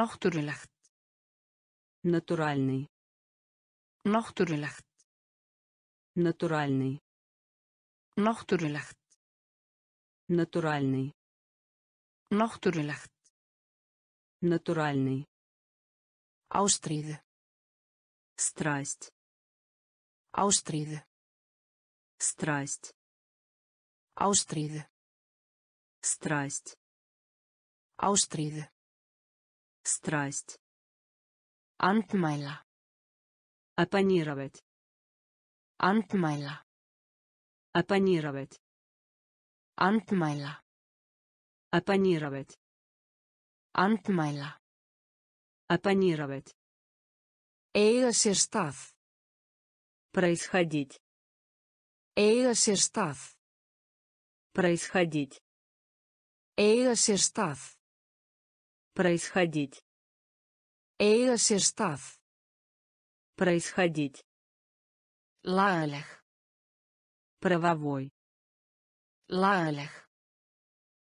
Náttúrulegt. Натуральный. Náttúrulegt. Натуральный. Náttúrulegt. Натуральный. Náttúrulegt. Натуральный. Ástríðu. Страсть. Ástríðu. Страсть. Ástríðu. Страсть. Ástríðu. Страсть. Andmæla. Оппонировать. Andmæla. Оппонировать. Andmæla. Оппонировать. Andmæla. Оппонировать. Sér stað. Происходить. Sér stað. Происходить. Sér stað. Происходить. Eiga sér stað. Происходить. Lagaleg. Правовой. Lagaleg.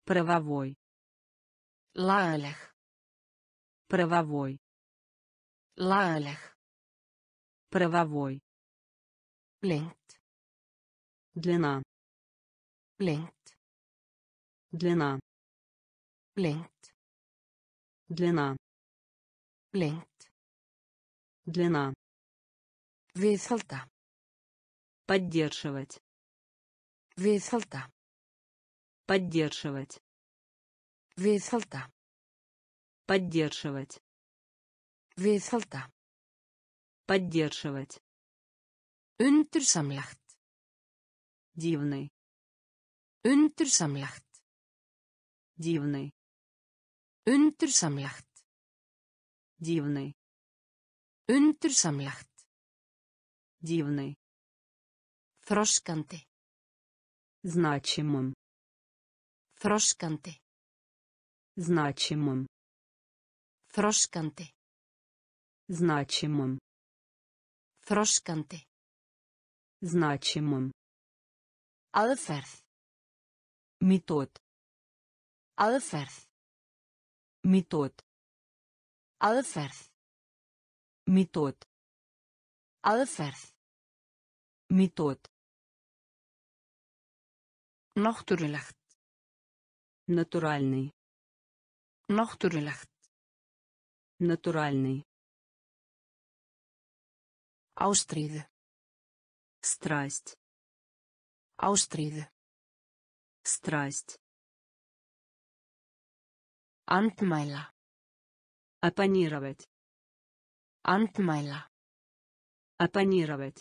Правовой. Lagaleg. Правовой. Lagaleg. Правовой. Lengt. Длина. Lengt. Длина. Lengt. Длина. Lengt. Длина. Viðhalda. Поддерживать. Viðhalda. Поддерживать. Viðhalda. Поддерживать. Viðhalda. Поддерживать. Undursamlegt. Дивный. Undursamlegt. Дивный. Undursamlegt. Дивный. Undursamlegt. Дивный. Þroskandi. Значимым. Þroskandi. Значимым. Þroskandi. Значимым. Þroskandi. Значимым. Aðferð. Метод. Aðferð. Метод. Aðferð. Метод. Aðferð. Метод. Náttúrulegt. Натуральный. Náttúrulegt. Натуральный. Ástríðu. Страсть. Ástríðu. Страсть. Andmæla. Оппонировать. Andmæla. Оппонировать.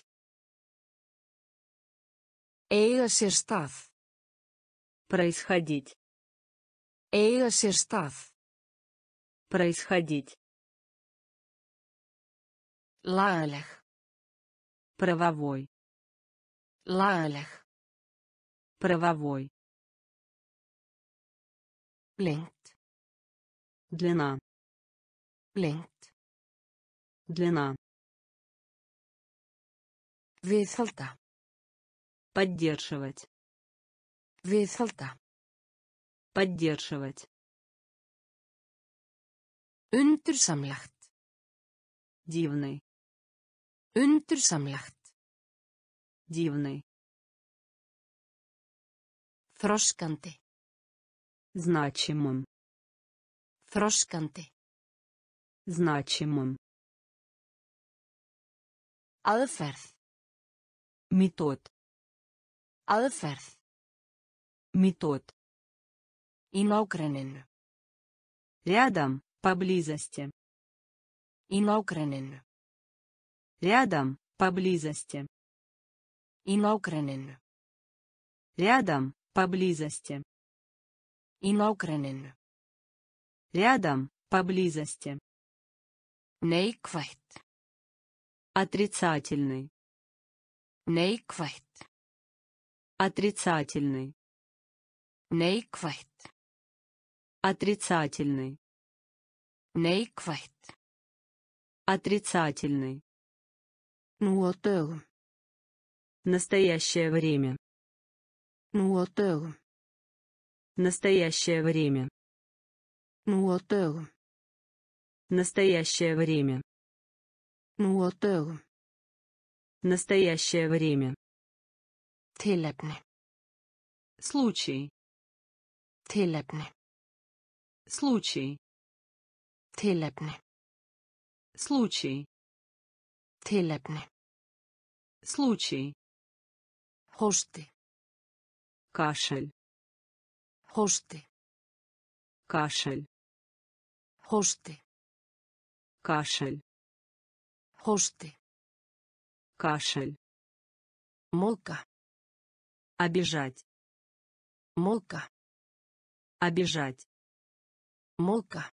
Eiga sér stað. Происходить. Eiga sér stað. Происходить. Lagaleg. Правовой. Lagaleg. Правовой. Lengt. Длина. Lengt. Длина. Viðhalda. Поддерживать. Viðhalda. Поддерживать. Undursamlegt. Дивный. Undursamlegt. Дивный. Þroskandi. Значимым. Þroskandi. Значимым. Aðferð. Метод. Aðferð. Метод. Í nágrenninu. Рядом, поблизости. Í nágrenninu. Рядом, поблизости. Í nágrenninu. Рядом, поблизости. Í nágrenninu. Рядом, поблизости. Neikvætt. Отрицательный. Neikvætt. Отрицательный. Neikvætt. Отрицательный. Neikvætt. Отрицательный. Dögum. Настоящее время. Dögum. Настоящее время. Dögum. Настоящее время. Dögum. Настоящее время. Tilefni. Случай. Tilefni. Случай. Tilefni. Случай. Tilefni. Случай. Hósti. Кашель. Hósti. Кашель. Hósti. Кашель. Hósti. Кашель. Молка. Обижать. Молка. Обижать. Молка.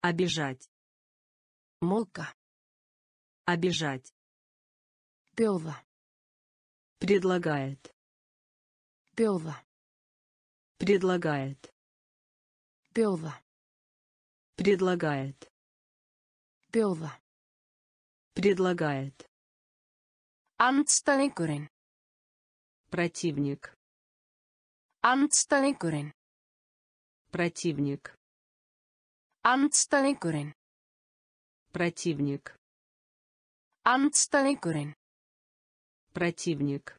Обижать. Молка. Обижать. Бjóða. Предлагает. Bjóða. Предлагает. Bjóða. Предлагает. Bjóða. Предлагает. Andstæðingurinn. Противник. Andstæðingurinn. Противник. Andstæðingurinn. Противник. Andstæðingurinn. Противник.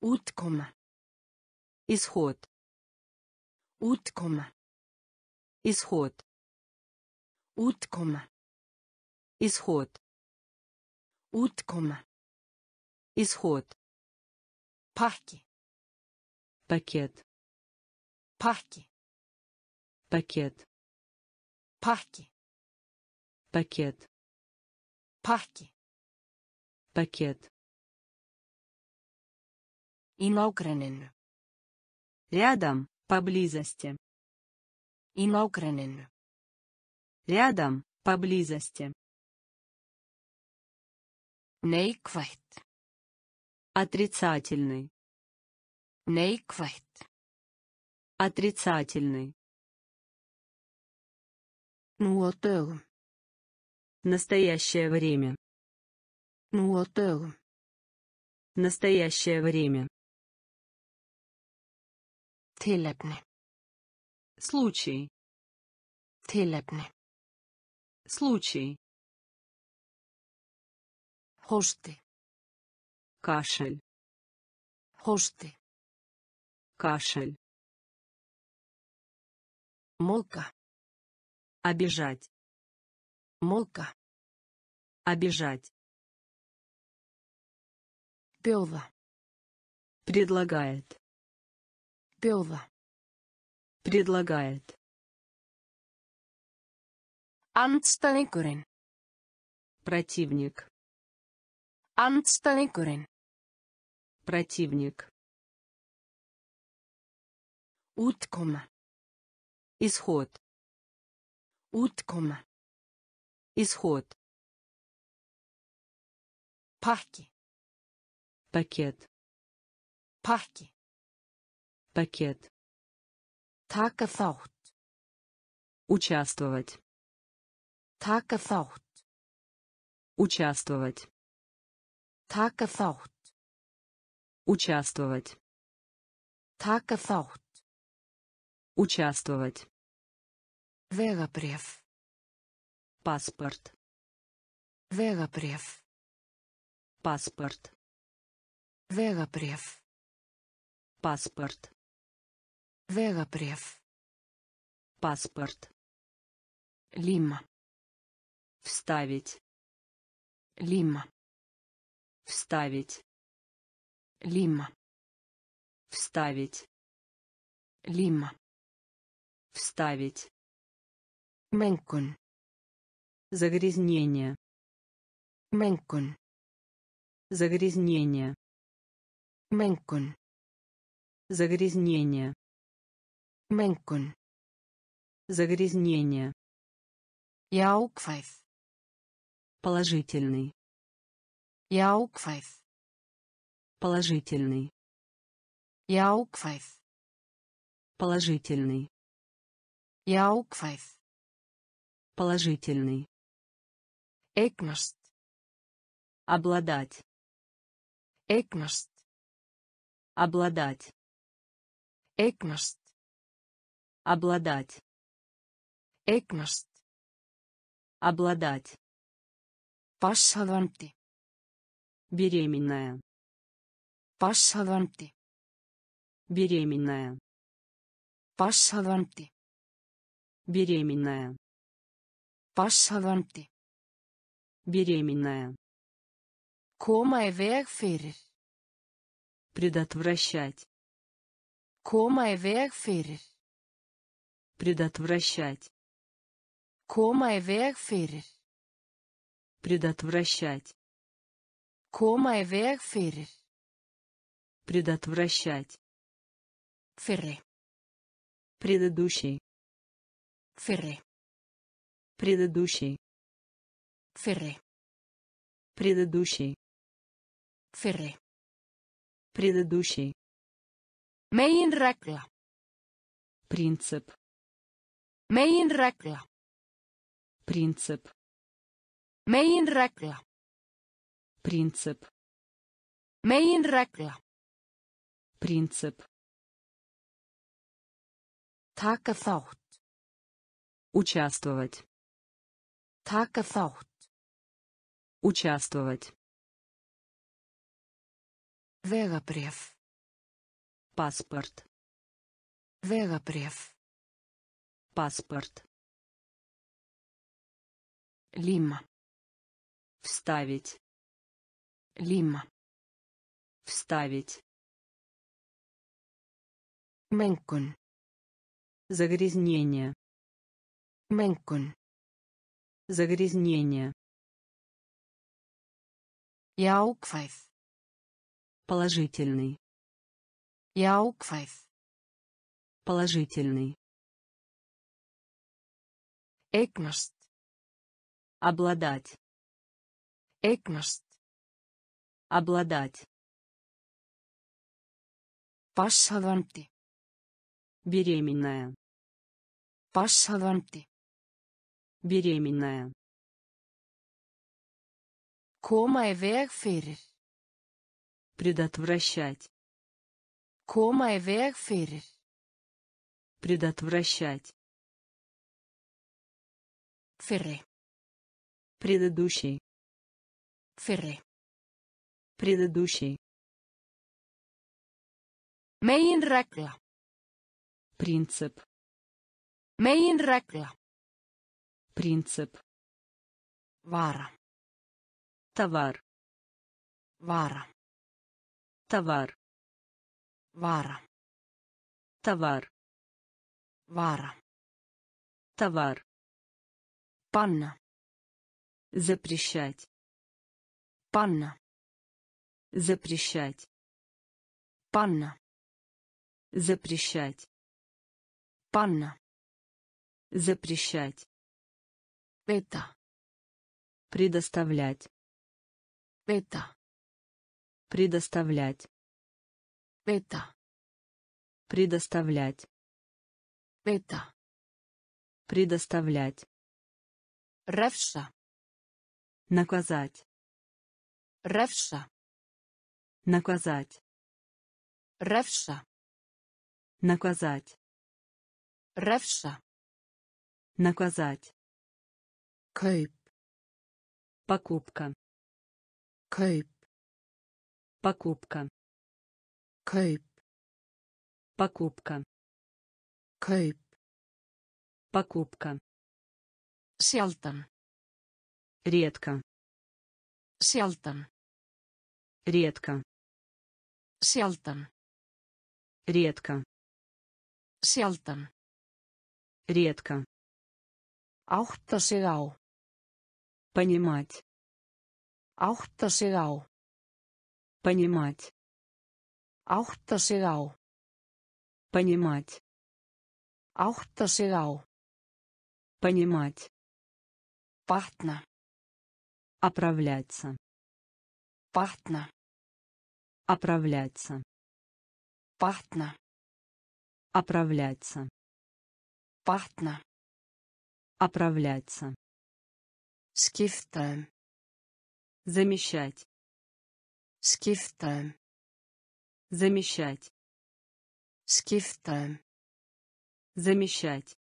Útkoma. Исход. Útkoma. Исход. Útkoma. Исход. Útkoma. Исход. Pakki. Пакет. Pakki. Пакет. Pakki. Пакет. Pakki. Пакет. Í nágrenninu. Рядом, поблизости. Í nágrenninu. Рядом, поблизости. Neikvætt. Отрицательный. Neikvætt. Отрицательный. Dögum. Настоящее время. Dögum. Настоящее время. Tilefni. Случай. Tilefni. Случай. Hósti. Кашель. Hósti. Кашель. Молка. Обижать. Молка. Обижать. Bjóða. Предлагает. Bjóða. Предлагает. Andstæðingurinn. Противник. Andstæðingurinn. Противник. Útkoma. Исход. Útkoma. Исход. Pakki. Пакет. Pakki. Пакет. Taka þátt. Участвовать. Taka þátt. Участвовать. Taka þátt. Участвовать. Taka þátt. Участвовать. Vegabréf. Паспорт. Vegabréf. Паспорт. Vegabréf. Паспорт. Vegabréf. Паспорт. Líma. Вставить. Líma. Вставить. Líma. Вставить. Líma. Вставить. Mengun. Загрязнение. Mengun. Загрязнение. Mengun. Загрязнение. Mengun. Загрязнение. Jákvæð. Положительный. Jákvæð. Положительный. Jákvæð. Положительный. Jákvæð. Положительный. Eignast. Обладать. Eignast. Обладать. Eignast. Обладать. Eignast. Обладать. Barnshafandi. Беременная. Barnshafandi. Беременная. Barnshafandi. Беременная. Barnshafandi. Беременная. Í veg fyrir. Предотвращать. Í veg fyrir. Предотвращать. Koma í veg fyrir. Предотвращать. Koma í veg fyrir. Предотвращать. Fyrri. Предыдущий. Fyrri. Предыдущий. Fyrri. Предыдущий. Fyrri. Предыдущий. Meginregla. Принцип. Meginregla. Принцип. Meginregla. Принцип. Meginregla. Принцип. Taka þátt. Участвовать. Taka þátt. Участвовать. Vegabréf. Паспорт. Vegabréf. Паспорт. Líma. Вставить. Líma. Вставить. Mengun. Загрязнение. Mengun. Загрязнение. Jákvæð. Положительный. Jákvæð. Положительный. Eignast. Обладать. Eignast. Обладать. Barnshafandi. Беременная. Barnshafandi. Беременная. Í veg fyrir. Предотвращать. Í veg fyrir. Предотвращать. Fyrri. Предыдущий. Fyrri. Предыдущий. Meginregla. Принцип. Meginregla. Принцип. Vara. Товар. Vara. Товар. Vara. Товар. Vara. Товар. Banna. Запрещать. Banna. Запрещать. Banna. Запрещать. Banna. Запрещать. Veita. Предоставлять. Veita. Предоставлять. Veita. Предоставлять. Veita. Предоставлять. Refsa. Наказать. Refsa. Наказать. Refsa. Наказать. Refsa. Наказать. Kaup. Покупка. Kaup. Покупка. Kaup. Покупка. Kaup. Покупка. Sjaldan. Редко. Sjaldan. Редко. Sjaldan. Редко. Sjaldan. Редко. Átta sig á. Понимать. Átta sig á. Понимать. Átta sig á. Понимать. Átta sig á. Понимать. Batna. Оправляться. Batna. Оправляться. Batna. Оправляться. Batna. Оправляться. Um. Замещать. Um. Замещать. Um. Замещать.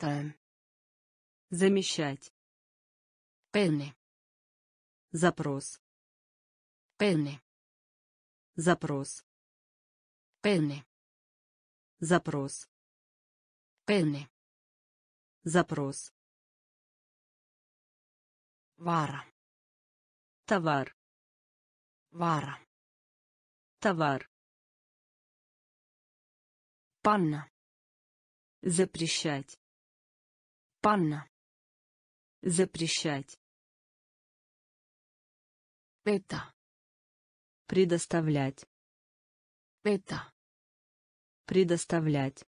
Um. Замещать. Beiðni. Запрос. Beiðni. Запрос. Beiðni. Запрос. Beiðni. Запрос. Vara. Товар. Vara. Товар. Banna. Запрещать. Banna. Запрещать. Veita. Предоставлять. Veita. Предоставлять.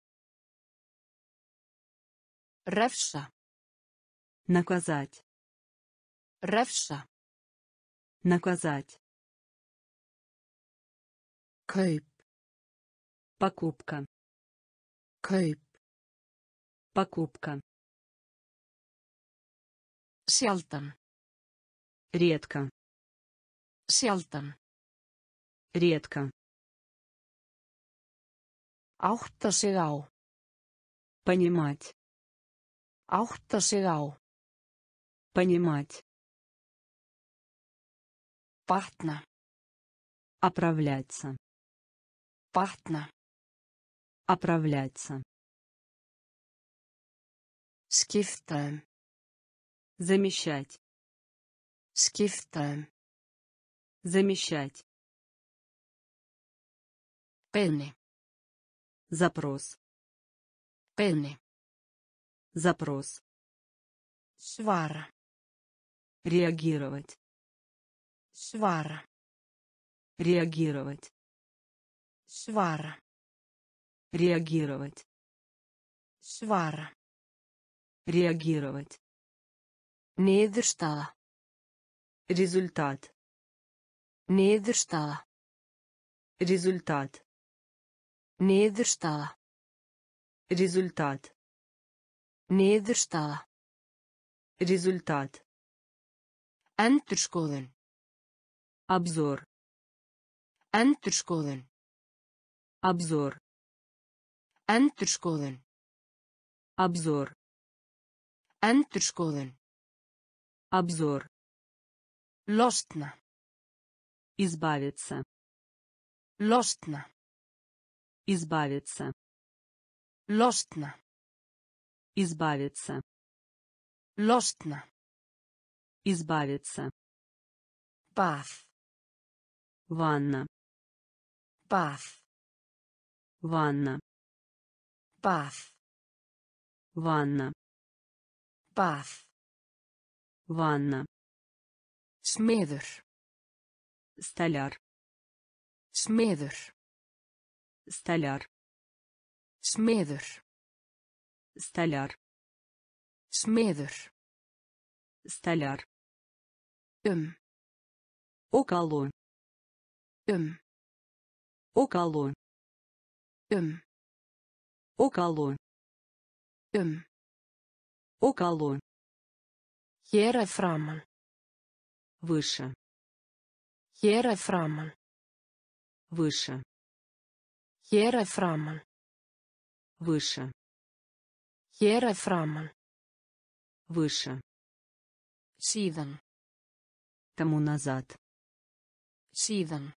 Refsa. Наказать. Refsa. Наказать. Kaup. Покупка. Kaup. Покупка. Sjaldan. Редко. Sjaldan. Редко. Átta sig á. Понимать. Átta sig á. Понимать. Batna. Оправляться. Batna. Оправляться. Um. Замещать. Um. Замещать. Beiðni. Запрос. Beiðni. Запрос. Svara. Реагировать. Svara. Реагировать. Svara. Реагировать. Svara. Реагировать. Niðurstaða. Результат. Niðurstaða. Результат. Niðurstaða. Результат. Niðurstaða. Результат. Endurskoðun. Обзор. Endurskoðun. Обзор. Endurskoðun. Обзор. Endurskoðun. Обзор. Losna. Избавиться. Losna. Избавиться. Losna. Избавиться. Losna. Избавиться. Bað. Ванна. Bað. Ванна. Bað. Ванна. Bað. Ванна. Smiður. Столяр. Smiður. Столяр. Smiður. Столяр. Smiður. Столяр. Um. Около. Um. Около. Um. Около. Um. Около. Framan. Выше. Framan. Выше. Framan. Выше. Framan. Выше. Síðan. Тому назад. Síðan.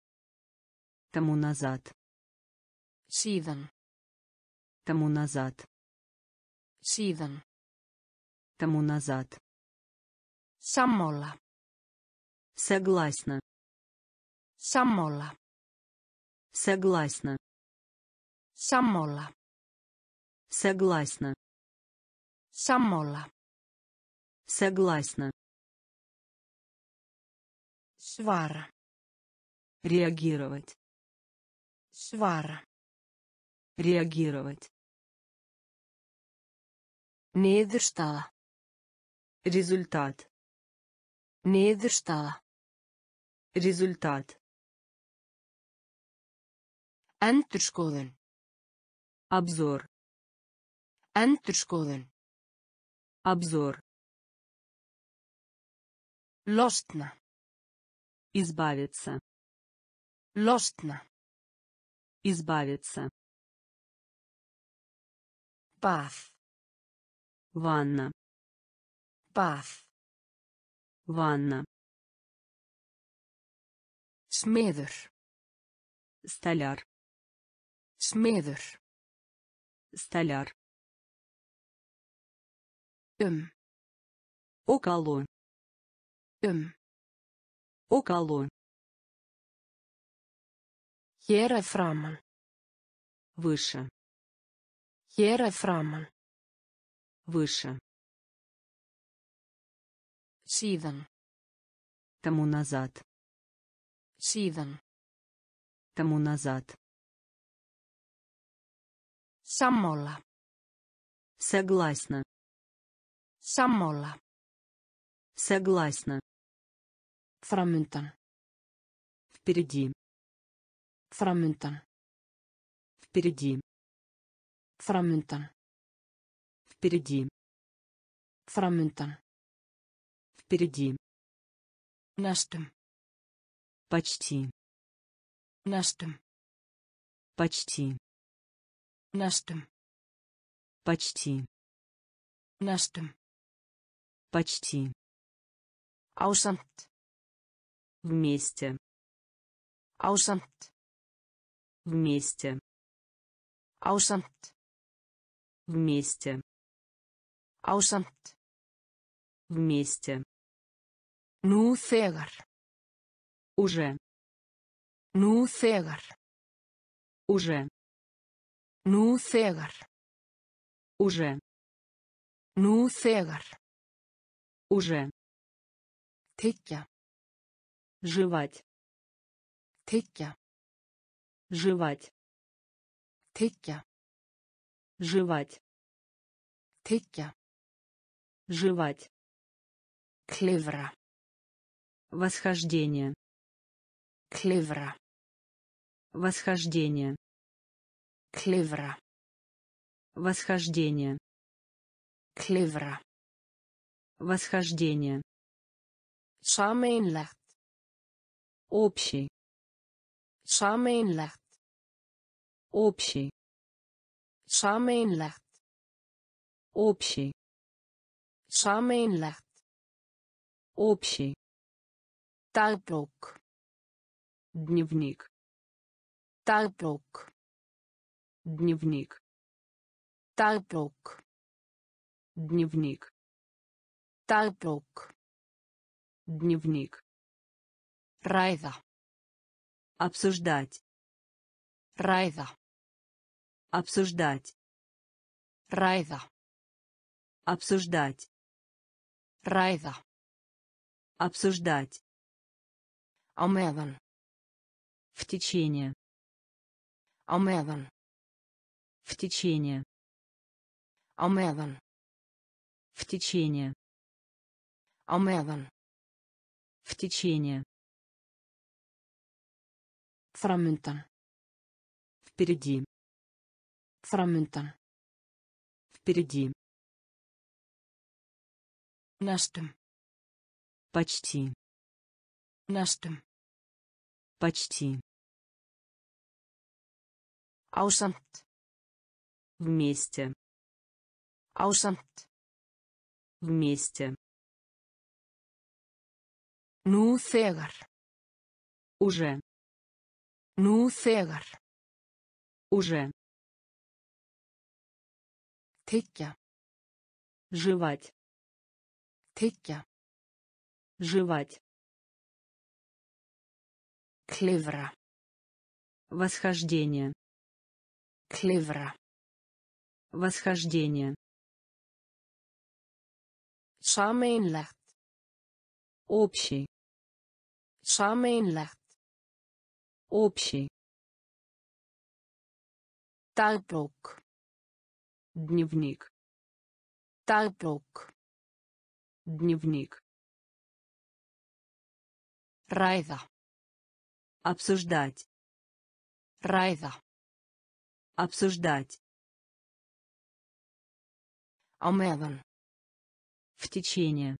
Тому назад. Síðan. Тому назад. Síðan. Тому назад. Sammála. Согласна. Sammála. Согласна. Sammála. Согласна. Sammála. Согласна. Svara. Реагировать. Svara. Реагировать. Niðurstaða. Результат. Niðurstaða. Результат. Endurskoðun. Обзор. Endurskoðun. Обзор. Losna. Избавиться. Losna. Избавиться. Bað. Ванна. Bað. Ванна. Smiður. Столяр. Smiður. Столяр. Um. Около. Um. Около. Að framan. Выше. Að framan. Выше. Síðan. Тому назад. Síðan. Тому назад. Sammála. Согласна. Sammála. Согласна. Framundan. Впереди. Framundan. Впереди. Framundan. Впереди. Framundan. Впереди. Næstum. Почти. Næstum. Почти. Næstum. Почти. Næstum. Почти. Ásamt. Вместе. Ásamt. Вместе. Ásamt. Вместе. Ásamt. Вместе. Nú þegar. Уже. Nú þegar. Уже. Nú þegar. Уже. Nú þegar. Уже. Tyggja. Жевать. Tyggja. Жевать. Tyggja. Жевать. Tyggja. Жевать. Klifra. Восхождение. Klifra. Восхождение. Klifra. Восхождение. Klifra. Восхождение. Sameinlegt. Общий. Sameinlegt. Общий. Sameinlegt. Общий. Sameinlegt. Общий. Dagbók. Дневник. Dagbók. Дневник. Dagbók. Дневник. Dagbók. Дневник. Ræða. Обсуждать. Ræða. Обсуждать. Ræða. Обсуждать. Ræða. Обсуждать. Á meðan. В течение. Á meðan. В течение. Á meðan. В течение. Á meðan. В течение. Framundan. Впереди. Framundan. Впереди. Næstum. Почти. Næstum. Почти. Ásamt. Вместе. Ásamt. Вместе. Nú þegar. Уже. Nú þegar. Уже. Tyggja. Жевать. Tyggja. Жевать. Klifra. Восхождение. Klifra. Восхождение. Sameinlegt. Общий. Sameinlegt. Общий. Dagbók. Дневник. Dagbók. Дневник. Ræða. Обсуждать. Ræða. Обсуждать. Meðan. В течение.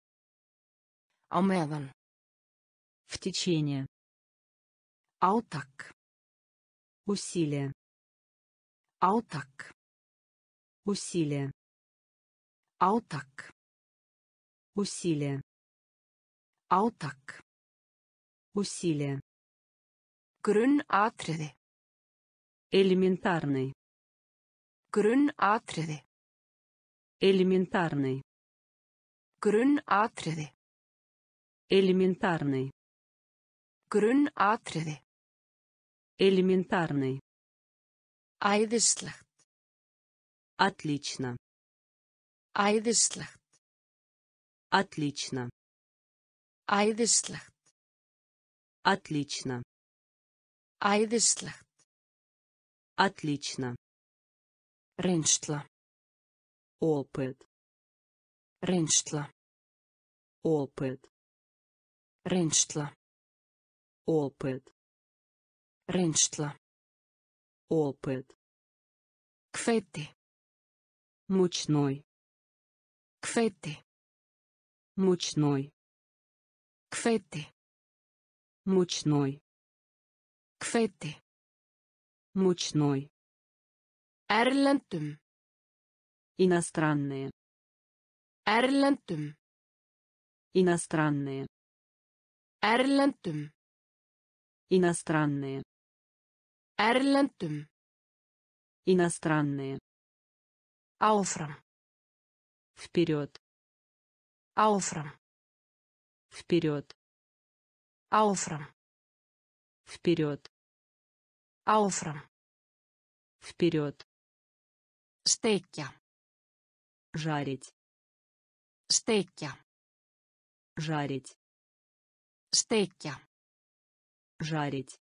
Meðan. В течение. Átak. Усилие. Átak. Усилие. Átak. Усилие. Átak. Усилие. Grunnatriði. Элементарный. Grunnatriði. Элементарный. Grunnatriði. Элементарный. Grunnatriði. Элементарный. Æðislegt. Отлично. Æðislegt. Отлично. Æðislegt. Отлично. Æðislegt. Отлично. Reynsla. Опыт. Reynsla. Опыт. Reynsla. Опыт. Reynsla. Опыт. Hveiti. Мучной. Hveiti. Мучной. Hveiti. Мучной. Hveiti. Мучной. Erlendum. Иностранные. Erlendum. Иностранные. Erlendum. Иностранные. Erlendum. Иностранные. Áfram. Вперед. Áfram. Вперед. Áfram. Вперед. Áfram. Вперед. Steikja. Жарить. Steikja. Жарить. Steikja. Жарить.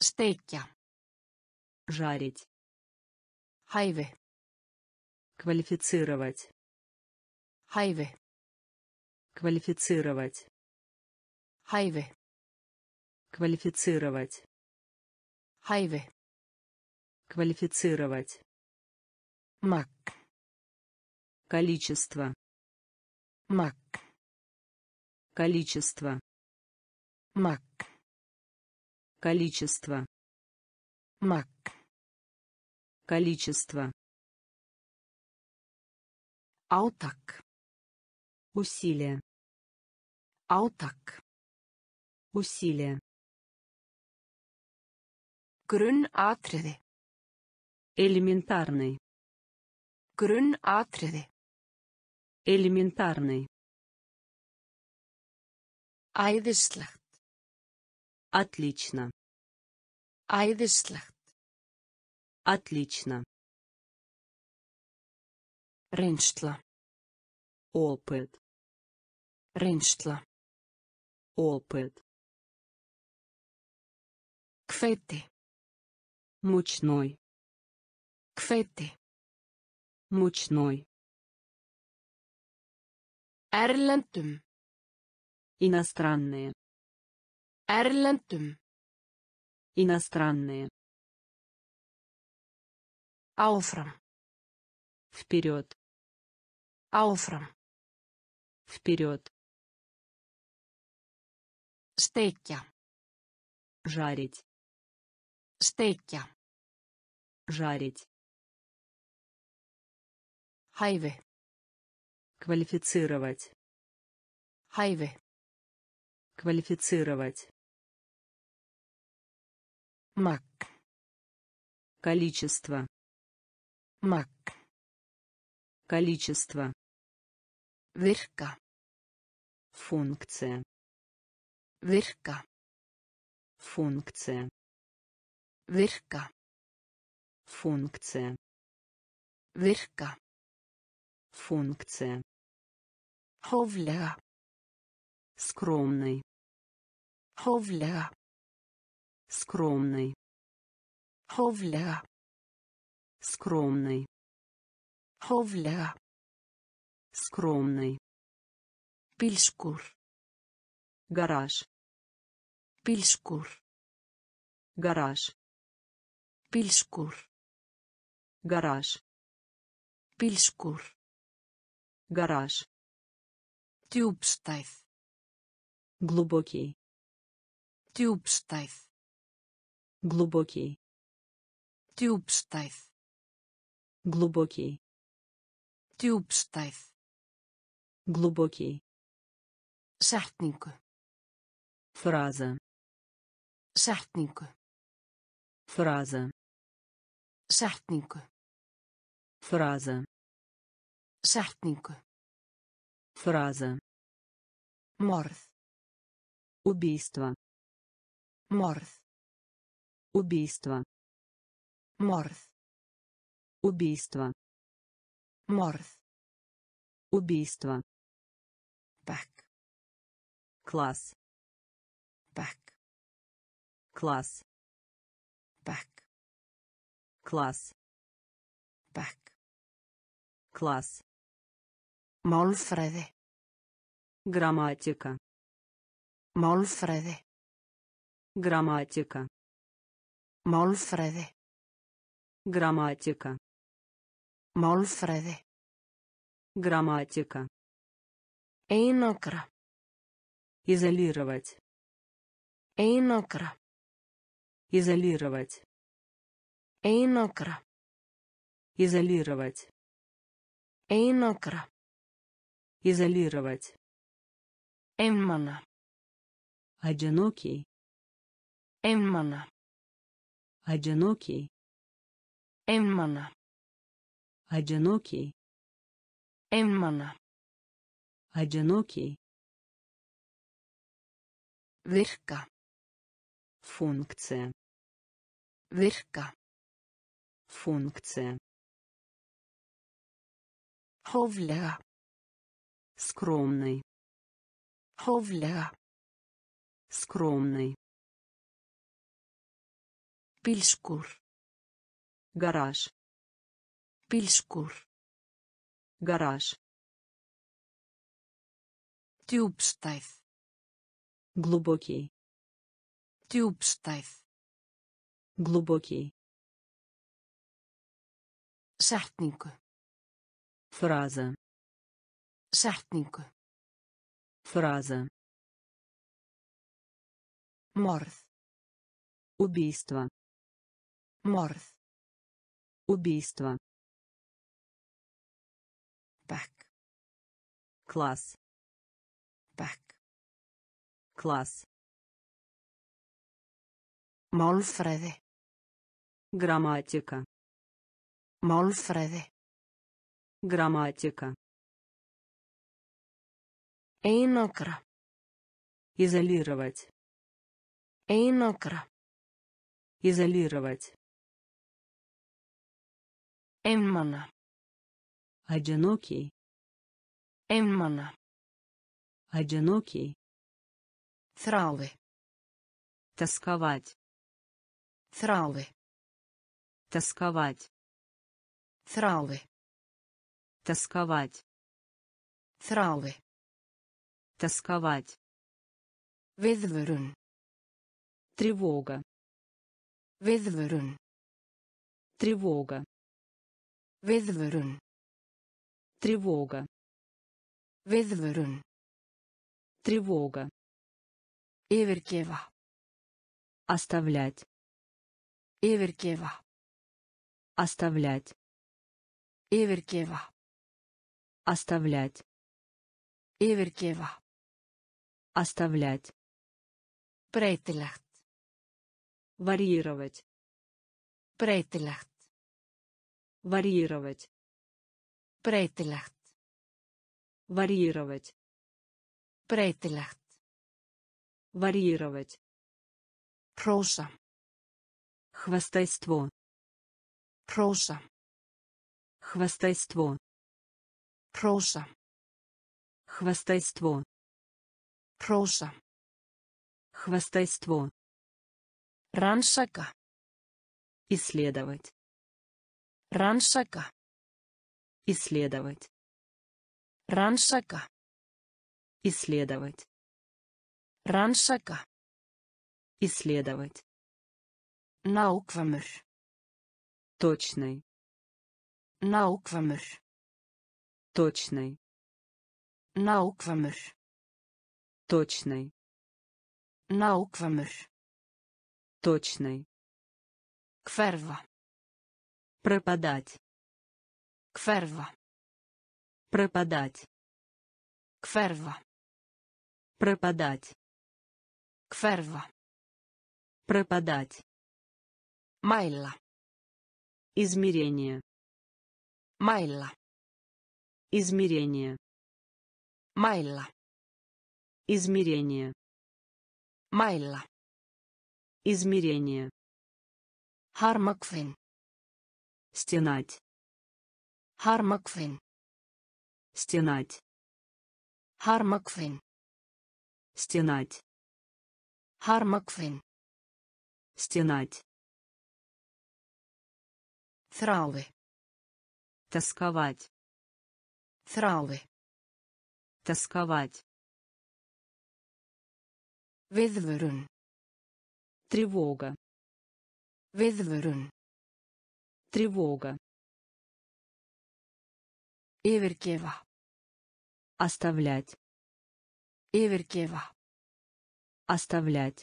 Steikja. Жарить. Hæfi. Квалифицировать. Hæfi. Квалифицировать. Hæfi. Квалифицировать. Hæfi. Квалифицировать. Magn. Количество. Magn. Количество. Magn. Количество. Magn. Количество. Átak. Усилие. Átak. Усилие. Grunnatriði. Элементарный. Grunnatriði. Элементарный. Æðislegt. Отлично. Æðislegt. Отлично. Reynsla. Опыт. Reynsla. Опыт. Hveiti. Мучной. Hveiti. Мучной. Erlendum. Иностранные. Erlendum. Иностранные. Áfram. Вперед. Áfram. Вперед. Steikja. Жарить. Steikja. Жарить. Hæfi. Квалифицировать. Hæfi. Квалифицировать. Magn. Количество. Magn. Количество. Virka. Функция. Virka. Функция. Virka. Функция. Virka. Функция. Hóflega. Скромный. Hóflega. Скромный. Hóflega. Скромный. Hóflega. Скромный. Bílskúr. Гараж. Bílskúr. Гараж. Bílskúr. Гараж. Bílskúr. Гараж. Djúbstæð. Глубокий. Djúbstæð. Глубокий. Djúbstæð. Глубокий. Djúbstæð. Глубокий. Setningu. Фраза. Setningu. Фраза. Setningu. Фраза. Setningu. Фраза. Morð. Убийство. Morð. Убийство. Morð. Убийство. Morð. Убийство. Bekk. Класс. Bekk. Класс. Класс. Bekk. Класс. Málfræði. Грамматика. Málfræði. Грамматика. Málfræði. Грамматика. Málfræði. Грамматика. Einangra. Изолировать. Einangra. Изолировать. Einangra. Изолировать. Einangra. Изолировать. Einmana. Одинокий. Einmana. Одинокий. Einmana. Одинокий. Einmana. Одинокий. Virka. Функция. Virka. Функция. Hóflega. Скромный. Hóflega. Скромный. Bílskúr. Гараж. Bílskúr. Гараж. Djúbstæð. Глубокий. Djúbstæð. Глубокий. Setningu. Фраза. Setningu. Фраза. Morð. Убийство. Morð. Убийство. Bekk. Класс. Bekk. Класс. Málfræði. Грамматика. Málfræði. Грамматика. Einangra. Изолировать. Einangra. Изолировать. Einmana. Одинокий. Einmana. Одинокий. Þráði. Тосковать. Þráði. Тосковать. Þráði. Тосковать. Þráði. Тосковать. Viðvörun. Тревога. Viðvörun. Тревога. Viðvörun. Тревога. Viðvörun. Тревога. Yfirgefa. Оставлять. Yfirgefa. Оставлять. Yfirgefa. Оставлять. Yfirgefa. Оставлять. Breytilegt. Варьировать. Breytilegt. Варьировать. Breytilegt. Варьировать. Breytilegt. Варьировать. Hrósa. Хвастайство. Hrósa. Хвастайство. Hrósa. Хвастайство. Hrósa. Хвастайство. Rannsaka. Исследовать. Rannsaka. Исследовать. Rannsaka. Исследовать. Rannsaka. Исследовать. Nákvæmur. Точный. Nákvæmur. Точный. Nákvæmur. Точный. Nákvæmur. Точный. Hverfa. Пропадать. Hverfa. Пропадать. Hverfa. Пропадать. Hverfa. Пропадать. Mæla. Измерение. Mæla. Измерение. Mæla. Измерение. Mæla. Измерение. Harmakvinn. Стенать. Harmakvinn. Стенать. Harmakvinn. Стенать. Harmakvinn. Стенать. Þráði. Тосковать. Þráði. Тосковать. Viðvörun. Тревога. Viðvörun. Тревога. Yfirgefa. Оставлять. Yfirgefa. Оставлять.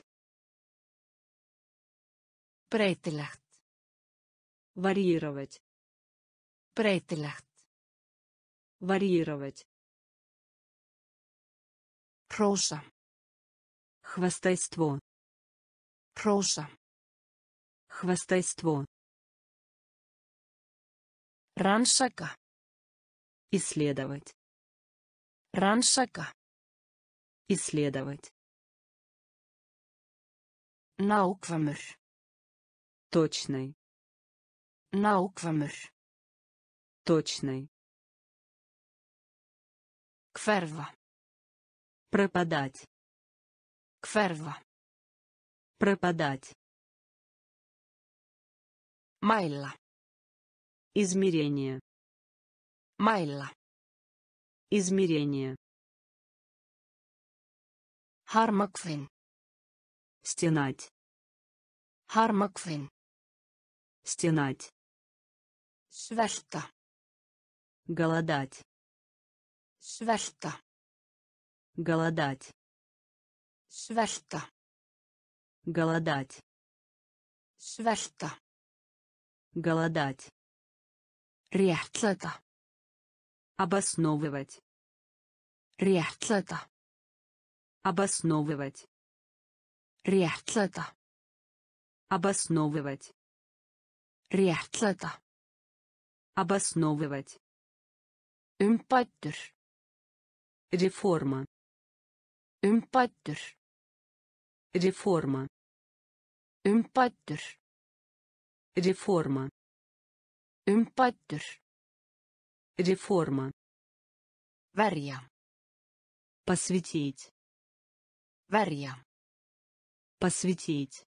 Breytilegt. Варьировать. Breytilegt. Варьировать. Hrósa. Хвастайство. Hrósa. Хвастайство. Rannsaka. Исследовать. Rannsaka. Исследовать. Nákvæmur. Точный. Nákvæmur. Точный. Hverfa. Пропадать. Hverfa. Пропадать. Mæla. Измерение. Mæla. Измерение. Harmakvinn. Стенать. Harmakvinn. Стенать. Svelta. Голодать. Svelta. Голодать. Svelta. Голодать. Svelta. Голодать. Réttlæta. Обосновывать. Réttlæta. Обосновывать. Réttlæta. Обосновывать. Réttlæta. Обосновывать. Umbættur. Реформа. Umbættur. Реформа. Umbættur. Реформа. Umbættur. Реформа. Verja. Посвятить. Verja. Посвятить.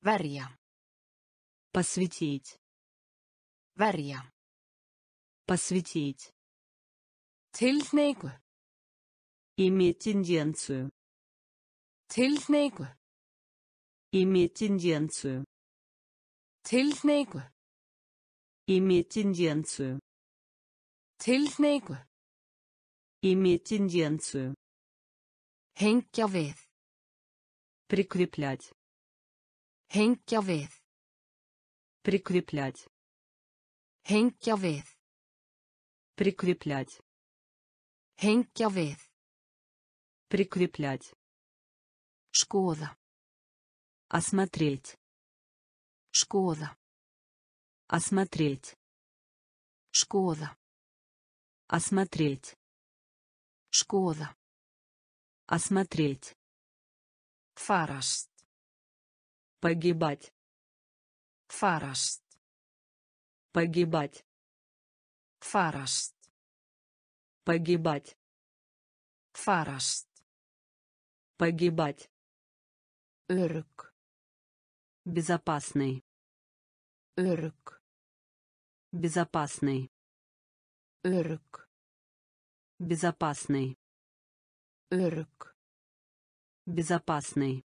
Verja. Посвятить. Verja. Посвятить. Tilhneigu. Иметь тенденцию. Tilhneigu. Иметь тенденцию. Tilhneigu. Иметь тенденцию. Tilhneigu. Иметь тенденцию. Hengja við. Прикреплять. Hengja við. Прикреплять. Hengja við. Прикреплять. Hengja við. Прикреплять. Skoða. Осмотреть. Skoða. Осмотреть. Skoða. Осмотреть. Skoða. Осмотреть. Farast. Погибать. Farast. Погибать. Farast. Погибать. Farast. Погибать. Örugg. Безопасный. Örugg. Безопасный. Örugg. Безопасный. Örugg. Безопасный.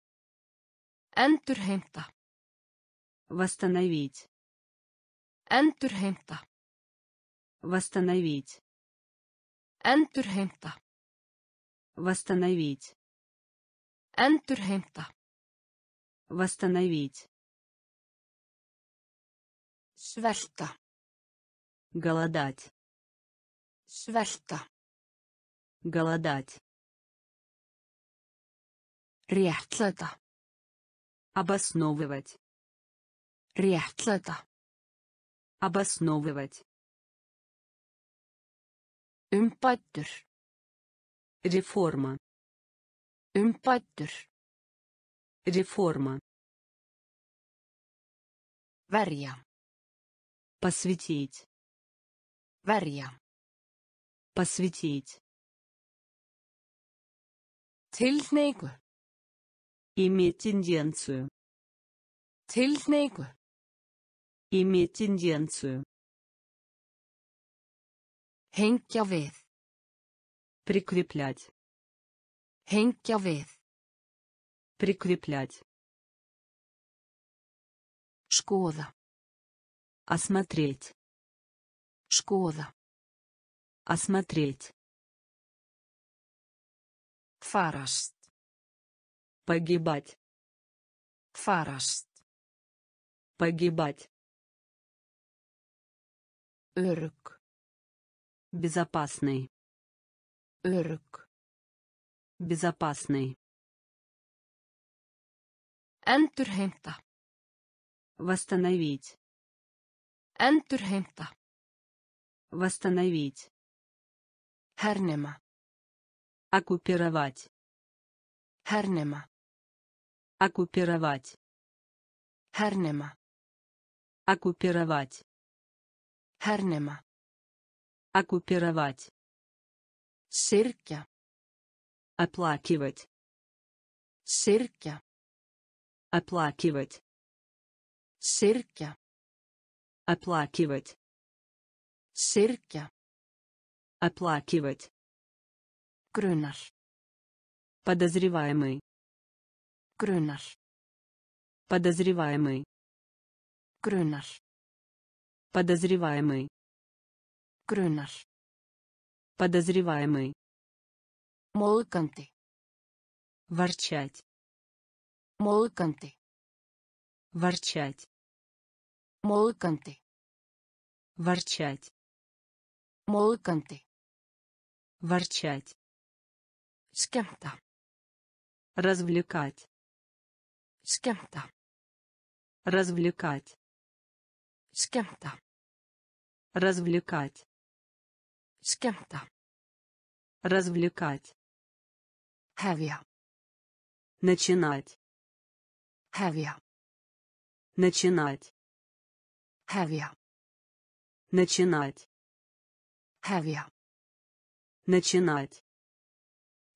Endurheimta. Восстановить. Endurheimta. Восстановить. Endurheimta. Восстановить. Endurheimta. Восстановить. Svelta. Голодать. Svelta. Голодать. Réttlæta. Обосновывать. Réttlæta. Обосновывать. Umbættur. Реформа. Umbættur. Реформа. Verja. Посвятить. Verja. Посвятить. Tilhneigu. Иметь тенденцию. Tilhneigu. Иметь тенденцию. Hengja við. Прикреплять. Hengja við. Прикреплять. Skoða. Осмотреть. Skoða. Осмотреть. Farast. Погибать. Farast. Погибать. Örugg. Безопасный. Örugg. Безопасный. Endurheimta. Восстановить. Endurheimta. Восстановить. Hernema. Оккупировать. Hernema. Оккупировать. Hernema. Оккупировать. Hernema. Оккупировать. Syrgja. Оплакивать. Syrgja. Оплакивать. Syrgja. Оплакивать. Syrgja. Оплакивать. Grunar. Подозреваемый. Grunar. Подозреваемый. Grunar. Подозреваемый. Grunar. Подозреваемый. Móðgandi. Ворчать. Móðgandi. Ворчать. Móðgandi. Ворчать. Móðgandi. Ворчать. Skemmta. Развлекать. Skemmta. Развлекать. Skemmta. Развлекать. Skemmta. Развлекать. Hefja. Начинать. Hefja. Начинать. Hefja. Начинать. Hefja. Начинать.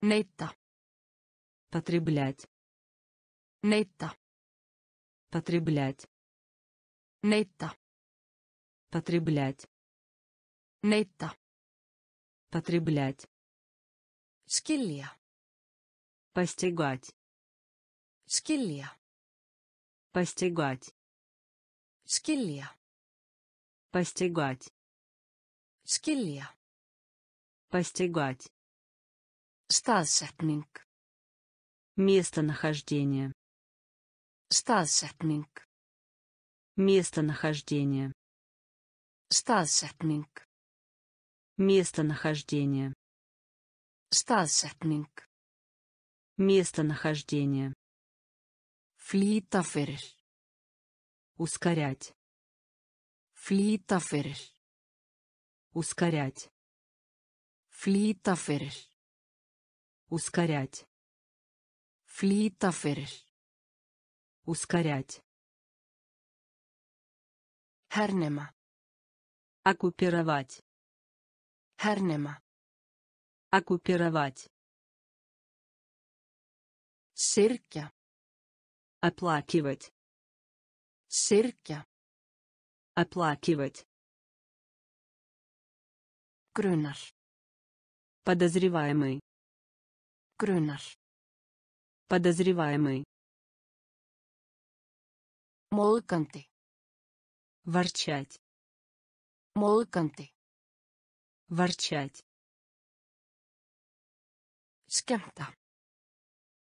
Neyta. Потреблять. Neyta. Потреблять. Neyta. Потреблять. Neyta. Потреблять. Skilja. Постигать. Skilja. Постигать. Skilja. Постигать. Skilja. Постигать. Staðsetning. Местонахождение. Staðsetning. Местонахождение. Staðsetning. Местонахождение. Staðsetning. Местонахождение. Flýta fyrir. Ускорять. Flýta fyrir. Ускорять. Flýta fyrir. Ускорять. Flýta fyrir. Ускорять. Hernema. Оккупировать. Hernema. Оккупировать. Syrgja. Оплакивать. Syrgja. Оплакивать. Grunar. Подозреваемый. Grunar. Подозреваемый. Móðgandi. Ворчать. Móðgandi. Ворчать. Skemmta.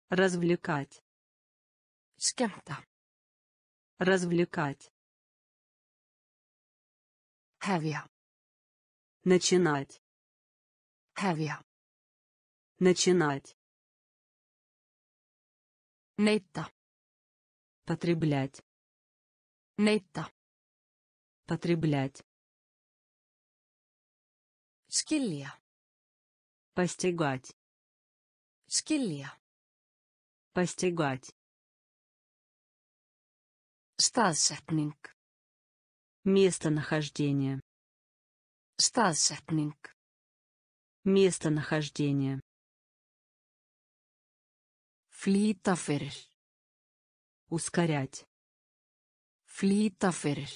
Развлекать. Skemmta. Развлекать. Hefja. Начинать. Hefja. Начинать. Neyta. Потреблять. Neyta. Потреблять. Skilja. Постигать. Skilja. Постигать. Staðsetning. Местонахождение. Staðsetning. Местонахождение. Fyrir. Ускорять. Fyrir.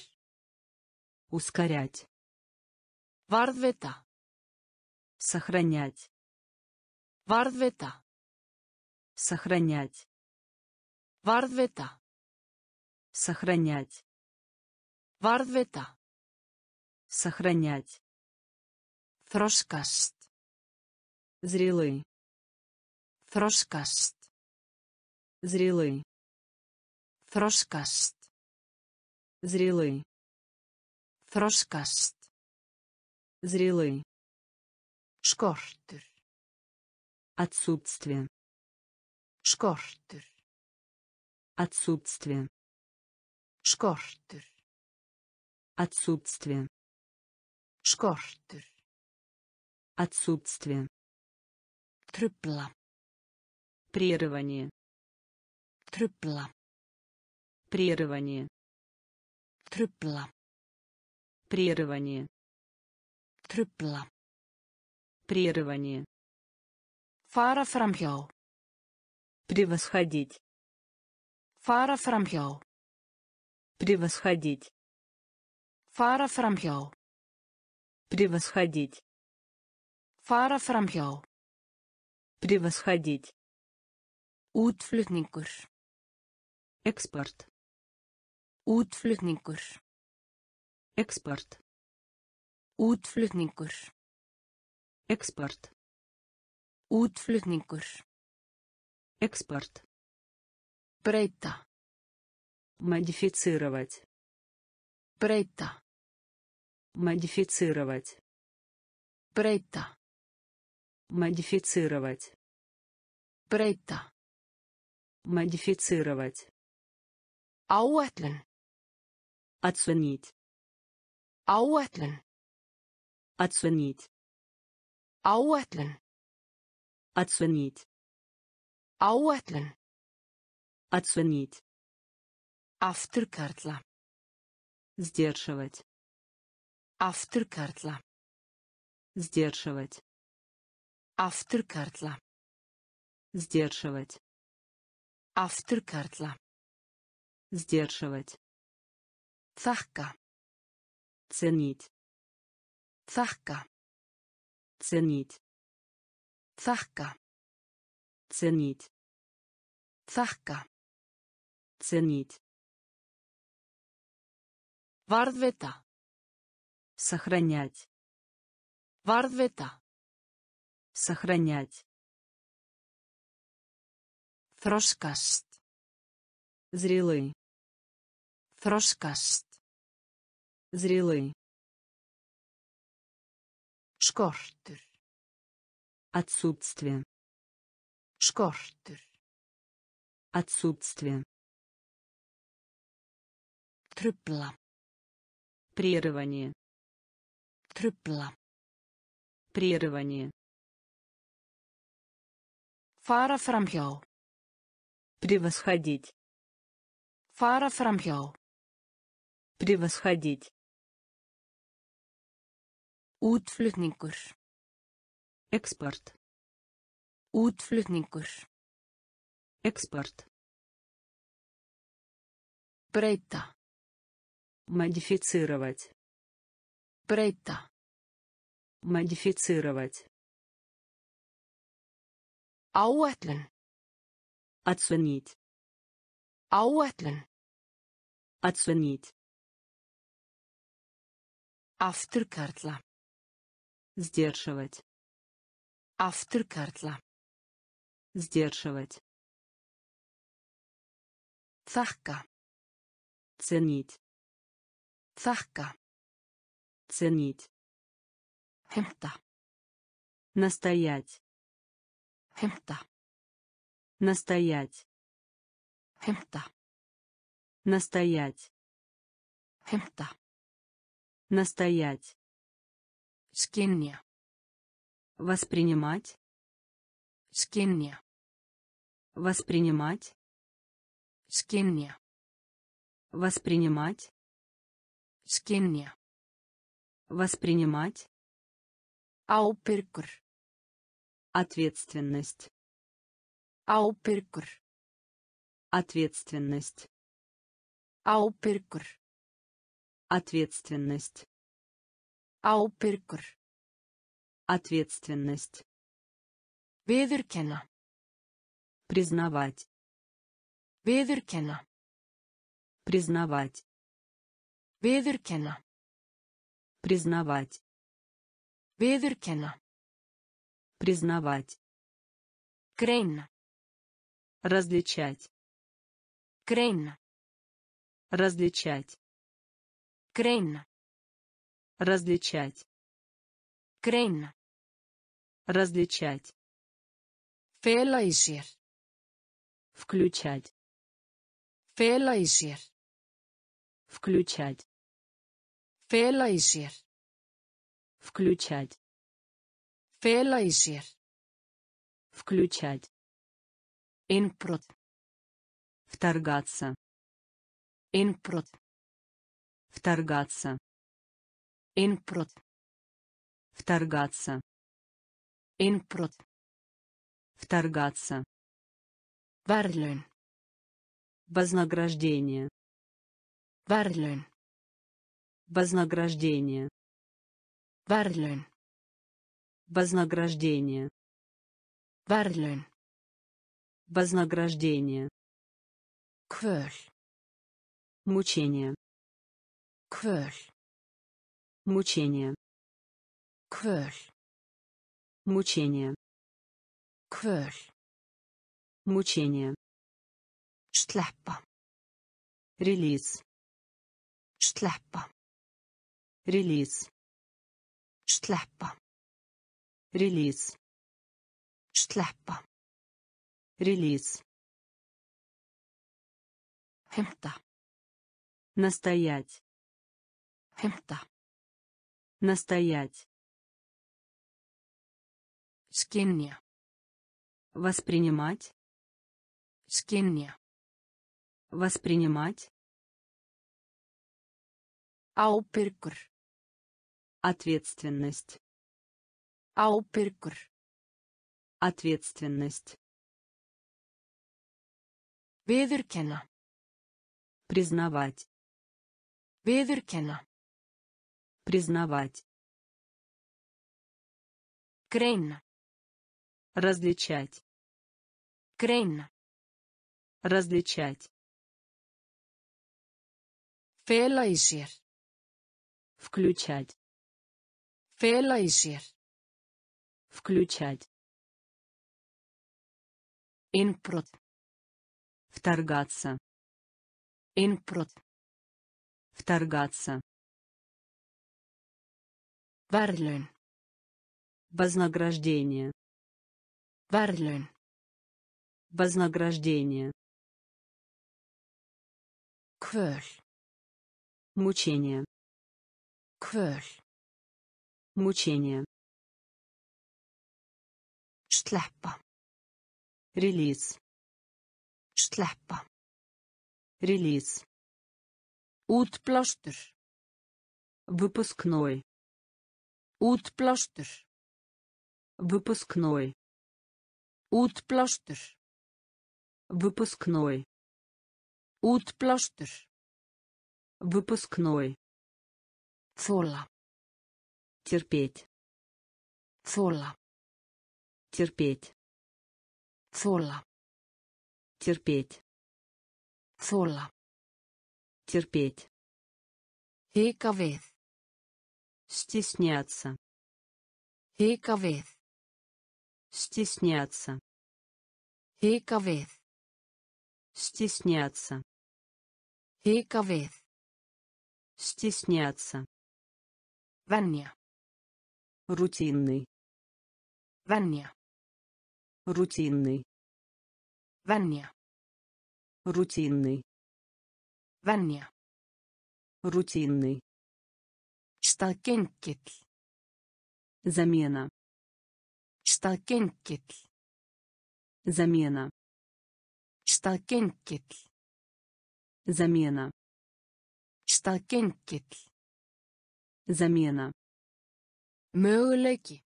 Ускорять. Varðveita. Сохранять. Varðveita. Сохранять. Varðveita. Сохранять. Varðveita. Сохранять. Þroskast. Зрелый. Þroskast. Зрелый. Þroskast. Зрелый. Þroskast. Зрелый. Skortur. Отсутствие. Skortur. Отсутствие. Skortur. Отсутствие. Skortur. Отсутствие. Trubla. Прерывание. Trubla. Прерывание. Trubla. Прерывание. Trubla. Прерывание. Fara framhjá. Превосходить. Fara framhjá. Превосходить. Fara framhjá. Превосходить. Fara framhjá. Превосходить. Útflutningur. Экспорт. Útflutningur. Экспорт. Útflutningur. Экспорт. Útflutningur. Экспорт. Breyta. Модифицировать. Breyta. Модифицировать. Breyta. Модифицировать. Breyta. Модифицировать. Áætlun. Оценить. Áætlun. Оценить. Áætlun. Оценить. Áætlun. Оценить. Afturkarla. Сдерживать. Afturkarla. Сдерживать. Afturkarla. Сдерживать. Afturkarla. Сдерживать. Þakka. Ценить. Þakka. Ценить. Þakka. Ценить. Þakka. Ценить. Varðveita. Сохранять. Varðveita. Сохранять. Þroskast. Зрелый. Þroskast. Зрелый. Skortur. Отсутствие. Skortur. Отсутствие. Trubla. Прерывание. Trubla. Прерывание. Fara framhjá. Превосходить. Fara framhjá. Превосходить. Útflutningur. Экспорт. Útflutningur. Экспорт. Breyta. Модифицировать. Breyta. Модифицировать. Áætlun. Оценить. Áætlun. Оценить. Afturkarla. Сдерживать. Afturkarla. Сдерживать. Þakka. Ценить. Þakka. Ценить. Heimta. Настоять. Heimta. Настоять. Heimta. Настоять. Heimta. Настоять. Skynja. Воспринимать. Skynja. Воспринимать. Skynja. Воспринимать. Skynja. Воспринимать. Ábyrgur. Ответственность. Ábyrgur. Ответственность. Ábyrgur. Ответственность. Ábyrgur. Ответственность. Viðurkenna. Признавать. Viðurkenna. Признавать. Viðurkenna. Признавать. Viðurkenna. Признавать. Greina. Различать. Greina. Различать. Greina. Различать. Greina. Различать. Í sér. Включать. Sér. Включать. Sér. Включать. Sér. Включать. Innbrot. Вторгаться. Innbrot. Вторгаться. Innbrot. Вторгаться. Innbrot. Вторгаться. Verðlaun. Вознаграждение. Verðlaun. Вознаграждение. Verðlaun. Вознаграждение. Verðlaun. Вознаграждение. Kvöl. Мучение. Kvöl. Мучение. Kvöl. Мучение. Kvöl. Мучение. Sleppa. Релиз. Sleppa. Релиз. Sleppa. Релиз. Sleppa. Релиз. Heimta. Настоять. Heimta. Настоять. Skynja. Воспринимать. Skynja. Воспринимать. Ábyrgur. Ответственность. Ábyrgur. Ответственность. Viðurkenna. Признавать. Viðurkenna. Признавать. Greina. Различать. Greina. Различать. Sér. Включать. Sér. Включать. Innbrot. Вторгаться. Innbrot. Вторгаться. Verðlaun. Вознаграждение. Verðlaun. Вознаграждение. Kvöl. Мучение. Kvöl. Мучение. Sleppa. Релиз. Sleppa. Релиз. Útblástur. Выпускной. Útblástur. Выпускной. Útblástur. Выпускной. Útblástur. Выпускной. Þóla. Терпеть. Þóla. Терпеть. Þóla. Терпеть. Þóla. Терпеть. Hika. Стесняться. Hika við. Стесняться. Hika við. Стесняться. Hika við. Стесняться. Venja. Рутинный. Venja. Рутинный. Venja. Рутинный. Venja. Рутинный. Staðgengill. Замена. Staðgengill. Замена. Staðgengill. Замена. Staðgengill. Замена. Möguleiki.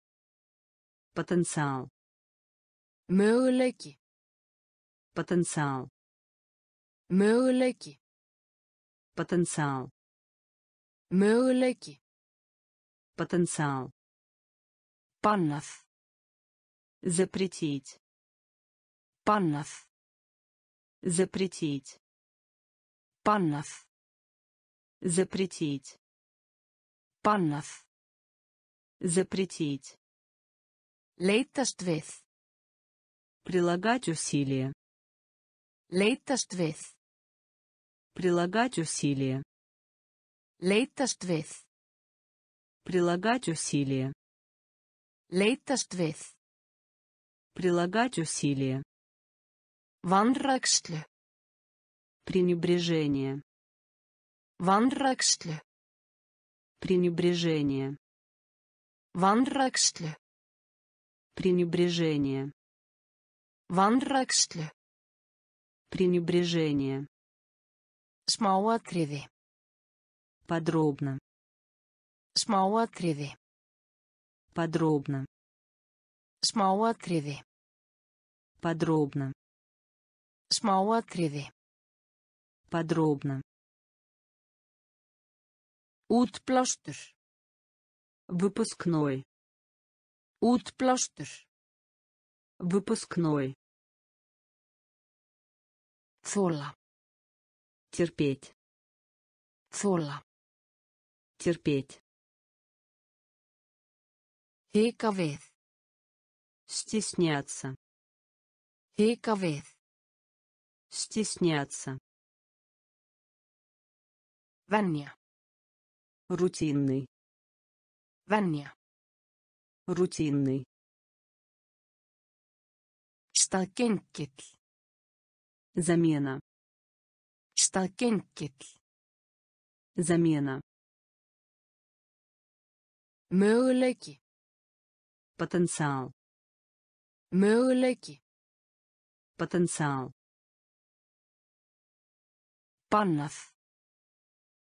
Потенциал. Möguleiki. Потенциал. Möguleiki. Потенциал. Möguleiki. Потенциал. Bannað. Запретить. Bannað. Запретить. Bannað. Запретить. Bannað. Запретить. Leitast við. Прилагать усилия. Leitast við. Прилагать усилия. Leitast við. Прилагать усилия. Leitast við. Прилагать усилия. Vanrækslu. Пренебрежение. Vanrækslu. Пренебрежение. Vanrækslu. Пренебрежение. Vanrækslu. Пренебрежение. Smáatriði. Подробно. Smáatriði. Подробно. Smáatriði. Подробно. Smáatriði. Подробно. Útblástur. Выпускной. Útblástur. Выпускной. Þóla. Терпеть. Þóla. Терпеть. Hika við. Стесняться. Hika við. Стесняться. Venja. Рутинный. Venja. Рутинный. Staðgengill. Замена. Staðgengill. Замена. Möguleiki. Потенциал. Möguleiki. Потенциал. Bannað.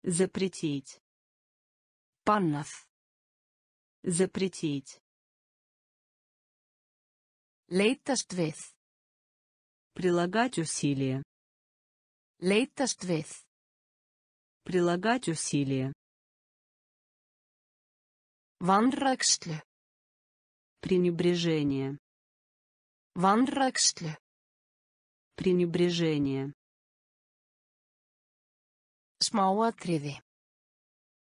Запретить. Bannað. Запретить. Leitast við. Прилагать усилия. Leitast við. Прилагать усилия. Vanrækslu. Пренебрежение. Vanrækslu. Пренебрежение. Smáatriði.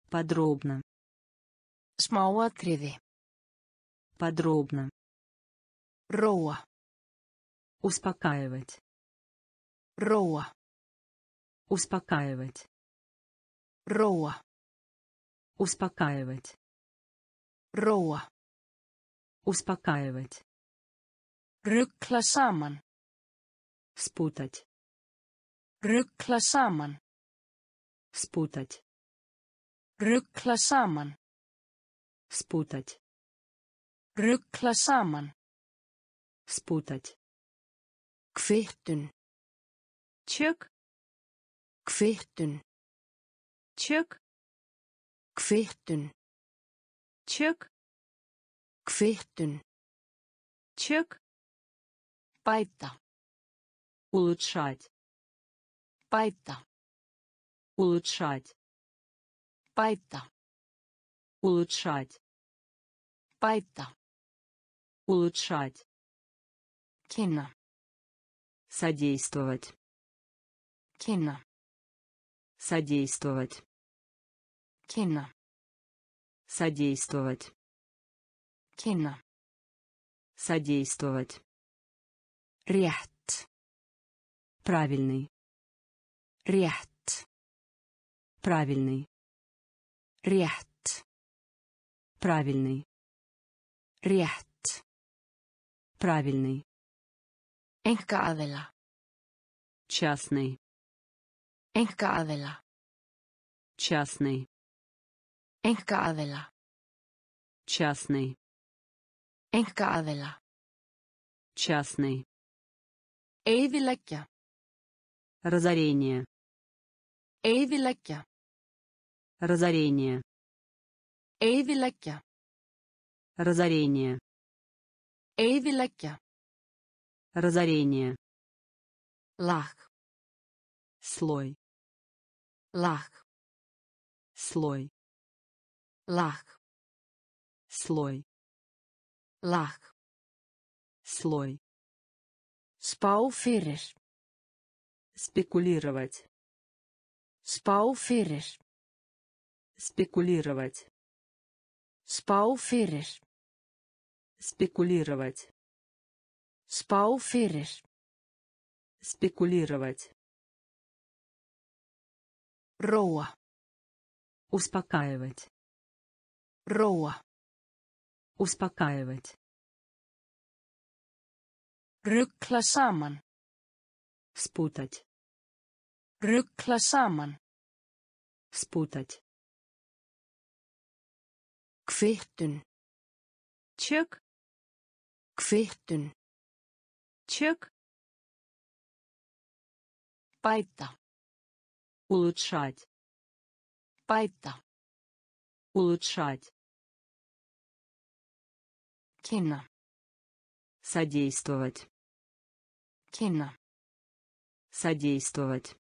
Подробно. Smáatriði. Подробно. Róa. Успокаивать. Róa. Успокаивать. Róa. Успокаивать. Róa. Успокаивать. Ruggla saman. Спутать. Ruggla saman. Спутать. Ruggla saman. Спутать. Ruggla saman. Спутать. Kvittun. Чек. Kvittun. Чек. Kvittun. Чек. Kvittun. Чек. Bæta. Улучшать. Bæta. Улучшать. Bæta. Улучшать. Bæta. Улучшать. Kynna. Содействовать. Kynna. Содействовать. Kynna. Содействовать. Kynna. Содействовать. Rétt. Правильный. Rétt. Правильный. Rétt. Правильный. Rétt. Правильный. Einkaaðila. Частный. Einkaaðila. Частный. Einkaaðila. Частный. Einkaaðila. Частный. Eyðileggja. Разорение. Eyðileggja. Разорение. Eyðileggja. Разорение. Eyðileggja. Разорение. Lag. Слой. Lag. Слой. Lag. Слой. Lag. Слой. Spá fyrir. Спекулировать. Spá fyrir. Спекулировать. Spá fyrir. Спекулировать. Spá fyrir. Спекулировать. Róa. Успокаивать. Róa. Успокаивать. Ruggla saman. Спутать. Ruggla saman. Спутать. Kvittun. Чек. Kvittun. Чек. Bæta. Улучшать. Bæta. Улучшать. Kynna. Содействовать. Kynna. Содействовать.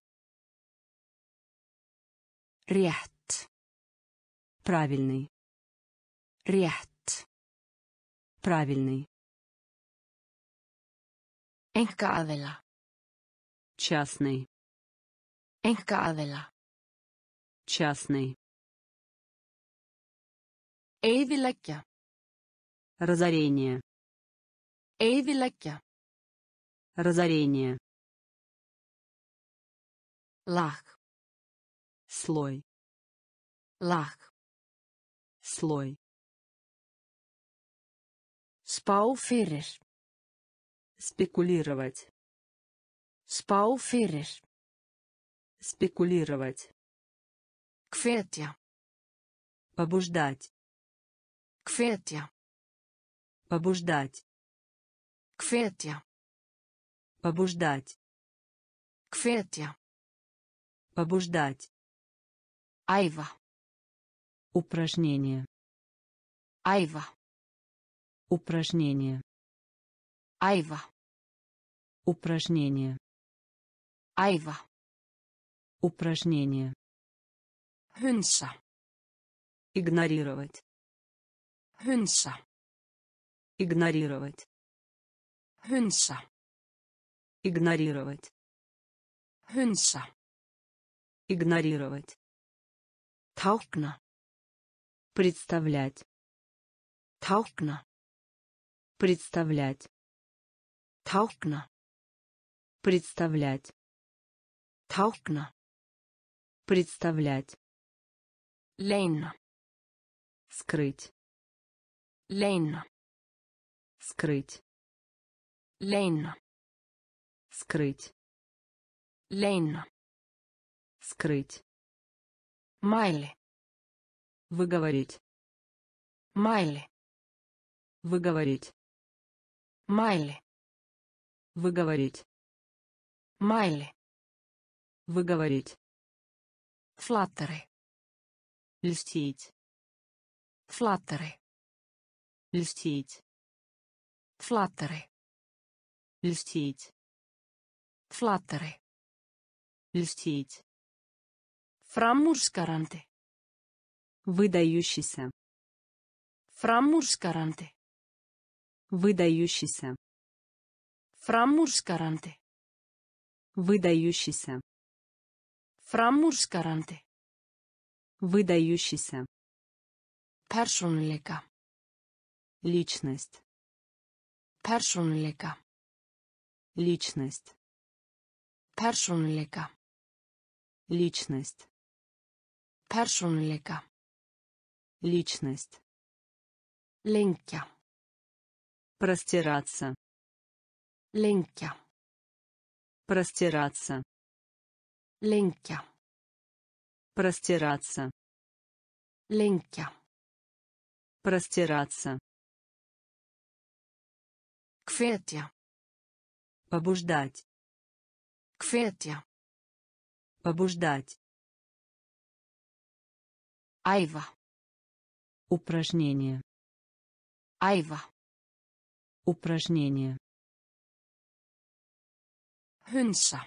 Rétt. Правильный. Rétt. Правильный. Einkaaðila. Частный. Einkaaðila. Частный. Eyðileggja. Разорение. Eyðileggja. Разорение. Lag. Слой. Lag. Слой. Fyrir. Спекулировать. Fyrir. Спекулировать. Hvetja. Побуждать. Hvetja. Побуждать. Hvetja. Побуждать. Hvetja. Побуждать. Æfa. Упражнение. Æfa. Упражнение. Æfa. Упражнение. Æfa. Упражнение. Hunsa. Игнорировать. Hunsa. Игнорировать. Hunsa. Игнорировать. Hunsa. Игнорировать. Tákna. Представлять. Tákna. Представлять. Tákna. Представлять. Tákna. Представлять. Leyna. Скрыть. Leyna. Скрыть. Leyna. Скрыть. Leyna. Скрыть. Mæli. Выговорить. Mæli. Выговорить. Mæli. Выговорить. Mæli. Выговорить. Flattari. Льстить. Flattari. Льстить. Flattari. Льстить. Flattari. Льстить. Framúrskarandi. Выдающийся. Framúrskarandi. Выдающийся. Framúrskarandi. Выдающийся. Framúrskarandi. Выдающийся. Persónuleika. Личность. Persónuleika. Личность. Persónuleika. Личность. Persónuleika. Личность. Lengja. Простираться. Lengja. Простираться. Lengja. Простираться. Lengja. Простираться. Hvetja. Побуждать. Hvetja. Побуждать. Æfa. Упражнение. Æfa. Упражнение. Hunsa.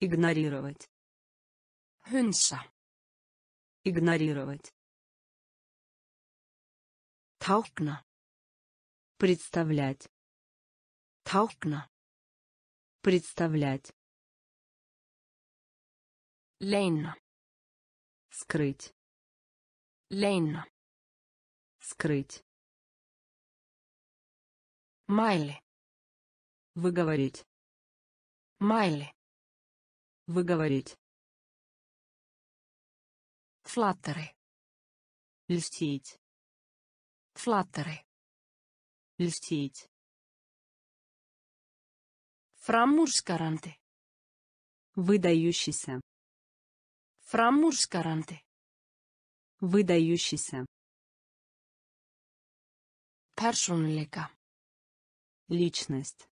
Игнорировать. Hunsa. Игнорировать. Tákna. Представлять. Tákna. Представлять. Leyna. Скрыть. Leyna. Скрыть. Mæli. Выговорить. Mæli. Выговорить. Flattari. Льстить. Flattari. Льстить. Framúrskarandi. Выдающийся. Framúrskarandi. Выдающийся. Persónuleika. Личность.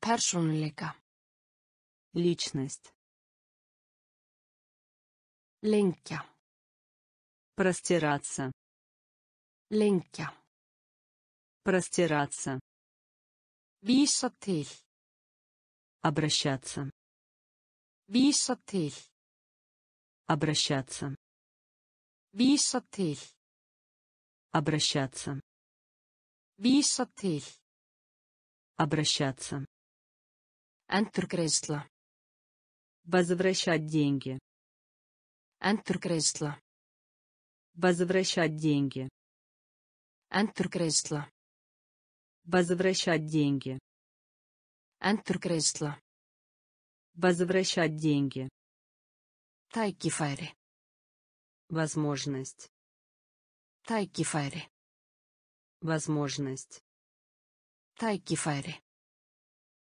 Persónuleika. Личность. Lengja. Простираться. Lengja. Простираться. Til. Обращаться. Til. Обращаться. Til. Обращаться. Til. Обращаться. Endurgreiðsla. Возвращать деньги. Endurgreiðsla. Возвращать деньги. Endurgreiðsla. Возвращать деньги. Endurgreiðsla. Возвращать деньги. Tækifæri. Возможность. Tækifæri. Возможность. Tækifæri.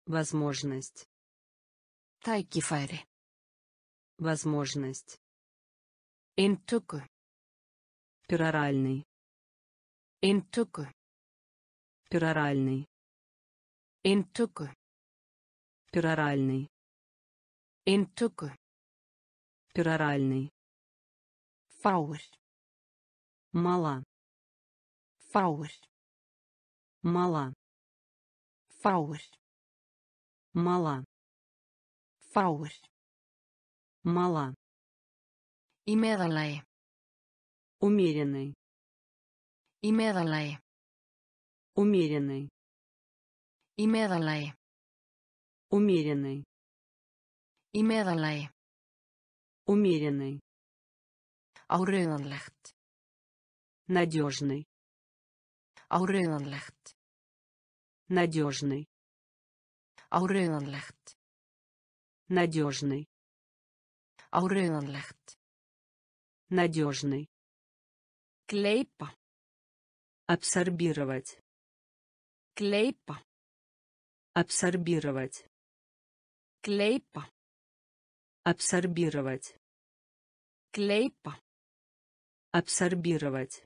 Возможность. Tækifæri. Возможность. Inntöku. Пероральный. Inntöku. Пероральный. Inntöku. Пероральный. Inntöku. Пероральный. Fáir. Мала. Fáir. Мала. Fáir. Мала. Fáir. Мала. Í meðalagi. Умеренный. Í meðalagi. Умеренный. Meðalagi. Умеренный. Meðalagi. Умеренный. Áreiðanlegt. Надежный. Áreiðanlegt. Надежный. Áreiðanlegt. Надежный. Áreiðanlegt. Надежный. Gleypa. Абсорбировать. Gleypa. Абсорбировать. Gleypa. Абсорбировать. Gleypa. Абсорбировать.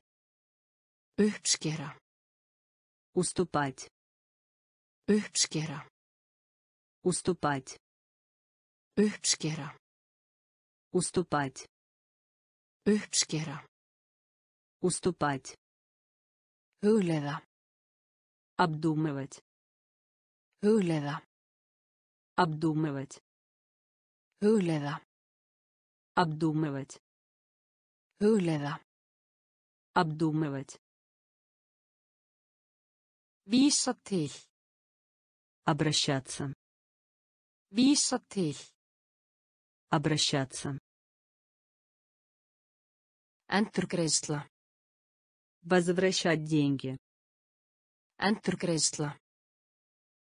Uppskera. Уступать. Uppskera. Уступать. Uppskera. Уступать. Uppskera. Уступать. Hugleiða. Обдумывать. Hugleiða. Обдумывать. Hugleiða. Обдумывать. Hugleiða. Обдумывать. Vísa til. Обращаться. Vísa til. Обращаться. Endurgreiðsla. Возвращать деньги. Endurgreiðsla.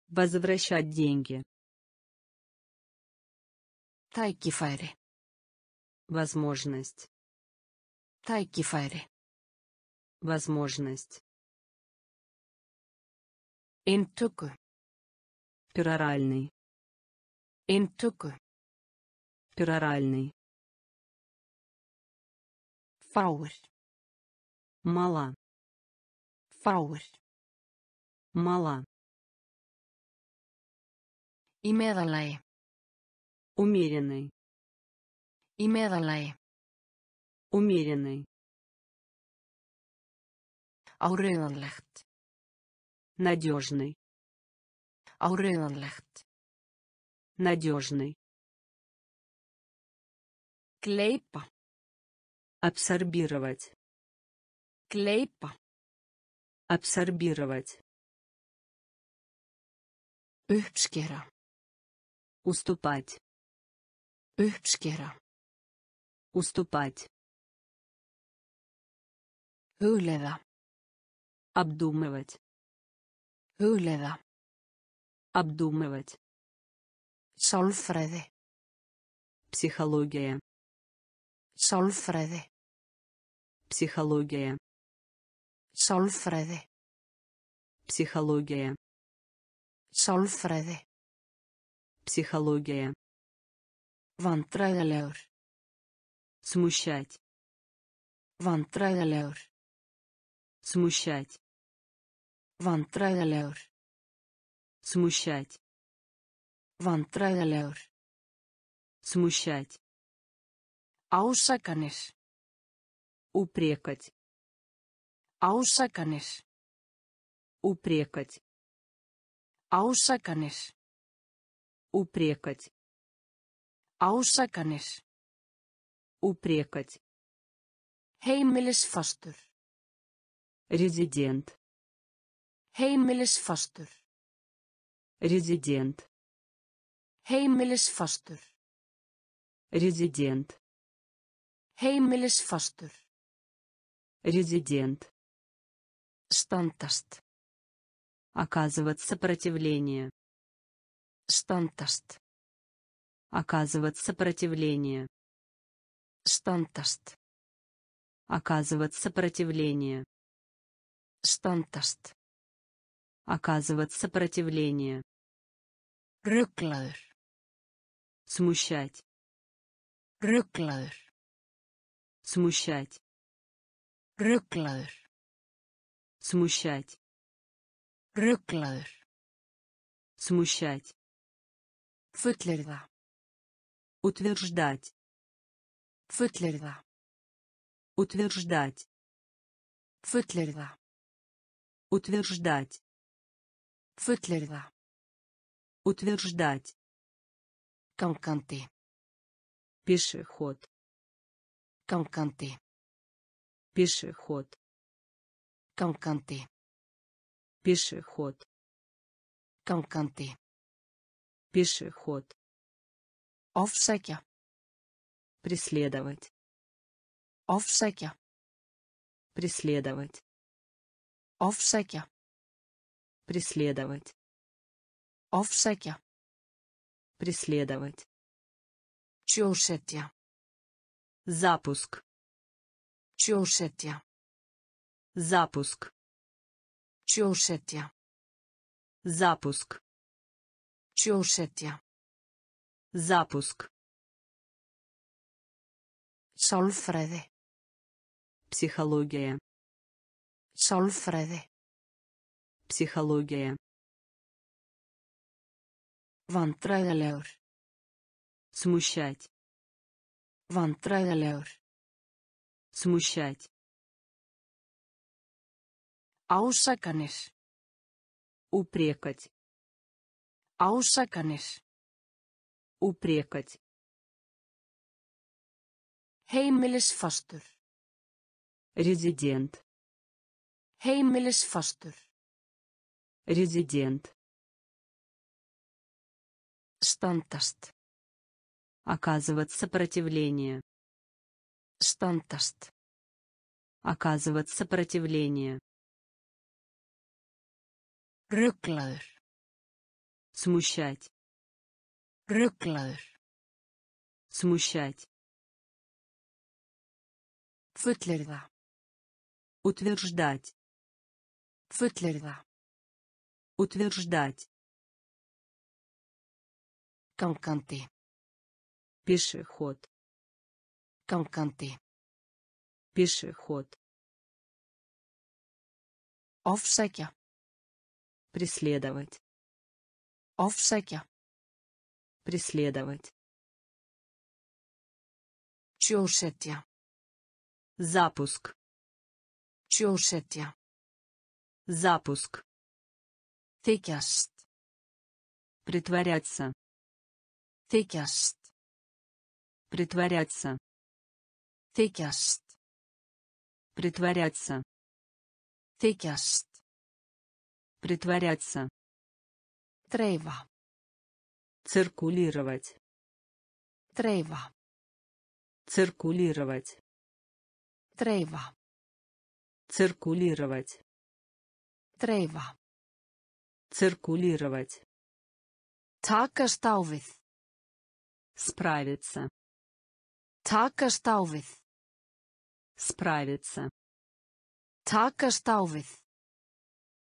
Возвращать деньги. Tækifæri. Возможность. Tækifæri. Возможность. Inntöku. Пероральный. Inntöku. Пероральный. Fáir. Мала. Fáir. Мала. Meðalagi. Умеренный. Meðalagi. Умеренный. Áreiðanlegt. Надежный. Áreiðanlegt. Надежный. Gleypa. Абсорбировать. Gleypa. Абсорбировать. Uppskera. Уступать. Uppskera. Уступать. Hugleiða. Обдумывать. Hugleiða. Обдумывать. Sálfræði. Психология. Sálfræði. Психология. Sálfræði. Психология. Sálfræði. Психология. Vandræðalegur. Смущать. Vandræðalegur. Смущать. Vandræðalegur. Смущать. Vandræðalegur. Смущать. Ásakanir. Упрекать. Ásakanir. Упрекать. Ásakanir. Упрекать. Ásakanir. Упрекать. Heimilisfastur. Резидент. Heimilisfastur. Резидент. Heimilisfastur. Резидент. Heimilisfastur. Резидент. Standast. Оказывать сопротивление. Standast. Оказывать сопротивление. Standast. Оказывать сопротивление. Standast. Оказывать сопротивление. Rugglaður. Смущать. Rugglaður. Смущать. Rugglaður. Смущать. Rugglaður. Смущать. Fullyrða. Утверждать. Fullyrða. Утверждать. Fullyrða. Утверждать. Fullyrða. Утверждать. Gangandi. Пешеход. Gangandi. Пешеход. Gangandi. Пешеход. Gangandi. Пешеход. Ofsækja. Преследовать. Ofsækja. Преследовать. Ofsækja. Преследовать. Ofsækja. Преследовать. Sjósetja. Запуск. Sjósetja. Запуск. Sjósetja. Запуск. Sjósetja. Запуск. Sálfræði. Психология. Sálfræði. Психология. Vandræðalegur. Смущать. Vandræðalegur. Смущать. Ásakanir. Упрекать. Ásakanir. Упрекать. Heimilisfastur. Резидент. Heimilisfastur. Резидент. Standast. Оказывать сопротивление. Standast. Оказывать сопротивление. Rugglaður. Смущать. Rugglaður. Смущать. Fullyrða. Утверждать. Fullyrða. Утверждать. Gangandi. Пешеход. Gangandi. Пешеход. Ofsækja. Преследовать. Ofsækja. Преследовать. Sjósetja. Запуск. Sjósetja. Запуск. Þykjast. Притворяться. Þykjast. Притворяться. Þykjast. Притворяться. Þykjast. Притворяться. Dreifa. Циркулировать. Dreifa. Циркулировать. Dreifa. Циркулировать. Dreifa. Циркулировать. Á við. Справиться. Á við. Справиться. Á við.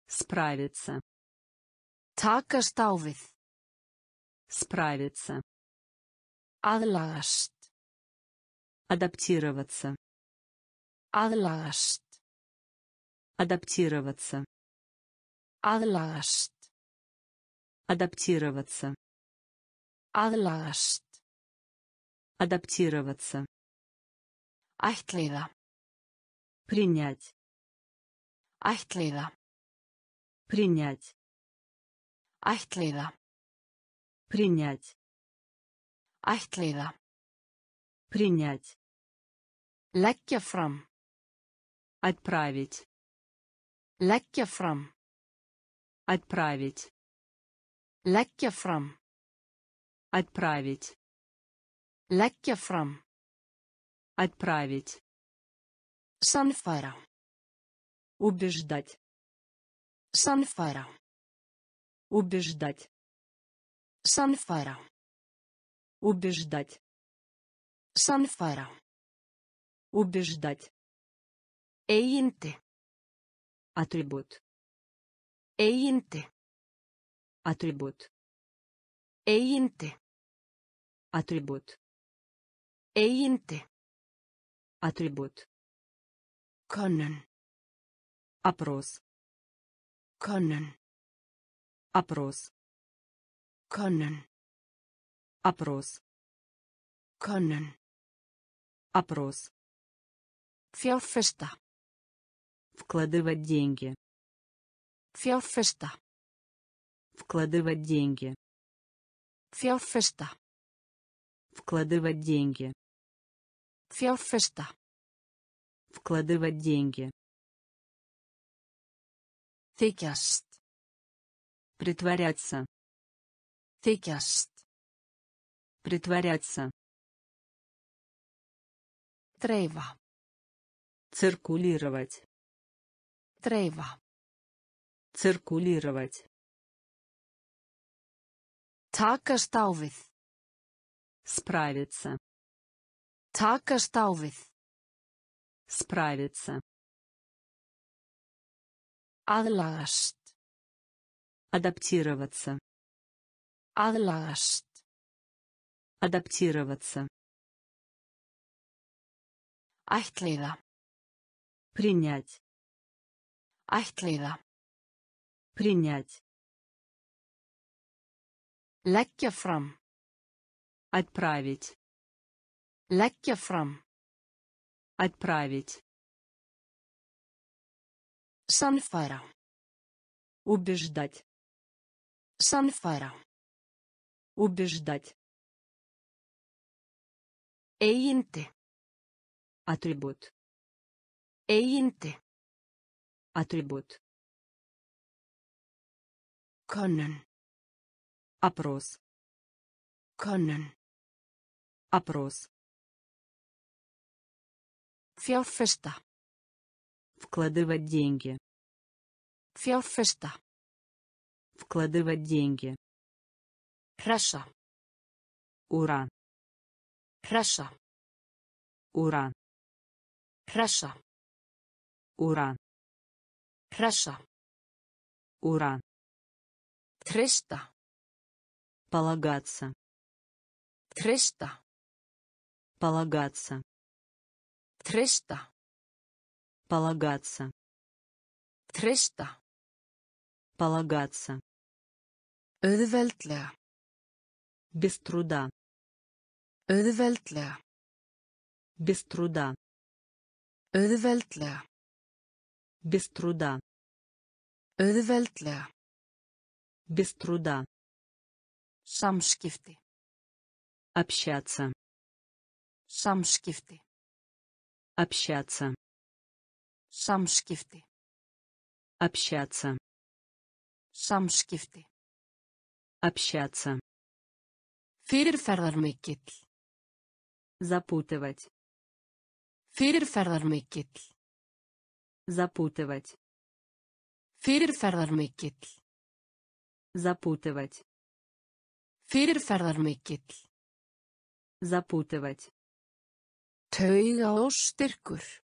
Справиться. Takast á við. Справиться. Aðlagast. Адаптироваться. Aðlagast. Адаптироваться. Aðlagast. Адаптироваться. Aðlagast. Адаптироваться. Ættleiða. Принять. Ættleiða. Принять. Ættleiða. Принять. Ættleiða. Принять. Leggja fram. Отправить. Leggja fram. Отправить. Leggja fram. Отправить. Leggja fram. Отправить. Sannfæra. Убеждать. Sannfæra. Убеждать. Sannfæra. Убеждать. Sannfæra. Убеждать. Eigindi. Атрибут. Eigindi. Атрибут. Eigindi. Атрибут. Eigindi. Атрибут. Könnun. Опрос. Könnun. Опрос. Könnun. Опрос. Könnun. Опрос. Fjárfesta. Вкладывать деньги. Fjárfesta. Вкладывать деньги. Fjárfesta. Вкладывать деньги. Fjárfesta. Вкладывать деньги. Þykjast. Притворяться. Þykjast. Притворяться. Dreifa. Циркулировать. Dreifa. Циркулировать. Takast á við. Справиться. Takast á við. Справиться. Aðlagast. Адаптироваться. Aðlagast. Адаптироваться. Ættleiða. Принять. Ættleiða. Принять. Leggja fram. Отправить. Leggja fram. Отправить. Sannfæra. Убеждать. Sannfæra. Убеждать. Eigindi. Атрибут. Eigindi. Атрибут. Könnun. Опрос. Könnun. Опрос. Fjárfesta. Вкладывать деньги. Fjárfesta. Вкладывать деньги. Hressa. Ура. Hressa. Ура. Hressa. Ура. Hressa. Ура. Trista. Полагаться. Treysta. Полагаться. Treysta. Полагаться. Treysta. Полагаться. Auðveldlega. Без труда. Auðveldlega. Без труда. Auðveldlega. Без труда. Auðveldlega. Без труда. Samskipti. Общаться. Samskipti. Общаться. Samskipti. Общаться. Samskipti. Общаться. Fyrirferðarmikill. Запутывать. Fyrirferðarmikill. Запутывать. Fyrirferðarmikill. Запутывать. Fyrirferðarmikill. Запутывать. Tauga og styrkur.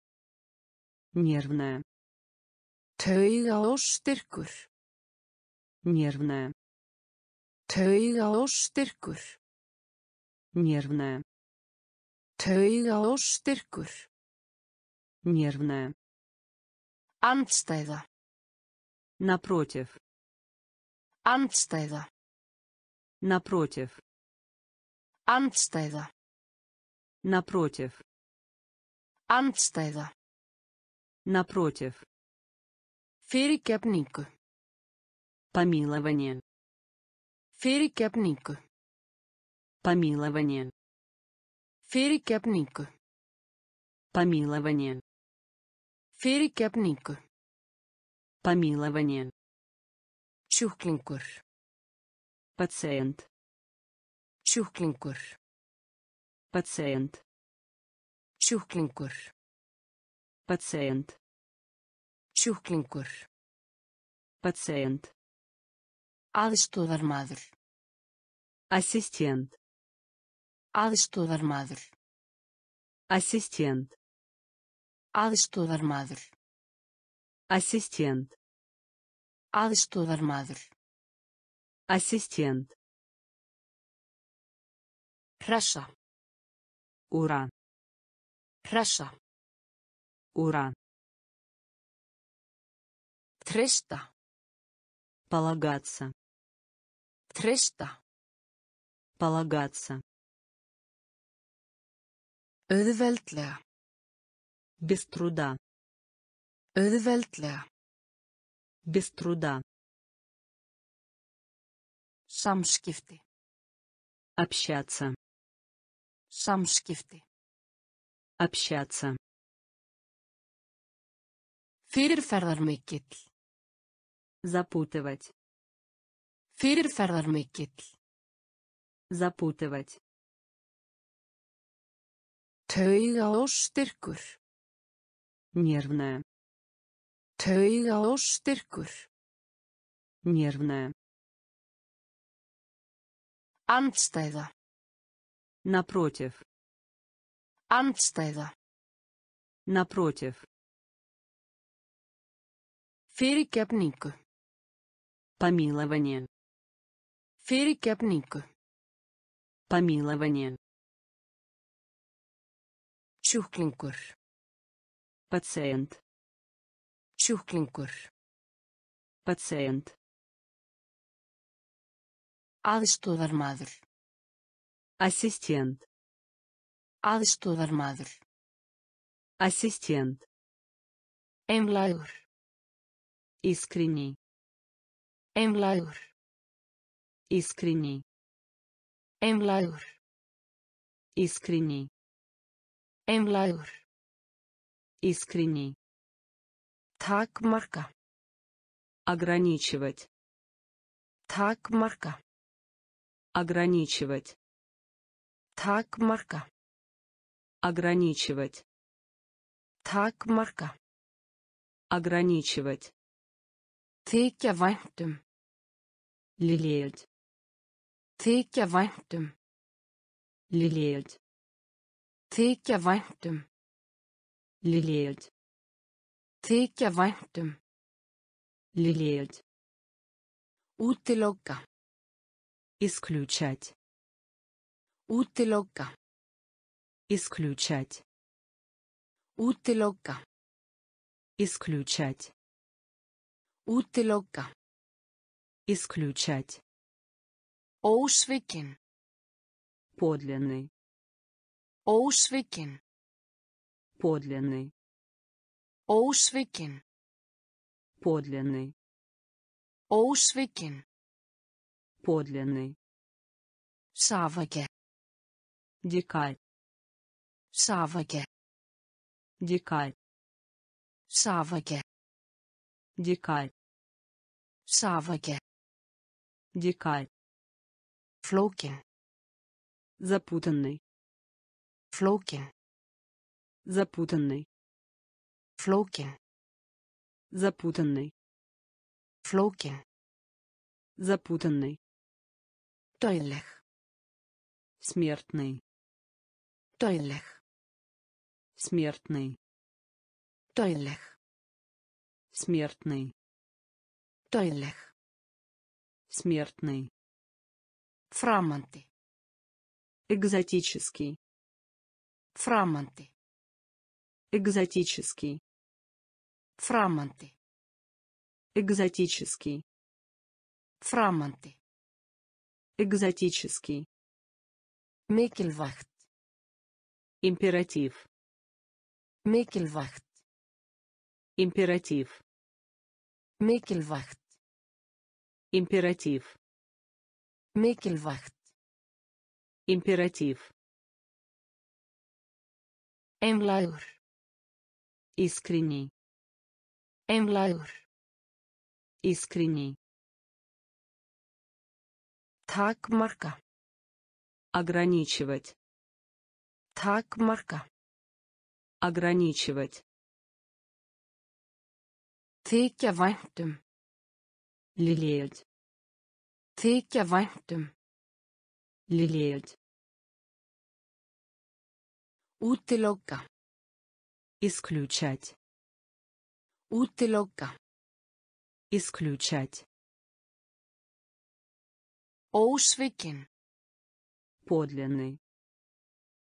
Нервная. Og styrkur. Нервная. Og styrkur. Нервная. Og styrkur. Нервная. Andstæða. Напротив. Andstæða. Напротив. Andstæða. Напротив. Andstæða. Напротив. Fyrirgefningu. Помилование. Fyrirgefningu. Помилование. Fyrirgefningu. Помилование. Fyrirgefningu. Помилование. Sjúklingur. Пациент. Sjúklingur. Пациент. Sjúklingur. Пациент. Sjúklingur. Пациент. Aðstóðarmaður. Ассистент. Aðstóðarmaður. Ассистент. Aðstóðarmaður. Ассистент. Aðstóðarmaður. Ассистент. Hressa. Ура. Hressa. Ура. Treysta. Полагаться. Treysta. Полагаться. Auðveldlega. Без труда. Auðveldlega. Без труда. Samskipti. Общаться. Samskipti. Общаться. Fyrirferðarmikill. Запутывать. Fyrirferðarmikill. Запутывать. Tauga og styrkur. Нервная. Og styrkur. Нервная. Andstæða. Напротив. Andstæða. Напротив. Fyrirgefningu. Помилование. Fyrirgefningu. Помилование. Sjúklingur. Пациент. Sjúklingur. Пациент. Aðstóðarmaður. Ассистент. Aðstóðarmaður. Ассистент. Einlægur. Искренний. Einlægur. Искренний. Einlægur. Искренний. Einlægur. Искренний. Takmarka. Ограничивать. Takmarka. Ограничивать. Takmarka. Ограничивать. Takmarka. Ограничивать. Þykja væntum. Лелеять. Þykja væntum. Лелеять. Þykja væntum. Лелеять. Þykja væntum. Лелеять. Útiloka. Исключать. Útilokka. исключать Útilokka. исключать Útilokka. исключать Ósvikin. подлинный Ósvikin. подлинный Ósvikin. подлинный Ósvikin. подлинный Safage. дикарь Safage. дикарь Safage. дикарь Safage. дикарь Flókin. запутанный Flókin. запутанный Flókin. запутанный Flókin. запутанный Døileg. смертный Døileg. смертный Døileg. смертный Døileg. смертный Framandi. экзотический Framandi. экзотический Framandi. экзотический Framandi. экзотический Mikilvægt. императив Mikilvægt. императив Mikilvægt. Императив Mikilvægt. императив Einlægur. искренний Einlægur. искренний Takmarka. ограничивать Takmarka. ограничивать Þykja væntum. Лелеять Þykja væntum. лелеять Útilokka. исключать Útilokka. исключать Ósvikin. подлинный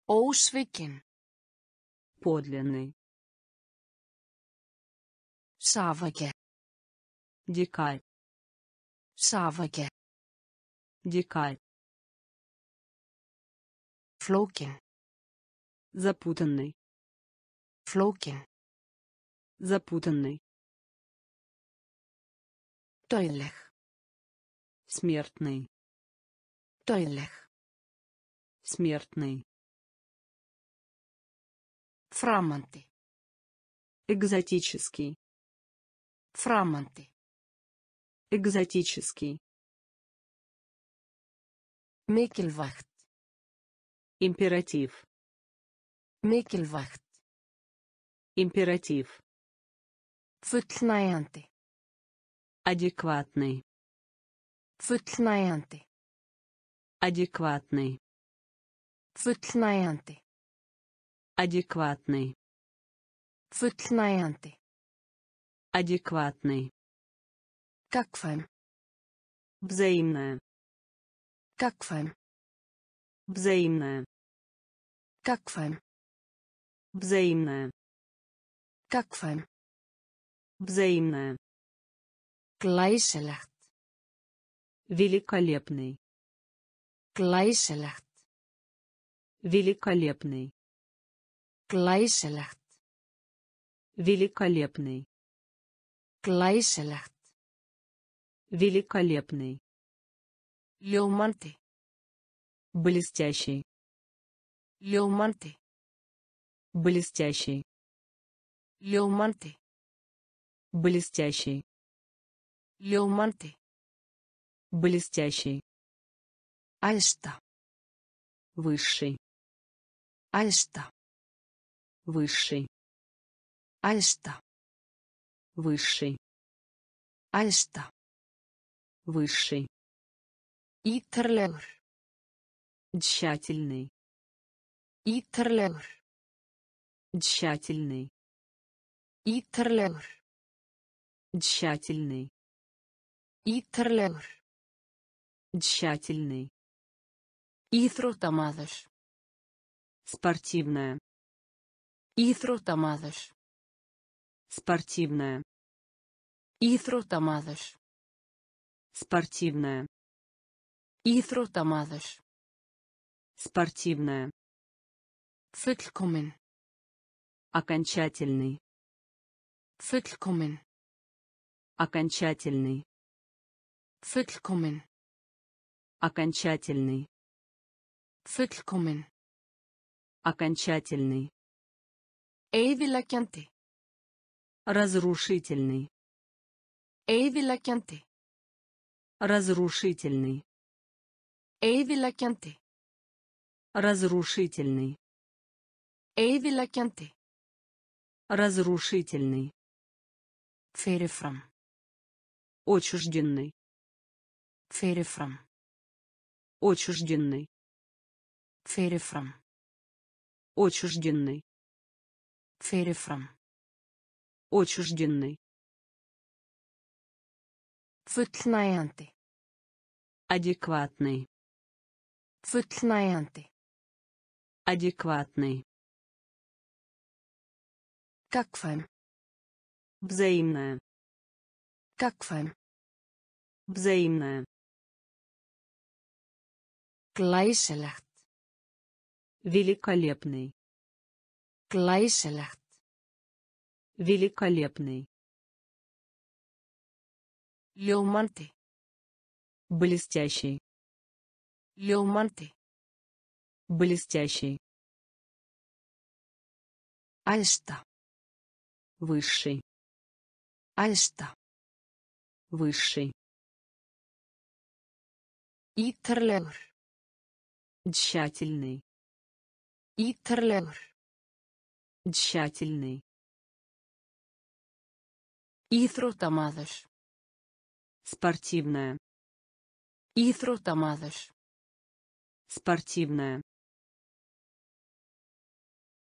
Ósvikin. подлинный Safage. дикарь Safage. дикарь Flókin. запутанный Flókin. запутанный Døileg. смертный Døileg. смертный Framandi. экзотический Framandi. Экзотический Mikilvægt. императив Mikilvægt. императив Fullnægjandi. адекватный Fullnægjandi. адекватный Fullnægjandi. адекватный Fullnægjandi. адекватный Gagkvæm. взаимное Gagkvæm. взаимное Gagkvæm. взаимное Gagkvæm. взаимное Glæsilegt. великолепный Glæsilegt. великолепный Glæsilegt. великолепный Glæsilegt. Великолепный Ljómandi. блестящий Ljómandi. блестящий Ljómandi. блестящий Ljómandi. блестящий Æðsta. высший Æðsta. высший Æðsta. высший Æðsta. Высший Ítarlegur. тщательный Ítarlegur. тщательный Ítarlegur. тщательный Ítarlegur. тщательный Íþróttamaður. Спортивная. Íþróttamaður. Спортивная. Íþróttamaður. Спортивная. Íþróttamaður. Спортивная. Fullkomin. Окончательный. Fullkomin. Окончательный. Fullkomin. Окончательный. Fullkomin. Окончательный. Eyðileggjandi. Разрушительный. Eyðileggjandi. Разрушительный. Eyðileggjandi. Разрушительный. Eyðileggjandi. Разрушительный. Fyrirfram. Отчужденный. Fyrirfram. Отчужденный. Fyrirfram. Отчужденный. Fyrirfram. Отчужденный. Fullnægjandi. Адекватный. Fullnægjandi. Адекватный. Gagkvæm. Взаимная. Gagkvæm. Взаимная. Glæsilegt. Великолепный. Glæsilegt. Великолепный. Ljómandi. Блестящий. Ljómandi. Блестящий. Æðsta. Высший. Æðsta. Высший. Ítarlegur. Тщательный. Ítarlegur. Тщательный. Íþróttamaður. Спортивная. Íþróttamaður. Спортивная.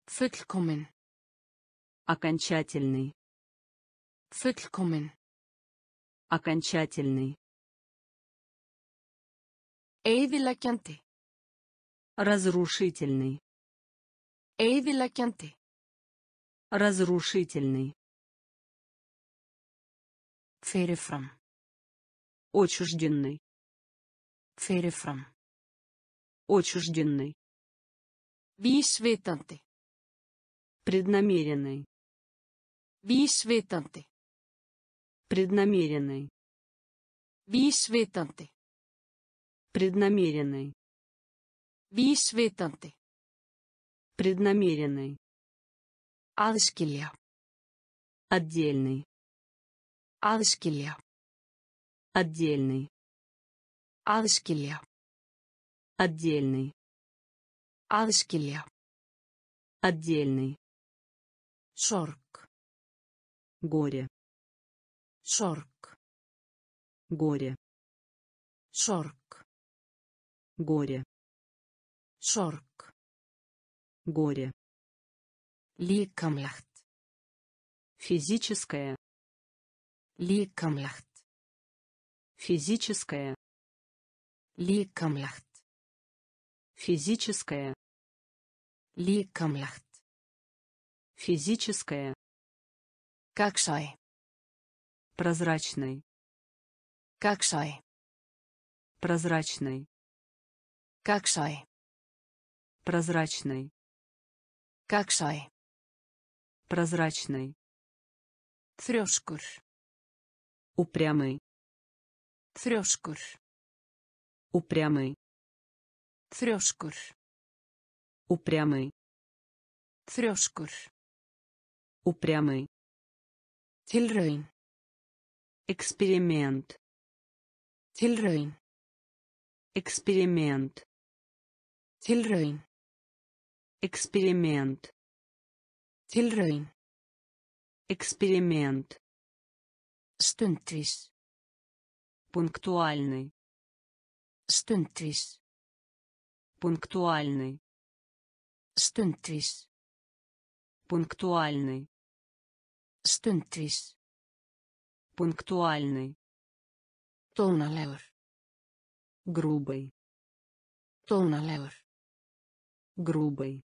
Fullkomin. Окончательный. Fullkomin. Окончательный. Eyðileggjandi. Разрушительный. Eyðileggjandi. Разрушительный. Fyrirfram. Отчужденный. Fyrirfram. Отчужденный. Vísvitandi. Преднамеренный. Vísvitandi. Преднамеренный. Vísvitandi. Преднамеренный. Vísvitandi. Преднамеренный. Aðskilja. Отдельный. Aðskilja. Отдельный. Aðskilja. Отдельный. Aðskilja. Отдельный. Sorg. Горе. Sorg. Горе. Sorg. Горе. Sorg. Горе. Líkamlegt. Физическое. Líkamlegt. Физическое. Líkamlegt. Физическое. Líkamlegt. Физическое. Gagnsæ. Прозрачный. Gagnsæ. Прозрачный. Gagnsæ. Прозрачный. Gagnsæ. Прозрачный. Þrjóskur. Упрямый. Þrjóskur. Упрямый. Þrjóskur. Упрямый. Þrjóskur. Упрямый. Tilraun. Эксперимент. Tilraun. Эксперимент. Tilraun. Эксперимент. Tilraun. Эксперимент. Stundvís. Пунктуальный. Stundvís. Пунктуальный. Stundvís. Пунктуальный. Stundvís. Пунктуальный. Dónalegur. Грубый. Tónalegur. грубый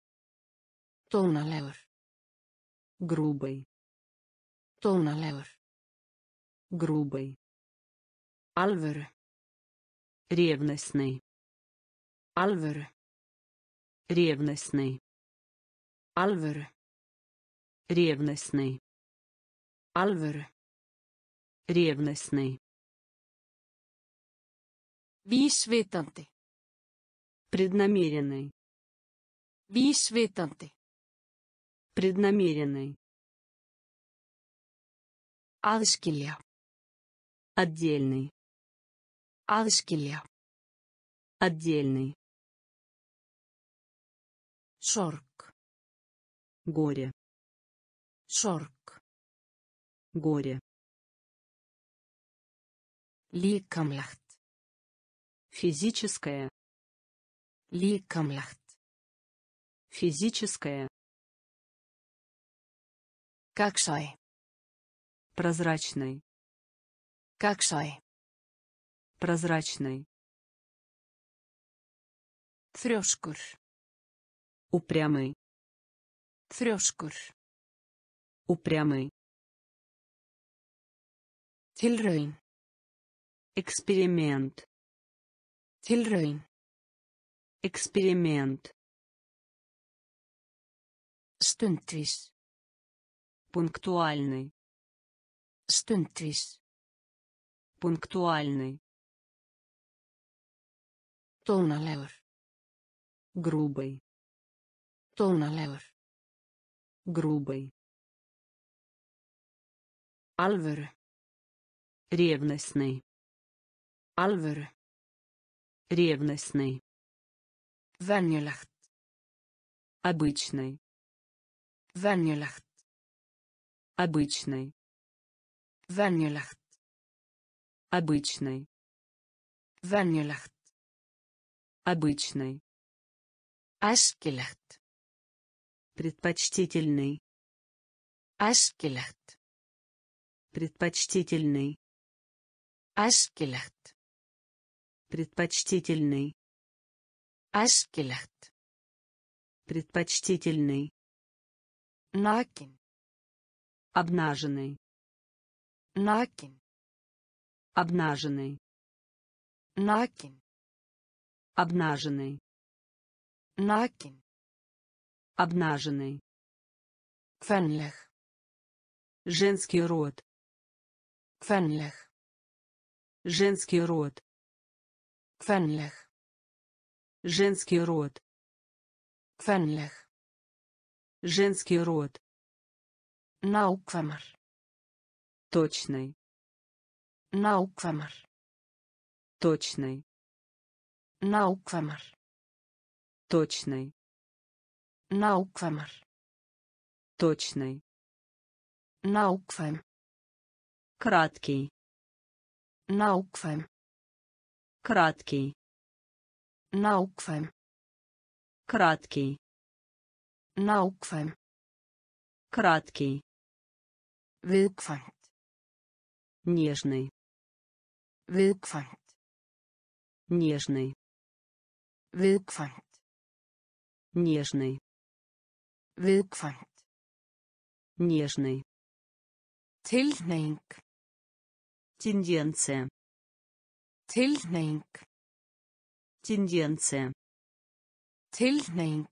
Tónalegur. грубый Tónalegur. грубый Alvöru. Ревностный Alvöru. ревностный Alvöru. ревностный Alvöru. ревностный Vísvitandi. преднамеренный Vísvitandi. преднамеренный Aðskilja. отдельный Aðskilja. отдельный Sorg. горе Sorg. горе Líkamlegt. физическое Líkamlegt. физическое Gagnsæ. прозрачный Gagnsæ. Прозрачный Þrjóskur. упрямый Þrjóskur. упрямый Tilraun. эксперимент Tilraun. эксперимент Stundvís. пунктуальный Stundvís. пунктуальный Tónalegur. грубый Tónalegur. грубый Alvöru. ревностный Alvöru. ревностный Venjulegt. обычный Venjulegt. обычный Venjulegt. обычный Venjulegt. Обычный Æskilegt. предпочтительный Æskilegt. предпочтительный Æskilegt. предпочтительный Æskilegt. предпочтительный Nakin. обнаженный Nakin. обнаженный Nakin. Обнаженный Nakin. обнаженный Kvenleg. женский род Kvenleg. женский род Kvenleg. женский род Kvenleg. женский род Nákvæmar. точный Nákvæmar. точный Nákvæmar. точный Nákvæmar. точный Nákvæm. краткий Nákvæm. краткий Nákvæm. краткий Nákvæm. краткий Viðkvæmt. нежный Viðkvæmt. нежный Viðkvæmt. нежный Viðkvæmt. нежный Tilhneing. тенденция Tilhneing. тенденция Tilhneing.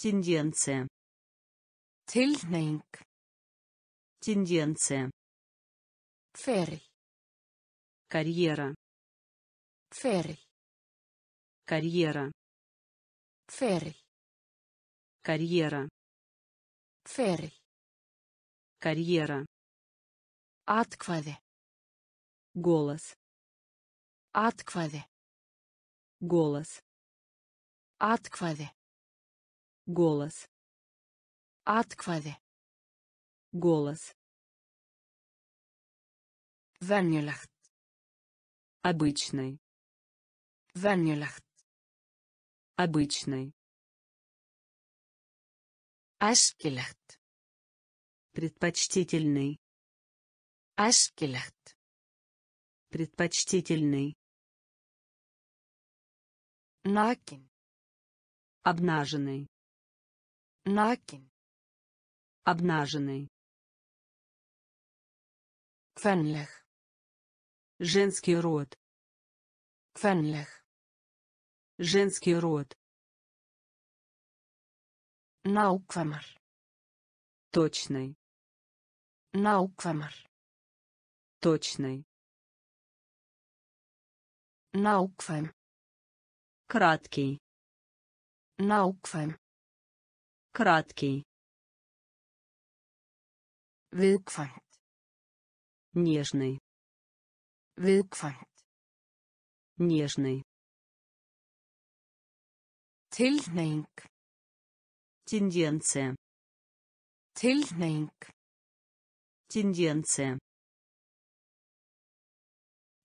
тенденция Tilhneing. тенденция Feril. карьера Feril. Карьера Feril. карьера Feril. карьера Atkvæði. голос Atkvæði. голос Atkvæði. голос Atkvæði. голос Venjulegt. обычный Venjulegt. Обычный Æskilegt. предпочтительный Æskilegt. предпочтительный Nakin. Обнаженный. Nakin. Обнаженный. Kvenleg. Женский род. Kvenleg. Женский род. Nákvæmar. Точный. Nákvæmar. Точный. Nákvæm. Краткий. Nákvæm. Краткий. Viðkvæmt. Нежный. Viðkvæmt. Нежный. Tilhneing. Тенденция. Tilhneing. Тенденция.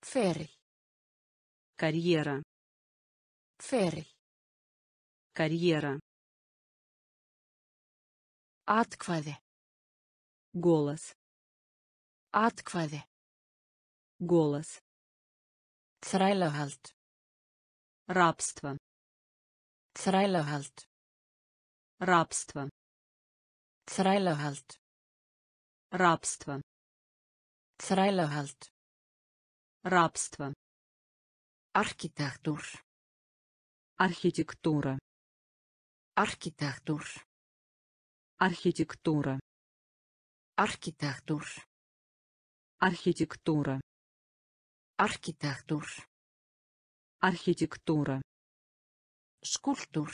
Feril. Карьера. Feril. Карьера. Atkvæði. Голос. Atkvæði. Голос. Þrælahald. Рабство. Þrælahald. Рабство. Þrælahald. Рабство. Þrælahald. Рабство. Arkitektúr. Архитектура. Arkitektúr. Архитектура. Arkitektúr. Архитектура. Arkitektúr. Архитектура. Skúltúr.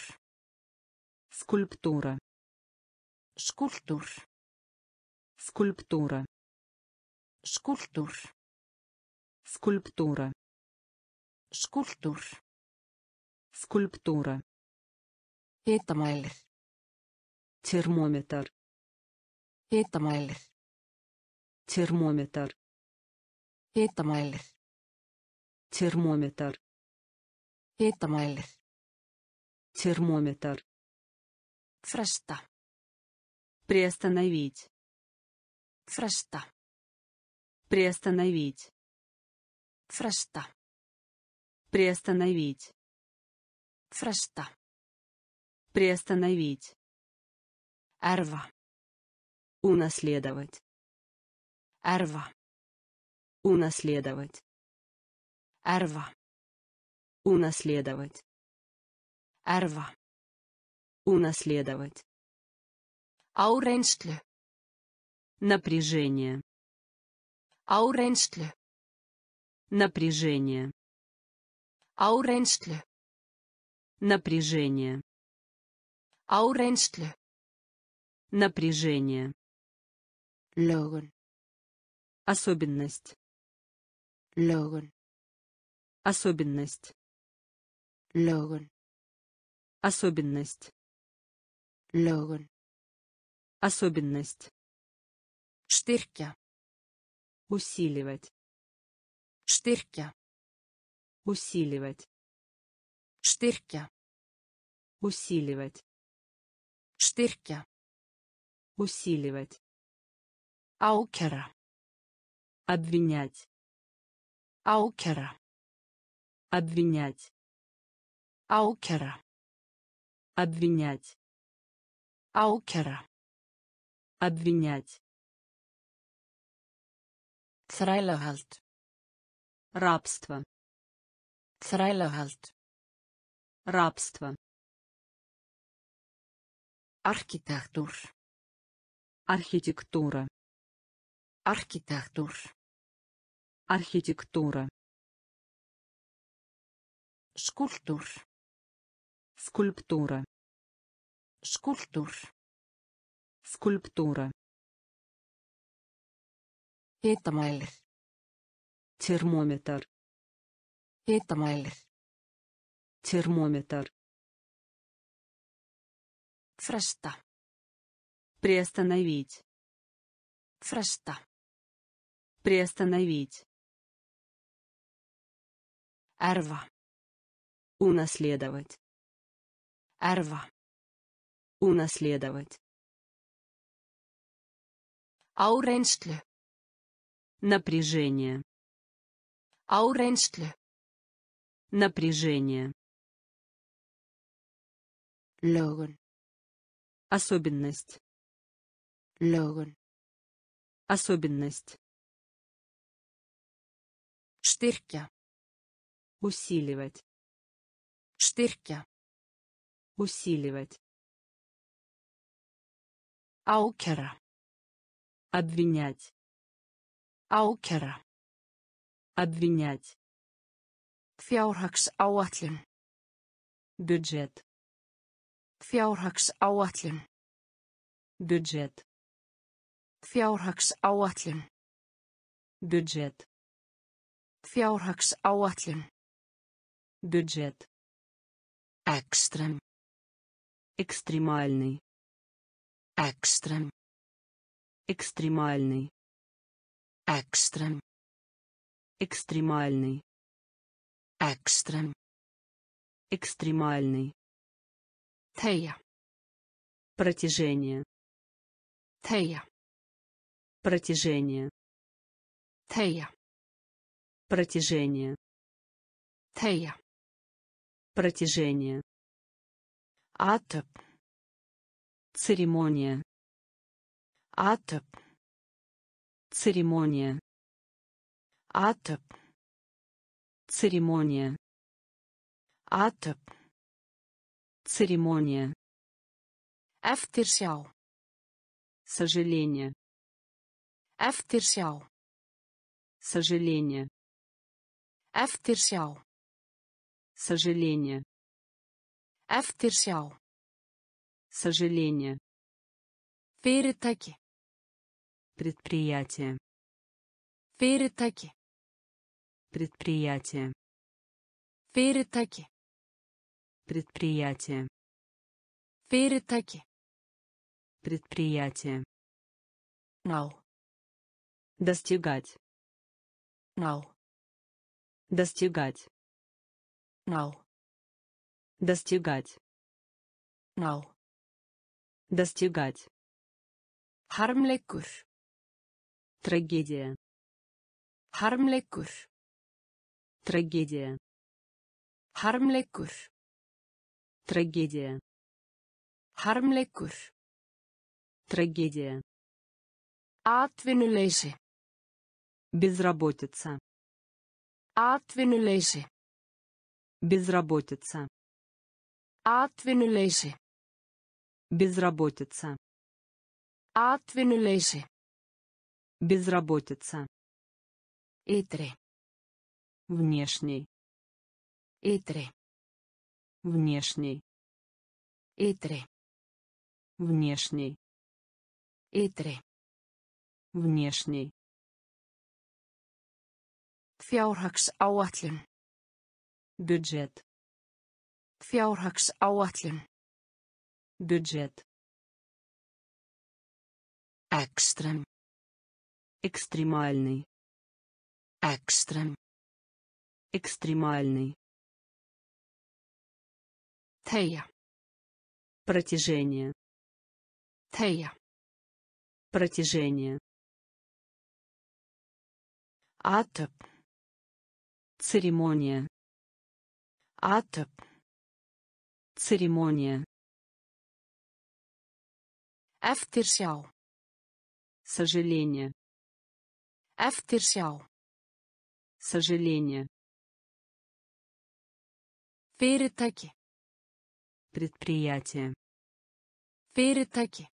Скульптура. Skúltúr. Скульптура. Skúltúr. Скульптура. Skúltúr. Скульптура. Hitamælir. Термометр. Hitamælir. Термометр. Hitamælir. Термометр. Hitamælir. Термометр. Fresta. Приостановить. Fresta. Приостановить. Fresta. Приостановить. Fresta. Приостановить. Erfa. Унаследовать. Erfa. Унаследовать. Erfa. Унаследовать. Erfa. Унаследовать. Áreynslu. Напряжение. Áreynslu. Напряжение. Áreynslu. Напряжение. Áreynslu. Напряжение. Lögun. Особенность. Lögun. Особенность. Lögun. Особенность. Lögun. Особенность. Styrkja. Усиливать. Styrkja. Усиливать. Styrkja. Усиливать. Styrkja. Усиливать. Ákæra. Обвинять. Ákæra. Обвинять. Ákæra. Обвинять. Ákæra. Обвинять. Þrælahald. Рабство. Þrælahald. Рабство. Arkitektúr. Архитектура. Arkitektúr. Архитектура. Skúltúr. Скульптура. Skúltúr. Скульптура. Hitamælir. Термометр. Hitamælir. Термометр. Fresta. Приостановить. Fresta. Приостановить. Erfa. Унаследовать. Erfa. Унаследовать. Áreynslu. Напряжение. Áreynslu. Напряжение. Lögun. Особенность. Lögun. Особенность. Styrkja. Усиливать. Styrkja. Усиливать. Ákæra. Обвинять. Ákæra. Обвинять. Fjárhagsáætlun. Бюджет. Fjárhagsáætlun. Бюджет. Fjárhagsáætlun. Бюджет. Fjárhagsáætlun. Бюджет. Экстрем. Экстремальный. Экстрем. Экстремальный. Экстрем. Экстремальный. Экстрем. Экстремальный. Тея. Протяжение. Тея. Протяжение. Тея. Протяжение. Тея. Протяжение. Атып. Церемония. Атып. Церемония. Атып. Церемония. Атып. Церемония. Eftirsjá. Сожаление. Eftirsjá. Сожаление. Eftirsjá. Сожаление. Eftirsjá. Сожаление. Fyrirtæki. Предприятие. Fyrirtæki. Предприятие. Fyrirtæki. Предприятие. Fyrirtæki. Предприятие. Ná. Достигать. Ná. Достигать. Ná. Достигать. Ná. Достигать. Harmleikur. Трагедия. Harmleikur. Трагедия. Harmleikur. Трагедия. Harmleikur. Трагедия. Atvinnuleysi. Безработица. Atvinnuleysi. Безработица. Atvinnuleysi. Безработица. Atvinnuleysi. Безработица. Ytri. Внешний. Ytri. Внешний. Ytri. Внешний. Ytri. Внешний. Fjárhagsáætlun. Бюджет. Fjárhagsáætlun. Бюджет. Экстрем. Экстремальный. Экстрем. Экстремальный. Тея. Протяжение. Тея. Протяжение. Атып. Церемония. Атып. Церемония. Eftirsjá. Сожаление. Eftirsjá. Сожаление. Fyrirtæki. Предприятие. Fyrirtæki.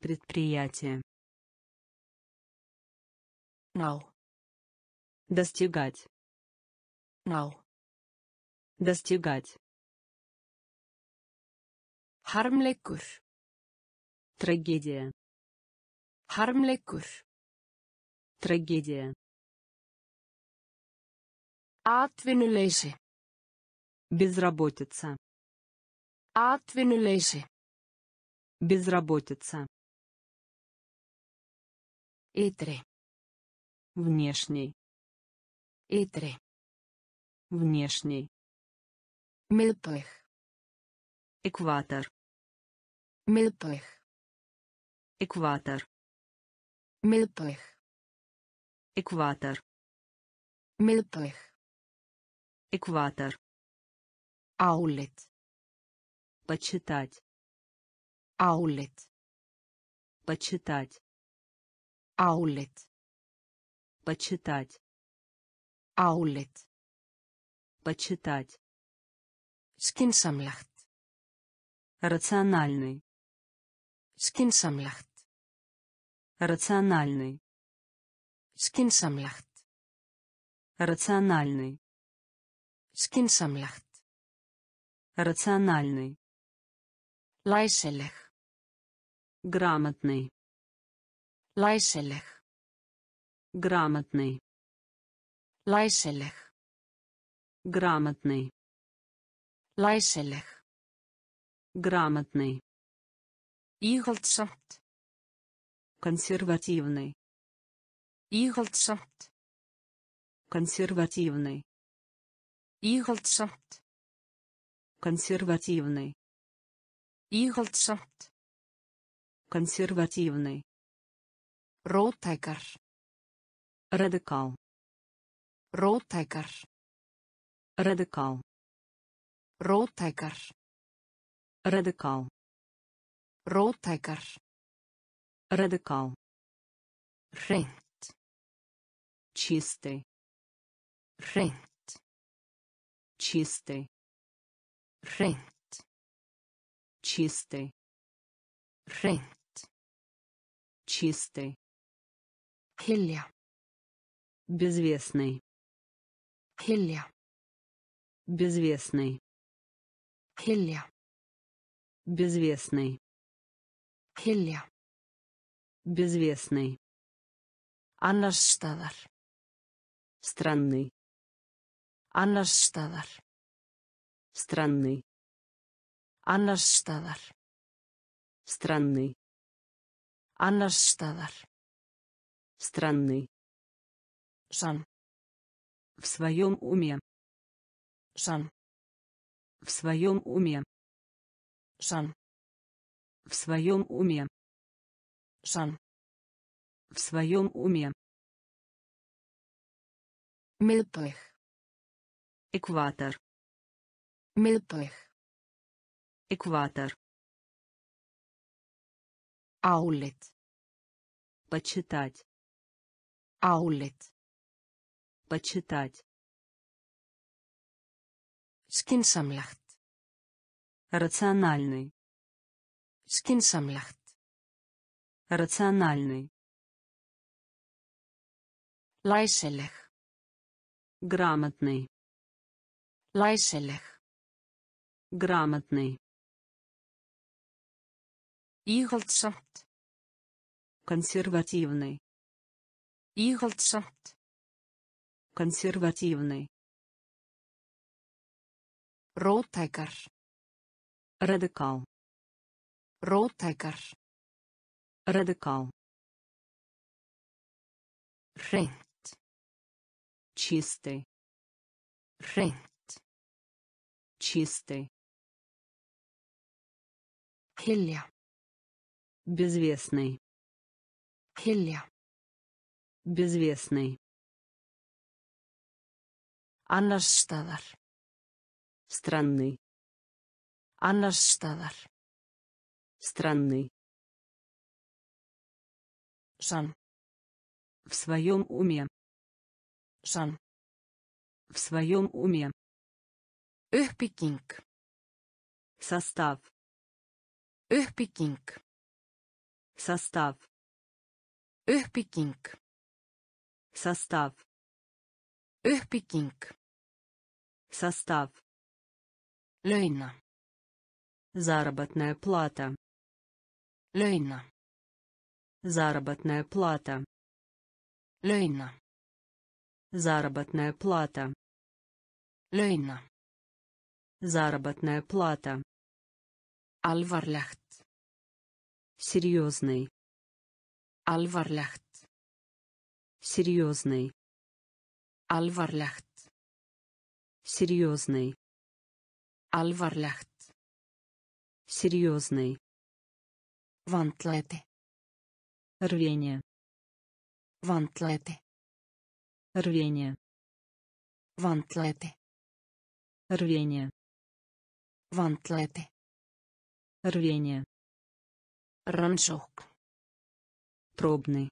Предприятие. Ná. Достигать. Ná. Достигать. Harmleikur. Трагедия. Harmleikur. Трагедия. Atvinnuleysi. Безработица. Atvinnuleysi. Безработица. Ytri. Внешний. Ytri. Внешний. Miðbaug. Экватор. Miðbaug. Экватор. Miðbaug. Экватор. Miðbaug. Экватор. Álit. Почитать. Álit. Почитать. Álit. Почитать. Álit. Почитать. Skynsamlegt. Рациональный. Skynsamlegt. Рациональный. Skynsamlegt. Рациональный. Skynsamlegt. Рациональный. Læsileg. Грамотный. Læsileg. Грамотный. Læsileg. Грамотный. Læsileg. Грамотный. Íhaldsamt. Консервативный. Íhaldsamt. Консервативный. Íhaldsamt. Консервативный. Íhaldsamt. Консервативный. Róttækar. Радикал. Róttækar. Радикал. Róttækar. Радикал. Róttækar. Радикал. Hreint. Чистый. Hreint. Чистый. Hreint. Чистый. Hreint. Чистый. Hylja. Безвестный. Hylja. Безвестный. Hylja. Безвестный. Hylja. Безвестный. Annars staðar. Странный. Annars staðar. Странный. Annars staðar. Странный. Annars staðar. Странный. Sann. В своем уме. Sann. В своем уме. Sann. В своем уме. Sann. В своем уме. Miðbaug. Экватор. Miðbaug. Экватор. Álit. Почитать. Álit. Почитать. Skynsamlegt. Рациональный. Skynsamlegt. Рациональный. Læsileg. Грамотный. Læsileg. Грамотный. Íhaldsamt. Консервативный. Íhaldsamt. Консервативный. Róttækar. Радикал. Róttækar. Радикал. Hreint. Чистый. Hreint. Чистый. Hylja. Безвестный. Hylja. Безвестный. Annars staðar. Странный. Annars staðar. Странный. Sann. В своем уме. Sann. В своем уме. Uppbygging. Состав. Uppbygging. Состав. Uppbygging. Состав. Uppbygging. Состав. Launa. Заработная плата. Launa. Заработная плата. Launa. Заработная плата. Launa. Заработная плата. Alvarlegt. Серьезный. Alvarlegt. Серьезный. Alvarlegt. Серьезный. Alvarlegt. Серьезный. Vandlæti. Рвение. Vandlæti. Рвение. Vandlæti. Рвение. Vandlæti. Рвение. Rannsókn. Пробный.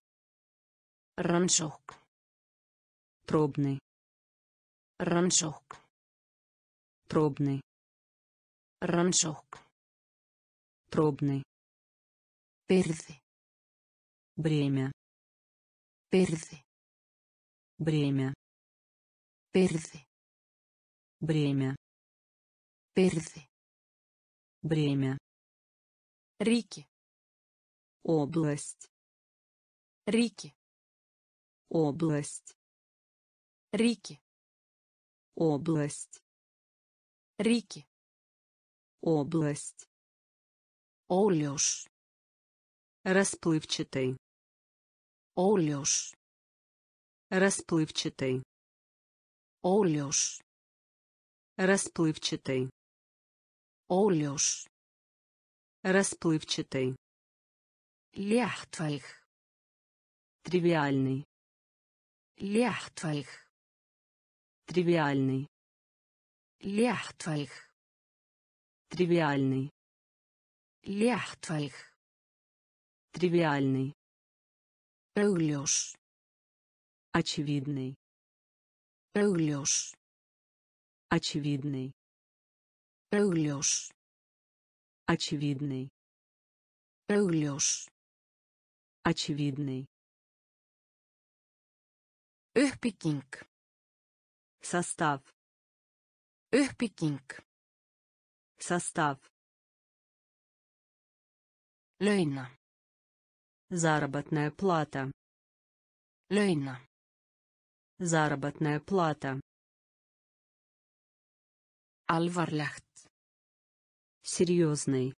Rannsókn. Пробный. Rannsókn. Пробный. Rannsókn. Пробный. Byrði. Бремя. Byrði. Бремя. Byrði. Бремя. Byrði. Бремя. Ríki. Область. Ríki. Область. Ríki. Область. Ríki. Область. Óljós. Расплывчатый. Óljós. Расплывчатый. Óljós. Расплывчатый. Óljós. Расплывчатый. Léttvæg. Тривиальный. Léttvæg. Тривиальный. Léttvæg. Тривиальный. Léttvæg. Тривиальный. Augljós. Очевидный. Augljós. Очевидный. Augljós. Очевидный. Augljós. Очевидный. Uppbygging. Состав. Uppbygging. Состав. Launa. Заработная плата. Launa. Заработная плата. Alvarlegt. Серьезный.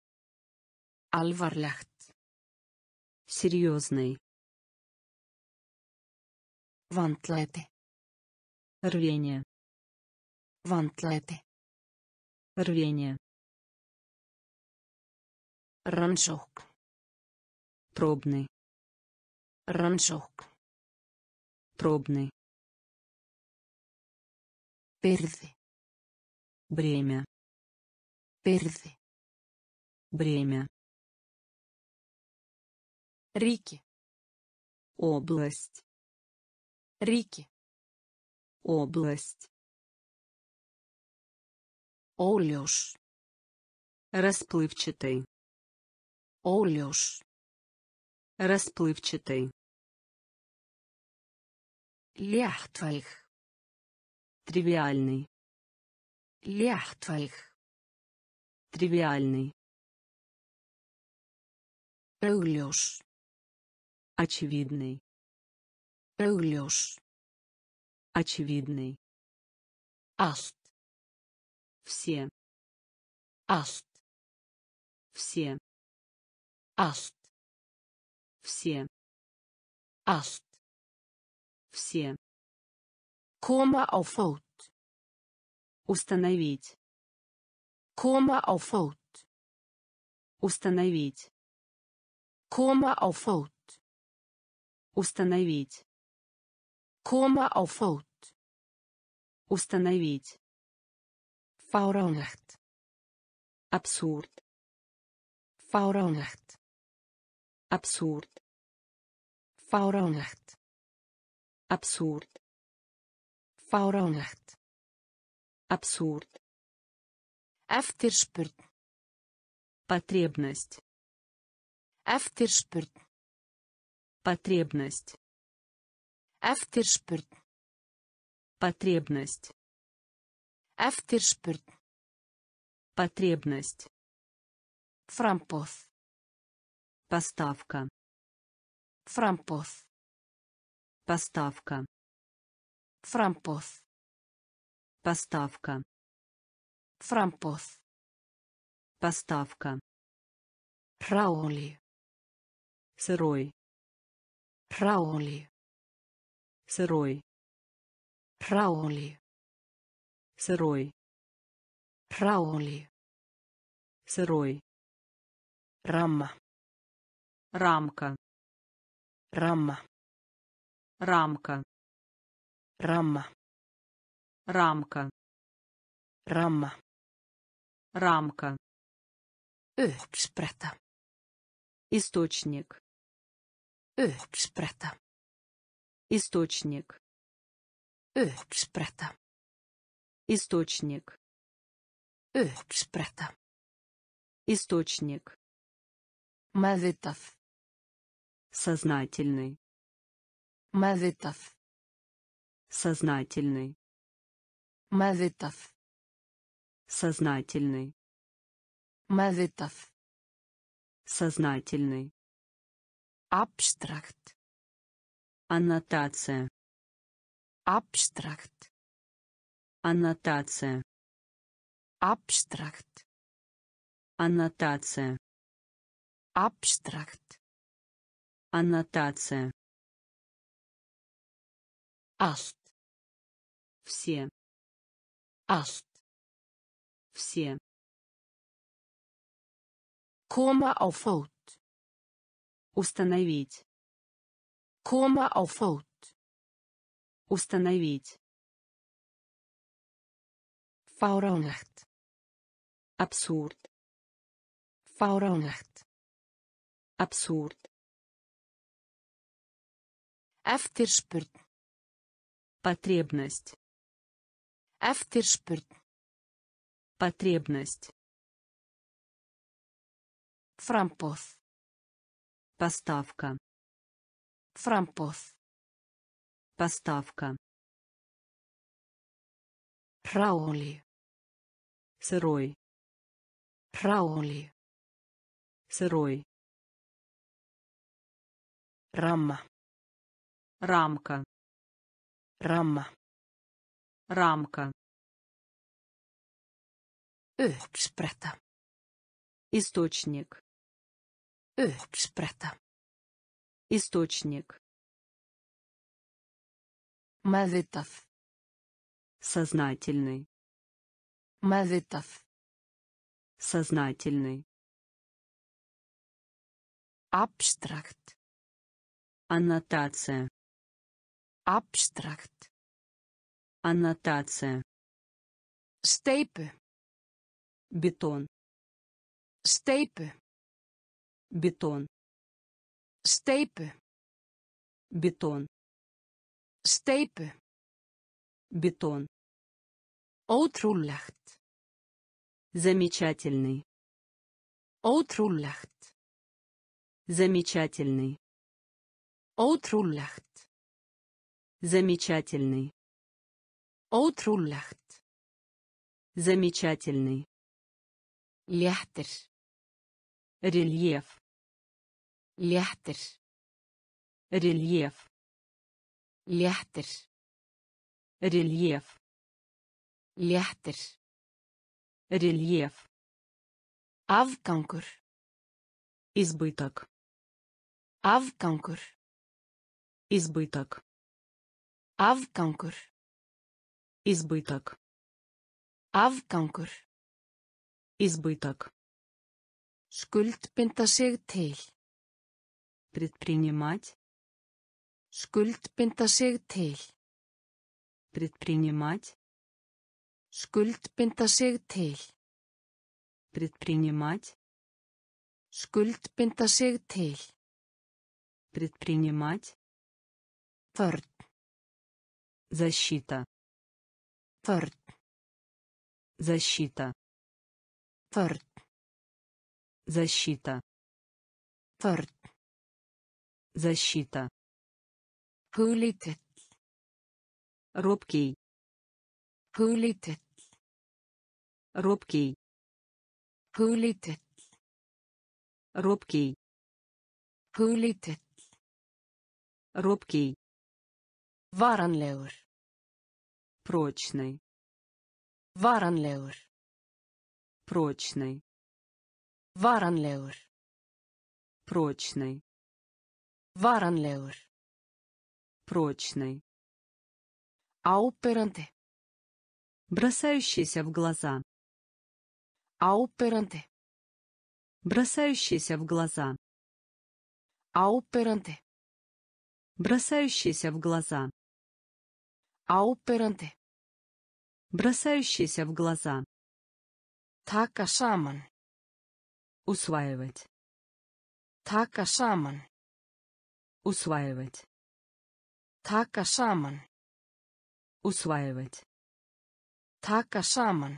Alvarlegt. Серьезный. Vandlæti. Рвение. Vandlæti. Рвение. Rannsókn. Пробный. Rannsókn. Пробный. Byrði. Бремя. Byrði. Бремя. Ríki. Область. Ríki. Область. Óljós. Расплывчатый. Óljós. Расплывчатый. Léttvæg. Тривиальный. Léttvæg. Тривиальный. Augljós. Очевидный. Augljós. Очевидный. Allt. Все. Allt. Все. Allt. Все. Allt. Все. Á fót. Установить. Á fót. Установить. Á fót. Установить. Á fót. Установить. Fáránlegt. Абсурд. Fáránlegt. Абсурд. Fáránlegt. Абсурд. Fáránlegt. Абсурд. Eftirspurn. Потребность. Eftirspurn. Потребность. Eftirspurn. Потребность. Eftirspurn. Потребность. Framboð. Поставка. Framboð. Поставка. Framboð. Поставка. Framboð. Поставка. Hráolíu. Сырой. Hráolíu. Сырой. Hráolíu. Сырой. Hráolíu. Сырой. Ramma. Рамка. Ramma. Рамка. Ramma. Рамка. Ramma. Рамка. Uppspretta. Источник. Uppspretta. Источник. Uppspretta. Источник. Uppspretta. Источник. Meðvitað. Сознательный. Meðvitað. Сознательный. Meðvitað. Сознательный. Meðvitað. Сознательный. Abstrakt. Аннотация. Abstrakt. Аннотация. Abstrakt. Аннотация. Abstrakt. Аннотация. Allt. Все. Allt. Все. Á fót. Установить. Á fót. Установить. Fáránlegt. Абсурд. Fáránlegt. Абсурд. Eftirspurn. Потребность. Eftirspurn. Потребность. Framboð. Поставка. Framboð. Поставка. Hráolíu. Сырой. Hráolíu. Сырой. Ramma. Рамка. Ramma. Рамка. Uppspretta. Источник. Uppspretta. Источник. Meðvitað. Сознательный. Meðvitað. Сознательный. Abstrakt. Аннотация. Abstrakt. Аннотация. Steipu. Бетон. Steipu. Бетон. Steipu. Бетон. Steipu. Бетон. Ótrúlegt. Замечательный. Ótrúlegt. Замечательный. Ótrúlegt. Замечательный. Ótrúlegt. Замечательный. Léttir. Рельеф. Léttir. Рельеф. Léttir. Рельеф. Léttir. Рельеф. Afgangur. Избыток. Afgangur. Избыток. Afgangur. Избыток. Afgangur. Избыток. Skuldbinda sig til. Предпринимать. Skuldbinda sig til. Предпринимать. Skuldbinda sig til. Предпринимать. Skuldbinda sig til. Предпринимать. Vörn. Защита. Vörn. Защита. Vörn. Защита. Vörn. Защита. Huglítill. Робкий. Huglítill. Робкий. Huglítill. Робкий. Huglítill. Робкий. Varanlegur. Прочный. Varanlegur. Прочный. Varanlegur. Прочный. Varanlegur. Прочный. Áberandi. Бросающийся в глаза. Áberandi. Бросающийся в глаза. Áberandi. Бросающийся в глаза. Áberandi. Бросающийся в глаза. Taka saman. Усваивать. Taka saman. Усваивать. Taka saman. Усваивать. Taka saman.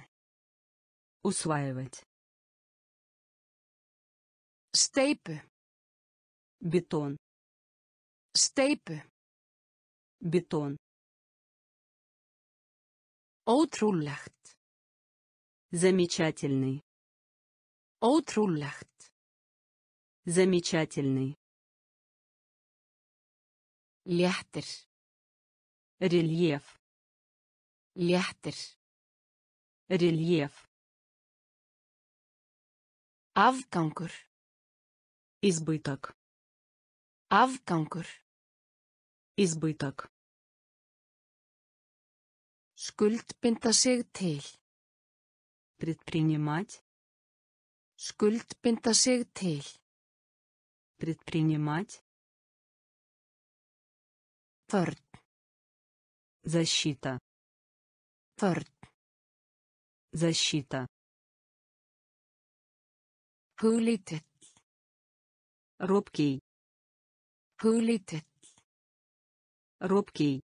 Усваивать. Steipu. Бетон. Steipu. Бетон. Ótrúlegt. Замечательный. Ótrúlegt. Замечательный. Léttir. Рельеф. Léttir. Рельеф. Afgangur. Избыток. Afgangur. Избыток. Skuldbinda sig til. Предпринимать. Skuldbinda sig til. Предпринимать. Vörn. Защита. Vörn. Защита. Huglítill. Робкий. Huglítill. Робкий.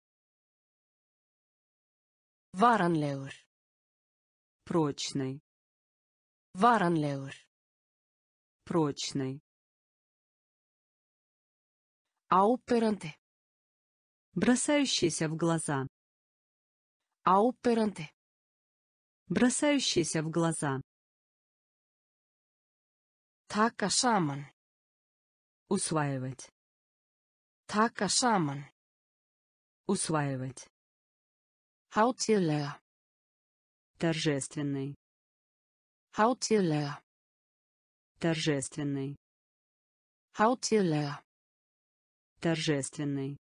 Varanlegur. Прочный. Varanlegur. Прочный. Áberandi. Бросающийся в глаза. Áberandi. Бросающийся в глаза. Taka saman. Усваивать. Taka saman. Усваивать. Hátíðlega. Торжественный. Hátíðlega. Торжественный. Hátíðlega. Торжественный.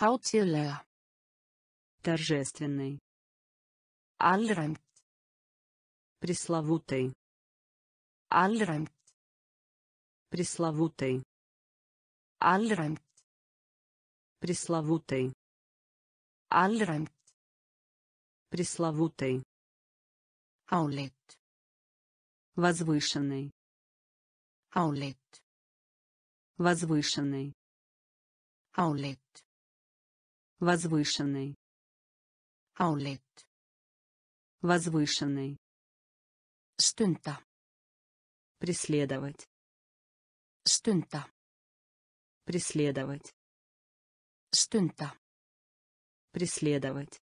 Hátíðlega. Торжественный. Alræmt. Пресловутый. Alræmt. Пресловутый. Alræmt. Пресловутый. Alræmt. Пресловутый. Háleit. Возвышенный. Háleit. Возвышенный. Háleit. Возвышенный. Háleit. Возвышенный. Stunda. Преследовать. Stunda. Преследовать. Stunda. Преследовать.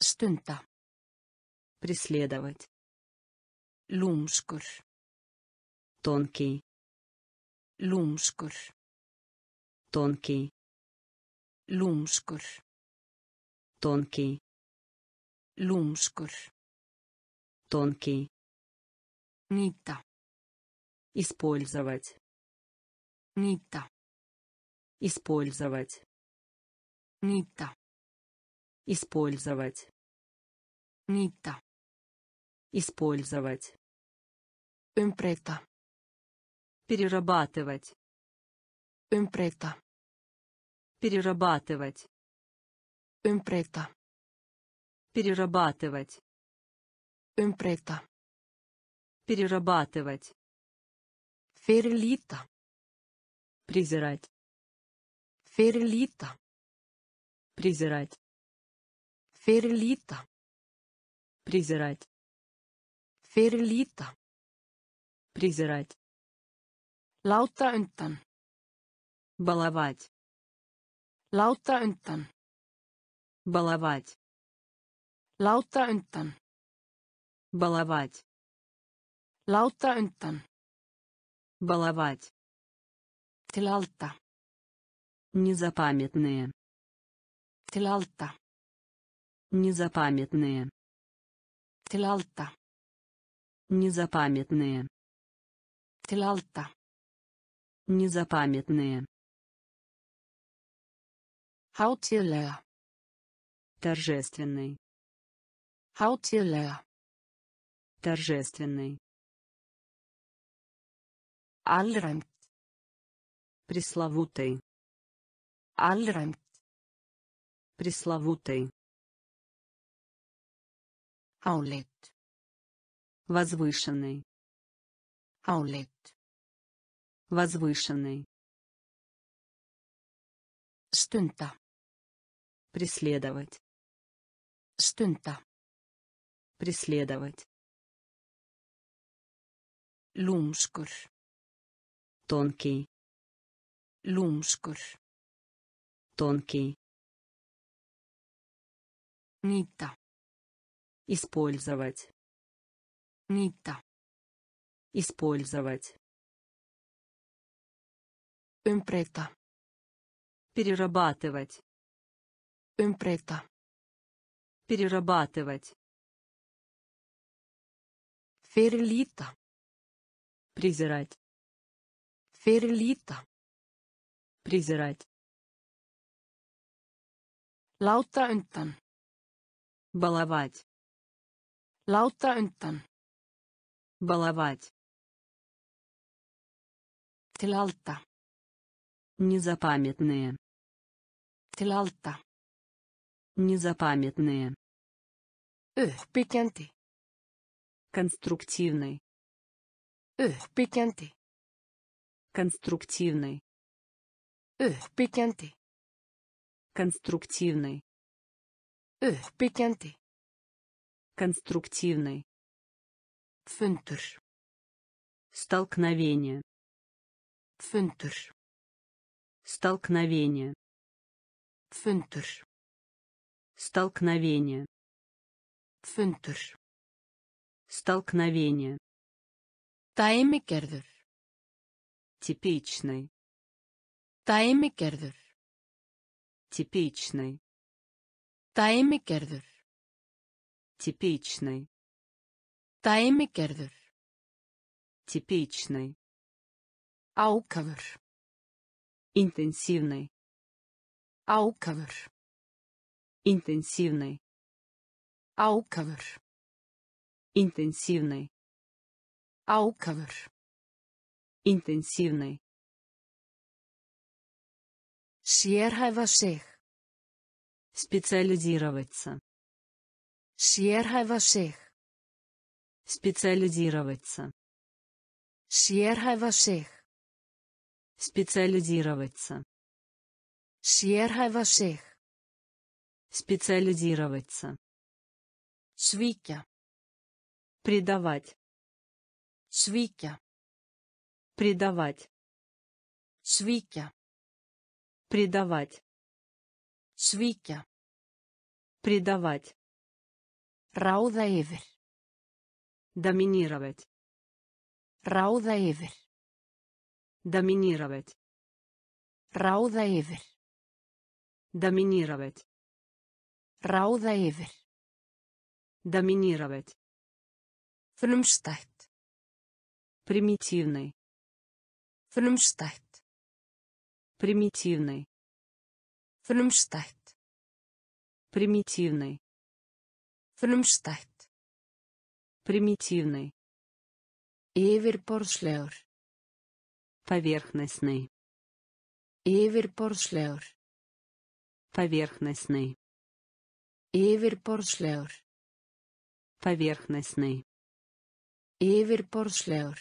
Stunda. Преследовать. Lúmskur. Тонкий. Lúmskur. Тонкий. Lúmskur. Тонкий. Lúmskur. Тонкий. Nýta. Использовать. Nýta. Использовать. Nýta. Использовать. Nýta. Использовать. Umbreyta. Перерабатывать. Umbreyta. Перерабатывать. Umbreyta. Перерабатывать. Umbreyta. Перерабатывать. Fyrirlíta. Презирать. Fyrirlíta. Презирать. Fyrirlíta. Презирать. Fyrirlíta. Презирать. Láta undan. Баловать. Láta undan. Баловать. Láta undan. Баловать. Láta undan. Баловать. Alda. Незапамятные. Alda. Незапамятные. Alda. Незапамятные. Alda. Незапамятные. Hátíðlega. Торжественный. Hátíðlega. Торжественный. Alræmt. Пресловутый. Alræmt. Пресловутый. Háleit. Возвышенный. Áleit. Возвышенный. Stunda. Преследовать. Stunda. Преследовать. Lúmskur. Тонкий. Lúmskur. Тонкий. Nýta. Использовать. Nýta. Использовать. Umbreyta. Перерабатывать. Umbreyta. Перерабатывать. Fyrirlíta. Презирать. Fyrirlíta. Презирать. Undan. Баловать. Láta undan. Баловать. Alda. Незапамятные. Alda. Незапамятные. Uppbyggjandi. Конструктивный. Uppbyggjandi. Конструктивный. Uppbyggjandi. Конструктивный. Uppbyggjandi. Конструктивный. Fundur. Столкновение. Fundur. Столкновение. Fundur. Столкновение. Fundur. Столкновение. Dæmigerður. Типичный. Dæmigerður. Типичный. Dæmigerður. Типичный. Dæmigerður. Типичный. Ákafur. Интенсивный. Ákafur. Интенсивный. Ákafur. Интенсивный. Ákafur. Интенсивный. Sig. Специализироваться. Sérhæfa sig. Специализироваться. Sérhæfa sig. Специализироваться. Sérhæfa sig. Специализироваться. Svíkja. Предавать. Svíkja. Предавать. Svíkja. Предавать. Svíkja. Предавать. Ráða yfir. Доминировать. Ráða yfir. Доминировать. Ráða yfir. Доминировать. Ráða yfir. Доминировать. Frumstætt. Примитивный. Frumstætt. Примитивный. Frumstætt. Примитивный. Frumstætt. Примитивный. Yfirborðslegur. Поверхностный. Yfirborðslegur. Поверхностный. Yfirborðslegur. Поверхностный. Yfirborðslegur.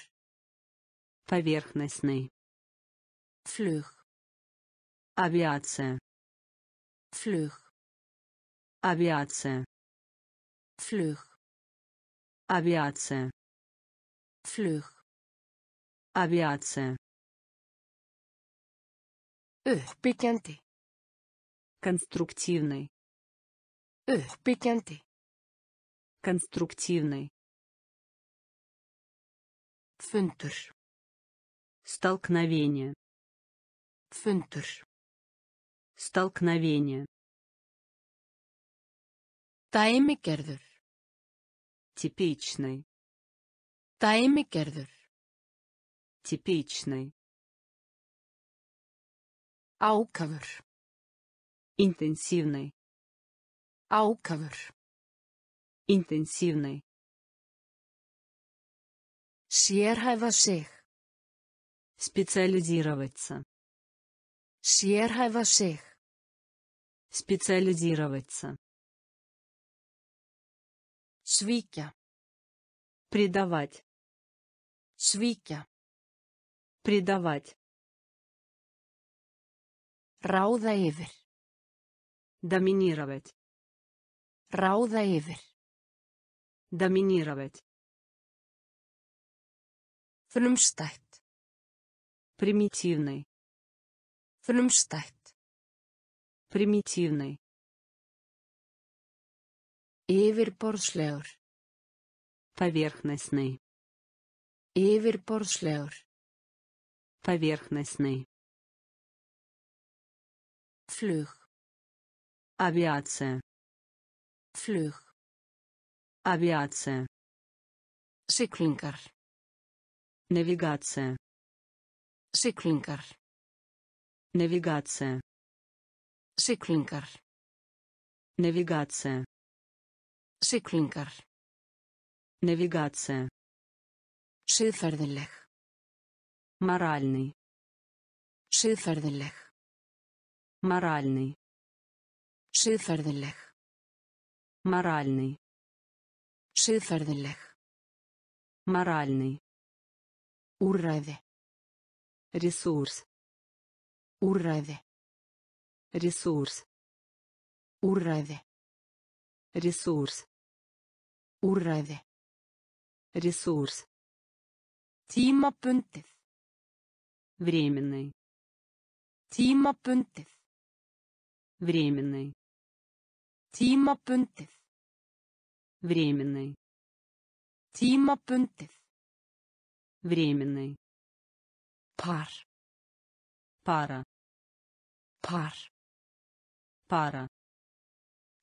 Поверхностный. Flug. Авиация. Flug. Авиация. Flug. Авиация. Flug. Авиация. Uppbyggjandi. Конструктивный. Uppbyggjandi. Конструктивный. Fundur. Столкновение. Fundur. Столкновение. Dæmigerður. Типичный. Dæmigerður. Типичный. Ákafur. Интенсивный. Ákafur. Интенсивный. Sérhæfa sig. Специализироваться. Sérhæfa sig. Специализироваться. Svíkja. Предавать. Svíkja. Предавать. Ráða yfir. Доминировать. Ráða yfir. Доминировать. Frumstætt. Примитивный. Frumstætt. Примитивный. Yfirborðslegur. Поверхностный. Yfirborðslegur. Поверхностный. Flug. Авиация. Flug. Авиация. Siglingar. Навигация. Siglingar. Навигация. Siglingar. Навигация. Siglingar. Навигация. Siðferðileg. Моральный. Siðferðileg. Моральный. Siðferðileg. Моральный. Siðferðileg. Моральный. Úrræði. Ресурс. Úrræði. Ресурс. Úrræði. Ресурс. Úrræði. Ресурс. Tímabundið. Временный. Tímabundið. Временный. Tímabundið. Временный. Tímabundið. Временный. Par. Пара. Par. Пара.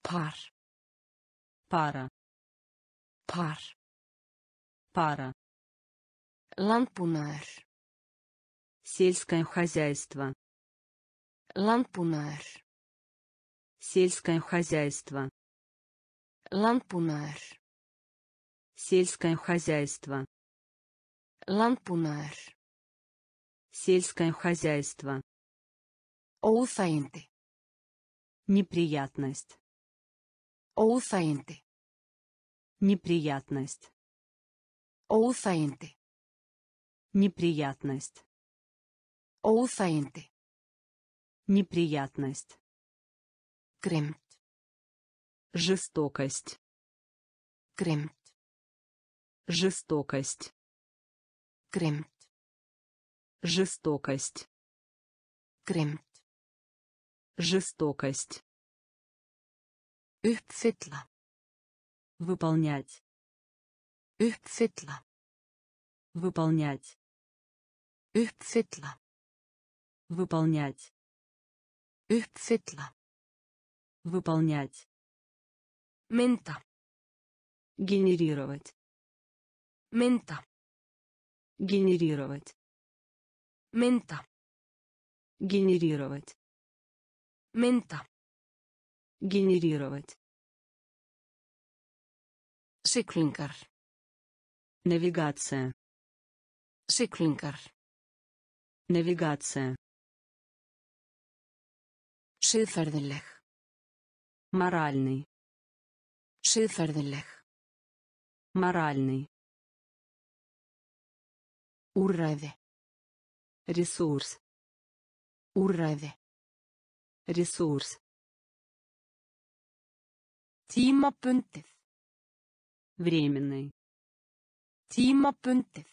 Par. Пара. Par. Пара. Landbúnaður. Сельское хозяйство. Landbúnaður. Сельское хозяйство. Landbúnaður. Сельское хозяйство. Landbúnaður. Сельское хозяйство. Óþægindi. Неприятность. Óþægindi. Неприятность. Óþægindi. Неприятность. Óþægindi. Неприятность. Grimmd. Жестокость. Grimmd. Жестокость. Grimmd. Жестокость. Grimmd. Жестокость. Uppfylla. Выполнять. Uppfylla. Выполнять. Uppfylla. Выполнять. Uppfylla. Выполнять. Mynda. Генерировать. Mynda. Генерировать. Mynda. Генерировать. Mynda. Генерировать. Siglingar. Навигация. Siglingar. Навигация. Siðferðileg. Моральный. Siðferðileg. Моральный. Úrræði. Ресурс. Úrræði. Ресурс. Tímabundið. Временный. Tímabundið.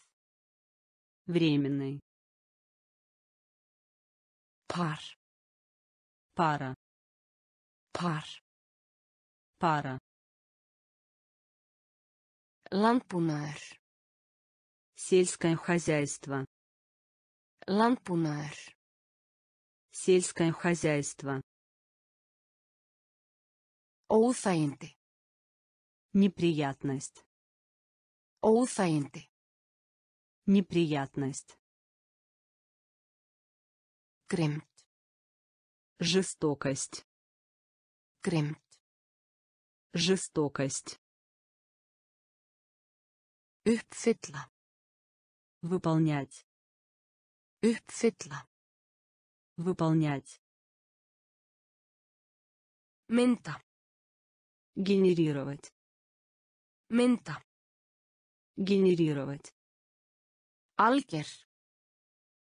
Временный. Par. Пара. Par. Пара. Landbúnaður. Сельское хозяйство. Landbúnaður. Сельское хозяйство. Óþægindi. Неприятность. Óþægindi. Неприятность. Grimmd. Жестокость. Grimmd. Жестокость. Uppfylla. Выполнять. Uppfylla. Выполнять. Mynda. Генерировать. Mynda. Генерировать. Alger.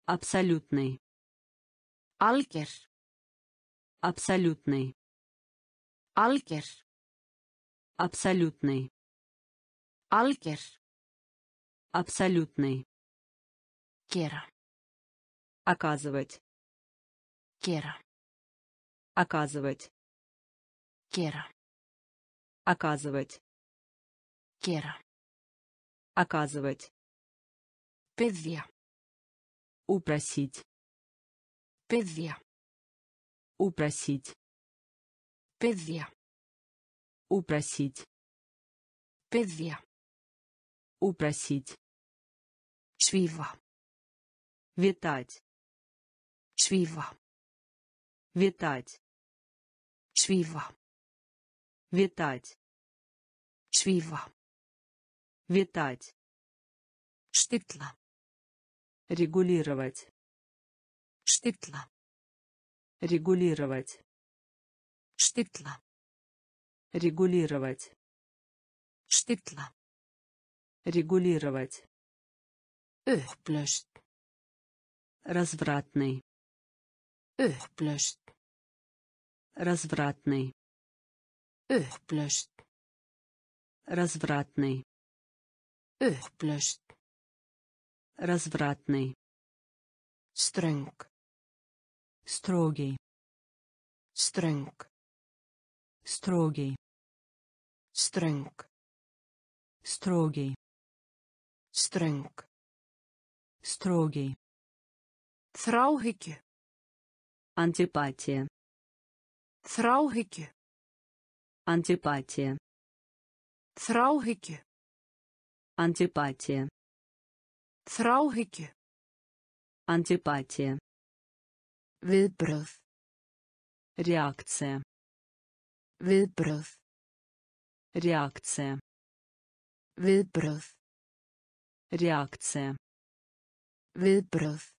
Абсолютный. Alger. Абсолютный. Alger. Абсолютный. Alger. Абсолютный. Gera. Оказывать. Gera. Оказывать. Gera. Оказывать. Gera. Оказывать. Biðja. Упросить. Biðja. Упросить. Biðja. Упросить. Biðja. Упросить. Svífa. Витать. Svífa. Витать. Svífa. Витать. Svífa. Витать. Stilla. Регулировать. Stilla. Регулировать. Stilla. Регулировать. Stilla. Регулировать. Upplaust. Развратный. Upplaust. Развратный. Upplaust. Развратный. Upplaust. Развратный. Ströng. Строгий. Ströng. Строгий. Ströng. Строгий. Ströng. Строгий. Þráhyggju. Антипатия. Þráhyggju. Антипатия. Þráhyggju. Антипатия. Þráhyggju. Антипатия. Viðbrögð. Реакция. Viðbrögð. Реакция. Viðbrögð. Реакция. Viðbrögð.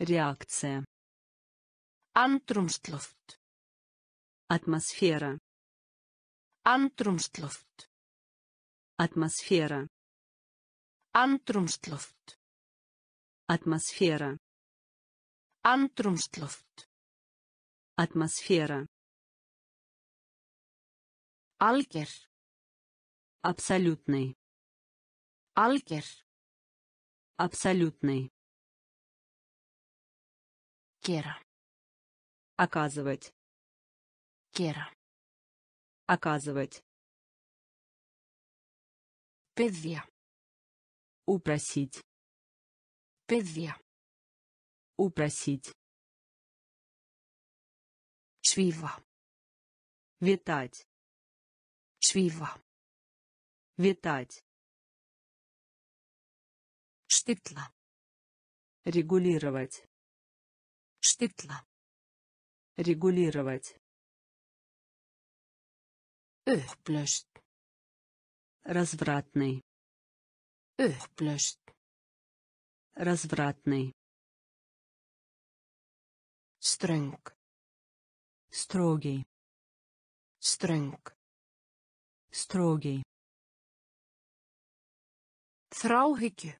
Реакция. Andrumsloft. Атмосфера. Andrumsloft. Атмосфера. Andrumsloft. Атмосфера. Andrumsloft. Атмосфера. Alger. Абсолютный. Alger. Абсолютный. Gera. Оказывать. Gera. Оказывать. Biðja. Упросить. Biðja. Упросить. Svífa. Витать. Svífa. Витать. Stilla. Регулировать. Stilla. Регулировать. Upplaust. Развратный. Upplaust. Развратный. Ströng. Строгий. Ströng. Строгий. Þráhyggju.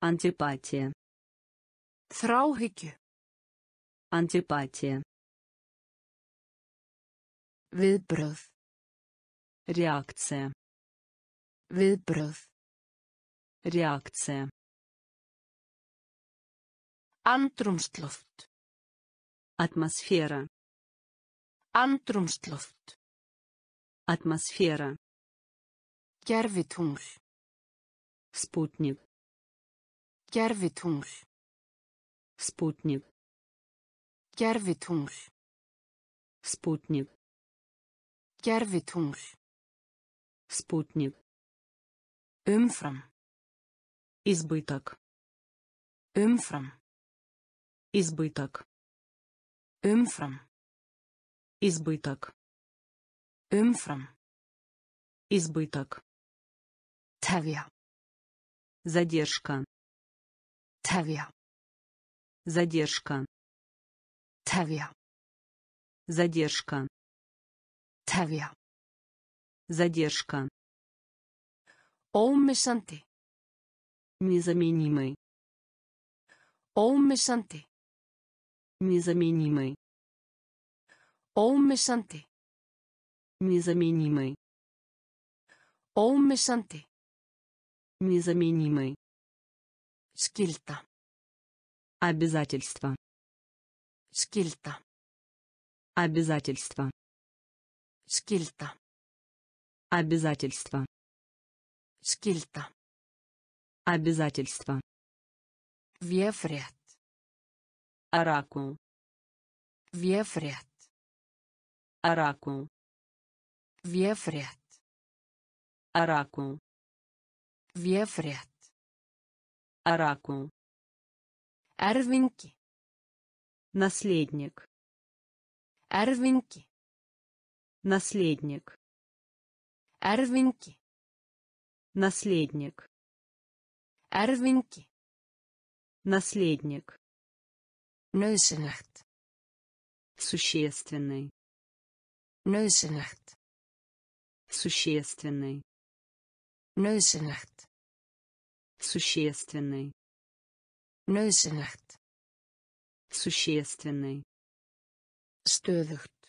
Антипатия. Þráhyggju. Антипатия. Viðbrögð. Реакция. Viðbrögð. Реакция. Andrumsloft. Атмосфера. Andrumsloft. Атмосфера. Gervitungl. Спутник. Gervitungl. Спутник. Gervitungl. Спутник. Gervitungl. Спутник. Umfram. Избыток. Umfram. Избыток. Umfram. Избыток. Umfram. Избыток. Tefja. Задержка. Tefja. Задержка. Tefja. Задержка. Tefja. Задержка. Ómissandi. Незаменимый. Ómissandi. Незаменимый. Ómissandi. Незаменимый. Ómissandi. Незаменимый. Skylda. Обязательство. Skylda. Обязательство. Skylda. Обязательство. Skylda. Обязательство. Véfrétt. Оракул. Véfrétt. Оракул. Véfrétt. Оракул. Véfrétt. Оракул. Erfingi. Наследник. Erfingi. Наследник. Erfingi. Наследник. Erfingi. Наследник. Nauðsynlegt. Существенный. Nauðsynlegt. Существенный. Nauðsynlegt. Существенный. Nauðsynlegt. Существенный. Stöðugt.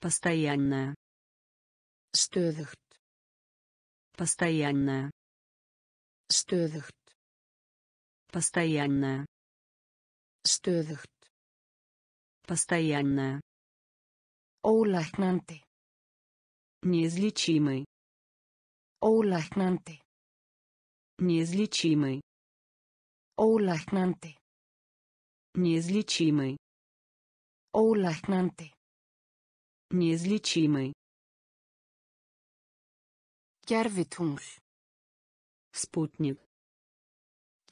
Постоянная. Stöðugt. Постоянная. Stöðugt. Постоянная. Stöðugt. Постоянная. Ólæknandi. Неизлечимый. Ólæknandi. Неизлечимый. Ólæknandi. Неизлечимый. Ólæknandi. Неизлечимый. Gervitungl. Спутник.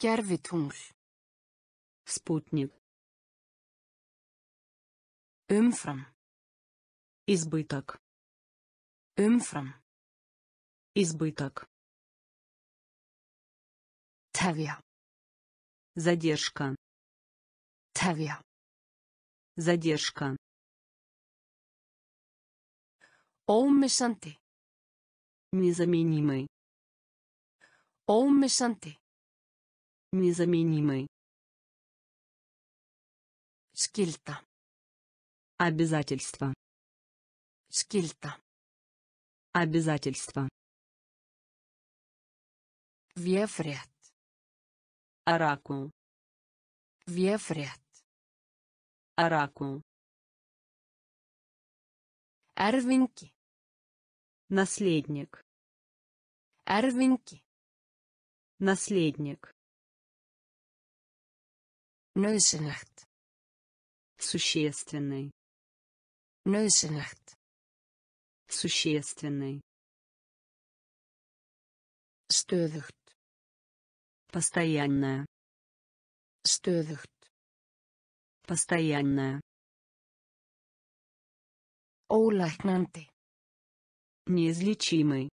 Gervitungl. Спутник. Umfram. Избыток. Umfram. Избыток. Tefja. Задержка. Tefja. Задержка. Ómissandi. Незаменимый. Ómissandi. Незаменимый. Skylda. Обязательство. Skylda. Обязательство. Véfrétt. Оракул. Véfrétt. Оракул. Erfingi. Наследник. Erfingi. Наследник. Nauðsynlegt. Существенный. Nauðsynlegt. Существенный. Stöðugt. Постоянная. Stöðugt. Постоянная. Ólæknandi. Неизлечимый.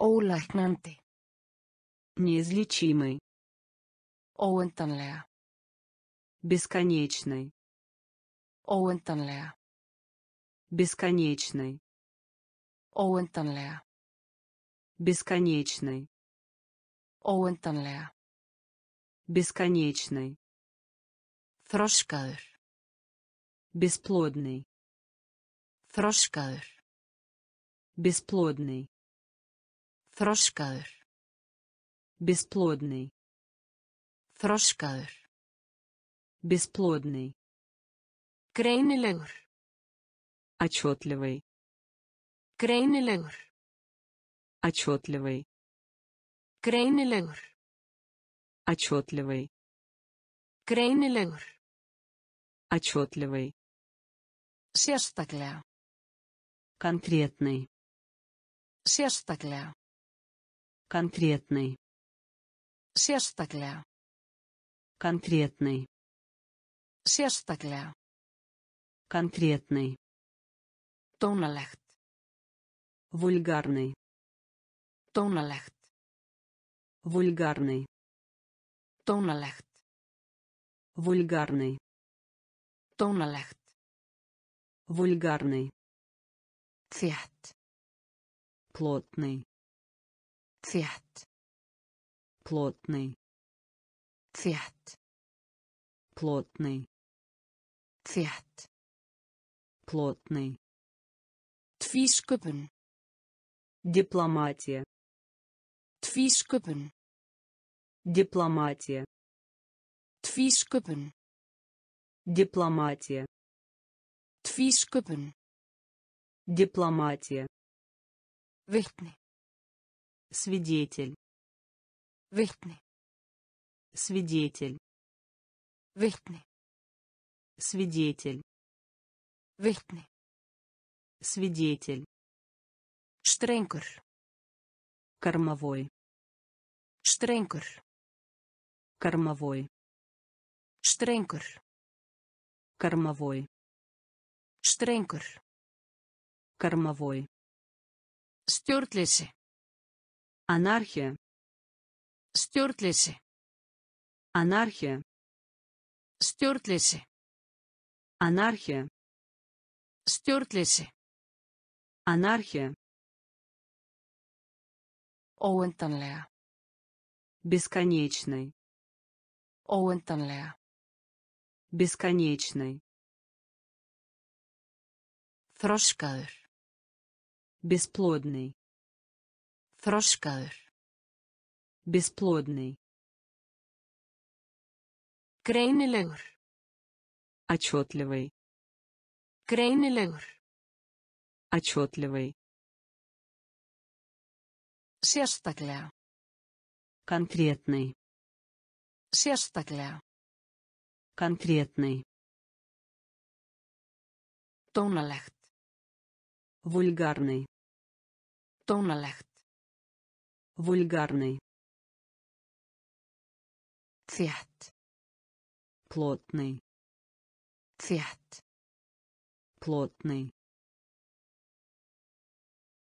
Ólæknandi. Неизлечимый. Óendanlega. Бесконечный. Óendanlega. Бесконечный. Óendanlega. Бесконечный. Óendanlega. Бесконечный. Þroskaður. Бесплодный. Þroskaður. Бесплодный. Þroskaður. Бесплодный. Þroskaður. Бесплодный. Greinilegur. Отчетливый. Greinilegur. Отчетливый. Greinilegur. Отчетливый. Greinilegur. Отчетливый. Sérstaklega. Конкретный. Sérstaklega. Конкретный. Sérstaklega. Конкретный. Sérstaklega. Конкретный. Dónalegt. Вульгарный. Dónalegt. Вульгарный. Dónalegt. Вульгарный. Dónalegt. Вульгарный. Þétt. Плотный. Þétt. плотный Þétt. плотный Þétt. плотный Tvísköpun. дипломатия Tvísköpun. дипломатия Tvísköpun. дипломатия Tvísköpun. дипломатия Vitni. Свидетель Vitni. свидетель Vitni. свидетель Vitni. свидетель Strengur. кормовой Strengur. кормовой Strengur. кормовой Strengur. кормовой Stjórnleysi. Анархия Stjórnleysi. анархия Stjórnleysi. анархия Stjórnleysi. анархия Óendanlega. бесконечной Óendanlega. бесконечной Þroskaður. бесплодный Þroskaður. бесплодный Greinilegur. отчетливый Greinilegur. отчетливый Sérstaklega. конкретный Sérstaklega. конкретный Dónalegt. вульгарный Dónalegt. Вульгарный Þétt. плотный Þétt. плотный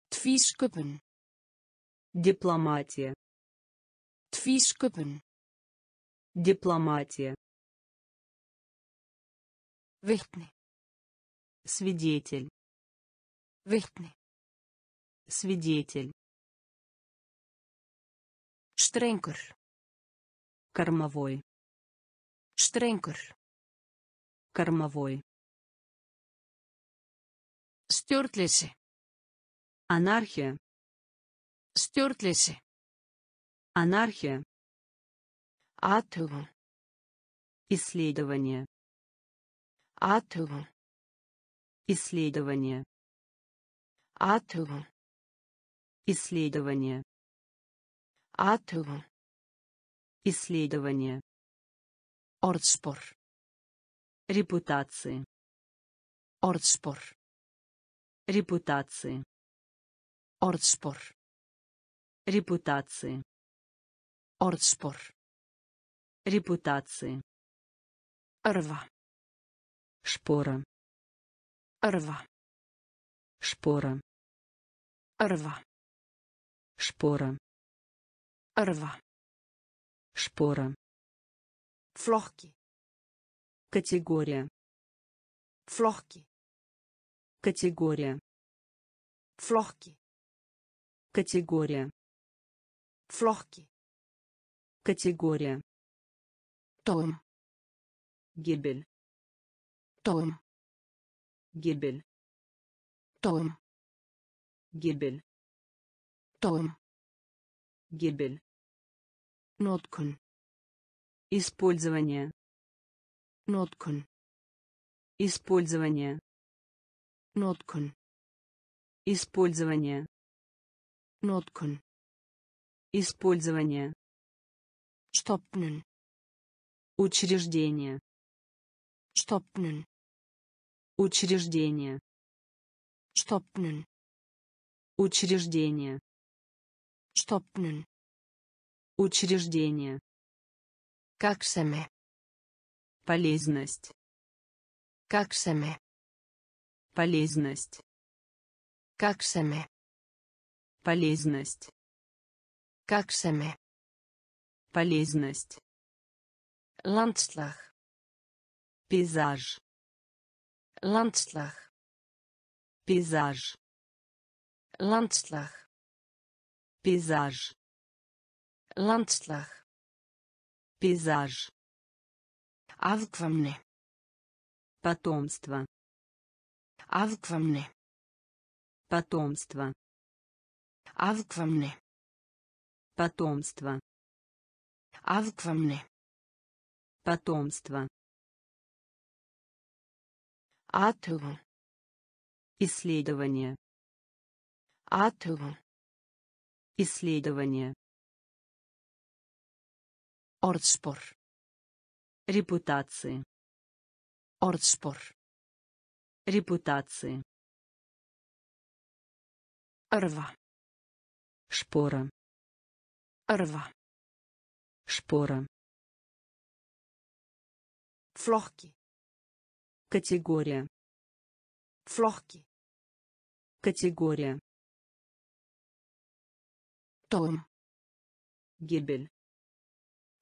Tvísköpun. дипломатия Tvísköpun. дипломатия Vitni. свидетель Vitni. свидетель Strengur. кормовой Strengur. кормовой Stjórnleysi. анархия Stjórnleysi. анархия Athugun. исследование Athugun. исследование Athugun. исследование Athugun. исследование Orðspor. репутации Orðspor. репутации Orðspor. репутации Orðspor. репутации Örva. шпора Örva. шпора Örva. шпора Örva. шпора Flokki. категория Flokki. категория Flokki. категория Flokki. категория Dóm. гибель Dóm. гибель Dóm. гибель Dóm. гибель Notkun. использование Notkun. использование Notkun. использование Notkun. использование Stopnun. учреждение Stopnun. учреждение Stopnun. учреждение Stopnun. Учреждение Gagnsemi. полезность Gagnsemi. полезность Gagnsemi. полезность Gagnsemi. полезность Landslag. пейзаж Landslag. пейзаж Landslag. пейзаж Landslag. Пейзаж. Afkvæmni. Потомство. Afkvæmni. Потомство. Afkvæmni. Потомство. Afkvæmni. Потомство. Athugun. Исследование. Athugun. Исследование. Orðspor. Репутации. Orðspor. Репутации. Örva. Шпора. Örva. Шпора. Flokki. Категория. Flokki. Категория. Dóm. Гибель.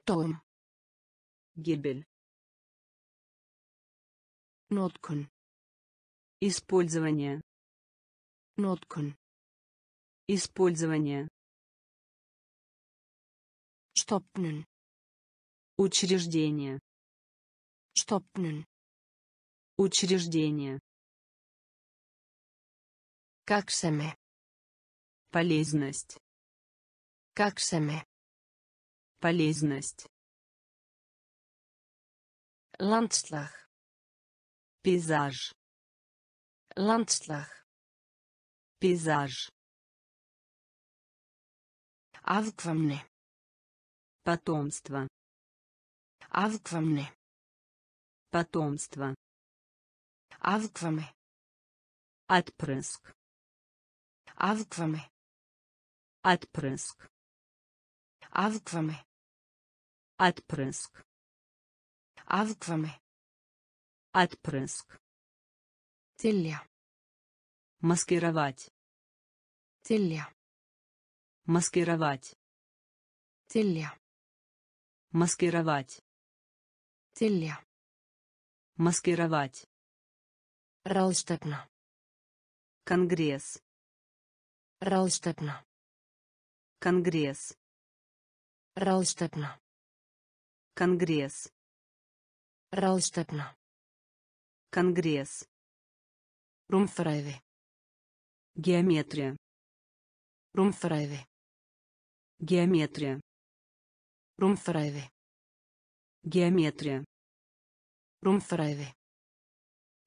Dóm. Гибель. Notkun. Использование. Notkun. Использование. Stopnun. Учреждение. Stopnun. Учреждение. Gagnsemi. Полезность. Gagnsemi. Полезность. Landslag. Пейзаж. Landslag. Пейзаж. Afkvæmni. Потомство. Afkvæmni. Потомство. Afkvæmi. Отпрыск. Afkvæmi. Отпрыск. Afkvæmi. Отпрыск. Afkvæmi. Отпрыск. Tilja. Маскировать. Tilja. Маскировать. Tilja. Маскировать. Tilja. Маскировать. Ráðstefna. Конгресс. Ráðstefna. Конгресс. Ráðstefna. Конгресс. Ráðstefna. Конгресс. Rúmfræði. Геометрия. Rúmfræði. Геометрия. Rúmfræði. Геометрия. Rúmfræði.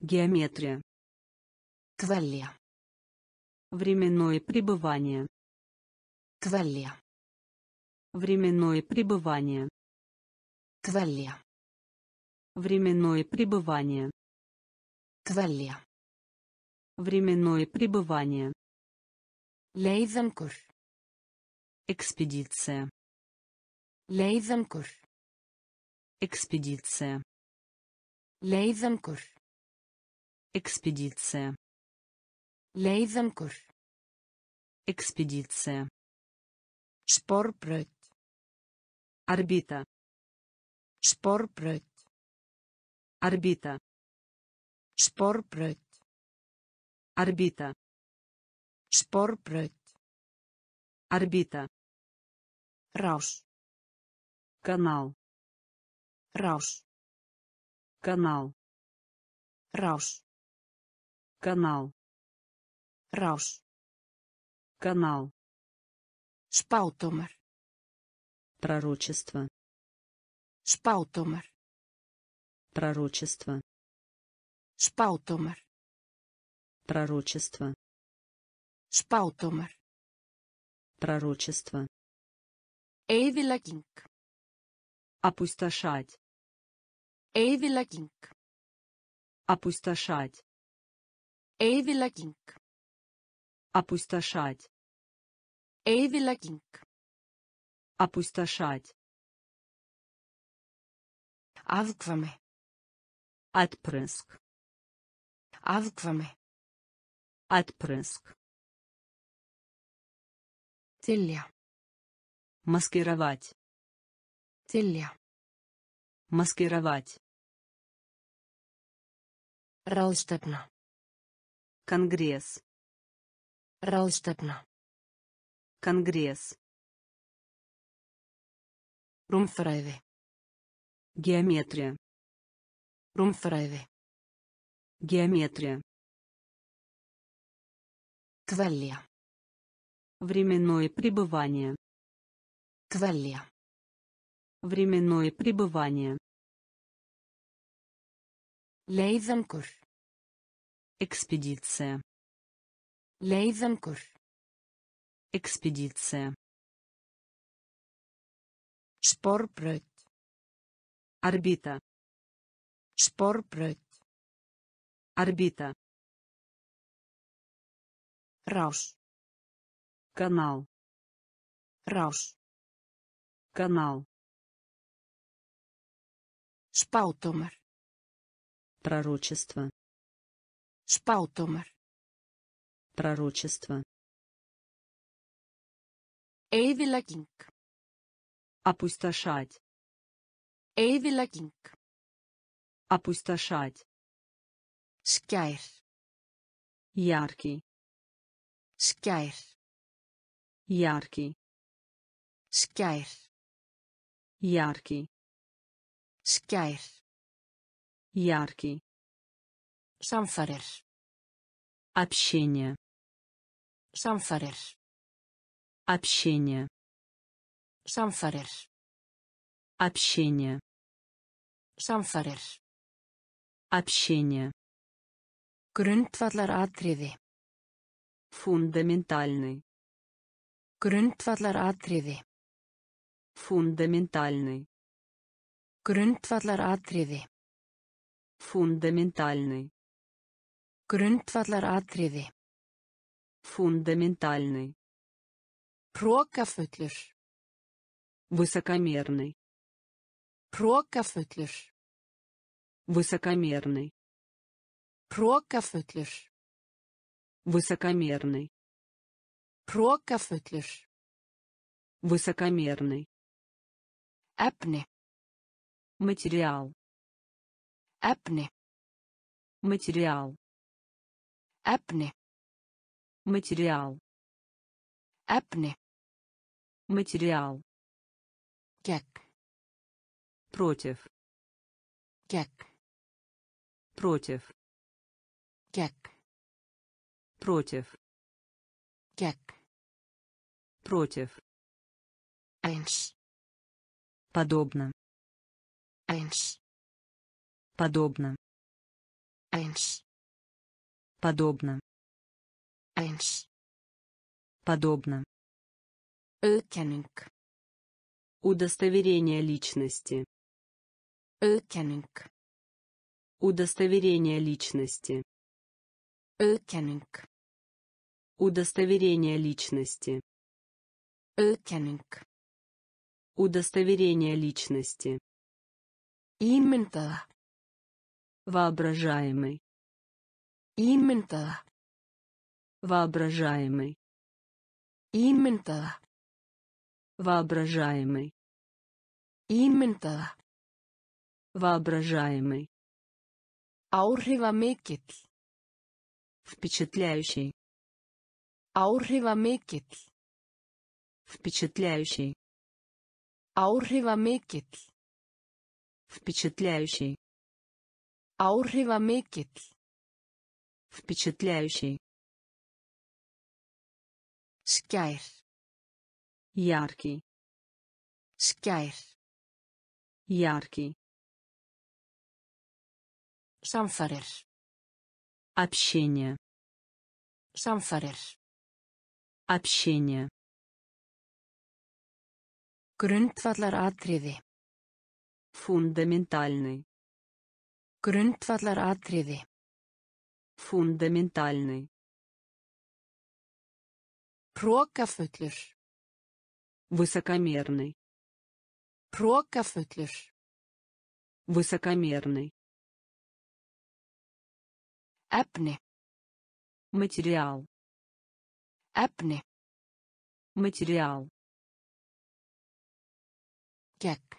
Геометрия. Dvelja. Временное пребывание. Dvelja. Временное пребывание. Dvelja. Временное пребывание. Dvelja. Временное пребывание. Leiðangur. Экспедиция. Leiðangur. Экспедиция. Leiðangur. Экспедиция. Leiðangur. Экспедиция. Sporbraut. Орбита. Sporbraut. Орбита. Sporbraut. Орбита. Sporbraut. Орбита. Rás. Канал. Rás. Канал. Rás. Канал. Rás. Канал. Spádómar. Пророчество. Spádómar. Пророчество. Spádómar. Пророчество. Spádómar. Пророчество. Eyðilegging. Опустошать. Eyðilegging. Опустошать. Eyðilegging. Опустошать. Eyðilegging. Опустошать. Afkvæmi. Отпрыск. Afkvæmi. Отпрыск. Tilja. Маскировать. Tilja. Маскировать. Ráðstefna. Конгресс. Ráðstefna. Конгресс. Rúmfræði. Геометрия. Rúmfræði. Геометрия. Kvelja. Временное пребывание. Kvelja. Временное пребывание. Leiðangur. Экспедиция. Leiðangur. Экспедиция. Sporbraut. Орбита. Sporbraut. Орбита. Rás. Канал. Rás. Канал. Spátumar. Пророчество. Spátumar. Пророчество. Eyðilegging. Опустошать. Eyðilegging. Опустошать. Skær. Яркий. Skær. Яркий. Skær. Яркий. Skær. Яркий. Samfarir. Общение. Samfarir. Общение. Samfarir. Общение. Samfarir. Общение. Grundvallaratriði. Фундаментальный. Grundvallaratriði. Фундаментальный. Grundvallaratriði. Фундаментальный. Grundvallaratriði. Фундаментальный. Hrokafullur. Высокомерный. Hrokafullur. Высокомерный. Hrokafullur. Высокомерный. Hrokafullur. Высокомерный. Efni. Материал. Efni. Материал. Efni. Материал. Efni. Материал. Gegn. Против. Gegn. Против. Gegn. Против. Gegn. Против. Eins. Подобно. Eins. Подобно. Eins. Подобно. Eins. Подобно. Auðkenning. Удостоверение личности. Auðkenning. Удостоверение личности. Auðkenning. Удостоверение личности. Auðkenning. Удостоверение личности. Ímyndaða. Воображаемый. Ímyndaða. Воображаемый. Ímyndaða. Воображаемый. Ímyndaða. Воображаемый. Áhrifamikill. Впечатляющий. Áhrifamikill. Впечатляющий. Áhrifamikill. Впечатляющий. Áhrifamikill. Впечатляющий. Skær. Яркий. Skær. Яркий. Samfarir. Общение. Samfarir. Общение. Grundvallaratriði. Фундаментальный. Grundvallaratriði. Фундаментальный. Hrokafullur. Высокомерный. Hrokafullur. Высокомерный. Efni. Материал. Efni. Материал. Gegn.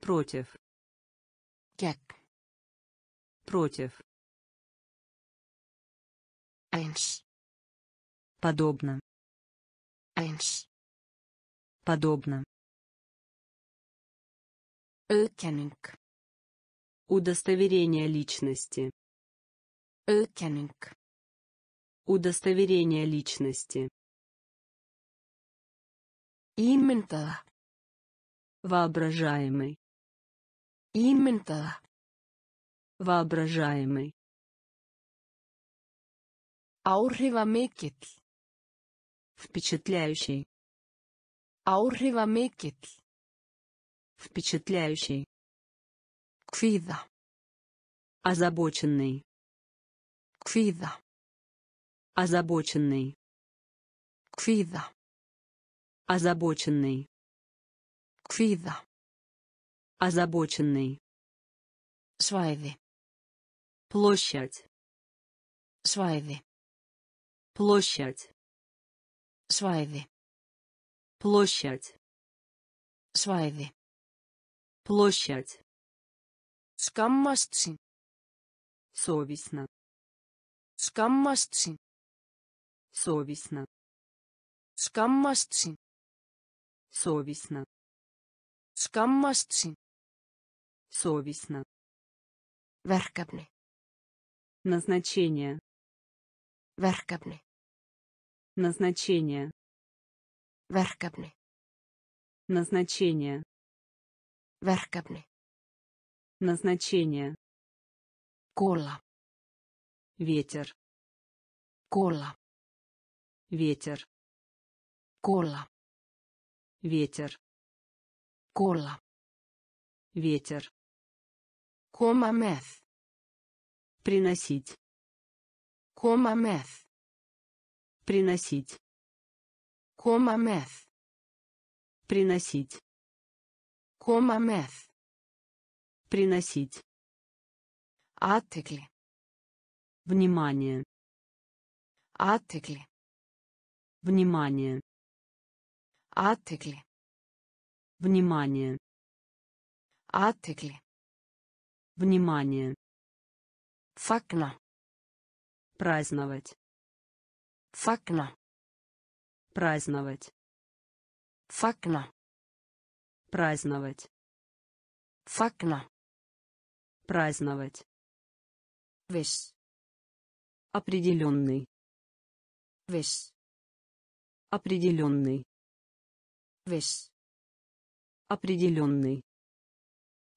Против. Gegn. Против. Eins. Подобно. Eins. Подобно. Удостоверение личности. Auðkenning. Удостоверение личности. Ímyndaða. Воображаемый. Ímyndaða. Воображаемый. Áhrifamikill. Впечатляющий. Áhrifamikill. Впечатляющий. Kvíða. Озабоченный. Kvíða. Озабоченный. Kvíða. Озабоченный. Kvíða. Озабоченный. Svæði. Площадь. Svæði. Площадь. Svæði. Площадь. Svæði. Площадь. Sín. Совестно. Skammast sín. Совестно. Skammast sín. Совестно. Skammast sín. Совестно. Verkefni. Назначение. Verkefni. Назначение. Verkefni. Назначение. Verkefni. Назначение. Gola. Ветер. Gola. Ветер. Gola. Ветер. Gola. Ветер. Með. Приносить. Með. Приносить. Með. Приносить. Með. Приносить. Athygli. Внимание. Athygli. Внимание. Athygli. Внимание. Athygli. Внимание. Fagna. Праздновать. Fagna. Праздновать. Fagna. Праздновать. Fagna. Праздновать. Viss. Определенный. Viss. Определенный. Viss. Определенный.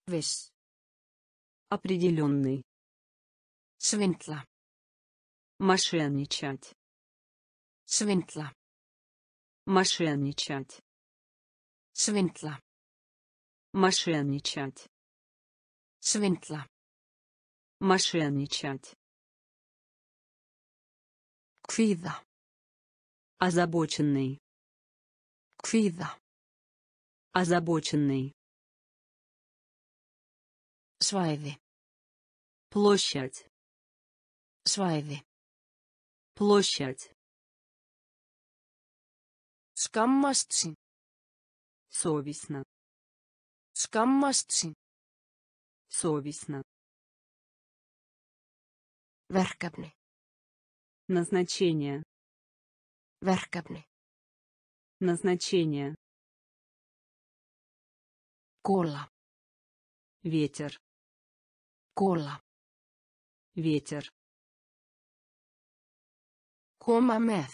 Viss. Определенный. Svindla. Мошенничать. Svindla. Мошенничать. Svindla. Мошенничать. Svindla. Мошенничать. Kvíða. Озабоченный. Kvíða. Озабоченный. Svæði. Площадь. Svæði. Площадь. Sín. Совестно. Sín. Совестно. Verkefni. Назначение. Verkefni. Назначение. Gola. Ветер. Gola. Ветер. Koma með.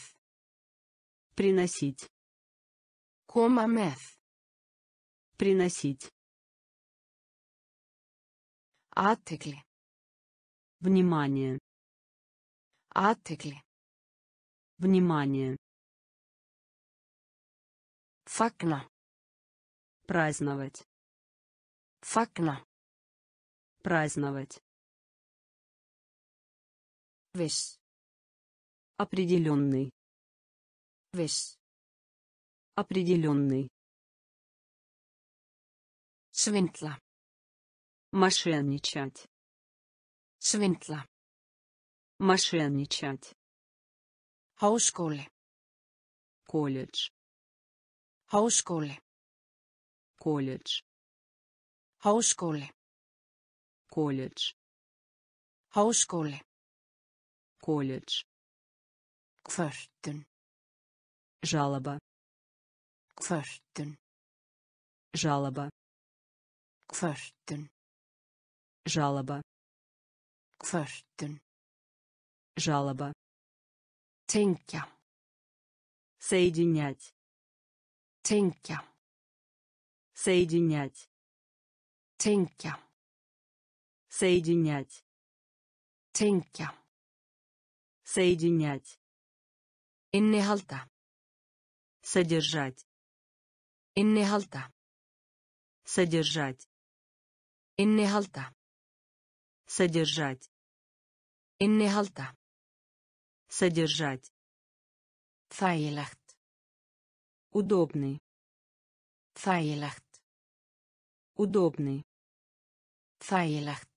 Приносить. Koma með. Приносить. Athygli. Внимание. Athygli. Внимание. Fagna. Праздновать. Fagna. Праздновать. Viss. Определенный. Viss. Определенный. Svindla. Мошенничать. Svindla. Мошенничать. Háskóli. Колледж. Háskóli. Колледж. Háskóli. Колледж. Háskóli. Колледж. Kvörtun. Жалоба. Kvörtun. Жалоба. Kvörtun. жалоба Kvörtun. Жалоба Tengja. соединять Tengja. соединять Tengja. соединять Tengja. соединять Innihalda. содержать Innihalda. содержать Innihalda. содержать Innihalda. Содержать Þægilegt. удобный Þægilegt. удобный Þægilegt.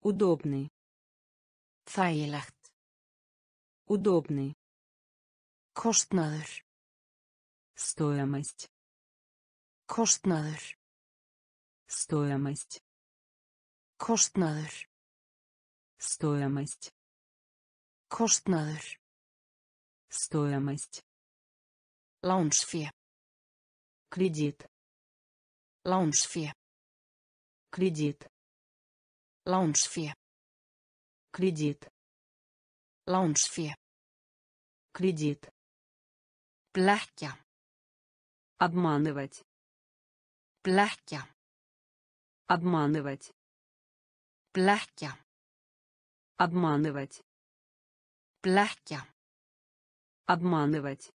удобный Þægilegt. удобный Kostnaður. стоимость Kostnaður. стоимость Kostnaður. стоимость Kostnaður. стоимость Lánsfé. кредит Lánsfé. кредит Lánsfé. кредит Lánsfé. кредит Blekkja. обманывать Blekkja. обманывать Blekkja. обманывать Blekkja. обманывать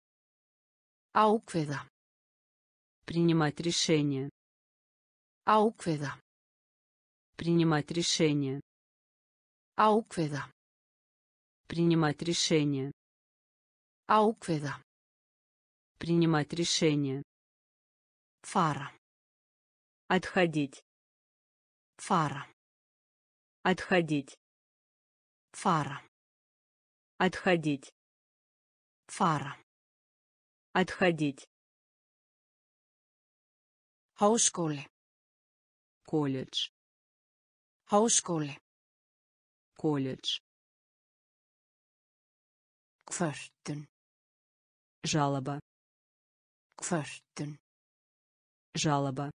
Ákveða. принимать решение Ákveða. принимать решение Ákveða. принимать решение Ákveða. принимать решение Fara. отходить Fara. отходить Fara. Отходить Fara. отходить Háskóli. колледж Háskóli. колледж Kvörtun. жалоба Kvörtun. жалоба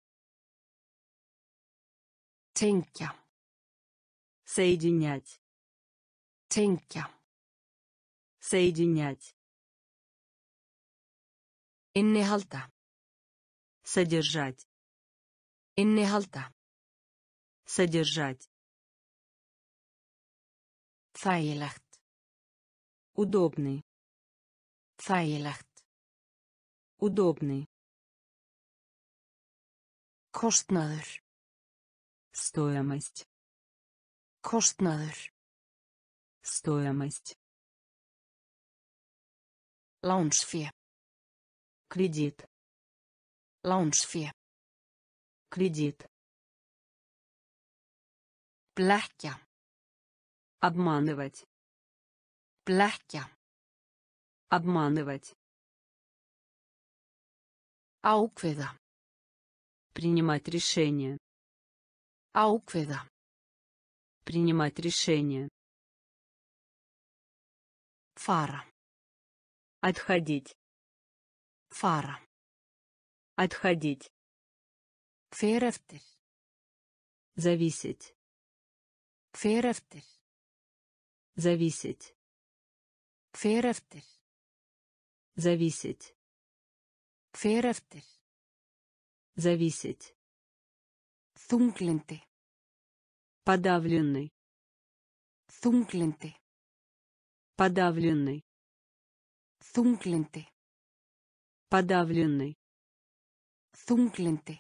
Tengja. соединять Tengja. Соединять Innihalda. содержать Innihalda. содержать Þægilegt. удобный Þægilegt. удобный Kostnaður. стоимость Kostnaður. стоимость Lánsfé. кредит Lánsfé. кредит Blekkja. обманывать Blekkja. обманывать Ákveða. принимать решение Ákveða. принимать решение Fara. Отходить Fara. отходить eftir. зависеть eftir. зависеть eftir. зависеть eftir. зависеть Þunglindi. подавленный Þunglindi. подавленный Þunglindi. подавленный Þunglindi.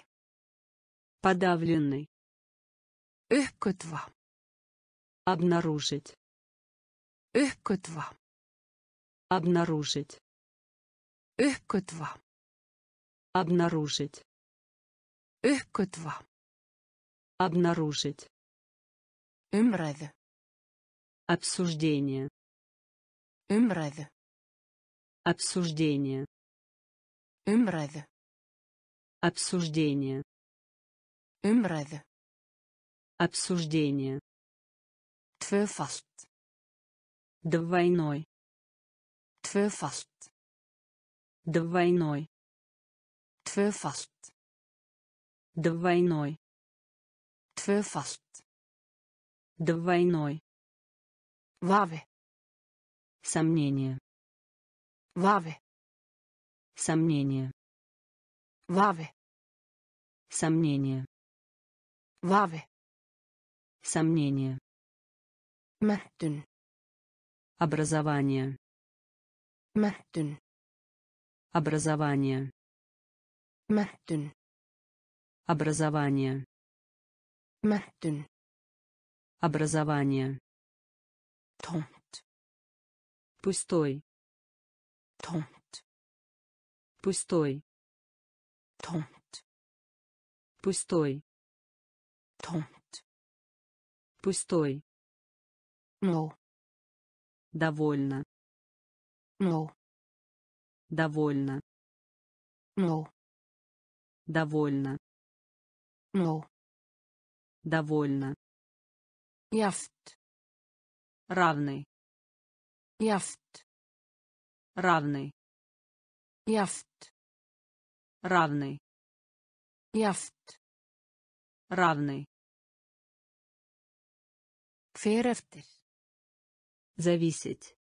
подавленный Uppgötva. обнаружить Uppgötva. обнаружить Uppgötva. обнаружить Uppgötva. обнаружить Umræðu. обсуждение Umræðu. Обсуждение Umræðu. обсуждение Umræðu. обсуждение Tvöfalt. двойной Tvöfalt. двойной Tvöfalt. двойной Tvöfalt. Двойной. Vafi. Сомнение. Vafi. Сомнение. Vafi. Сомнение. Vafi. Сомнение. Menntun. Образование. Menntun. Образование. Menntun. Образование. Menntun. Образование. Tomt. Пустой. Tomt. Пустой. Tomt. Пустой. Tomt. Пустой. Nó. Довольно. Nó. Довольно. Nó. Довольно. Nó. Довольно. Jaft. Равный. Jaft. Равный. Jaft. Равный. Jaft. Равный. Eftir. Зависеть.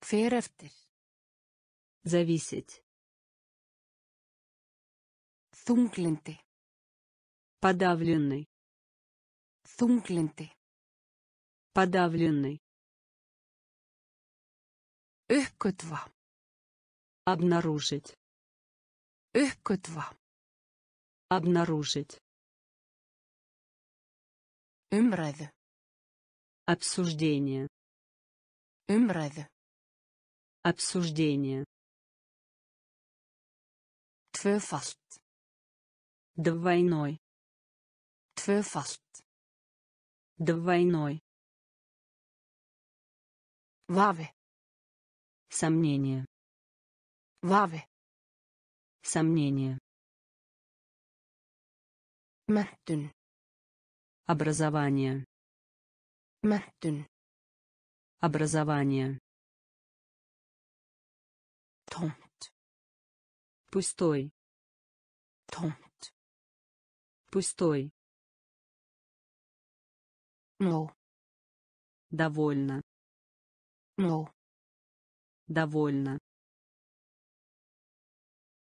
Eftir. Зависеть. Þunglindi. Подавленный. Þunglindi. Подавленный. Uppgötva. Обнаружить. Uppgötva. Обнаружить. Umræðu. Обсуждение. Umræðu. Обсуждение. Tvöfalt. Двойной. Tvöfalt. Двойной. Vafi. Сомнение. Vafi. Сомнение. Menntun. Образование. Menntun. Образование. Tomt. Пустой. Tomt. Пустой. Nó. Довольно. Nó. Довольно.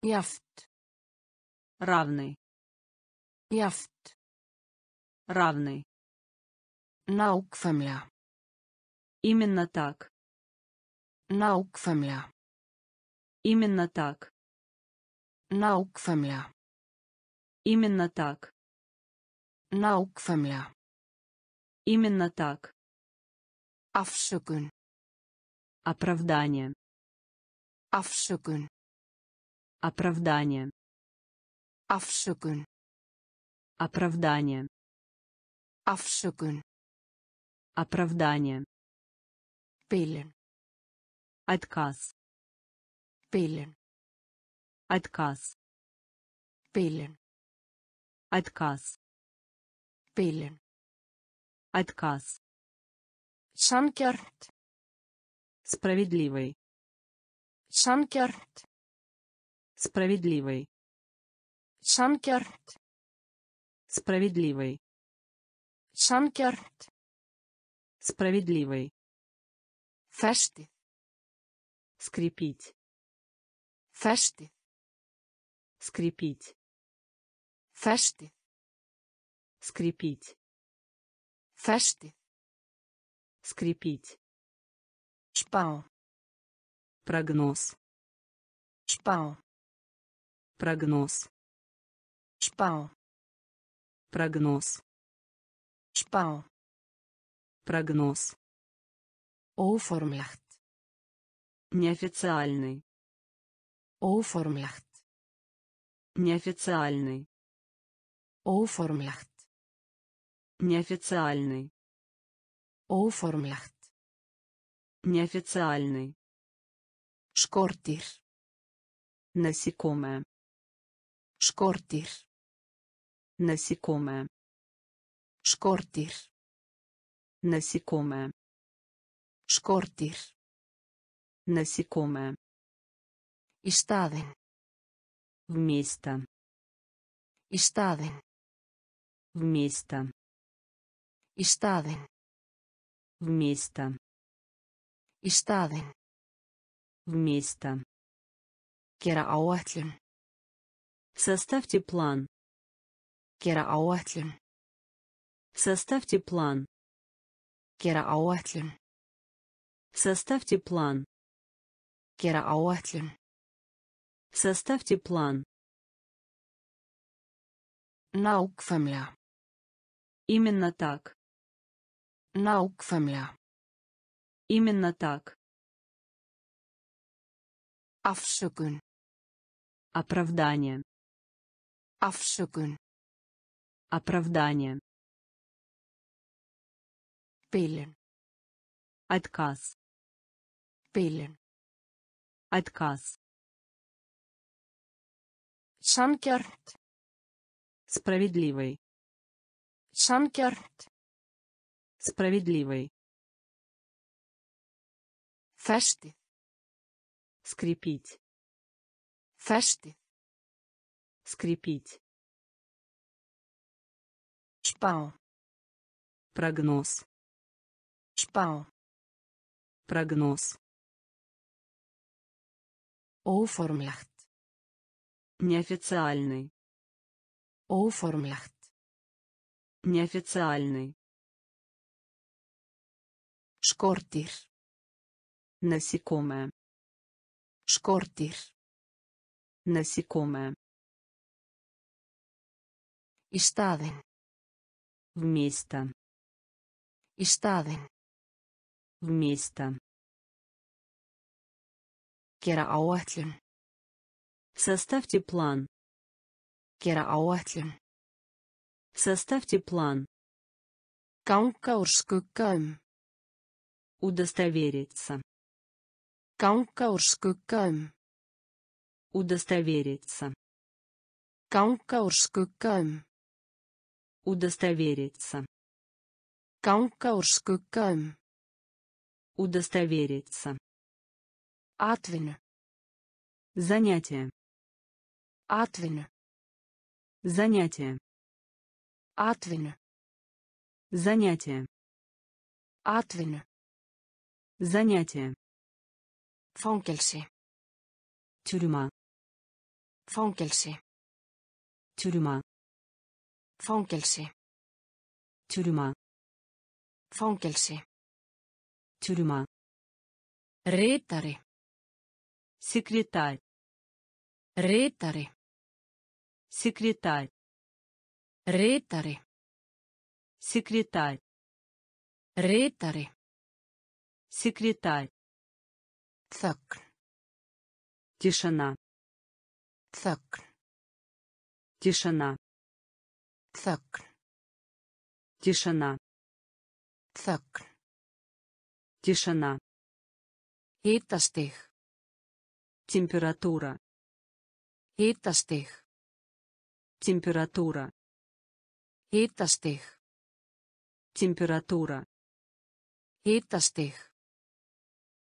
Jaft. Равный. Jaft. Равный. Nákvæmlega. Именно так. Nákvæmlega. Именно так. Nákvæmlega. Именно так. Nákvæmlega. Именно так. Afsökun. Оправдание. Afsökun. Оправдание. Afsökun. Оправдание. Afsökun. Оправдание. Bilun. Отказ. Bilun. Отказ. Bilun. Отказ. Bilun. Отказ. Sanngjarnt. Справедливый. Sanngjarnt. Справедливый. Sanngjarnt. Справедливый. Sanngjarnt. Справедливый. Festið. Скрепить. Festið. Скрепить. Festið. Скрепить. Festið. Скрепить. Spá. Прогноз. Spá. Прогноз. Spá. Прогноз. Spá. Прогноз. Óformlegt. Неофициальный. Óformlegt. Неофициальный. Óformlegt. Неофициальный. Óformlegt. Неофициальный. Skordýr. Насекомое. Skordýr. Насекомое. Skordýr. Насекомое. Skordýr. Насекомое. Staðinn. Вместо. Staðinn. Вместо. Staðinn. Вместо. Í staðinn. Вместо. Gera áætlun. Составьте план. Gera áætlun. Составьте план. Gera áætlun. Составьте план. Gera áætlun. Составьте план. Nákvæmlega. Именно так. Nákvæmlega. Именно так. Afsökun. Оправдание. Afsökun. Оправдание. Bilun. Отказ. Bilun. Отказ. Sanngjarnt. Справедливый. Sanngjarnt. Справедливый. Festið. Скрепить. Festið. Скрепить. Spá. Прогноз. Spá. Прогноз. Óformlegt. Неофициальный. Óformlegt. Неофициальный. Skordýr. Насекомое. Skordýr. Насекомое. Staðinn. Вместо. Staðinn. Вместо. Gera áætlun. Составьте план. Gera áætlun. Составьте план. Skugga um. Удостовериться. Ganga úr skugga um. Удостовериться. Ganga úr skugga um. Удостовериться. Ganga úr skugga um. Удостовериться. Atvinnu. Занятие. Atvinnu. Занятие. Atvinnu. Занятие. Atvinnu. Занятие. Fangelsi. Тюрьма. Fangelsi. Тюрьма. Fangelsi. Тюрьма. Fangelsi. Тюрьма. Ritari. Секретарь. Ritari. Секретарь. Ritari. Секретарь. Ritari. Секретарь. Þögn. Тишина. Þögn. Тишина. Þögn. Тишина. Þögn. Тишина. Hitastig. Температура. Hitastig. Температура. Hitastig. Температура. Hitastig.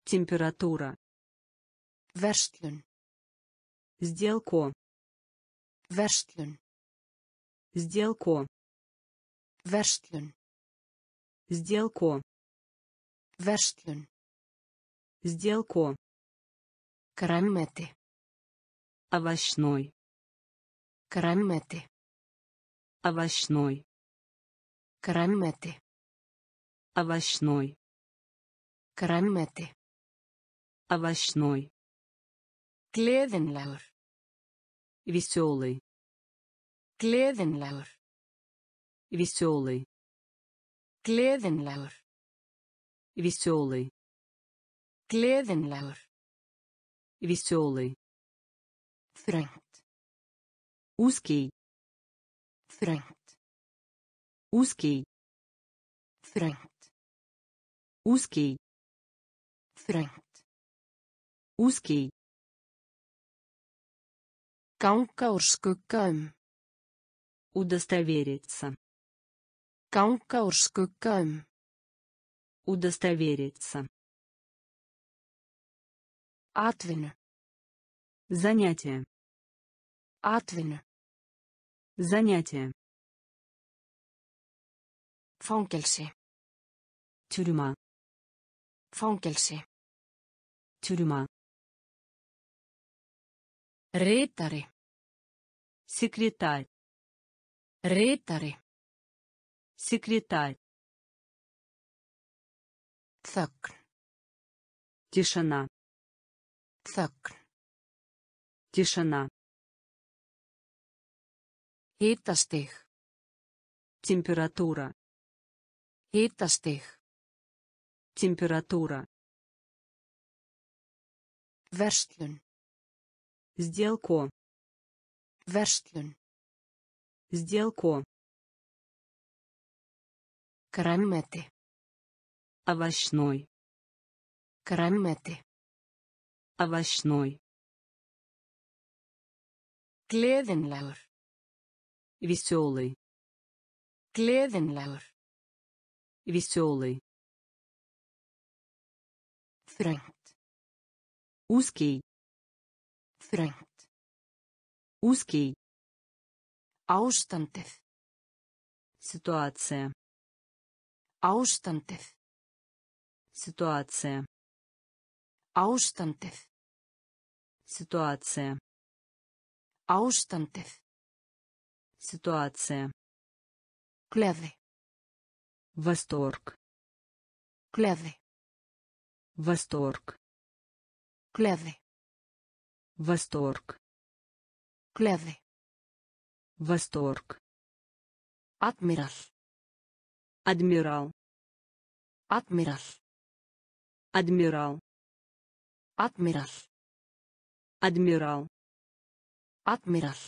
Температура. Verslun. Сделку. Verslun. Сделку. Verslun. Сделку. Verslun. Сделку. Grænmeti. Овощной. Grænmeti. Овощной. Grænmeti. Овощной. Grænmeti. Овощной. Gleðinlegur. Веселый. Gleðinlegur. Веселый. Gleðinlegur. Веселый. Gleðinlegur. Веселый. Þröngt. Узкий. Þröngt. Узкий. Þröngt. Узкий. Þröngt. Узкий. Ganga úr skugga um. Удостовериться. Ganga úr skugga um. Удостовериться. Atvinnu. Занятие. Atvinnu. Занятие. Fangelsi. Тюрьма. Fangelsi. Тюрьма. Ritari. Секретарь. Ritari. Секретарь. Þögn. Тишина. Þögn. Тишина. Hitastig. Температура. Hitastig. Температура. Verslun. Сделку. Verslun. Сделку. Grænmeti. Овощной. Grænmeti. Овощной. Gleðinlegur. Веселый. Gleðinlegur. Веселый. Þröngt. Узкий. Þröngt. Узкий. Ástandið. Ситуация. Ástandið. Ситуация. Ástandið. Ситуация. Ástandið. Ситуация. Gleði. Восторг. Gleði. Восторг. Gleði. Восторг. Gleði. Восторг. Admiral. Адмирал. Admiral. Адмирал. Admiral. Адмирал. Admiral.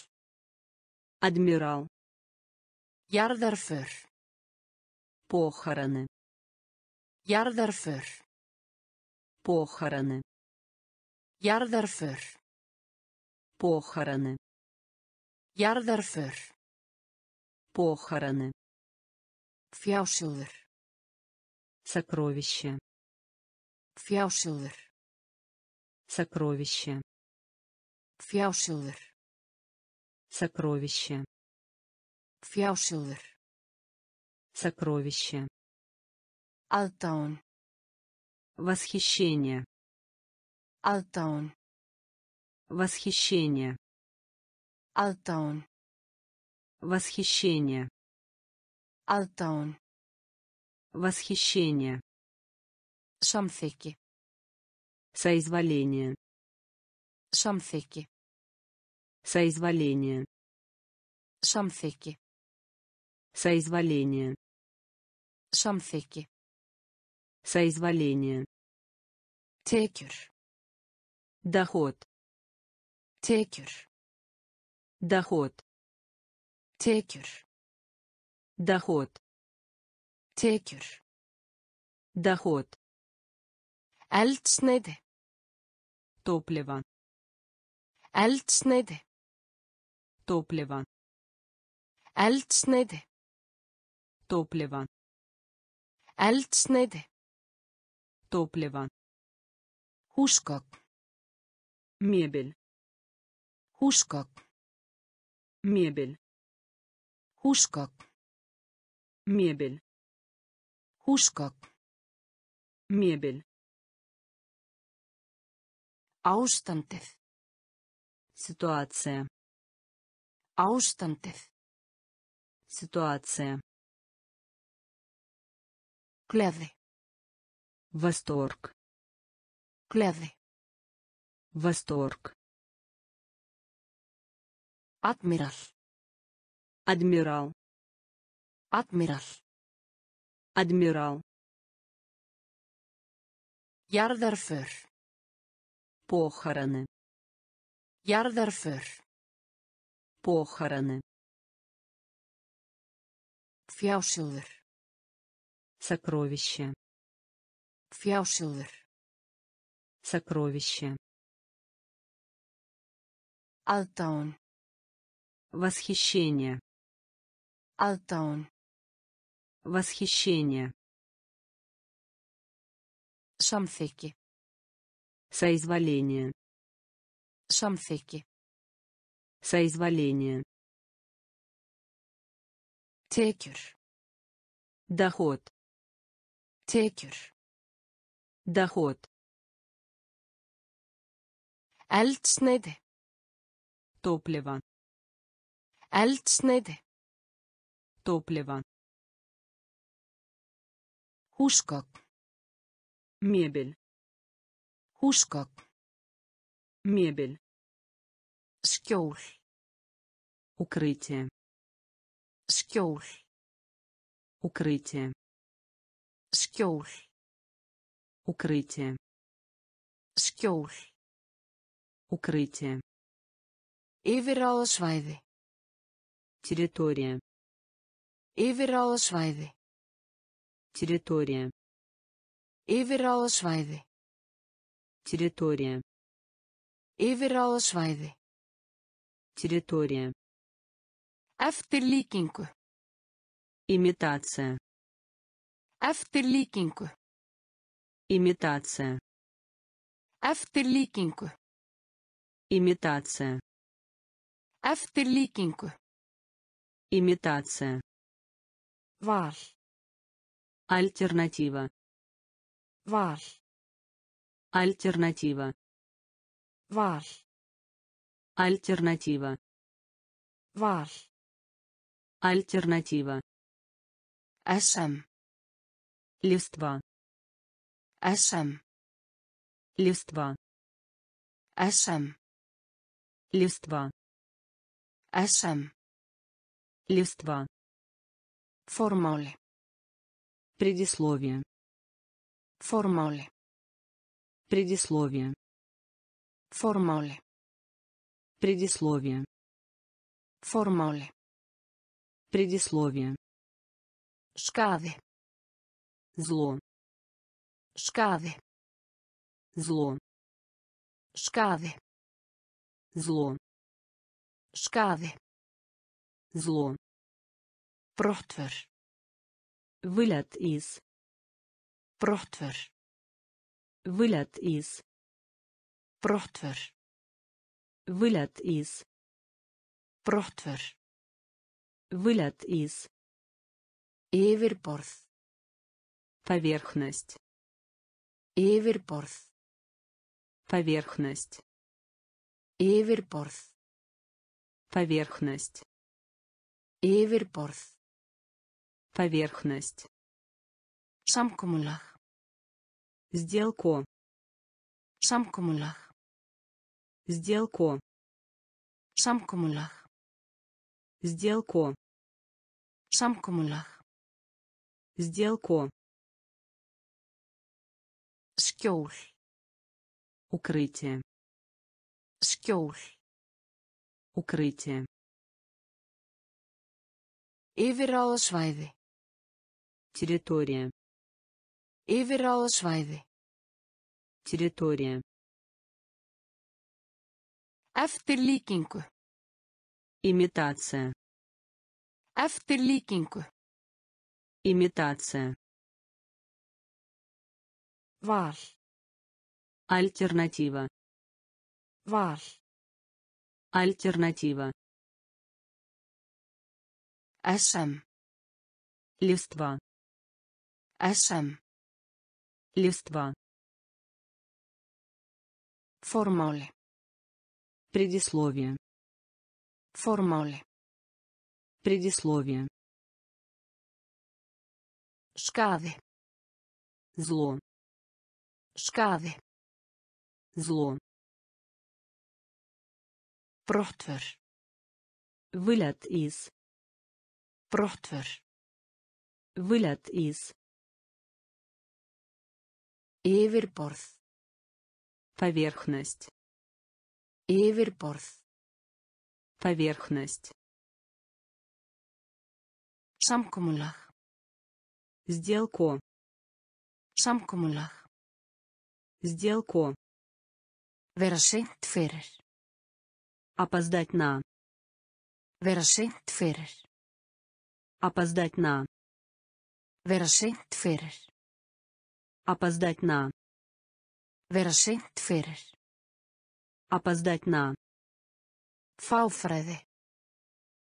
Адмирал. Jarðarför. Похороны. Jarðarför. Похороны. Jarðarför. Похороны. Jarðarför. Похороны. Fjásjóður. Сокровище. Fjásjóður. Сокровище. Fjásjóður. Сокровище. Fjásjóður. Сокровище. Aðdáun. Восхищение. Aðdáun. Восхищение. Aðdáun. Восхищение. Aðdáun. Восхищение. Samþykki. Соизволение. Samþykki. Соизволение. Samþykki. Соизволение. Samþykki. Соизволение. Tekjur. Доход. Tekjur. Доход. Tekjur. Доход. Tekjur. Доход. Eldsneiti. Топливо. Eldsneiti. Топливо. Eldsneiti. Топливо. Eldsneiti. Топливо. Húsgögn. Мебель. Húsgögn. Мебель. Húsgögn. Мебель. Húsgögn. Мебель. Ástandið. Ситуация. Ástandið. Ситуация. Gleði. Восторг. Gleði. Восторг. Admiral. Адмирал. Admiral. Адмирал. Jarðarför. Похороны. Jarðarför. Похороны. Fjásjóður. Сокровище. Fjásjóður. Сокровище. Aðdáun. Восхищение. Aðdáun. Восхищение. Samþykki. Соизволение. Samþykki. Соизволение. Tekjur. Доход. Tekjur. Доход. Eldsneiti. Топливо. Eldsneiti. Топливо. Húsgögn. Мебель. Húsgögn. Мебель. Skjól. Укрытие. Skjól. Укрытие. Skjól. Укрытие. Skjól. Укрытие. Yfirráðasvæði. Территория. Yfirráðasvæði. Территория. Yfirráðasvæði. Территория. Yfirráðasvæði. Территория. Eftirlíkingu. Имитация. Eftirlíkingu. Имитация. Eftirlíkingu. Имитация. Eftirlíkingu. Имитация. Val. Альтернатива. Val. Альтернатива. Val. Альтернатива. Val. Альтернатива. SM. Листва. SM. Листва. SM. Листва. SM. Листва. Formáli. Предисловие. Formáli. Предисловие. Formáli. Предисловие. Formáli. Предисловие. Skaði. Зло. Skaði. Зло. Skaði. Зло. Skaði. Зло. Brottför. Вылет из. Brottför. Вылет из. Brottför. Вылет из. Brottför. Вылет из. Yfirborð. Поверхность. Yfirborð. Поверхность. Yfirborð. Поверхность. Yfirborð. Поверхность. Samkomulag. Сделку. Samkomulag. Сделку. Samkomulag. Сделку. Samkomulag. Сделку. Skjól. Укрытие. Skjól. Укрытие. Yfirráðasvæði. Территория. Yfirráðasvæði. Территория. Eftirlíkingu. Имитация. Eftirlíkingu. Имитация. Val. Альтернатива. Val. Альтернатива. SM. Листва. SM. Листва. Formáli. Предисловие. Formáli. Предисловие. Skaði. Зло. Skaði. Зло. Brottför. Вылет из. Brottför. Вылет из. Yfirborð. Поверхность. Yfirborð. Поверхность. Samkomulag. Сделку. Samkomulag. Сделку. Vera seint fyrir. Опоздать на. Vera seint fyrir. Опоздать на. Vera seint fyrir. Опоздать на. Vera seint fyrir. Опоздать на. Fáfræði.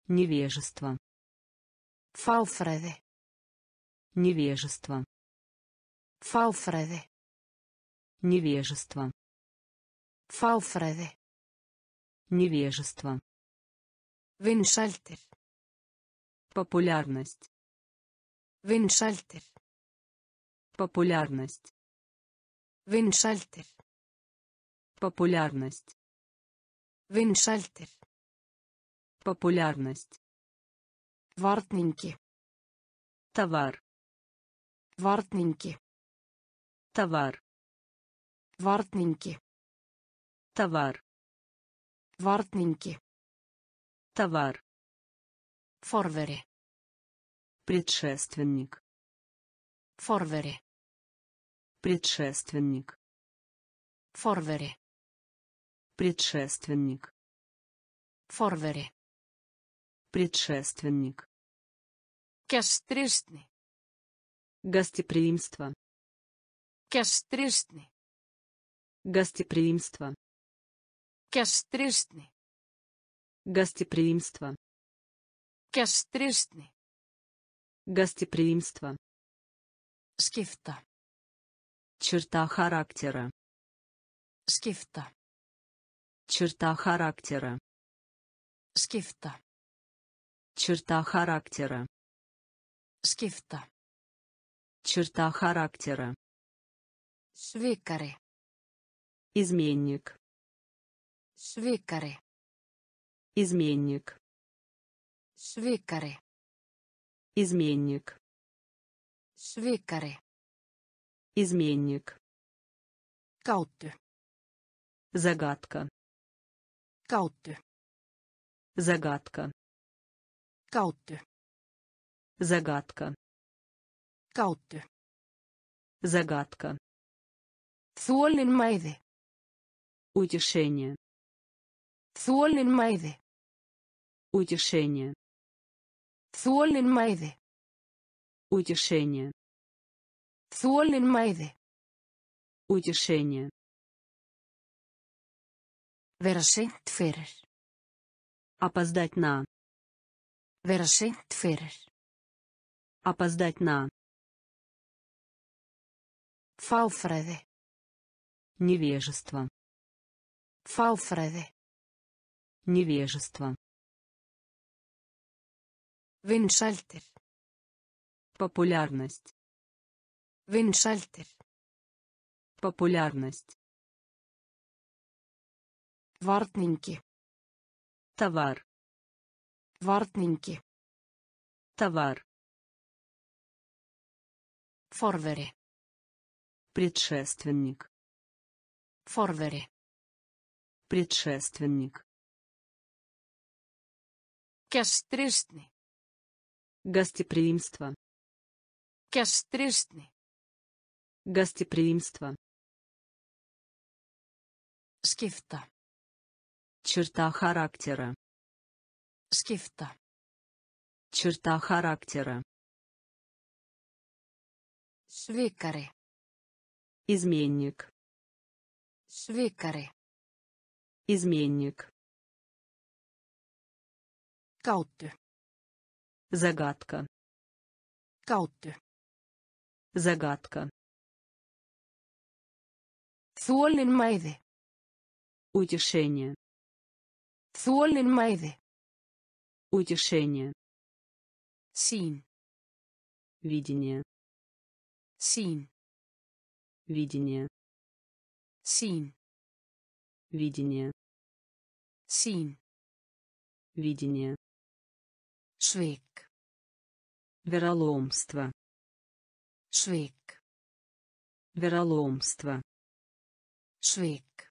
Невежество. Fáfræði. Невежество. Fáfræði. Невежество. Fáfræði. Невежество. Vinsældir. Популярность. Vinsældir. Популярность. Vinsældir. Популярность. Vinsældir. Популярность. Varningi. Товар. Varningi. Товар. Varningi. Товар. Varningi. Товар. Forveri. Предшественник. Forveri. Предшественник. Forveri. Предшественник. Forveri. Предшественник. Gestrisni. Гостеприимство. Gestrisni. Гостеприимство. Gestrisni. Гостеприимство. Gestrisni. Гостеприимство. Skifta. Черта характера. Skifta. Черта характера. Skifta. Черта характера. Skifta. Черта характера. Svikari. Изменник. Svikari. Изменник. Svikari. Изменник. Svikari. Изменник. Gátu. Загадка. Gátu. Загадка. Gátu. Загадка. Gátu. Загадка. Þolinmæði. Утешение. Þolinmæði. Утешение. Þolinmæði. Утешение. Þolinmæði. Утешение. Vera seint fyrir. Опоздать на. Vera seint fyrir. Опоздать на. Fáfræði. Невежество. Fáfræði. Невежество. Vinsældir. Популярность. Vinsældir. Популярность. Varningi. Товар. Varningi. Товар. Forveri. Предшественник. Forveri. Предшественник. Gestrisni. Гостеприимство. Gestrisni. Гостеприимство. Skifta. Черта характера. Skifta. Черта характера. Svikari. Изменник. Svikari. Изменник. Gátu. Загадка. Gátu. Загадка. Þolinmæði. Утешение. Þolinmæði. Утешение. Sín. Видение. Sín. Видение. Sín. Видение. Sín. Видение. Svik. Вероломство. Svik. Вероломство. Svik.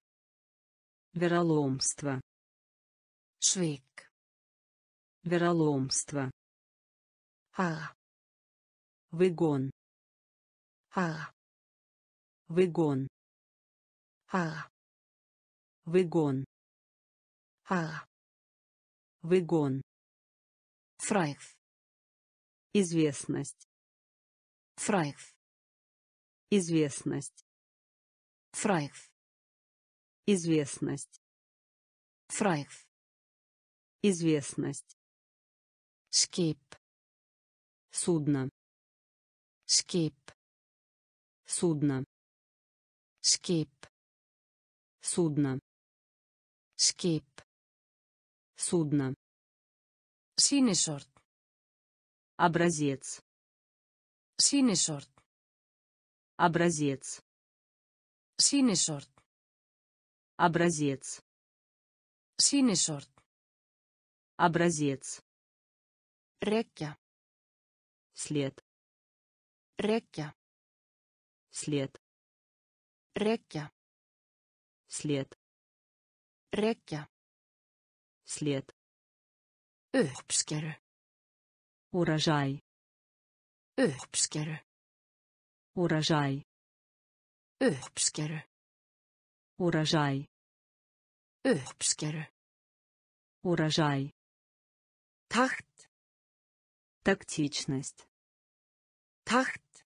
Вероломство. Svik. Вероломство. Haga. Выгон. Haga. Выгон. Haga. Выгон. Haga. Выгон. Frægð. Известность. Frægð. Известность. Frægð. Известность. Frægð. Известность. Skip. Судно. Skip. Судно. Skip. Судно. Skip. Судно. Sýnisort. Образец. Sýnisort. Образец. Sýnisort. Образец. Sýnisort. Образец. Rekja. След. Rekja. След. Rekja. След. Rekja. След. Uppskeru. Урожай. Uppskeru. Урожай. Uppskeru. Урожай. Uppskeru. Урожай. Takt. Тактичность. Takt.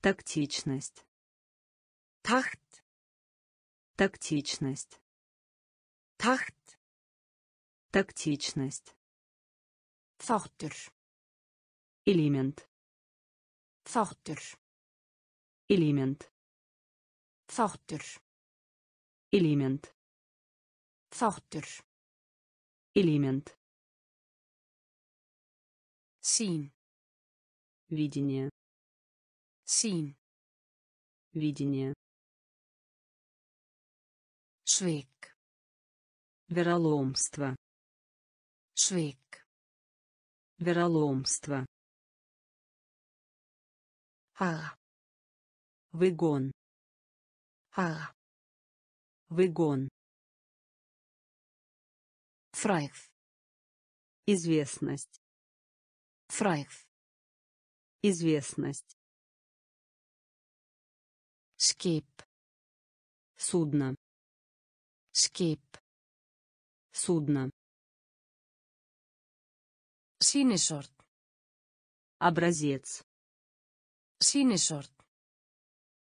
Тактичность. Takt. Тактичность. Takt. Тактичность. Þáttur. Элемент. Þáttur. Элемент. Þáttur. Элемент. Þáttur. Элемент. Sín. Видение. Sín. Видение. Svik. Вероломство. Svik. Вероломство. Haga. Выгон. Haga. Выгон. Frægð. Известность. Frægð. Известность. Skip. Судно. Skip. Судно. Sýnisort. Образец. Sýnisort.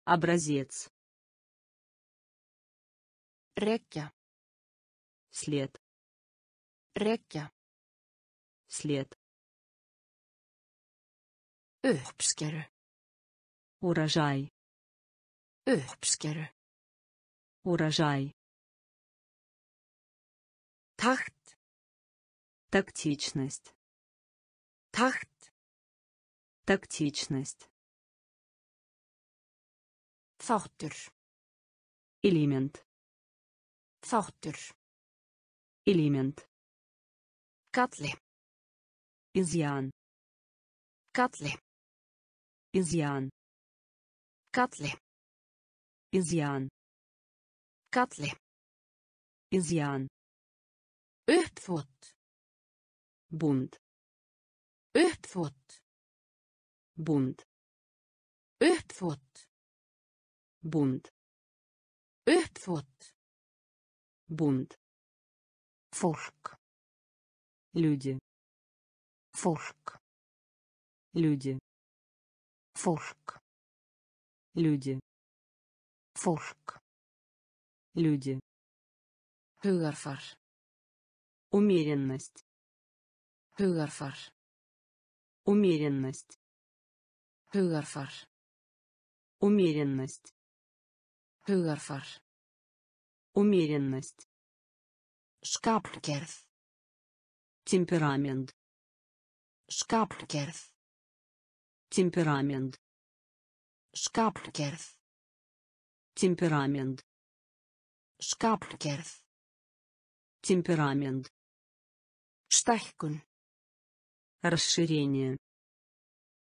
Образец. Rekja. След. Rekja. След. Uppskeru. Урожай. Uppskeru. Урожай. Takt. Тактичность. Takt. Тактичность. Þáttur. Элемент. Þáttur. Элемент. Galli. Изъян. Galli. Изъян. Galli. Изъян. Galli. Изъян. Uppþvott. Бунт. Uppþvott. Бунт. Uppþvott. Бунт. Uppþvott. Бунт. Fólk. Люди. Fólk. Люди. Fólk. Люди. Fólk. Люди. Hugarfar. Умеренность. Hugarfar. Умеренность. Hugarfar. Умеренность. Hugarfar. Умеренность. Skapgerð. Темперамент. Skapgerð. Темперамент. Skapgerð. Темперамент. Skapgerð. Темперамент. Stækkun. Расширение.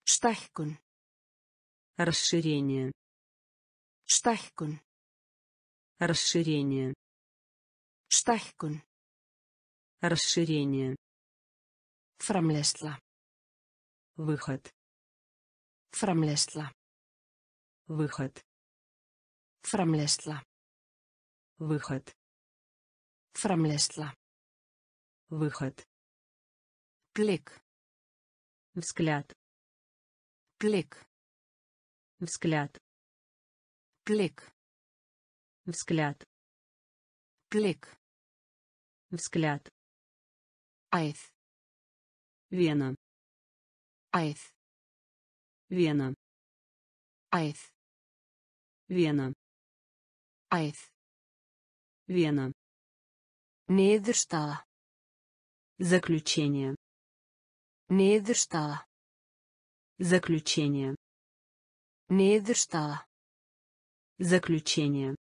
Stækkun. Расширение. Stækkun. Расширение. Stækkun. Расширение. Framleiðsla. Выход. Framleiðsla. Выход. Framleiðsla. Выход. Framleiðsla. Выход. Blik. Взгляд. Blik. Взгляд. Blik. Взгляд. Blik. Взгляд. Æð. Вена. Æð. Вена. Æð. Вена. Æð. Вена. Niðurstaða. Заключение. Niðurstaða. Заключение. Niðurstaða. Заключение.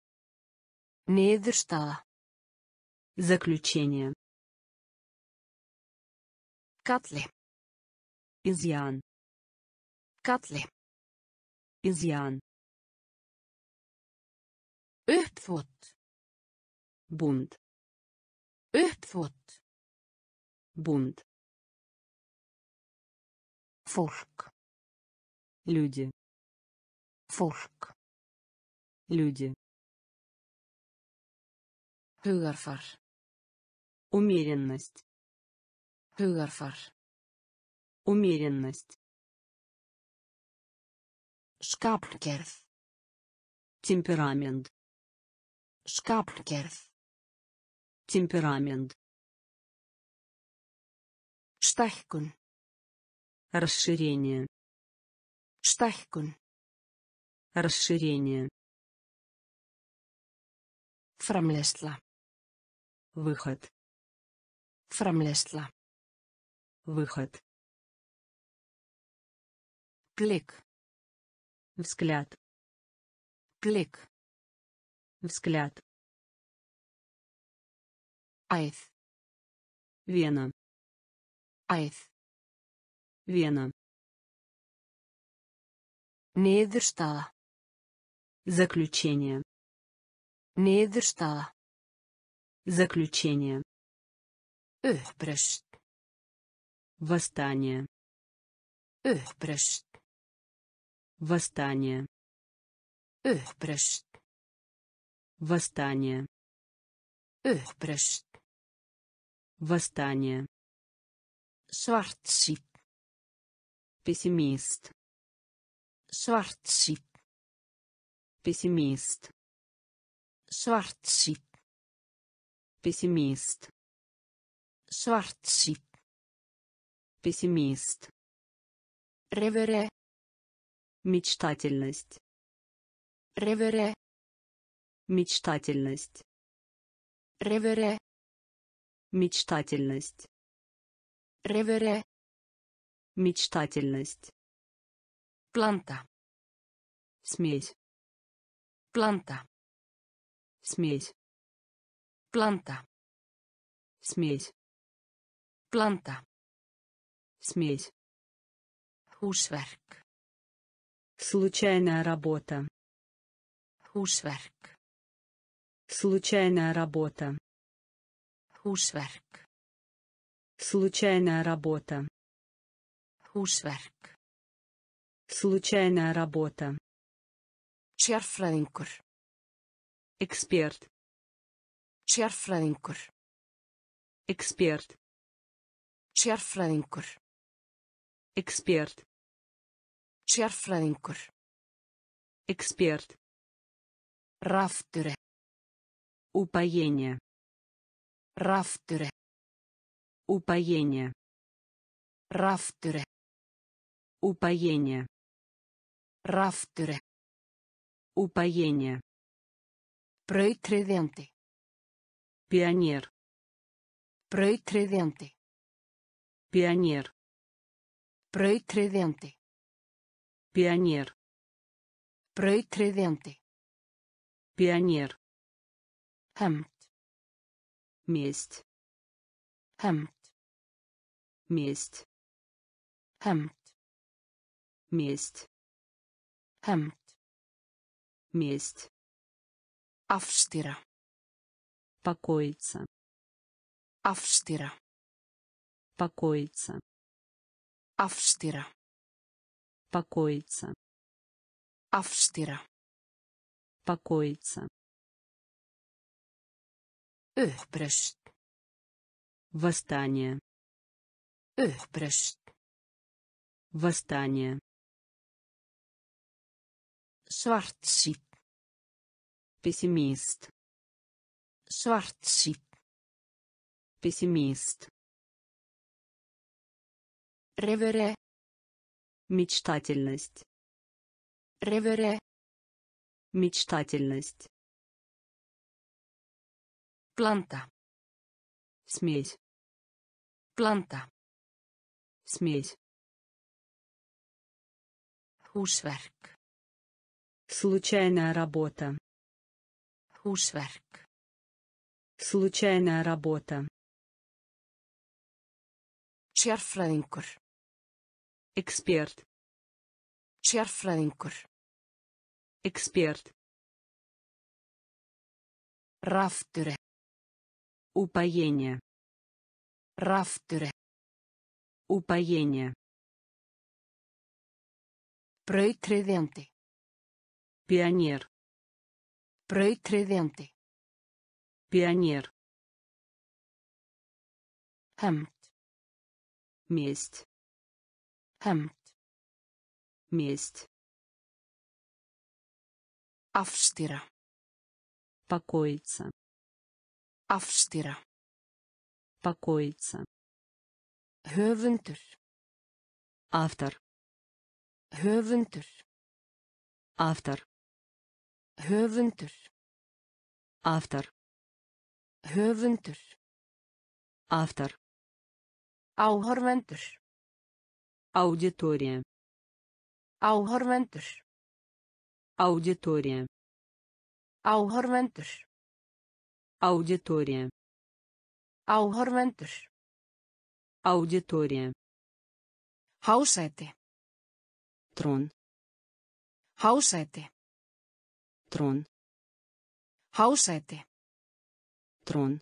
Niðurstaða. Заключение. Galli. Изъян. Galli. Изъян. Uppþvot. Бунт. Uppþvot. Бунт. Fólk. Люди. Fólk. Люди. Hugarfar. Умеренность. Hugarfar. Умеренность. Skapgerð. Темперамент. Skapgerð. Темперамент. Stækkun. Расширение. Stækkun. Расширение. Framleiðsla. Выход. Framleiðsla. Выход. Blik. Взгляд. Blik. Взгляд. Æð. Вена. Æð. Вена. Niðurstaða. Заключение. Niðurstaða. Заключение. Uppreist. Восстание. Uppreist. Восстание. Uppreist. Восстание. Uppreist. Восстание. Svartsýnn. Пессимист. Svartsýnn. Пессимист. Svartsýnn. Пессимист. Svartsýnn. Пессимист. Revere. Мечтательность. Revere. Мечтательность. Revere. Мечтательность. Revere. Мечтательность. Blanda. Смесь. Blanda. Смесь. Blanda. Смесь. Blanda. Смесь. Húsverk. Случайная работа. Húsverk. Случайная работа. Húsverk. Случайная работа. Húsverk. Случайная работа. Sérfræðingur. Эксперт. Sérfræðingur. Эксперт. Sérfræðingur. Эксперт. Sérfræðingur. Эксперт. Rafture. Упоение. Rafture. Упоение. Rafture. Упоение. Rafture. Упоение. Brautriðjandi. Пионер. Brautriðjandi. Пионер. Brautriðjandi. Пионер. Brautriðjandi. Пионер. Hemmt. Месть. Hemmt. Месть. Hemmt. Месть. Hemmt. Месть. Afstýra. Покоиться. Afstýra. Покоиться. Afstýra. Покоиться. Afstýra. Покоиться. Uppreist. Восстание. Uppreist. Восстание. Svartsýnn. Пессимист. Svartsýnn. Пессимист. Revere. Мечтательность. Revere. Мечтательность. Planta. Смесь. Planta. Смесь. Húsverk. Случайная работа. Húsverk. Случайная работа. Sérfræðingur. Эксперт. Sérfræðingur. Эксперт. Rafture. Упоение. Rafture. Упоение. Brautriðjandi. Пионер. Brautriðjandi. Пионер. Hefnd. Месть. Hefnd. Месть. Afstýra. Покоиться. Afstýra. Покоиться. Höfundur. Автор. Höfundur. Автор. Höfundur. Автор. Höfundur. Автор. Áhorfendur. Аудитория. Áhorfendur. Аудитория. Áhorfendur. Аудитория. Áhorfendur. Аудитория. Hásæti. Трон. Hásæti. Трон. Hásæti. Трон.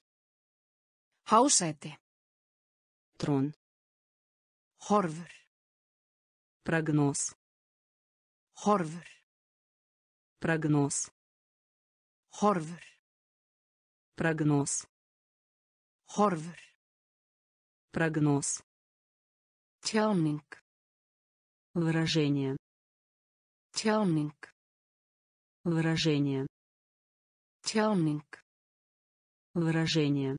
Hásæti. Трон. Horfur. Прогноз. Horfur. Прогноз. Horfur. Прогноз. Horfur. Прогноз. Tjáning. Выражение. Tjáning. Выражение. Tjáning. Выражение.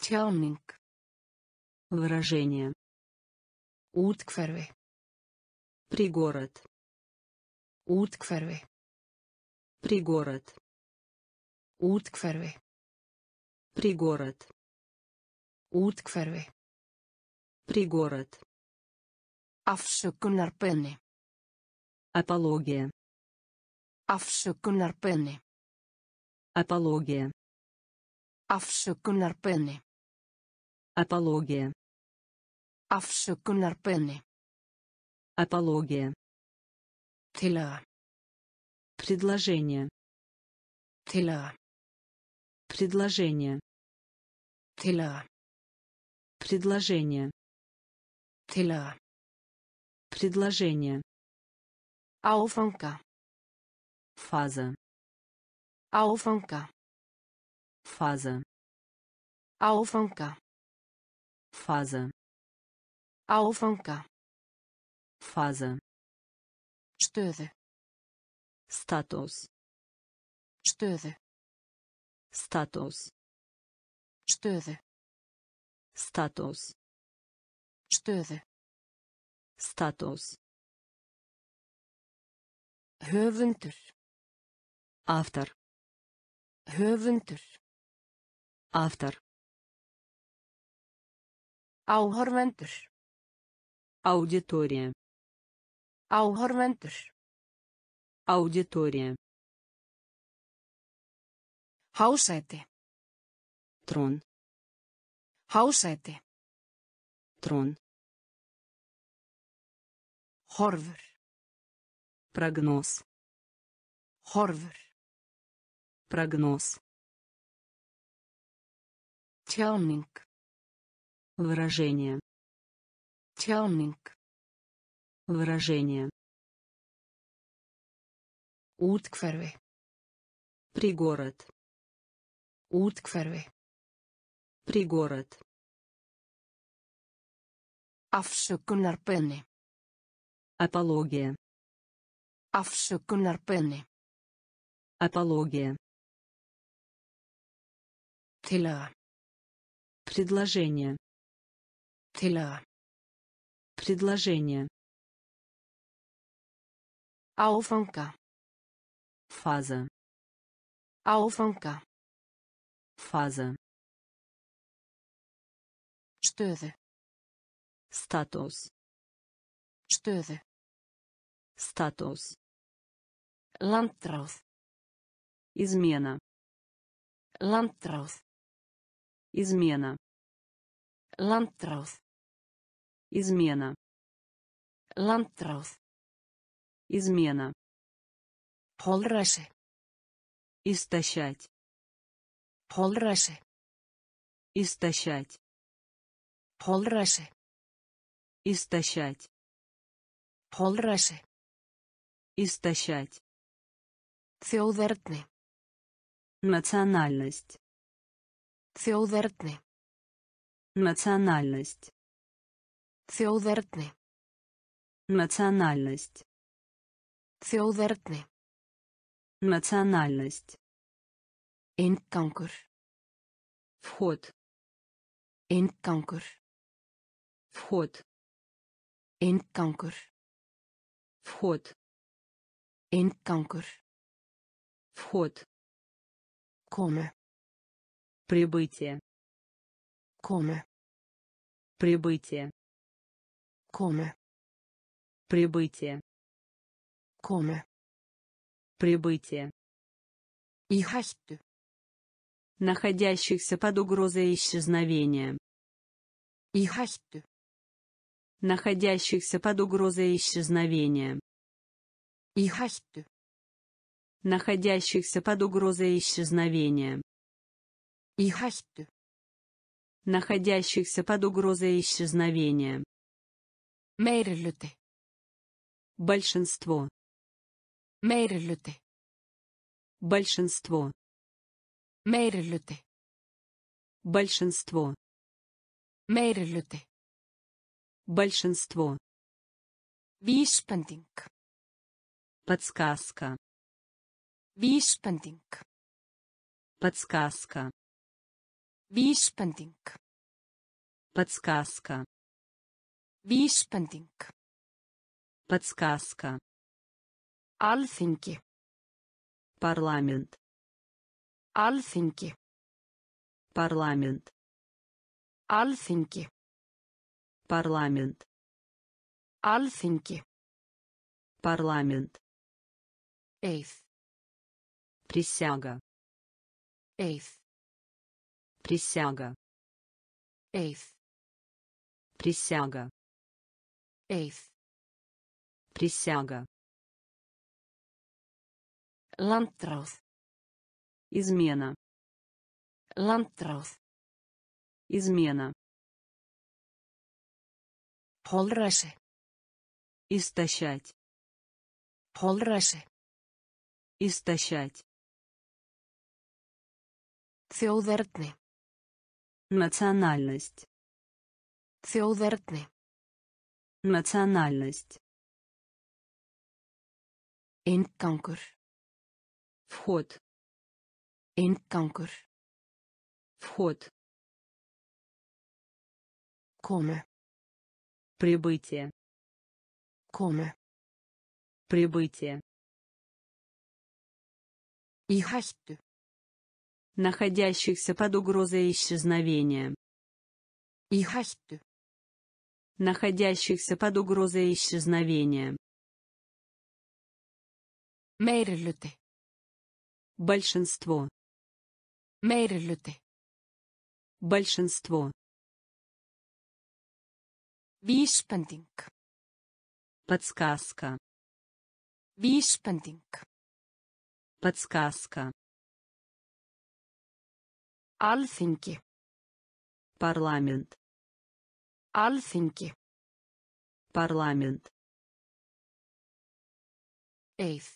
Tjáning. Выражение. Útkverfi. Пригород. Útkverfi. Пригород. Útkverfi. Пригород. Útkverfi. Пригород. Afsökunarbeiðni. Апология. Afsökunarbeiðni. Апология. Afsökunarbeiðni. Апология. Afsökunarbeiðni. Апология. Tillaga. Предложение. Tillaga. Предложение. Tillaga. Предложение. Tillaga. Предложение. Áfanga. Фаза. fază a ofenca fază a ofenca fază stöðu. Status. Stöðu. Status. Stöðu. Status. Stöðu. Status. Höfundur. Aftar höfundur. Автор. Áhorfendur. Аудитория. Áhorfendur. Аудитория. Hásæti. Трон. Hásæti. Трон. Horfur. Прогноз. Horfur. Прогноз. Tjáning. Выражение. Tjáning. Выражение. Útkverfi. Пригород. Útkverfi. Пригород. Afsökunarbeiðni. Апология. Afsökunarbeiðni. Апология. Tillaga. Предложение. Tillaga. Предложение. Áfanga. Фаза. Áfanga. Фаза. Stöðu. Статус. Stöðu. Статус. Landráð. Измена. Landráð. Измена. Landráð. Измена. Landráð. Измена. Holræsi. Истощать. Holræsi. Истощать. Holræsi. Истощать. Holræsi. Истощать. Þjóðerni. Национальность. Þjóðerni. Национальность. Þjóðerni. Национальность. Þjóðerni. Национальность. Inngangur. Вход. Inngangur. Вход. Inngangur. Вход. Inngangur. Вход. Komu. Прибытие. Komu. Прибытие. Komu. Прибытие. Komu. Прибытие. Í hættu. Находящихся под угрозой исчезновения. Í hættu. Находящихся под угрозой исчезновения. Í hættu. Находящихся под угрозой исчезновения. Í hættu. Находящихся под угрозой исчезновения. Meirihluti. Большинство. Meirihluti. Большинство. Meirihluti. Большинство. Meirihluti. Большинство. Vísbending. Подсказка. Vísbending. Подсказка. Vísbending. Подсказка. Vísbending. Подсказка. Alþingi. Парламент. Alþingi. Парламент. Alþingi. Парламент. Alþingi. Парламент. Eið. Присяга. Eið. Присяга. Eið. Присяга. Eið. Присяга. Landráð. Измена. Landráð. Измена. Holræsi. Истощать. Holræsi. Истощать. Þjóðerni. Национальность. Þjóðerni. Национальность. Inngangur. Вход. Inngangur. Вход. Komu. Прибытие. Komu. Прибытие. Í hættu. Находящихся под угрозой исчезновения. Í hættu. Находящихся под угрозой исчезновения. Meirihluti. Большинство. Meirihluti. Большинство. Vísbending. Подсказка. Vísbending. Подсказка. Alþingi. Парламент. Alþingi. Парламент. Eið.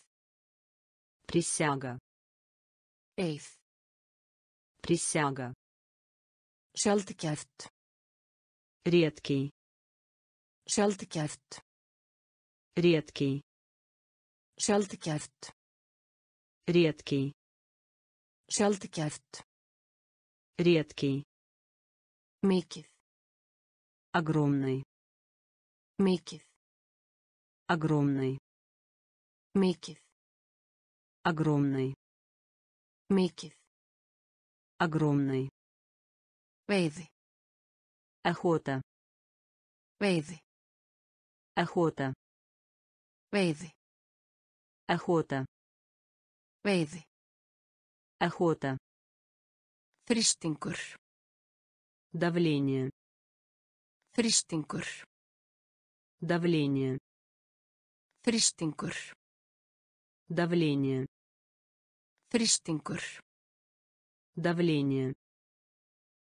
Присяга. Eið. Присяга. Sjaldgæft. Редкий. Sjaldgæft. Редкий. Sjaldgæft. Редкий. Sjaldgæft. Редкий. Mikið. Огромный. Mikið. Огромный. Mikið. Огромный. Mikið. Огромный. Veiði. Охота. Veiði. Охота. Veiði. Охота. Veiði. Охота. Þrýstingur. Давление. Þrýstingur. Давление. Þrýstingur. Давление. Þrýstingur. Давление.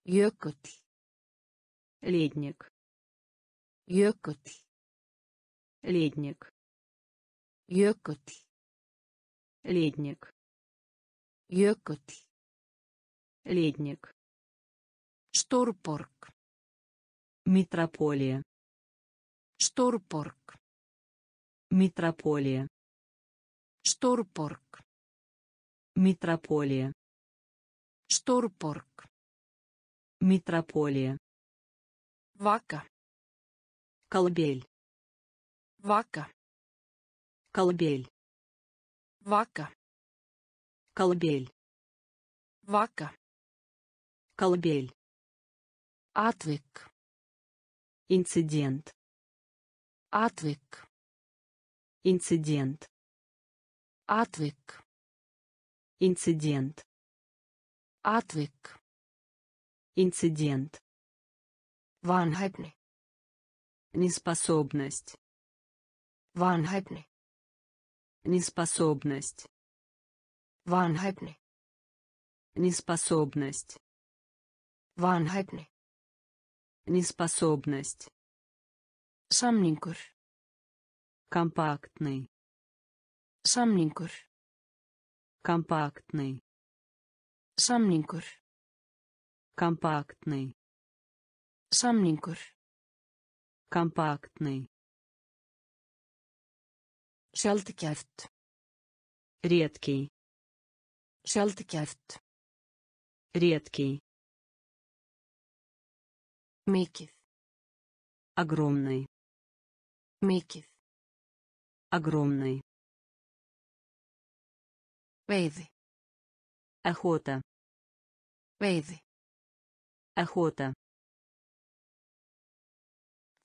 Jökull. Ледник. Jökull. Ледник. Jökull. Ледник. Jökull. Ледник. Stórborg. Метрополия. Stórborg. Метрополия. Stórborg. Метрополия. Stórborg. Метрополия. Vaka. Колыбель. Vaka. Колыбель. Vaka. Колыбель. Vaka. Колыбель. Atvik. Инцидент. Atvik. Инцидент. Atvik. Инцидент. Atvik. Инцидент. Vanhæfni. Неспособность. Vanhæfni. Неспособность. Vanhæfni. Неспособность. Vanhæfni. Неспособность. Samningur. Компактный. Samningur. Компактный. Samningur. Компактный. Samningur. Компактный. Sjaldgæft. Редкий. Sjaldgæft. Редкий. Mikið. Огромный. Mikið. Огромный. Veiði. Охота. Veiði. Охота.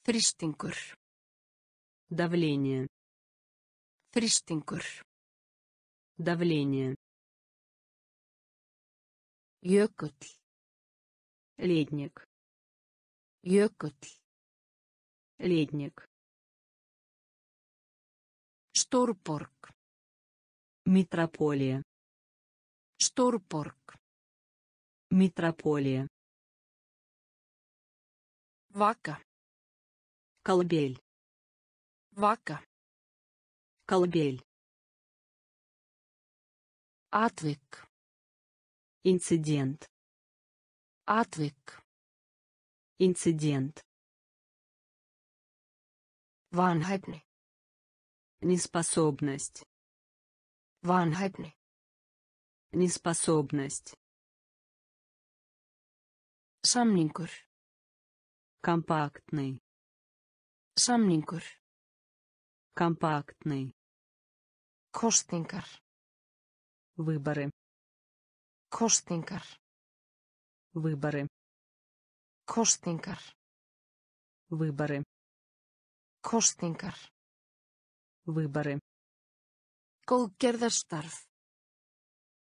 Þrýstingur. Давление. Þrýstingur. Давление. Jökull. Ледник. Jökull. Ледник. Stórborg. Метрополия. Stórborg. Метрополия. Vaka. Колыбель. Vaka. Колыбель. Atvik. Инцидент. Atvik. Инцидент. Vanhæfni. Неспособность. Vanhæfni. Неспособность. Samningur. Компактный. Samningur. Компактный. Kostingar. Выборы. Kostingar. Выборы. Kostingar. Выборы. Kostingar. Выборы. Góðgerðarstarf.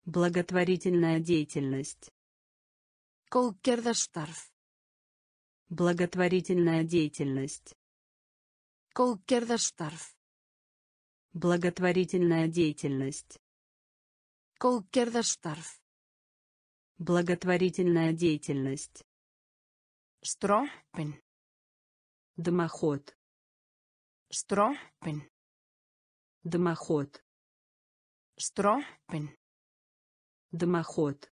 Благотворительная деятельность. Góðgerðarstarf. Благотворительная деятельность. Góðgerðarstarf. Благотворительная деятельность. Góðgerðarstarf. Благотворительная деятельность. Strompin. Дымоход. Strompin. Дымоход. Strompin. Дымоход.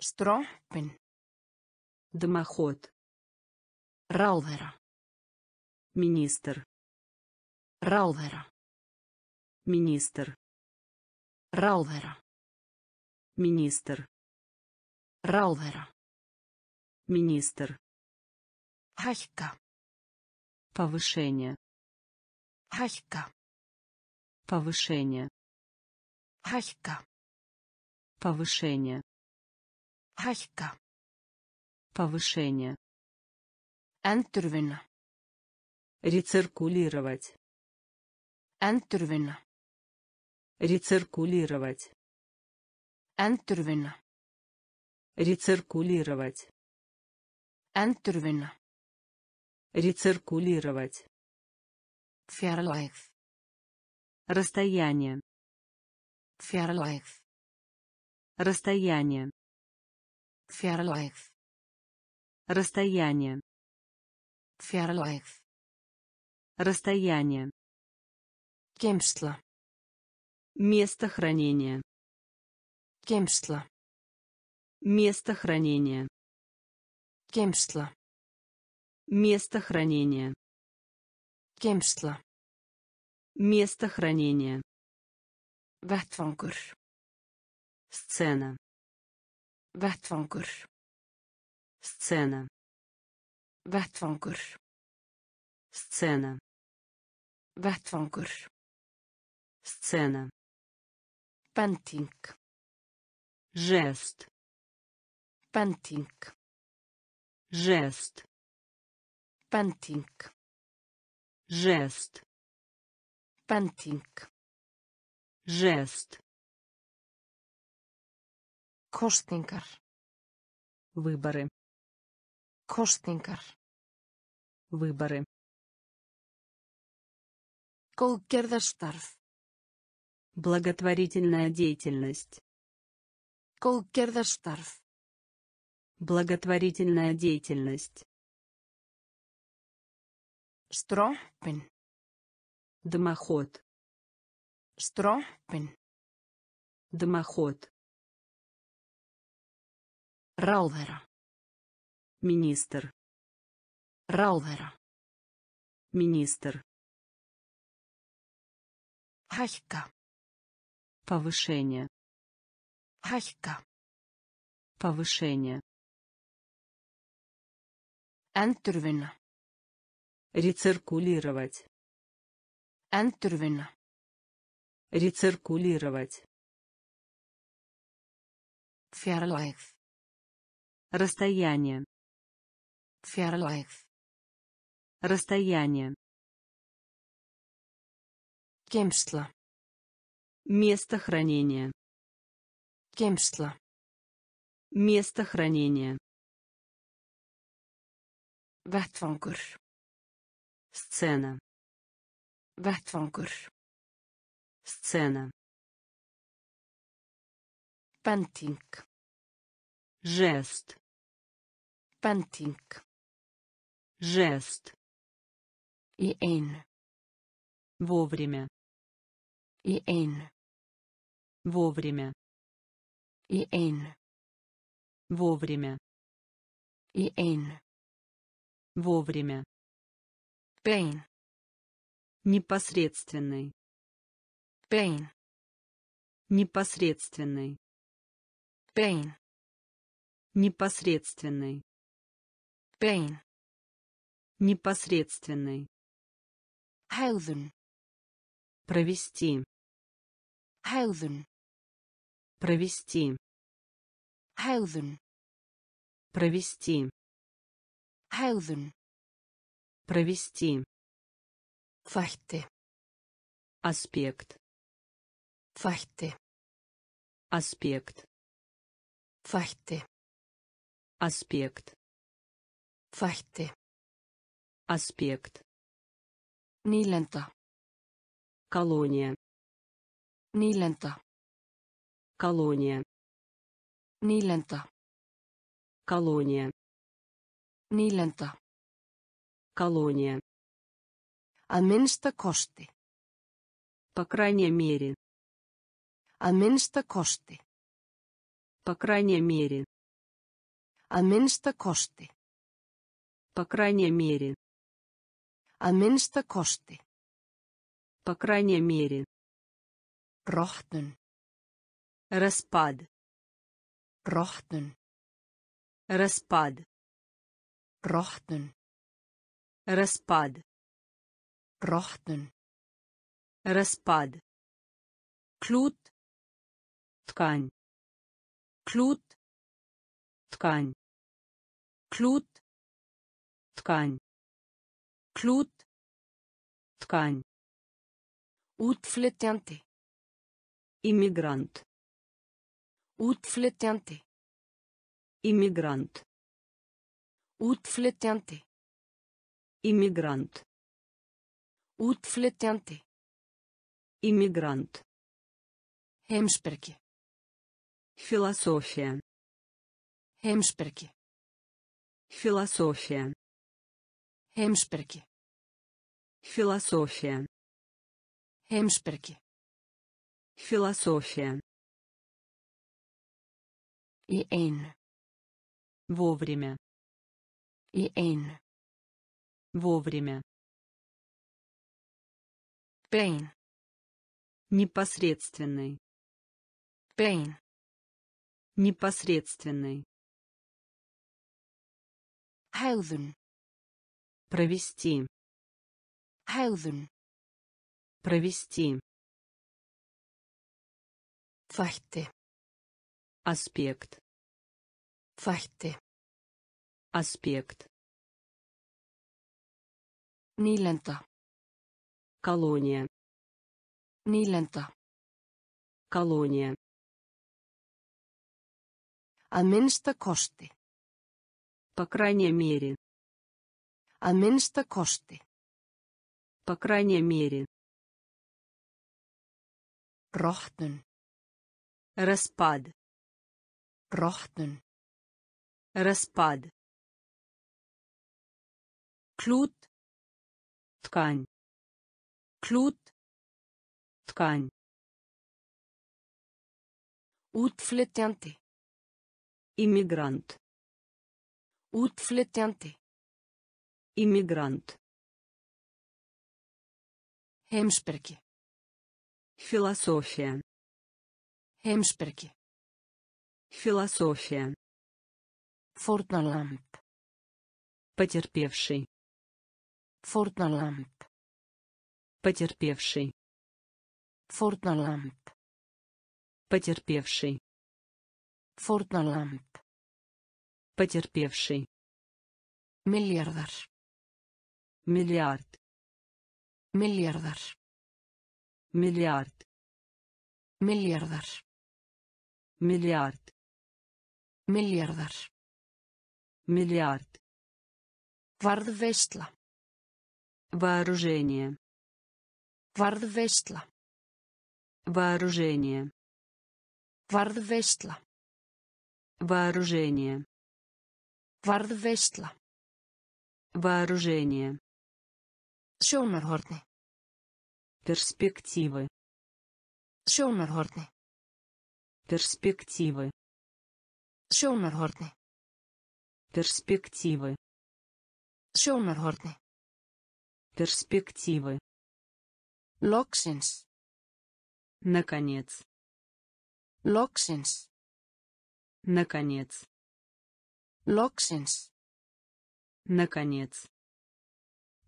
Strompin. Дымоход. Ráðherra. Министр. Ráðherra. Министр. Ráðherra. Министр. Ráðherra. Министр. Hækka. Повышение. Hækka. Повышение. Hækka. Повышение. Hækka. Повышение. Endurvinna. Рециркулировать. Endurvinna. Рециркулировать. Endurvinna. Рециркулировать. Endurvinna. Рециркулировать. Fjarlægð. Расстояние. Fjarlægð. Расстояние. Fjarlægð. Расстояние. Fjarlægð. Расстояние. Geymsla. Место хранения. Geymsla. Место хранения. Geymsla. Место хранения. Geymsla. Место хранения. Vettvangur. Сцена. Vettvangur. Сцена. Vettvangur. Сцена. Vettvangur. Сцена. Bending. Жест. Bending. Жест. Bending. Жест. Bending. Жест. Kosningar. Выборы. Kosningar. Выборы. Góðgerðarstarf. Благотворительная деятельность. Góðgerðarstarf. Благотворительная деятельность. Strompin. Дымоход. Strompin. Дымоход. Ráðherra. Министр. Ráðherra. Министр. Hækka. Повышение. Hækka. Повышение. Endurvinna. Рециркулировать. Endurvinna. Рециркулировать. Fjarlægð. Расстояние. Fjarlægð. Расстояние. Geymsla. Место хранения. Geymsla. Место хранения. Vettvangur. Сцена. Vettvangur. Сцена. Bending. Жест. Bending. Жест. Í einu. Вовремя. Í einu. Вовремя. Í einu. Вовремя. Í einu. Вовремя. Bein. Непосредственный. Bein. Непосредственный. Bein. Непосредственный. Bein. Непосредственный. Hegðun. Провести. Hegðun. Провести. Hegðun. Провести. Hegðun. Провести. Þætti. Аспект. Þætti. Аспект. Þætti. Аспект. Þætti. Аспект. Nýlenda. Колония. Nýlenda. Колония. Nýlenda. Колония. Nýlenda. Колония. Að minnsta kosti. По крайней мере. Að minnsta kosti. По крайней мере. Að minnsta kosti. По крайней мере. Að minnsta kosti. По крайней мере. Rotnun. Распад. Rotnun. Распад. Rotnun. Распад. Rotnun. Распад. Klút. ткань Klút. ткань Klút. ткань Klút. ткань Útflytjandi. иммигрант Útflytjandi. иммигрант Útflytjandi. иммигрант Útflytjandi. иммигрант Heimsbergi. философия Heimsbergi. философия Heimsbergi. философия Heimsbergi. философия Í einu. вовремя Í einu. вовремя Bein. непосредственный Bein. непосредственный Hegðun. провести Hegðun. провести Þætti. аспект Þætti. Аспект Nýlenda. колония Nýlenda. колония Að minnsta kosti. по крайней мере Að minnsta kosti. по крайней мере Rotnun. распад Rotnun. распад Klút. ткань Klút. ткань Útflytjandi. иммигрант Útflytjandi. иммигрант Heimsbergi. философия Heimsbergi. философия Fórnarlamb. потерпевший Fórnarlamb. потерпевший Fórnarlamb. потерпевший Fórnarlamb. потерпевший Milljarðar. миллиард Milljarðar. миллиард Milljarðar. миллиард Milljarðar. миллиард Varðveisla. Вооружение Varðveisla. вооружение Varðveisla. вооружение Varðveisla. вооружение Sjónarhorni. перспективы Sjónarhorni. перспективы Sjónarhorni. перспективы Sjónarhorni. Перспективы Loksins. наконец Loksins. наконец Loksins. наконец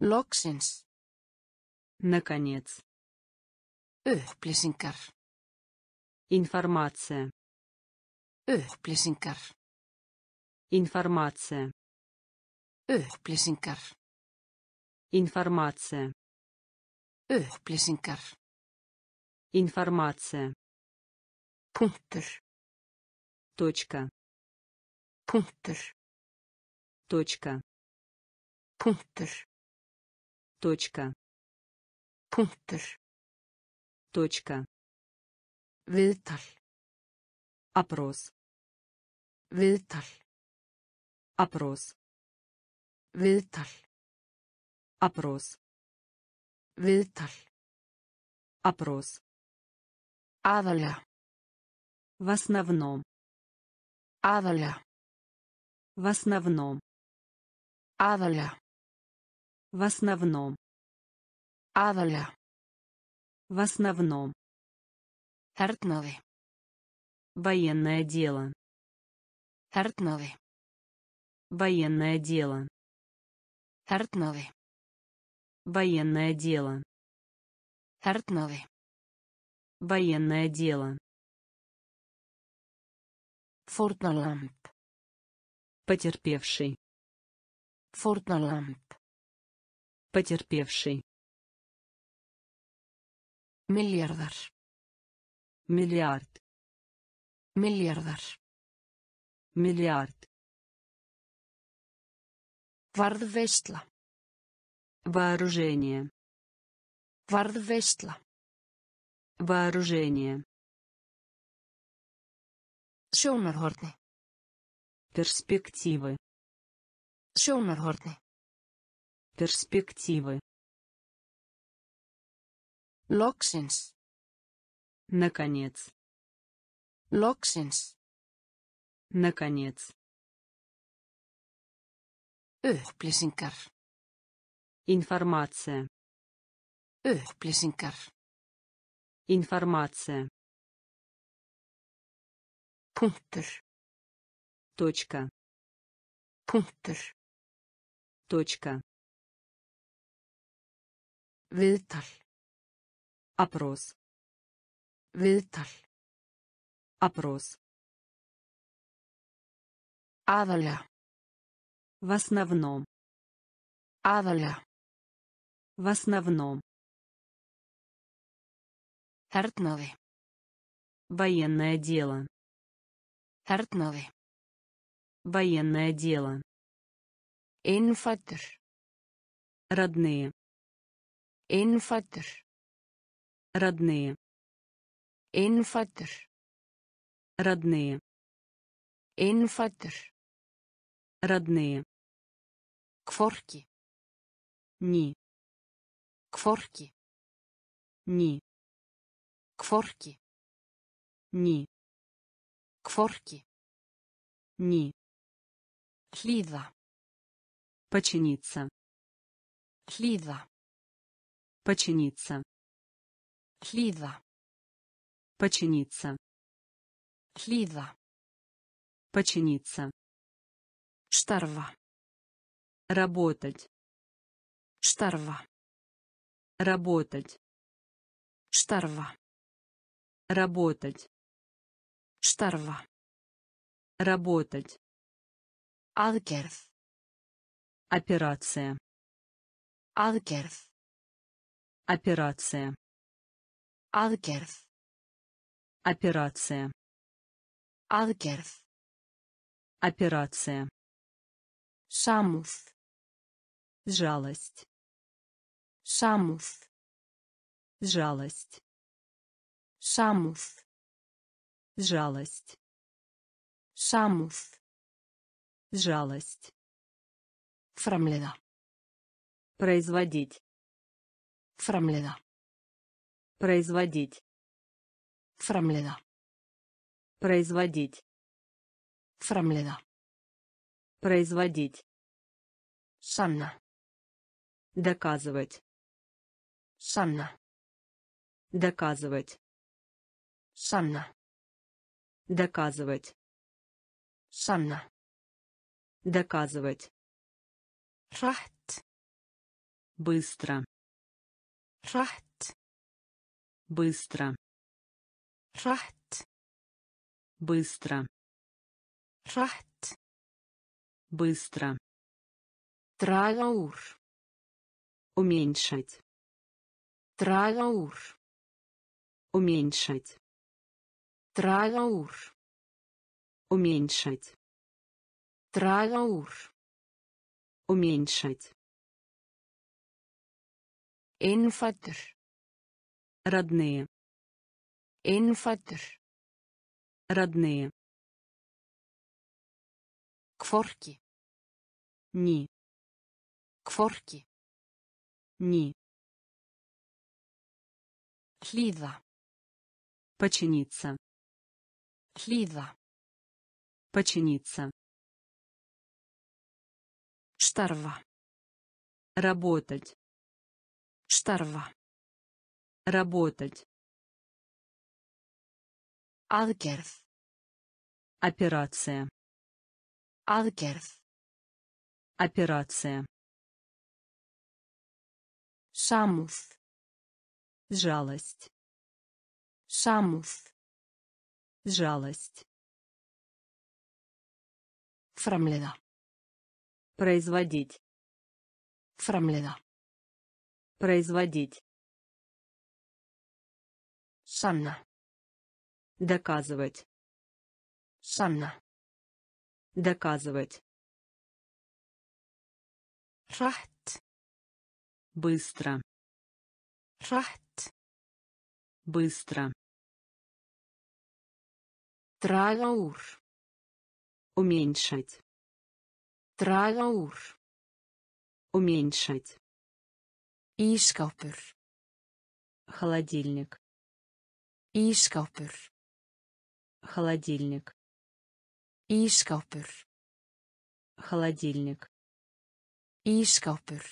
Loksins. наконец Upplýsingar. информация Upplýsingar. информация Upplýsingar. Информация Upplýsingar. информация Punktur. точка Punktur. точка Punktur. точка Punktur. точка Viðtal. опрос Viðtal. опрос Viðtal. Опрос Viðtal. опрос Aðalega. в основном Aðalega. в основном Aðalega. в основном Aðalega. в основном Hernaði. военное дело Hernaði. военное дело Hernaði. Военное дело Hernaði. Военное дело. Fórnarlamb. Потерпевший. Fórnarlamb. Потерпевший. Milljarðar. Миллиард. Milljarðar. Миллиард. Varðveisla. Вооружение. Varðveisla. Вооружение. Sjónarhorni. Перспективы. Sjónarhorni. Перспективы. Loksins. Наконец. Loksins. Наконец. Upplýsingar. Информация. Upplýsingar. Информация. Punktur. Точка. Punktur. Точка. Viðtal. Опрос. Viðtal. Опрос. Aðalja. В основном. Aðalja. В основном. Hernaði. Военное дело. Hernaði. Военное дело. Innfættur. Родные. Innfættur. Родные. Innfættur. Родные. Innfættur. Родные. Kvorki. Ни. Kvorki. Ни. Kvorki. Ни. Kvorki. Ни. Hlýða. Починиться. Hlýða. Починиться. Hlýða. Починиться. Hlýða. Починиться. Starfa. Работать. Starfa. Работать. Starfa. Работать. Starfa. Работать. Aðgerð. Операция. Aðgerð. Операция. Aðgerð. Операция. Aðgerð. Операция. Samúð. Жалость. Samúð. Жалость. Samúð. Жалость. Samúð. Жалость. Framleiða. Производить. Framleiða. Производить. Framleiða. Производить. Framleiða. Производить. Sanna. Доказывать. Sanna. Доказывать. Sanna. Доказывать. Sanna. Доказывать. Hratt. Быстро. Hratt. Быстро. Hratt. Быстро. Hratt. Быстро. Úr. Уменьшить. Уменьшить. Draga úr. Уменьшить. Úr. Уменьшить. Innfættur. Родные. Innfættur. Родные. Kvorki. Ни. Kvorki. Ни. Hlýða. Починиться. Hlýða. Починиться. Starfa. Работать. Starfa. Работать. Aðgerð. Операция. Aðgerð. Операция. Samúð. Жалость. Samúð. Жалость. Framleiða. Производить. Framleiða. Производить. Sanna. Доказывать. Sanna. Доказывать. Hratt. Быстро. Hratt. Быстро. Úr. Уменьшить. Úr. Уменьшить. Ískápur. Холодильник. Ískápur. Холодильник. Ískápur. Холодильник. Ískápur.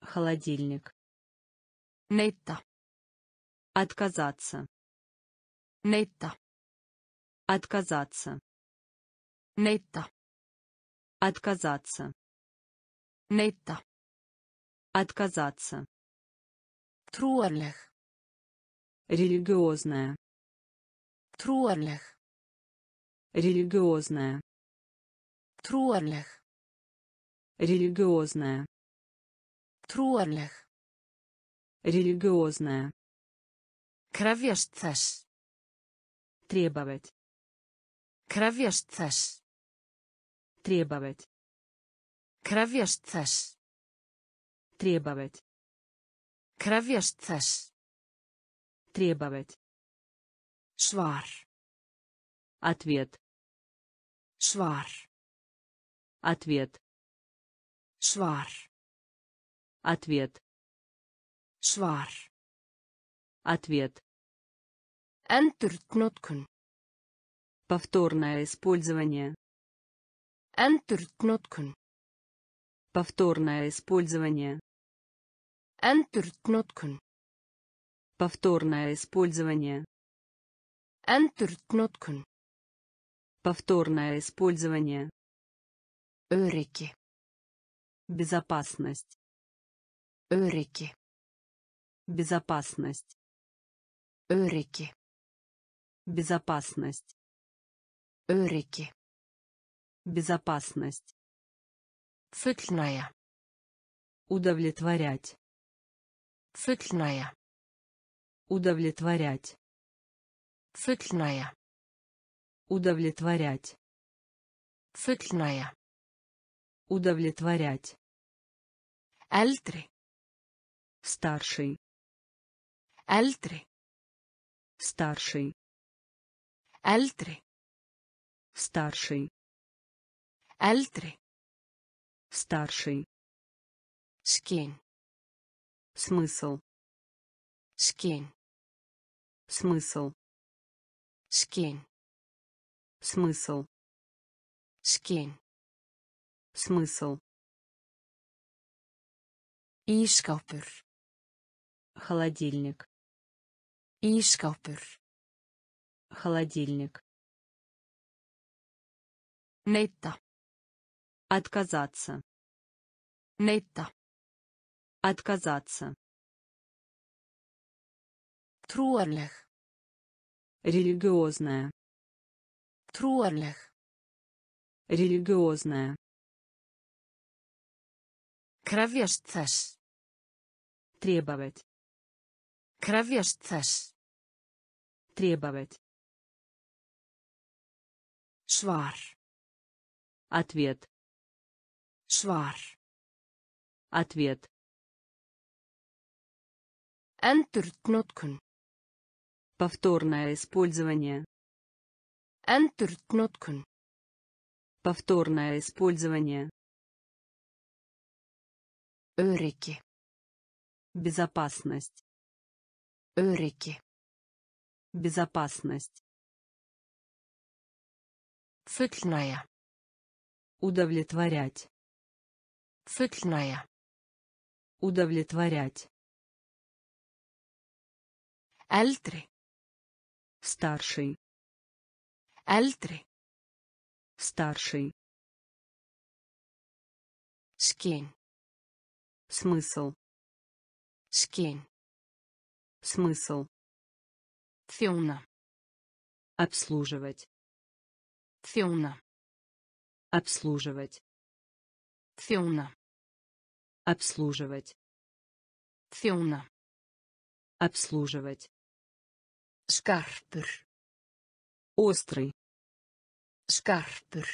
Холодильник. Neita. Отказаться. Neita. Отказаться. Neita. Отказаться. Neita. Отказаться. Trúarleg. Религиозная. Trúarleg. Религиозная. Trúarleg. Религиозная. Trúarleg. Религиозная. Krefjast þess. Требовать. Krefjast þess. Требовать. Krefjast þess. Требовать. Krefjast þess. Требовать. Svar. Ответ. Svar. Ответ. Svar. Ответ. Svar. Ответ. Endurtnotkun. Повторное использование. Endurtnotkun. Повторное использование. Endurtnotkun. Повторное использование. Endurtnotkun. Повторное использование. Öryggi. Безопасность. Öryggi. Безопасность. Öryggi. Безопасность. Öryggi. Безопасность. Fullnægja. Удовлетворять. Fullnægja. Удовлетворять. Fullnægja. Удовлетворять. Fullnægja. Удовлетворять. Eldri. Старший. Eldri. Старший. Eldri. Старший. Eldri. Старший. Skinn. Смысл. Skinn. Смысл. Skinn. Смысл. Skinn. Смысл. Ískápur. Холодильник. Ískápur. Холодильник. Neita. Отказаться. Neita. Отказаться. Trúarleg. Религиозная. Trúarleg. Религиозная. Krefjast þess. Требовать. Krefjast þess. Требовать. Svar. Ответ. Svar. Ответ. Endurtnotkun. Повторное использование. Endurtnotkun. Повторное использование. Öryggi. Безопасность. Öryggi. Безопасность. Fullnægja. Удовлетворять. Fullnægja. Удовлетворять. Eldri. Старший. Eldri. Старший. Skinn. Смысл. Skinn. Смысл. Þjóna. Обслуживать. Þjóna. Обслуживать. Þjóna. Обслуживать. Þjóna. Обслуживать. Skarpur. Острый. Skarpur.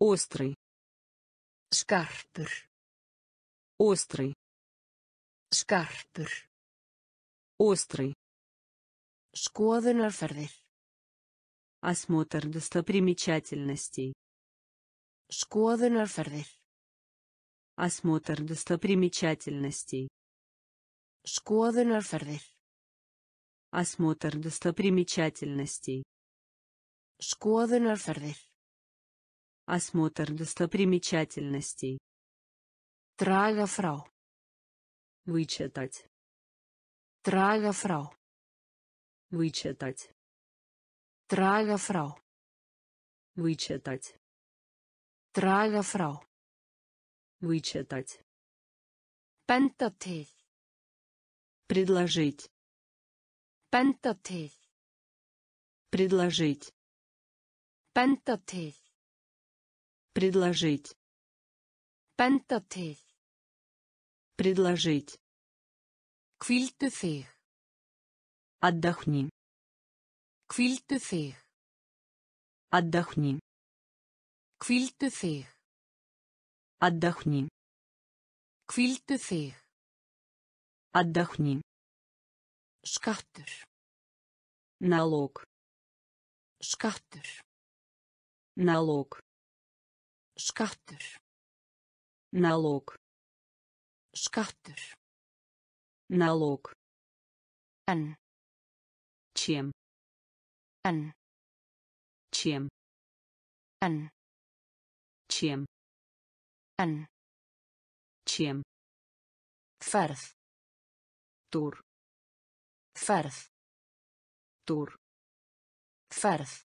Острый. Skarpur. Острый. Skarpur. Острый. Skoðunarferðir. Осмотр достопримечательностей. Skoðunarferðir. Осмотр достопримечательностей. Skoðunarferðir. Осмотр достопримечательностей. Skoðunarferðir. Осмотр достопримечательностей. Draga frá. Вычитать. Draga frá. Вычитать. Draga frá. Вычитать. Draga frá. Вычитать. Benda til. Предложить. Benda til. Предложить. Benda til. Предложить. Benda til. Предложить. Hvíldu þig. Отдохни. Hvíldu þig. Отдохни. Hvíldu þig. Отдохни. Hvíldu þig. Отдохни. Skattur. Налог. Skattur. Налог. Skattur. Налог. Skattur. Налог. En. Чем? En. Чем? En. Чем? En. Чем? Ferð. Тур. Ferð. Тур. Ferð.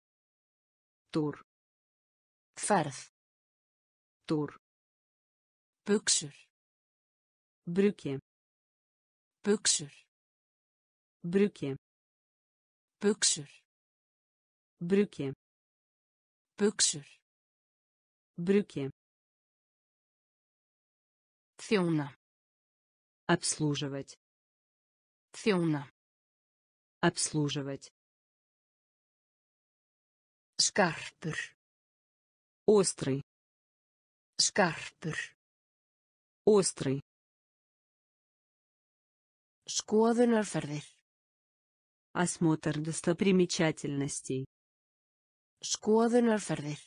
Тур. Ferð. Тур. Buxur. Брюки. Buxur. Брюки. Buxur. Брюки. Buxur. Брюки. Þjóna. Обслуживать. Þjóna. Обслуживать. Skarpur. Острый. Skarpur. Острый. Skoðunarferðir. Осмотр достопримечательностей. Skoðunarferðir.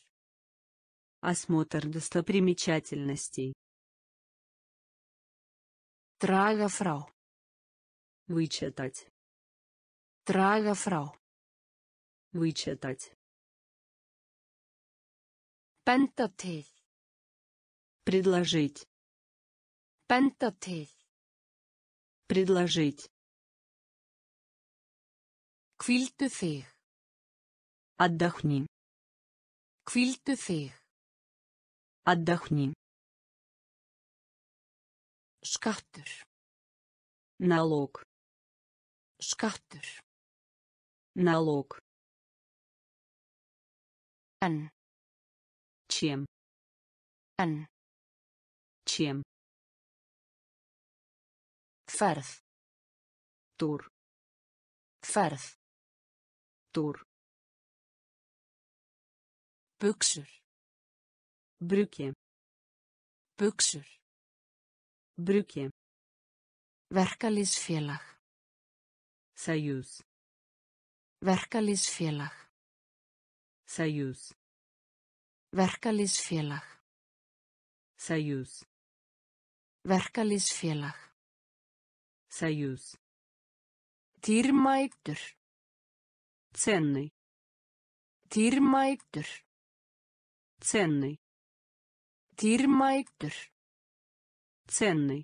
Осмотр достопримечательностей. Draga frá. Вычитать. Draga frá. Вычитать. Til. Предложить. Til. Предложить. Þig. Отдохни. Hvíldu þig. Отдохни. Skattur. Налог. Skattur. Налог. En. Чем? En. Чем? Ferð. Тур. Ferð. Тур. Buxur. Brukje. Buxur. Brukje. Verkalýsfélag. Sajús. Verkalýsfélag. Sajús. Verkalýsfélag. Sajús. Verkalýsfélag. Sajús. Dýrmætur. Cenni. Dýrmætur. Ценный. Dýrmætur. Ценный.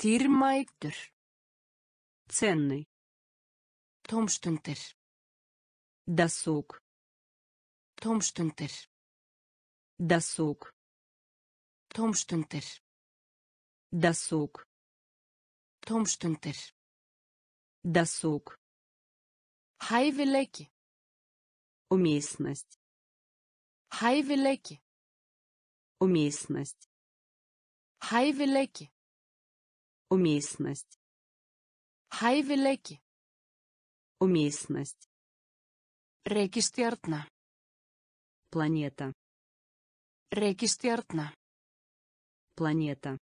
Dýrmætur. Ценный. Tómstundir. Досуг. Tómstundir. Досуг. Tómstundir. Досуг. Tómstundir. Досуг. Hæfileiki. Уместность. Hæfileiki. Уместность. Hæfileiki. Уместность. Hæfileiki. Уместность. Reikistjarna. Планета. Reikistjarna. Планета.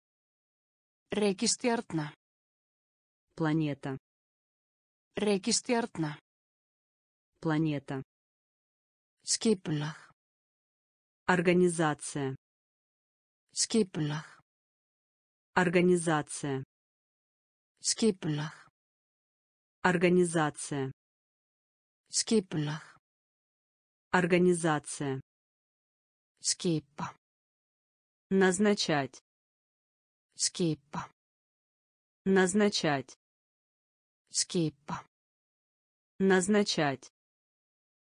Reikistjarna. Планета. Reikistjarna. Планета. Skipulag. Организация. Skipulag. Организация. Skipulag. Организация. Skipulag. Организация. Skipa. Назначать. Skipa. Назначать. Skipa. Назначать.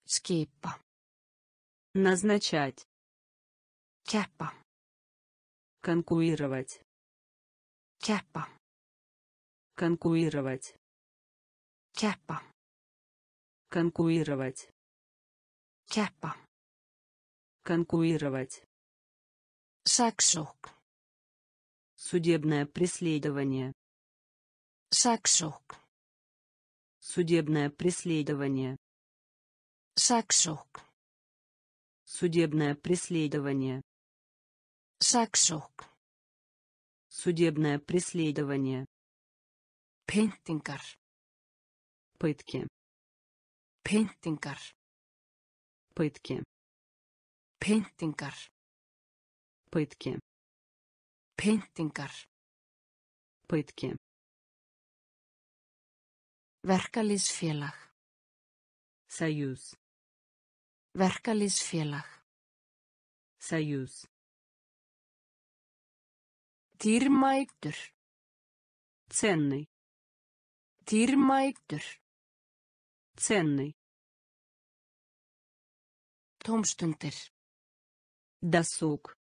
Skipa. Назначать. Keppa. Конкурировать. Keppa. Конкурировать. Keppa. Конкурировать. Keppa. Конкурировать. Saksókn. Судебное преследование. Saksókn. Судебное преследование. Saksókn. Судебное преследование. Saksókn. Судебное преследование. Pyntingar. Пытки. Pyntingar. Пытки. Pyntingar. Пытки. Pyntingar. Пытки. Verkalýsfélag. Союз. Verkalýsfélag. Союз. Dýrmætur. Ценный. Dýrmætur. Ценный. Tómstundir. Досуг.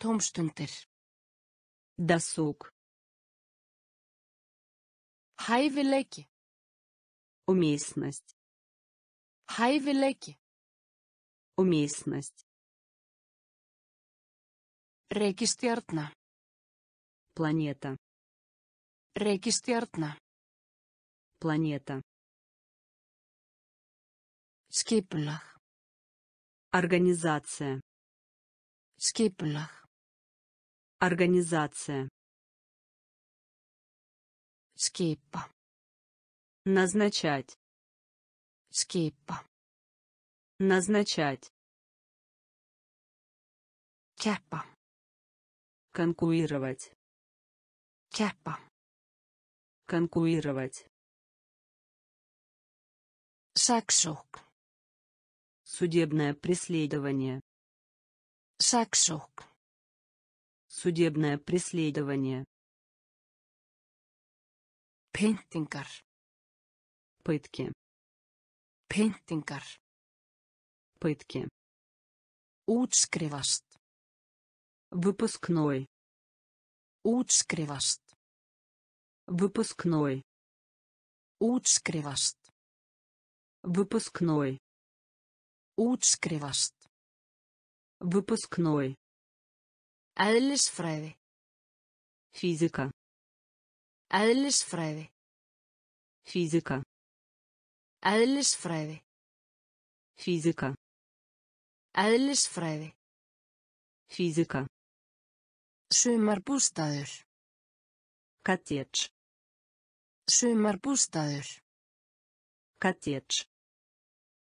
Tómstundir. Досуг. Hæfileiki. Уместность. Hæfileiki. Уместность. Reikistjarna. Планета. Reikistjarna. Планета. Skipulag. Организация. Skipulag. Организация. Skipa. Назначать. Skipa. Назначать. Keppa. Конкурировать. Keppa. Конкурировать. Saksókn. Судебное преследование. Saksókn. Судебное преследование. Pyntingar. Пытки. Pyntingar. Пытки. Útskrifast. Выпускной. Útskrifast. Выпускной. Útskrifast. Выпускной. Útskrifast. Выпускной. Eðlisfræði. Физика. Eðlisfræði. Физика. Eðlisfræði. Физика. Eðlisfræði. Физика. Sumarbústaður. Коттедж. Sumarbústaður. Коттедж.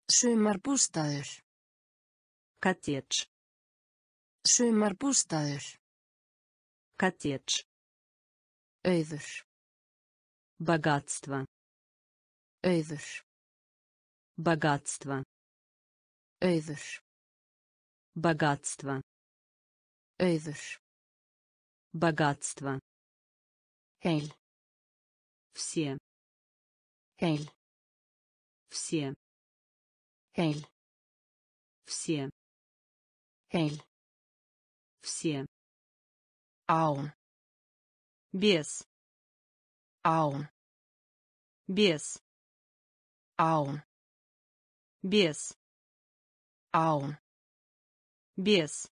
Sumarbústaður. Коттедж. Sumarbústaður. Коттедж. Auður. Богатство. Auður. Богатство. Auður. Богатство. Auður. Богатство. Heil. Все. Heil. Все. Heil. Все. Heil. Все. Án. Без. Án. Без. Án. без Án. без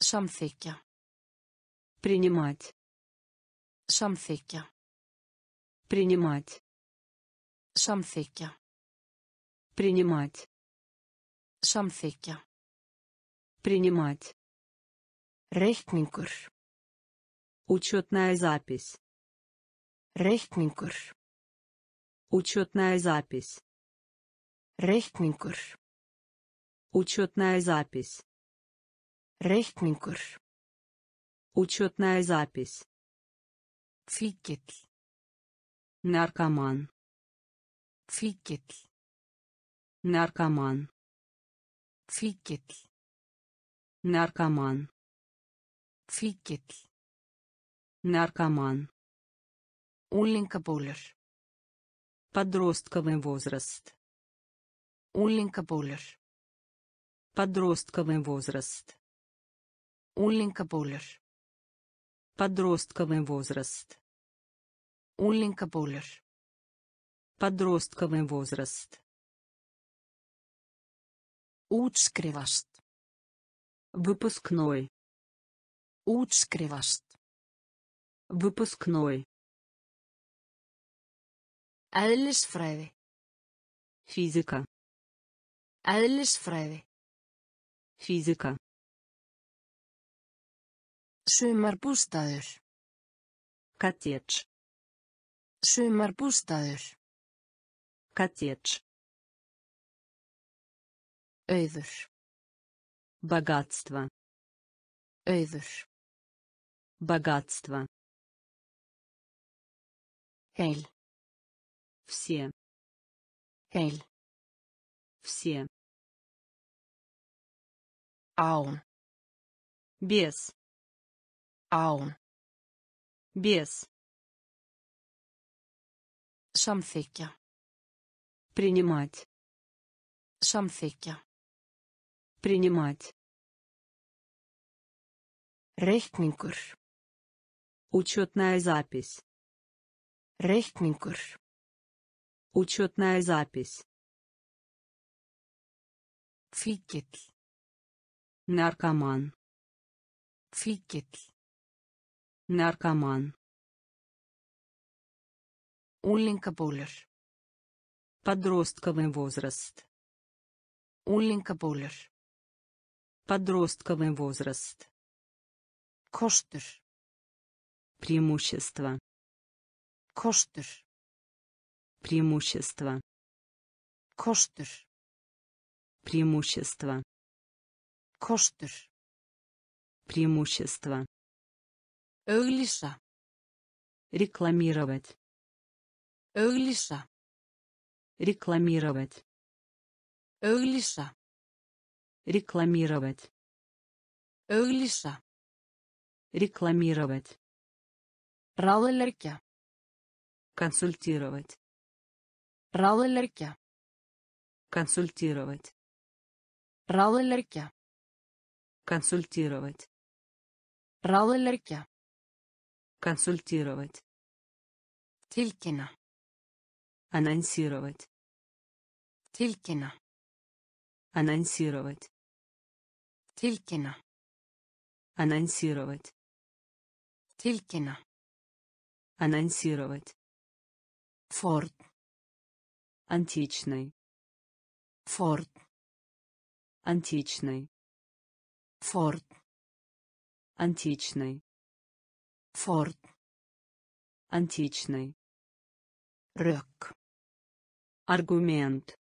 Samþykja. Принимать Samþykja. принимать Samþykja. принимать Samþykja. принимать Reikningur. учетная запись Reikningur. учетная запись Reikningur. учетная запись Reikningur. Учетная запись Fíkill. наркоман Fíkill. наркоман Fíkill. наркоман Fíkill. наркоман Úlingabólur. подростковый возраст Úlingabólur. подростковый возраст Úlingabólur. Подростковый возраст Úlingabólur. подростковый возраст Útskrifast. выпускной Útskrifast. выпускной Eðlisfræði. физика Eðlisfræði. физика Sumarbústaður. коттедж Sumarbústaður. коттедж Auður. богатство Auður. богатство Heil. все Heil. все Án. без Án. без Samþykja. принимать Samþykja. принимать Reikningur. учетная запись Reikningur. учетная запись Fíkill. наркоман Fíkill. Наркоман Úlingabólur. подростковый возраст Úlingabólur. подростковый возраст Kostur. преимущество Kostur. преимущество Kostur. преимущество Kostur. преимущество Auglýsa. рекламировать Auglýsa. рекламировать Auglýsa. рекламировать Auglýsa. рекламировать Ráðleggja. консультировать Ráðleggja. консультировать Ráðleggja. консультировать Ráðleggja. Консультировать Tilkynna. анонсировать Tilkynna. анонсировать Tilkynna. анонсировать Tilkynna. анонсировать Ford. античный Ford. античный Ford. античный Ford. античный Rök. аргумент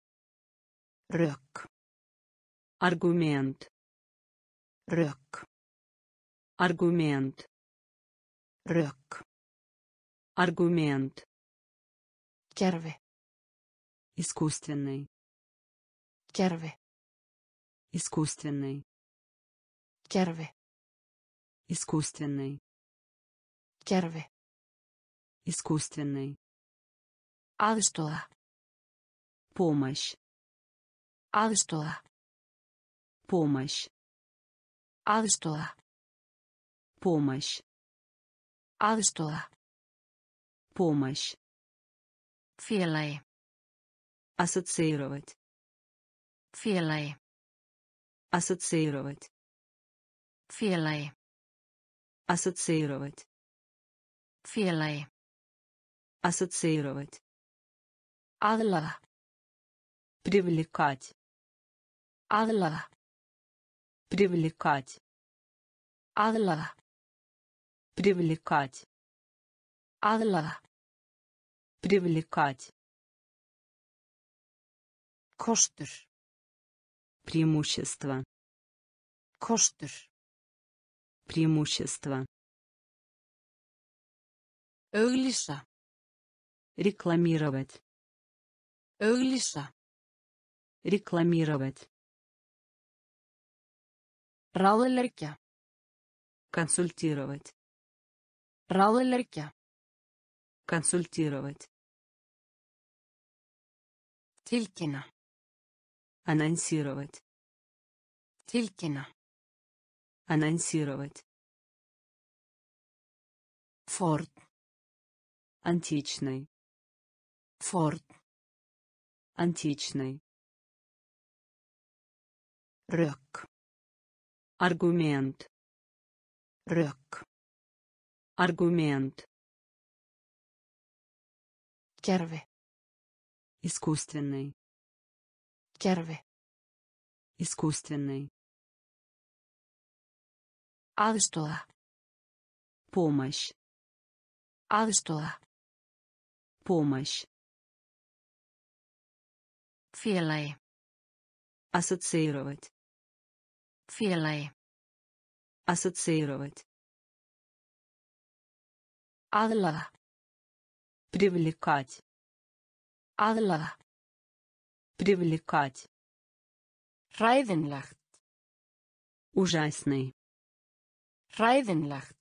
Rök. аргумент Rök. аргумент Rök. аргумент Kerfi. искусственный Kerfi. искусственный Kerfi. искусственный Kerfi. искусственный Aðstóða. помощь Aðstóða. помощь Aðstóða. помощь Aðstóða. помощь Félagi. Ассоциировать. Félagi. Ассоциировать. Félagi. Ассоциировать. Félagi. Ассоциировать. Aðlaga. Привлекать. Aðlaga. Привлекать. Aðlaga. Привлекать. Aðlaga. Привлекать. Kostur. Преимущество. Kostur. Преимущество. Auglýsa. Рекламировать. Auglýsa. Рекламировать. Ráðleggja. Консультировать. Ráðleggja. Консультировать. Tilkynna. Анонсировать. Tilkynna. Анонсировать. Ford. Античный. Ford. Античный. Rök. Аргумент. Rök. Аргумент. Kerfi. Искусственный. Kerfi. Искусственный. Aðstoða. Помощь. Aðstoða. Помощь. Félagi. Ассоциировать. Félagi. Ассоциировать. Aðlaga. Привлекать. Aðlaga. Привлекать. Hræðinlegt. Ужасный. Hræðinlegt.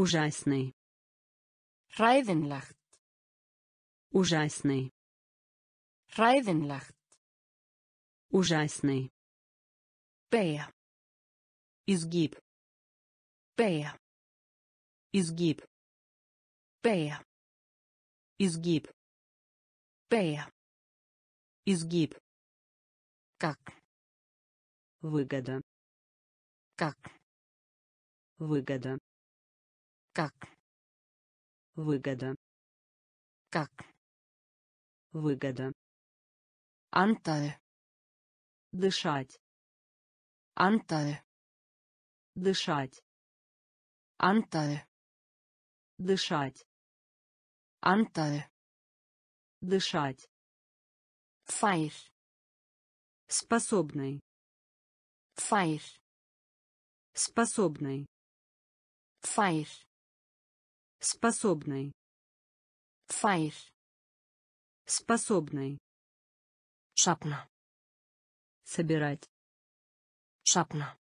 Ужасный. Hræðinlegt. Ужасный. Hræðinlegt. Ужасный. Beygja. Изгиб. Beygja. Изгиб. Beygja. Изгиб. Beygja. Изгиб. Gagn. Выгода. Gagn. Выгода. Gagn. Выгода. Gagn. Выгода. Andaðu. Дышать. Andaðu. Дышать. Andaðu. Дышать. Andaðu. Дышать. Fær. Способный. Fær. Способный. Fær. Способный. Fær. Способный. Safna. Собирать. Safna.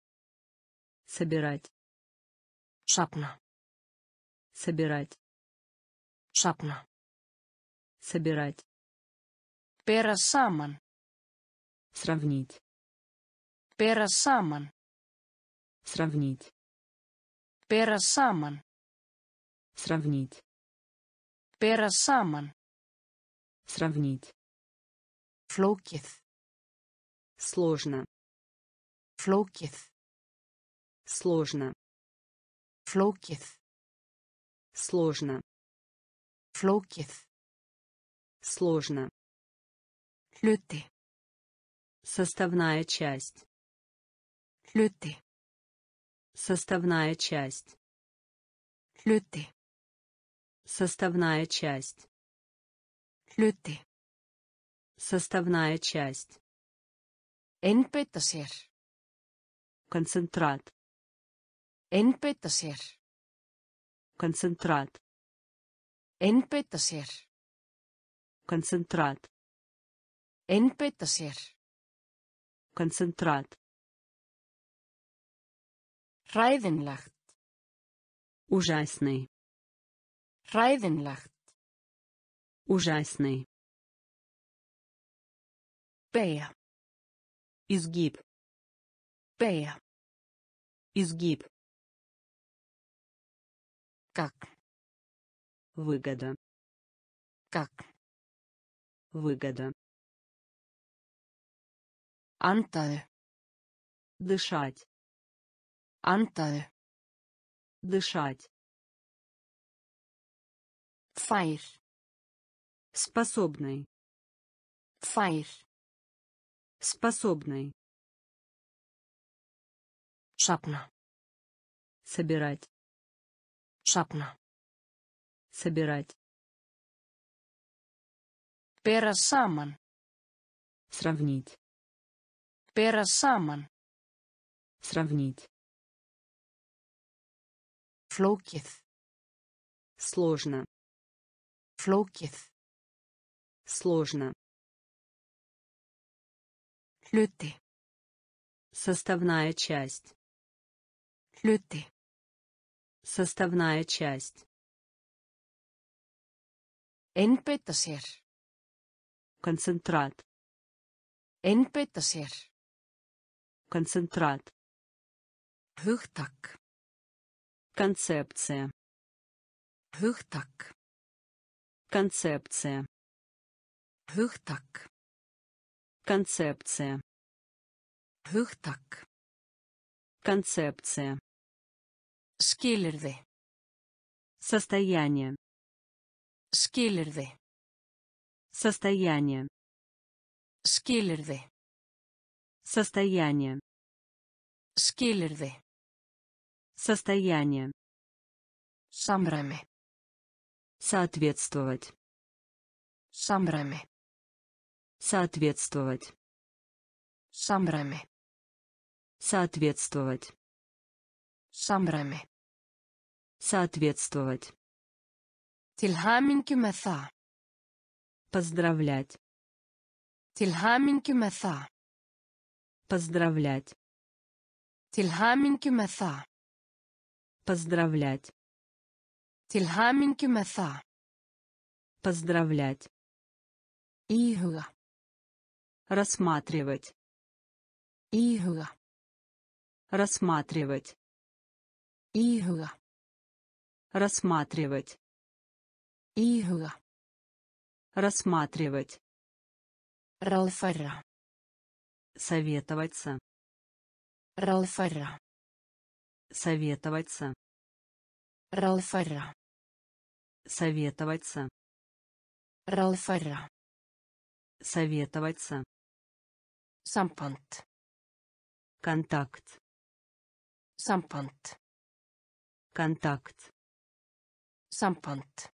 Собирать. Safna. Собирать. Safna. Собирать. Bera saman. Сравнить. Bera saman. Сравнить. Bera saman. Сравнить. Bera saman. Сравнить. Flókið. Сложно. Flókið. Сложно. Flókið. Сложно. Flókið. Сложно. Hluti. Составная часть. Hluti. Составная часть. Hluti. Составная часть. Hluti. Составная часть. Einbeita sér. Концентрат. Einbeita sér. Концентрат. Einbeita sér. Концентрат. Einbeita sér. Концентрат. Hræðinlegt. Ужасный. Hræðinlegt. Ужасный. Beygja. Изгиб. Beygja. Изгиб. Gagn. Выгода. Gagn. Выгода. Andaðu. Дышать. Andaðu. Дышать. Fær. Способный. Fær. Способный. Safna. Собирать. Safna. Собирать. Saman. Сравнить. Saman. Сравнить. Flókið. Сложно. Flókið. Сложно. Hluti. Составная часть. Hluti. Составная часть. Einbeita sér. Концентрат. Einbeita sér. Концентрат. Hugtak. Концепция. Hugtak. Концепция. Hugtak. Концепция. Hugtak. Концепция. Skilyrði. Состояние. Skilyrði. Состояние. Skilyrði. Состояние. Skilyrði. Состояние. Samræmi. Соответствовать. Samræmi. Соответствовать. Samræmi. Соответствовать. Samræmi. Соответствовать. Með það. Поздравлять. Með það. Поздравлять. Með það. Поздравлять. Með það. Поздравлять. Íhuga. Рассматривать. Íhuga. Рассматривать. Íhuga. Рассматривать. Íhuga. Рассматривать. Ráðfæra. Советоваться. Ráðfæra. Советоваться. Ráðfæra. Советоваться. Ráðfæra. Советоваться. Samband. Контакт. Samband. Контакт. Samband.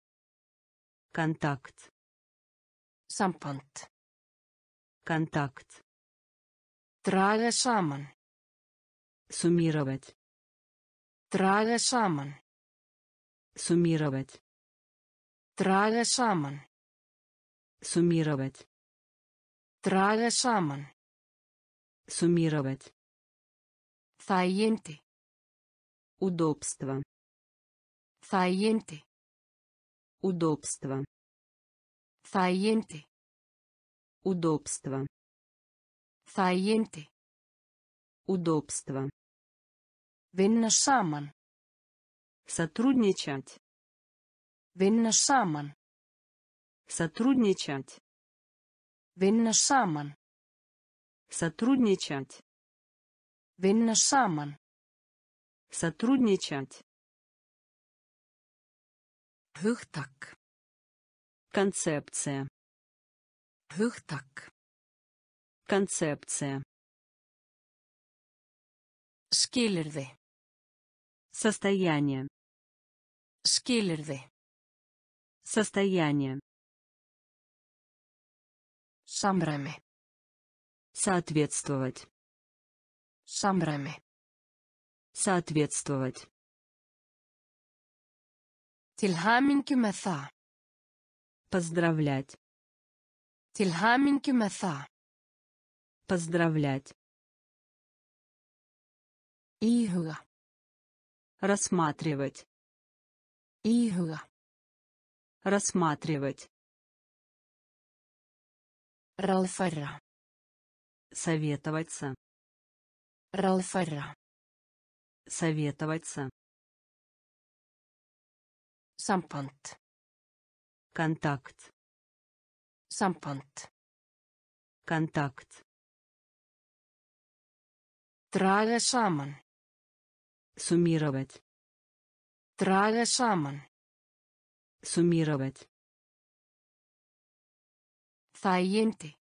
Контакт. Samband. Контакт. Draga saman. Суммировать. Draga saman. Суммировать. Draga saman. Суммировать. Draga saman. Суммировать. Þægindi. Удобство. Þægindi. Удобство. Þægindi. Удобство. Þægindi. Удобство. Vinna saman. Сотрудничать. Vinna saman. Сотрудничать. Vinna saman. Сотрудничать. Vinna saman. Сотрудничать. Hugtak. Концепция. Hugtak. Концепция. Skilyrði. Состояние. Skilyrði. Состояние. Samræmi. Соответствовать. Samræmi. Соответствовать. Með það. Поздравлять. Með það. Поздравлять. Íhuga. Рассматривать. Íhuga. Рассматривать. Ráðfæra. Советоваться. Ráðfæra. Советоваться. Samband. Контакт. Samband. Контакт. Draga saman. Суммировать. Draga saman. Суммировать. Þægindi.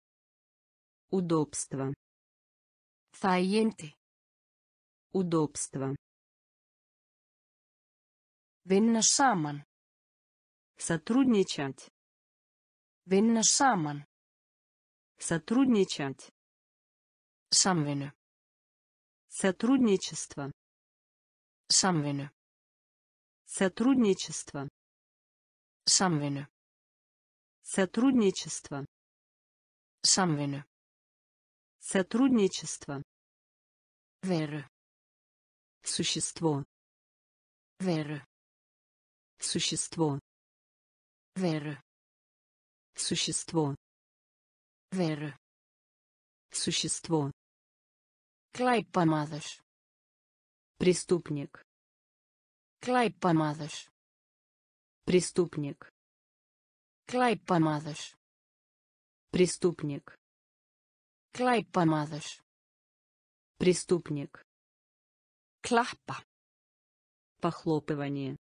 Удобство. Þægindi. Удобство. Vinna saman. Сотрудничать. Vinna saman. Сотрудничать. Samvinnu. Сотрудничество. Samvinnu. Сотрудничество. Samvinnu. Сотрудничество. Samvinnu. Сотрудничество. Veru. Существо. Veru. Существо. Veru. Существо. Veru. Существо. Glæpamaður. Преступник. Glæpamaður. Преступник. Glæpamaður. Преступник. Glæpamaður. Преступник. Klappa. Похлопывание.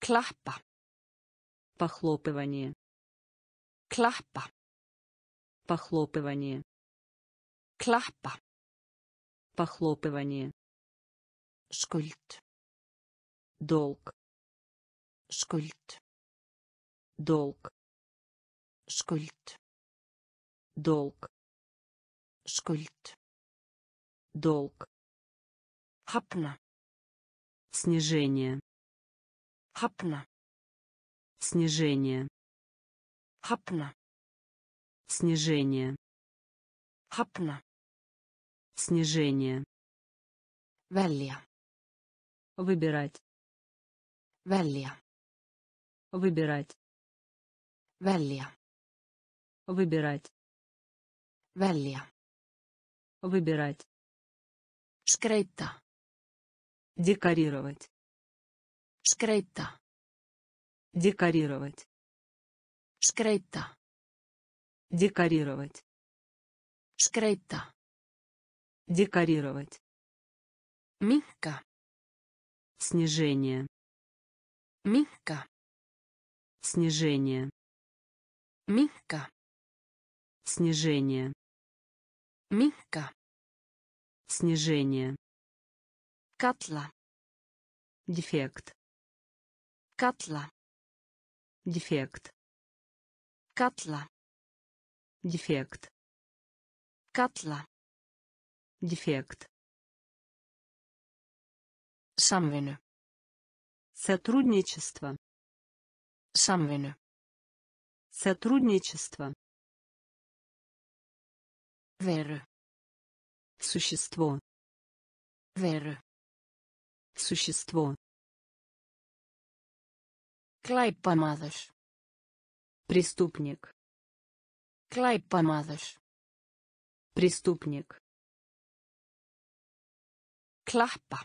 Klappa. Похлопывание. Klappa. Похлопывание. Klappa. Похлопывание. Skuld. Долг. Skuld. Долг. Skuld. Долг. Skuld. Долг. Hafna. Снижение. Hafna. Снижение. Hafna. Снижение. Hafna. Снижение. Velja. Выбирать. Velja. Выбирать. Velja. Выбирать. Velja. Выбирать. Skreita. Декорировать. Skreita. Декорировать. Skreita. Декорировать. Skreita. Декорировать. Minka. Снижение. Minka. Снижение. Minka. Снижение. Minka. Снижение. Kalla. Дефект. Kalla. Дефект. Kalla. Дефект. Kalla. Дефект. Samvinnu. Сотрудничество. Samvinnu. Сотрудничество. Veru. Существо. Veru. Существо. Glæpamaður. Преступник. Glæpamaður. Преступник. Klappa.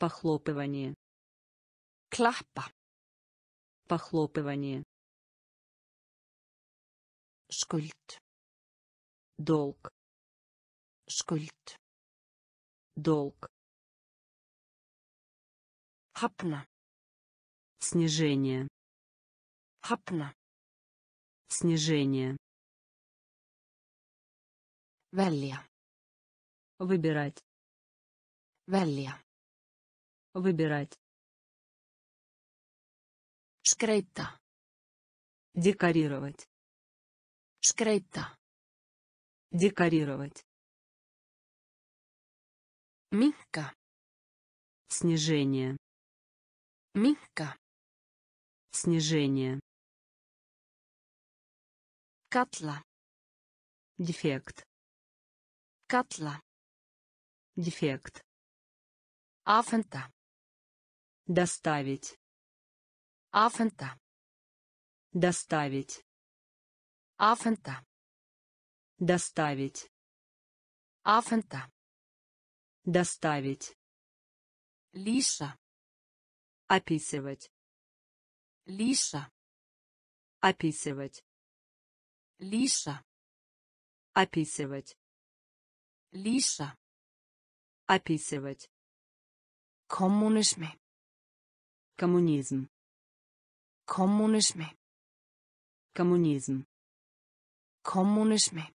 Похлопывание. Klappa. Похлопывание. Skuld. Долг. Skuld. Долг. Hafna. Снижение. Hafna. Снижение. Velja. Выбирать. Velja. Выбирать. Skreita. Декорировать. Skreita. Декорировать. Minka. Снижение. Minka. Снижение. Kalla. Дефект. Kalla. Дефект. Afhenda. Доставить. Afhenda. Доставить. Afhenda. Доставить. Afhenda. Доставить. Lýsa. Описывать. Lýsa. Описывать. Lýsa. Описывать. Lýsa. Описывать. Kommunismi. Коммунизм. Kommunismi. Коммунизм. Kommunismi.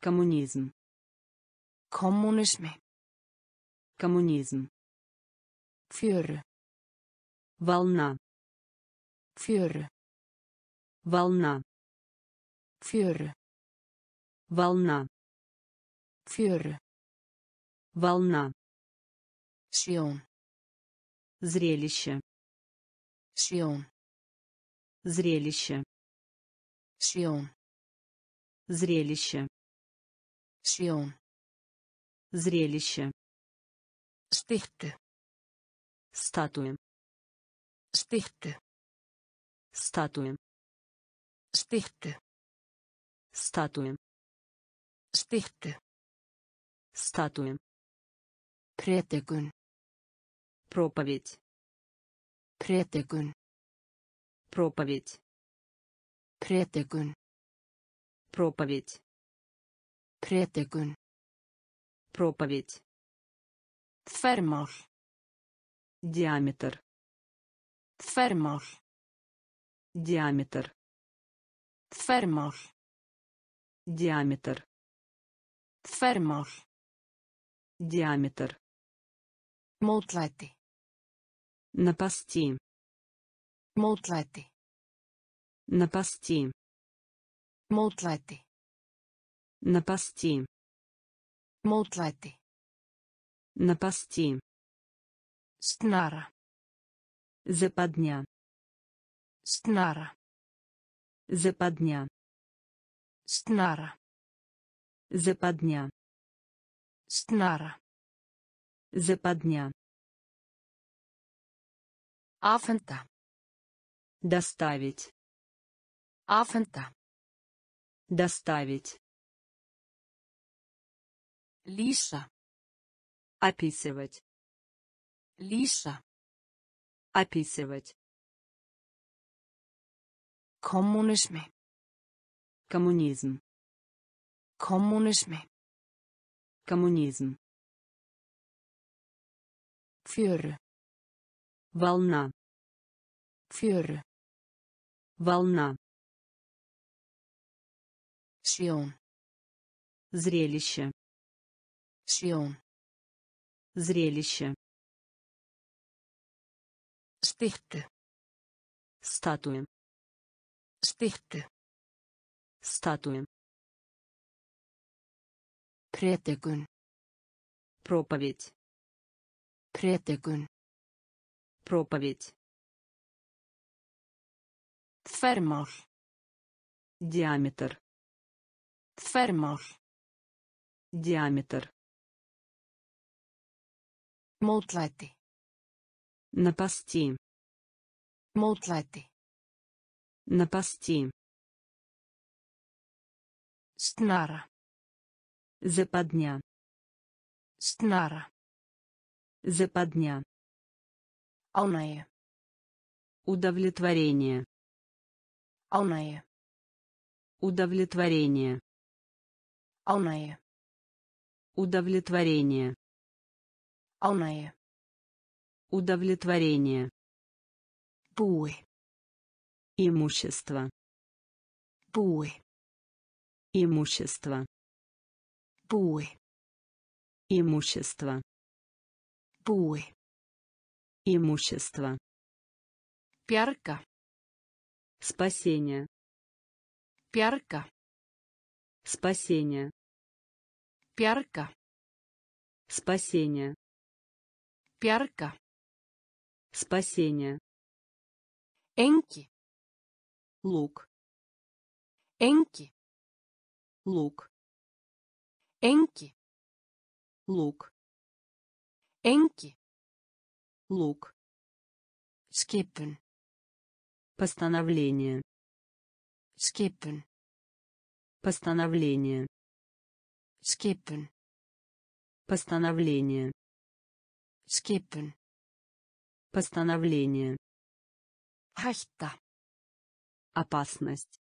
Коммунизм. Kommunismi. Коммунизм. Fjöru. Волна. Fjöru. Волна. Fjöru. Волна. Fjöru. Волна. Sjón. Зрелище. Sjón. Зрелище. Sjón. Зрелище. Sjón. Зрелище. Styttu. Статуя. Styttu. Статуя. Styttu. Статуя. Styttu. Статуя. Predikun. Проповедь. Predikun. Проповедь. Predikun. Проповедь. Predikun. Проповедь. Þvermál. Диаметр. Þvermál. Диаметр. Þvermál. Диаметр. Þvermál. Диаметр. Mótlæti. Напасти. Mótlæti. Напасти. Mótlæti. Напасти. Mótlæti. Напасти. Snara. Западня. Snara. Западня. Snara. Западня. Snara. Западня. Afhenda. Доставить. Afhenda. Доставить. Lýsa. Описывать. Lýsa. Описывать. Kommunismi. Коммунизм. Kommunismi. Коммунизм. Fjöru. Волна. Fjöru. Волна. Sjón. Зрелище. Sjón. Зрелище. Styttu. Статуя. Styttu. Статуя. Predikun. Проповедь. Predikun. Проповедь. Þvermál. Диаметр. Þvermál. Диаметр. Mótlæti. Напасти. Mótlæti. Напасти. Snara. Западня. Snara. Западня. Ánægju. Удовлетворение. Ánægju. Удовлетворение. Ánægju. Удовлетворение. Ánægju. Удовлетворение. Búi. Имущество. Búi. Имущество. Búi. Имущество. Búi. Имущество. Bjarga. Спасение. Bjarga. Спасение. Bjarga. Спасение. Bjarga. Спасение. Engi. Лук. Engi. Лук. Engi. Лук. Engi. Лук. Skipun. Постановление. Skipun. Постановление. Skipun. Постановление. Skipun. Постановление. Hætta. Опасность.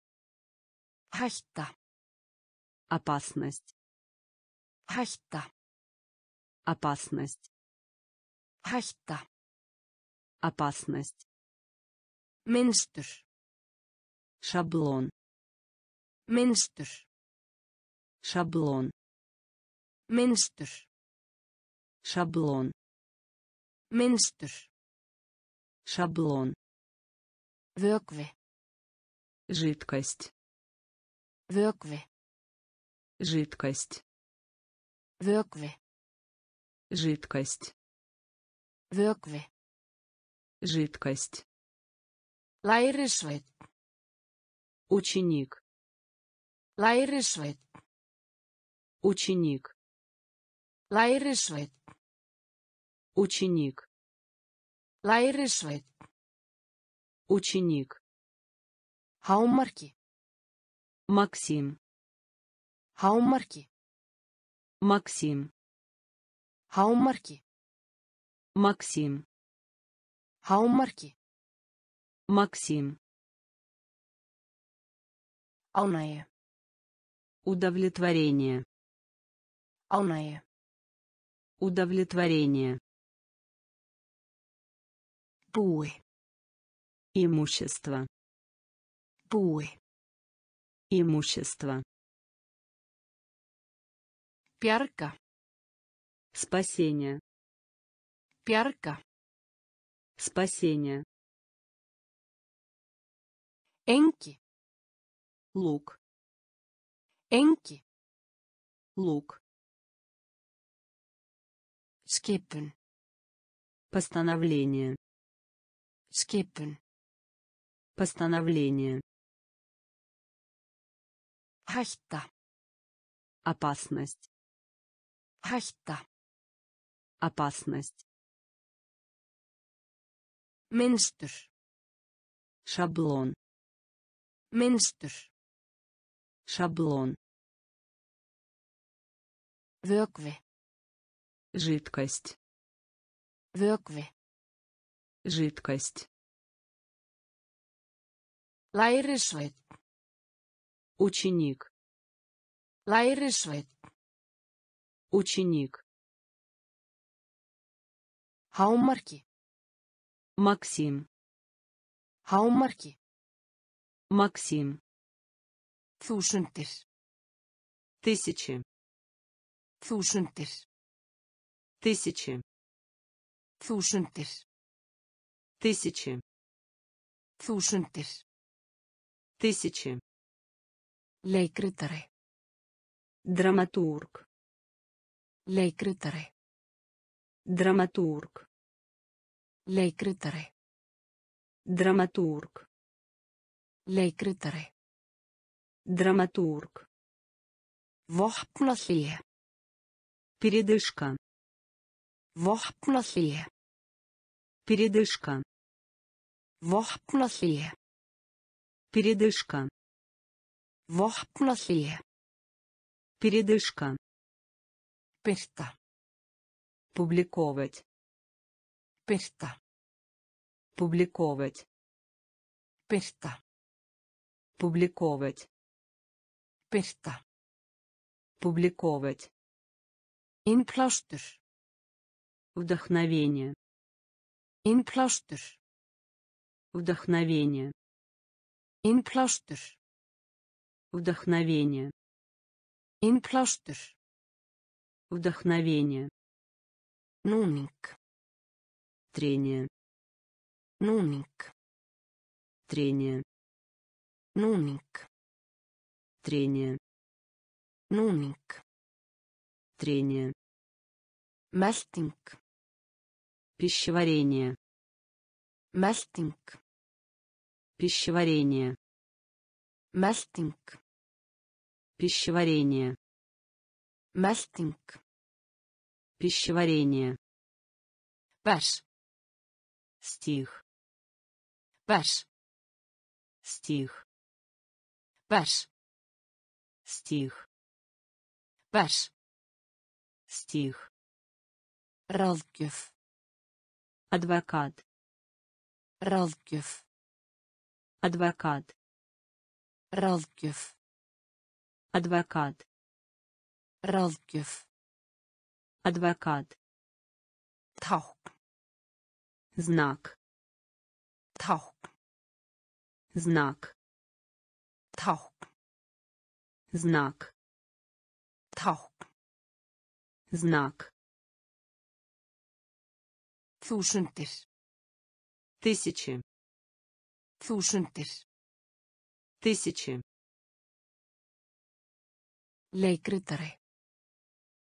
Hætta. Опасность. Hætta. Опасность. Hætta. Опасность. Minnstur. Шаблон. Minnstur. Шаблон. Minnstur. Шаблон. Minnstur. Шаблон. Vökvi. Жидкость. Vökvi. Жидкость. Vökvi. Жидкость. Vökvi. Жидкость. Lærisveinn. Ученик. Lærisveinn. Ученик. Lærisveinn. Ученик. Lærisveinn. Ученик. Hámarki. Максим. Hámarki. Максим. Hámarki. Максим. Hámarki. Максим. Ánægju. Удовлетворение. Ánægju. Удовлетворение. Búi. Имущество. Búi. Имущество. Bjarga. Спасение. Bjarga. Спасение. Engi. Лук. Engi. Лук. Skipun. Постановление. Skipun. Постановление. Hætta. Опасность. Hætta. Опасность. Minnstur. Шаблон. Minnstur. Шаблон. Vökvi. Жидкость. Vökvi. Жидкость. Lærisveinn. Ученик. Lærisveinn. Ученик. Hámarki. Максим. Hámarki. Максим. Þúsundir. Тысячи. Þúsundir. Тысячи. Þúsundir. Тысячи. Þúsundir. Тысячи. Leikritari. Драматург. Leikritari. Драматург. Leikritari. Драматург. Leikritari. Драматург. Vopnahlé. Передышка. Vopnahlé. Передышка. Vopnahlé. Передышка. Vopnahlé. Передышка. Birta. Публиковать. Birta. Публиковать. Birta. Публиковать. Birta. Публиковать. Innplástur. Вдохновение. Innplástur. Вдохновение. Innplástur. Вдохновение. Innplástur. Вдохновение. Núning. Трение. Núning. Трение. Núning. Трение. Núning. Трение. Melting. Пищеварение. Melting. Пищеварение. Melting. Пищеварение. Melting. Пищеварение. Vers. Стих. Vers. Стих. Vers. Стих. Vers. Стих. Ráðgjöf. Адвокат. Ráðgjöf. Адвокат. Ráðgjöf. Адвокат. Ráðgjöf. Адвокат. Tákn. Знак. Tákn. Знак. Tákn. Знак. Tákn. Знак. Þúsundir. Тысячи. Þúsundir. Тысячи. Leikritari.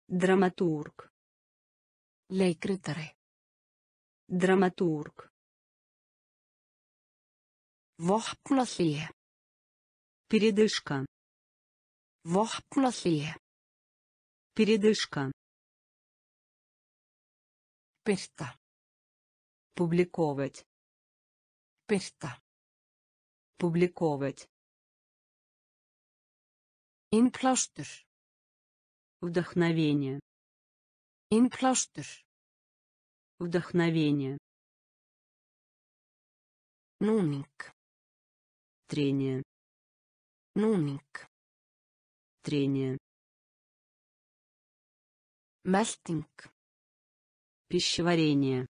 Драматург. Leikritari. Драматург. Hlýja. Передышка. Hlýja. Передышка. Birta. Публиковать. Birta. Публиковать. Innplástur. Вдохновение. Innplástur. Вдохновение. Núning. Трение. Núning. Трение. Melting. Пищеварение.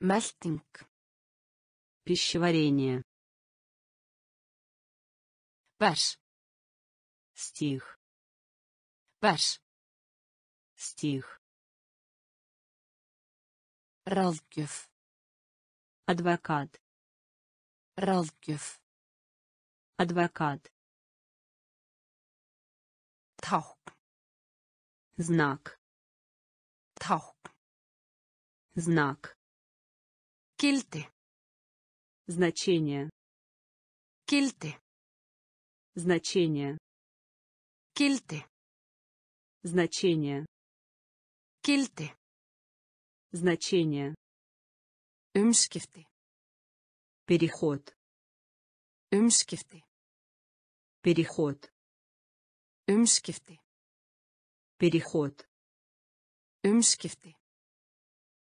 Melting. Пищеварение. Vers. Стих. Vers. Стих. Ráðgjöf. Адвокат. Ráðgjöf. Адвокат. Tákn. Знак. Tákn. Знак. Gildi. Значение. Gildi. Значение. Gildi. Значение. Gildi. Значение. Umskipti. Переход. Umskipti. Переход. Umskipti. Переход. Umskipti.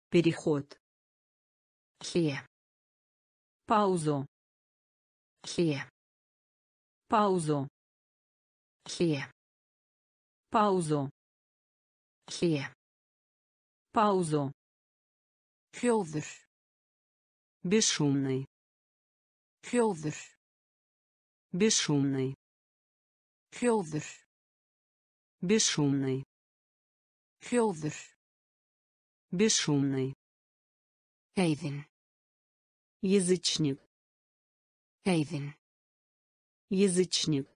Переход. Hlé. Паузу. Hlé. Паузу. Hlé. Паузу. Hlé. Паузу. Hljóður. Бесшумный. Hljóður. Бесшумный. Hljóður. Бесшумный. Hljóður. Бесшумный. Heiðin. Язычник. Heiðin. Язычник.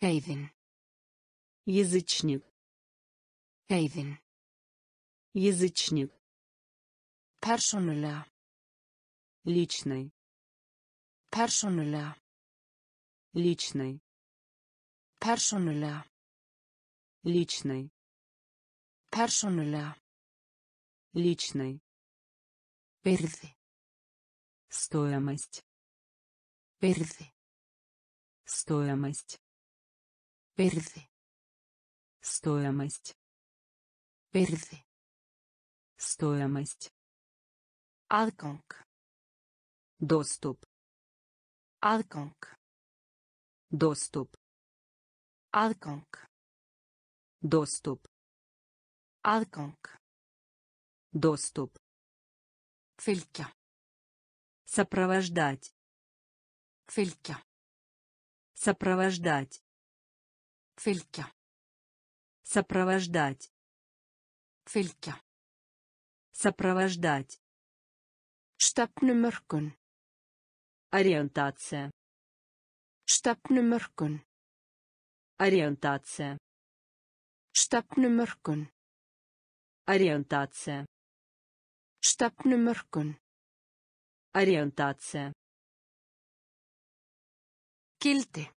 Heiðin. Язычник. Heiðin. Язычник. Persónulega. Личный. Persónulega. Личный. Persónulega. Личный. Persónulega. Личный. Virði. Стоимость. Virði. Стоимость. Virði. Стоимость. Virði. Стоимость. Aðgang. Доступ. Aðgang. Доступ. Aðgang. Доступ. Aðgang. Доступ. Fylgja. Сопровождать. Fylgja. Сопровождать. Fylgja. Сопровождать. Fylgja. Сопровождать. Stefnumörkun. Ориентация. Stefnumörkun. Ориентация. Stefnumörkun. Ориентация. Stefnumörkun. Ориентация. Gildi.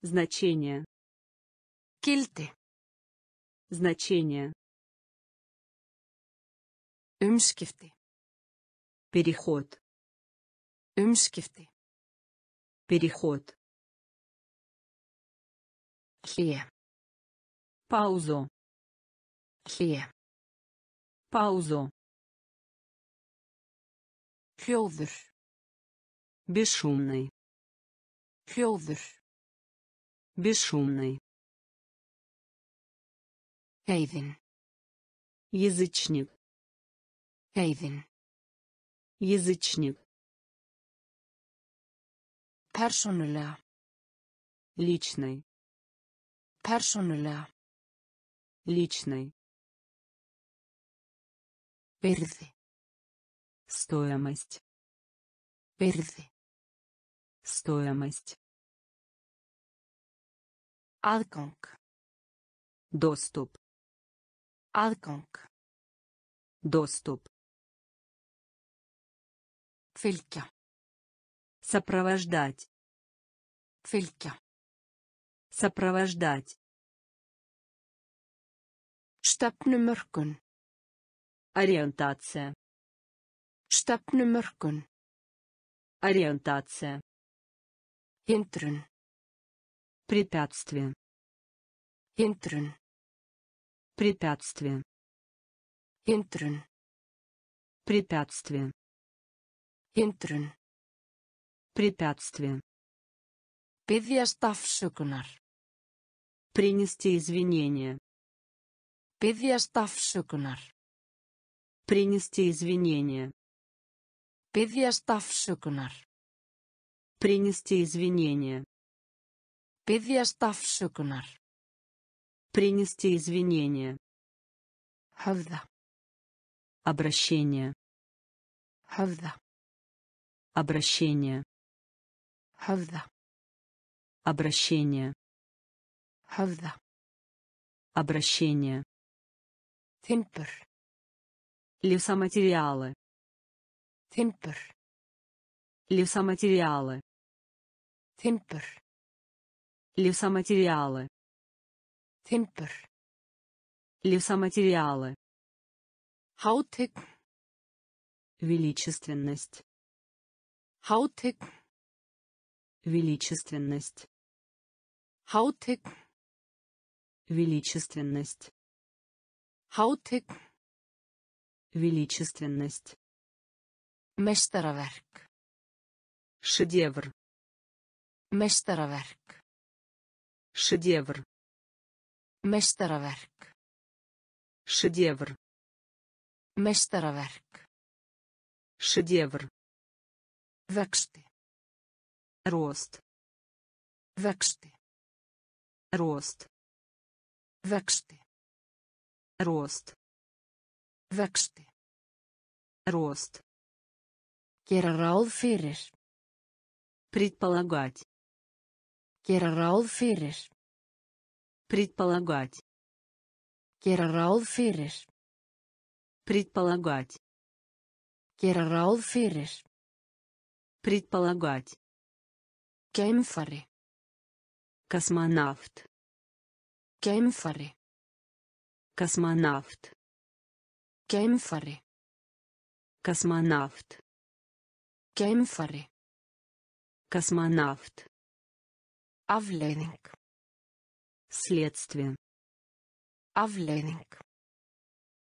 Значение. Gildi. Значение. Umskipti. Переход. Umskipti. Переход. Hlé. Паузу. Hlé. Паузу. Hljóður. Бесшумный. Hljóður. Бесшумный. Heiðin. Язычник. Heiðin. Язычник. Persónulega. Личный. Persónulega. Личный. Virði. Стоимость. Virði. Стоимость. Aðgang. Доступ. Aðgang. Доступ. Fylgja. Сопровождать. Fylgja. Сопровождать. Stefnumörkun. Ориентация. Stefnumörkun. Ориентация. Hindrun. Препятствие. Hindrun. Препятствие. Hindrun. Препятствие. Hindrun. Препятствие. Biðjast afsökunar. Принести извинения. Biðjast afsökunar. Принести извинения. Biðjast afsökunar. Принести извинения. Biðjast afsökunar. Принести извинения. Höfða. Обращение. Höfða. Обращение. Höfða. Обращение. Höfða. Обращение. Timbur. Лесоматериалы. Timbur. Лесоматериалы. Timbur. Лесоматериалы. Timbur. Лесоматериалы. Hátign. Величественность. Hátign. Величественность. Hátign. Величественность. Hátign. Величественность. Meistaraverk. Шедевр. Meistaraverk. Шедевр. Meistaraverk. Шедевр. Meistaraverk. Шедевр. Vexti. Рост. Vexti. Рост. Vexti. Рост. Vexti. Рост. Gera ráð fyrir. Предполагать. Gera ráð fyrir. Предполагать. Gera ráð fyrir. Предполагать. Gera ráð fyrir. Предполагать. Geimfari. Космонавт. Geimfari. Космонавт. Geimfari. Космонавт. Geimfari. Космонавт. Afleiðing. Следствие. Afleiðing.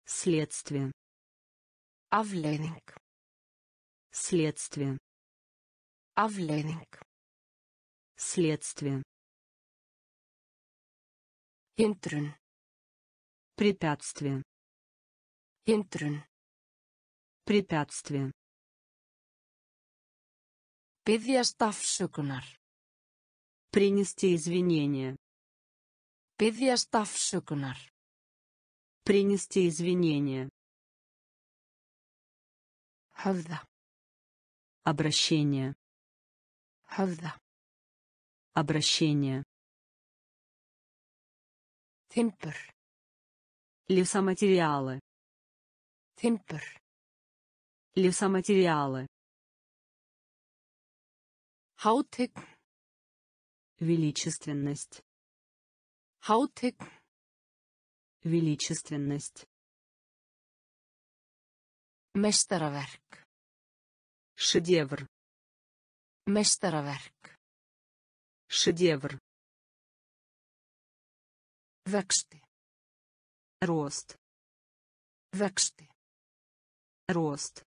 Следствие. Afleiðing. Следствие. Afleiðing. Следствие. Hindrun. Препятствие. Hindrun. Препятствие. Biðjast afsökunar. Принести извинения. Biðjast afsökunar. Принести извинения. Höfða. Обращение. Höfða. Обращение. Timbur. Лесоматериалы. Timbur. Лесоматериалы. Hátign. Величественность. Hátign. Величественность. Meistaraverk. Шедевр. Meistaraverk. Шедевр. Vexti. Рост. Vexti. Рост.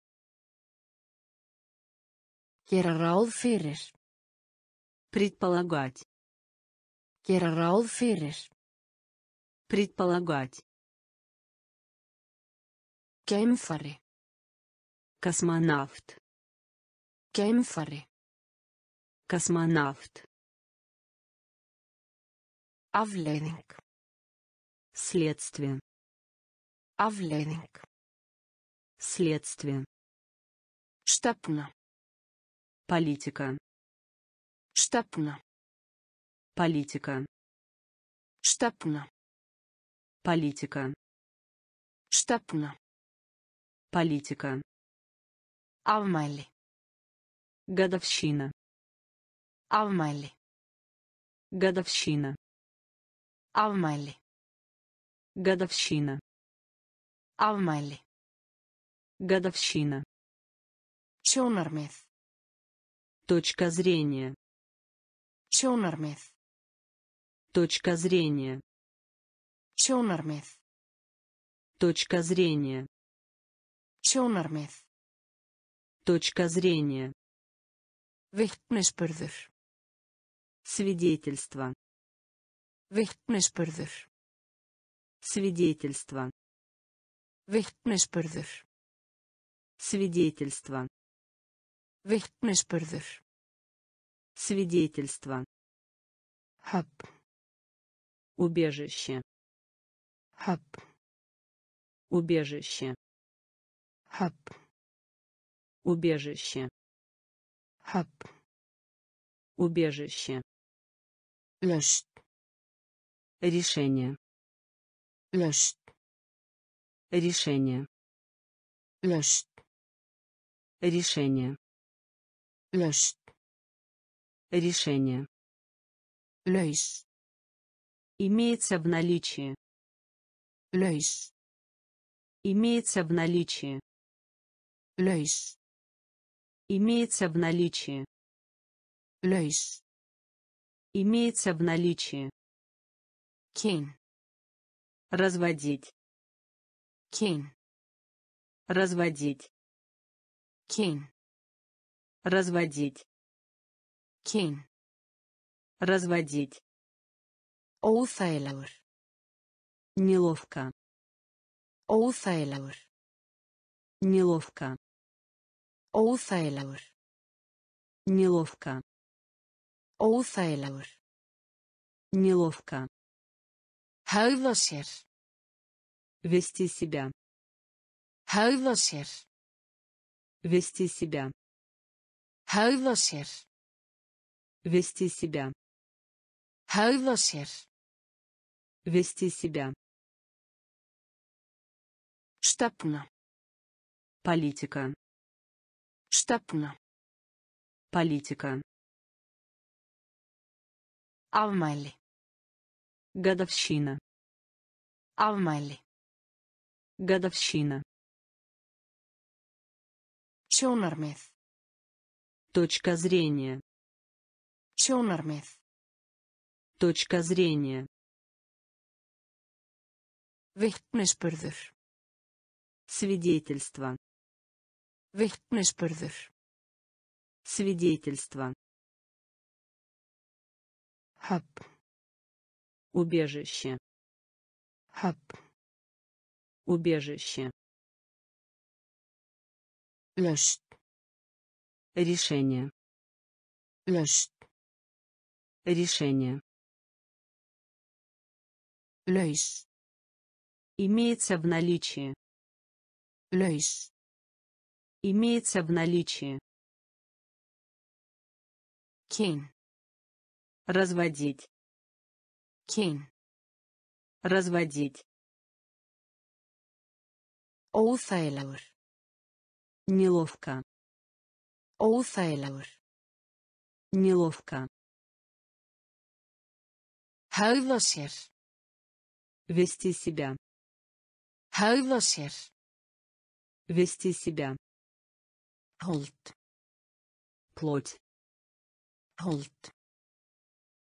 Gera ráð fyrir. Предполагать. Gera ráð fyrir. Предполагать. Geimfari. Космонавт. Geimfari. Космонавт. Afleiðing. Следствие. Afleiðing. Следствие. Stefna. Политика. Stefna. Политика. Stefna. Политика. Stefna. Политика. Afmæli. Годовщина. Afmæli. Годовщина. Afmæli. Годовщина. Afmæli. Годовщина. Sjónarmið. Точка зрения. Sjónarmið. Точка зрения. Sjónarmið. Точка зрения. Sjónarmið. Точка зрения. Vittnesburður. Свидетельство. Vittnesburður. Свидетельство. Vittnesburður. Свидетельство. Vittnesburður. Свидетельство. Höfn. Убежище. Höfn. Убежище. Höfn. Убежище. Höfn. Убежище. Löst. Решение. Löst. Решение. Löst. Решение. Löst. Решение. Laus. Имеется в наличии. Laus. Имеется в наличии. Laus. Имеется в наличии. Laus. Имеется в наличии. Kyn. Разводить. Kyn. Разводить. Kyn. Разводить. Kyn. Разводить. Óþægilegur. Неловко. Óþægilegur. Неловко. Óþægilegur. Неловко. Óþægilegur. Неловко. Sér. Вести себя. Sér. Вести себя. Sér. Вести себя. Höfða sér. Вести себя. Stefna. Политика. Stefna. Политика. Afmæli. Годовщина. Afmæli. Годовщина. Sjónarmið. Точка зрения. Sjónarmið. Точка зрения. Vittnesburður. Свидетельство. Vittnesburður. Свидетельство. Höfn. Убежище. Höfn. Убежище. Löst. Решение. Löst. Решение. Laus. Имеется в наличии. Laus. Имеется в наличии. Kyn. Разводить. Kyn. Разводить. Óþægilegur. Неловко. Óþægilegur. Неловко. Höfða sér. Вести себя. Höfða sér. Вести себя. Hold. Плоть. Hold.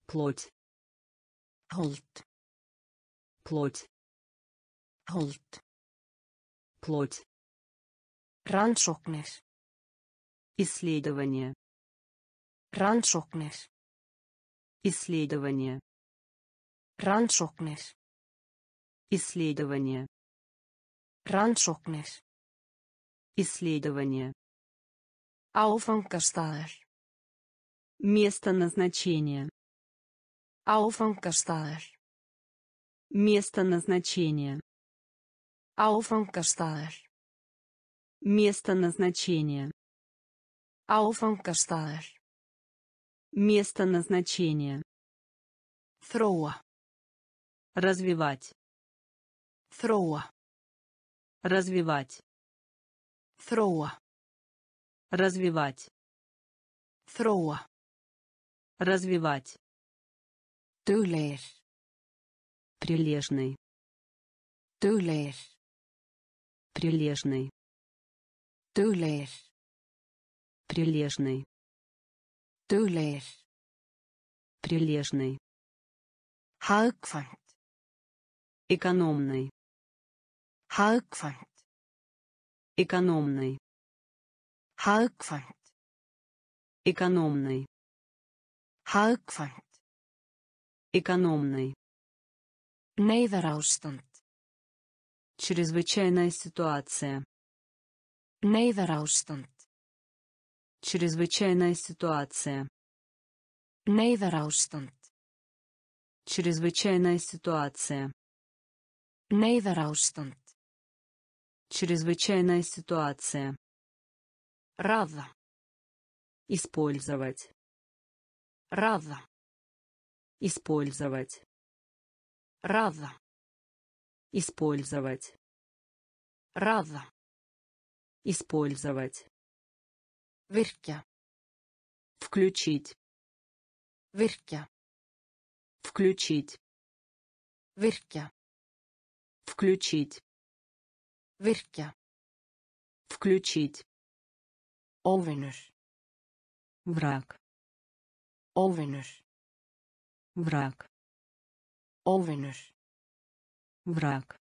Плоть. Hold. Плоть. Hold. Плоть. Rannsóknir. Исследование. Rannsóknir. Исследование. Rannsóknir. Исследование. Rannsóknir. Исследование. Áfangastaður. Место назначения. Áfangastaður. Место назначения. Áfangastaður. Место назначения. Áfangastaður. Место назначения. Þróa. Развивать. Þróa. Развивать. Þróa. Развивать. Þróa. Развивать. Duglegir. Прилежный. Duglegir. Прилежный. Duglegir. Прилежный. Duglegir. Прилежный. Hagkvæmt. Экономный. Hagkvæmt. Экономный. Hagkvæmt. Экономный. Hagkvæmt. Экономный. Neyðarástand. Чрезвычайная ситуация. Neyðarástand. Чрезвычайная ситуация. Neyðarástand. Чрезвычайная ситуация. Neyðarástand. Чрезвычайная ситуация. Raða. Использовать. Raða. Использовать. Raða. Использовать. Raða. Использовать. Virkja. Включить. Virkja. Включить. Virkja. Включить. Virkja. Включить. Óvinur. Враг. Óvinur. Враг. Óvinur. Враг.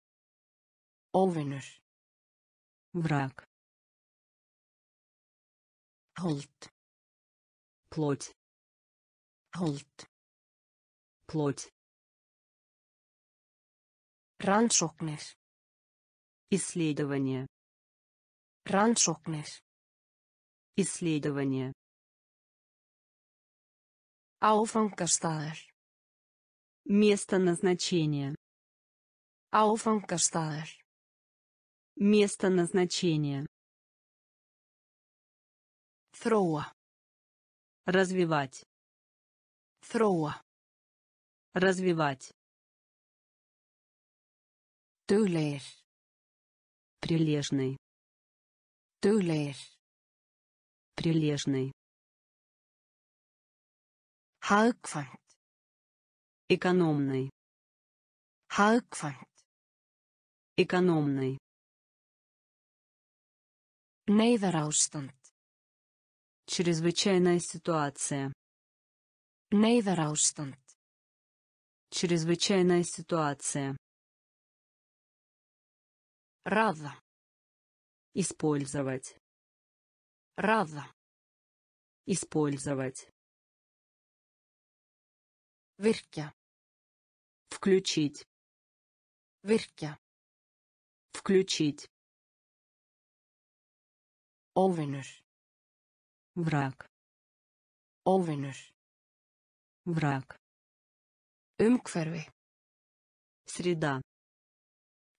Óvinur. Враг. Hold. Плоть. Hold. Плоть. Rannsóknir. Исследование. Rannsóknir. Исследование. Áfangastaður. Место назначения. Áfangastaður. Место назначения. Þróa. Развивать. Þróa. Развивать. Duglegir. Прилежный. Duglegir. Прилежный. Hagkvæmt. Экономный. Hagkvæmt. Экономный. Neyðarástand. Чрезвычайная ситуация. Neyðarástand. Чрезвычайная ситуация. Raða. Использовать. Raða. Использовать. Virkja. Включить. Virkja. Включить. Óvinur. Враг. Óvinur. Враг. Umhverfi. Среда.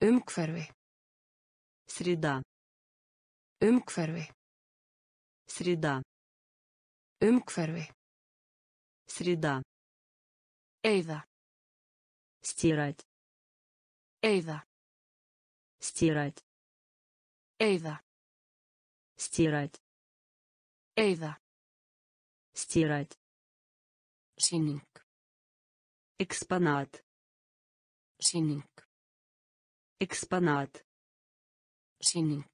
Umhverfi. Среда. Umhverfi. Среда. Umhverfi. Среда. Eyða. Стирать. Eyða. Стирать. Eyða. Стирать. Eyða. Стирать. Sýning. Экспонат. Sýning. Экспонат. Sýning.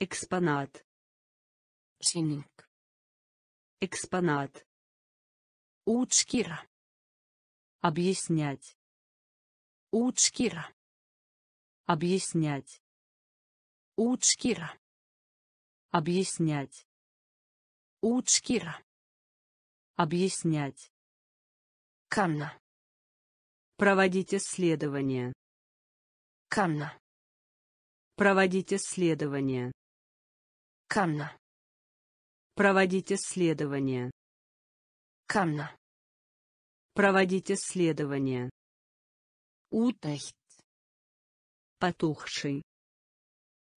Экспонат. Sýning. Экспонат. Útskýra. Объяснять. Útskýra. Объяснять. Útskýra. Объяснять. Útskýra. Объяснять. Kanna. Проводить исследование. Kanna. Проводить исследование. Kanna. Проводить исследование. Kanna. Проводить исследование. Útætt. Потухший.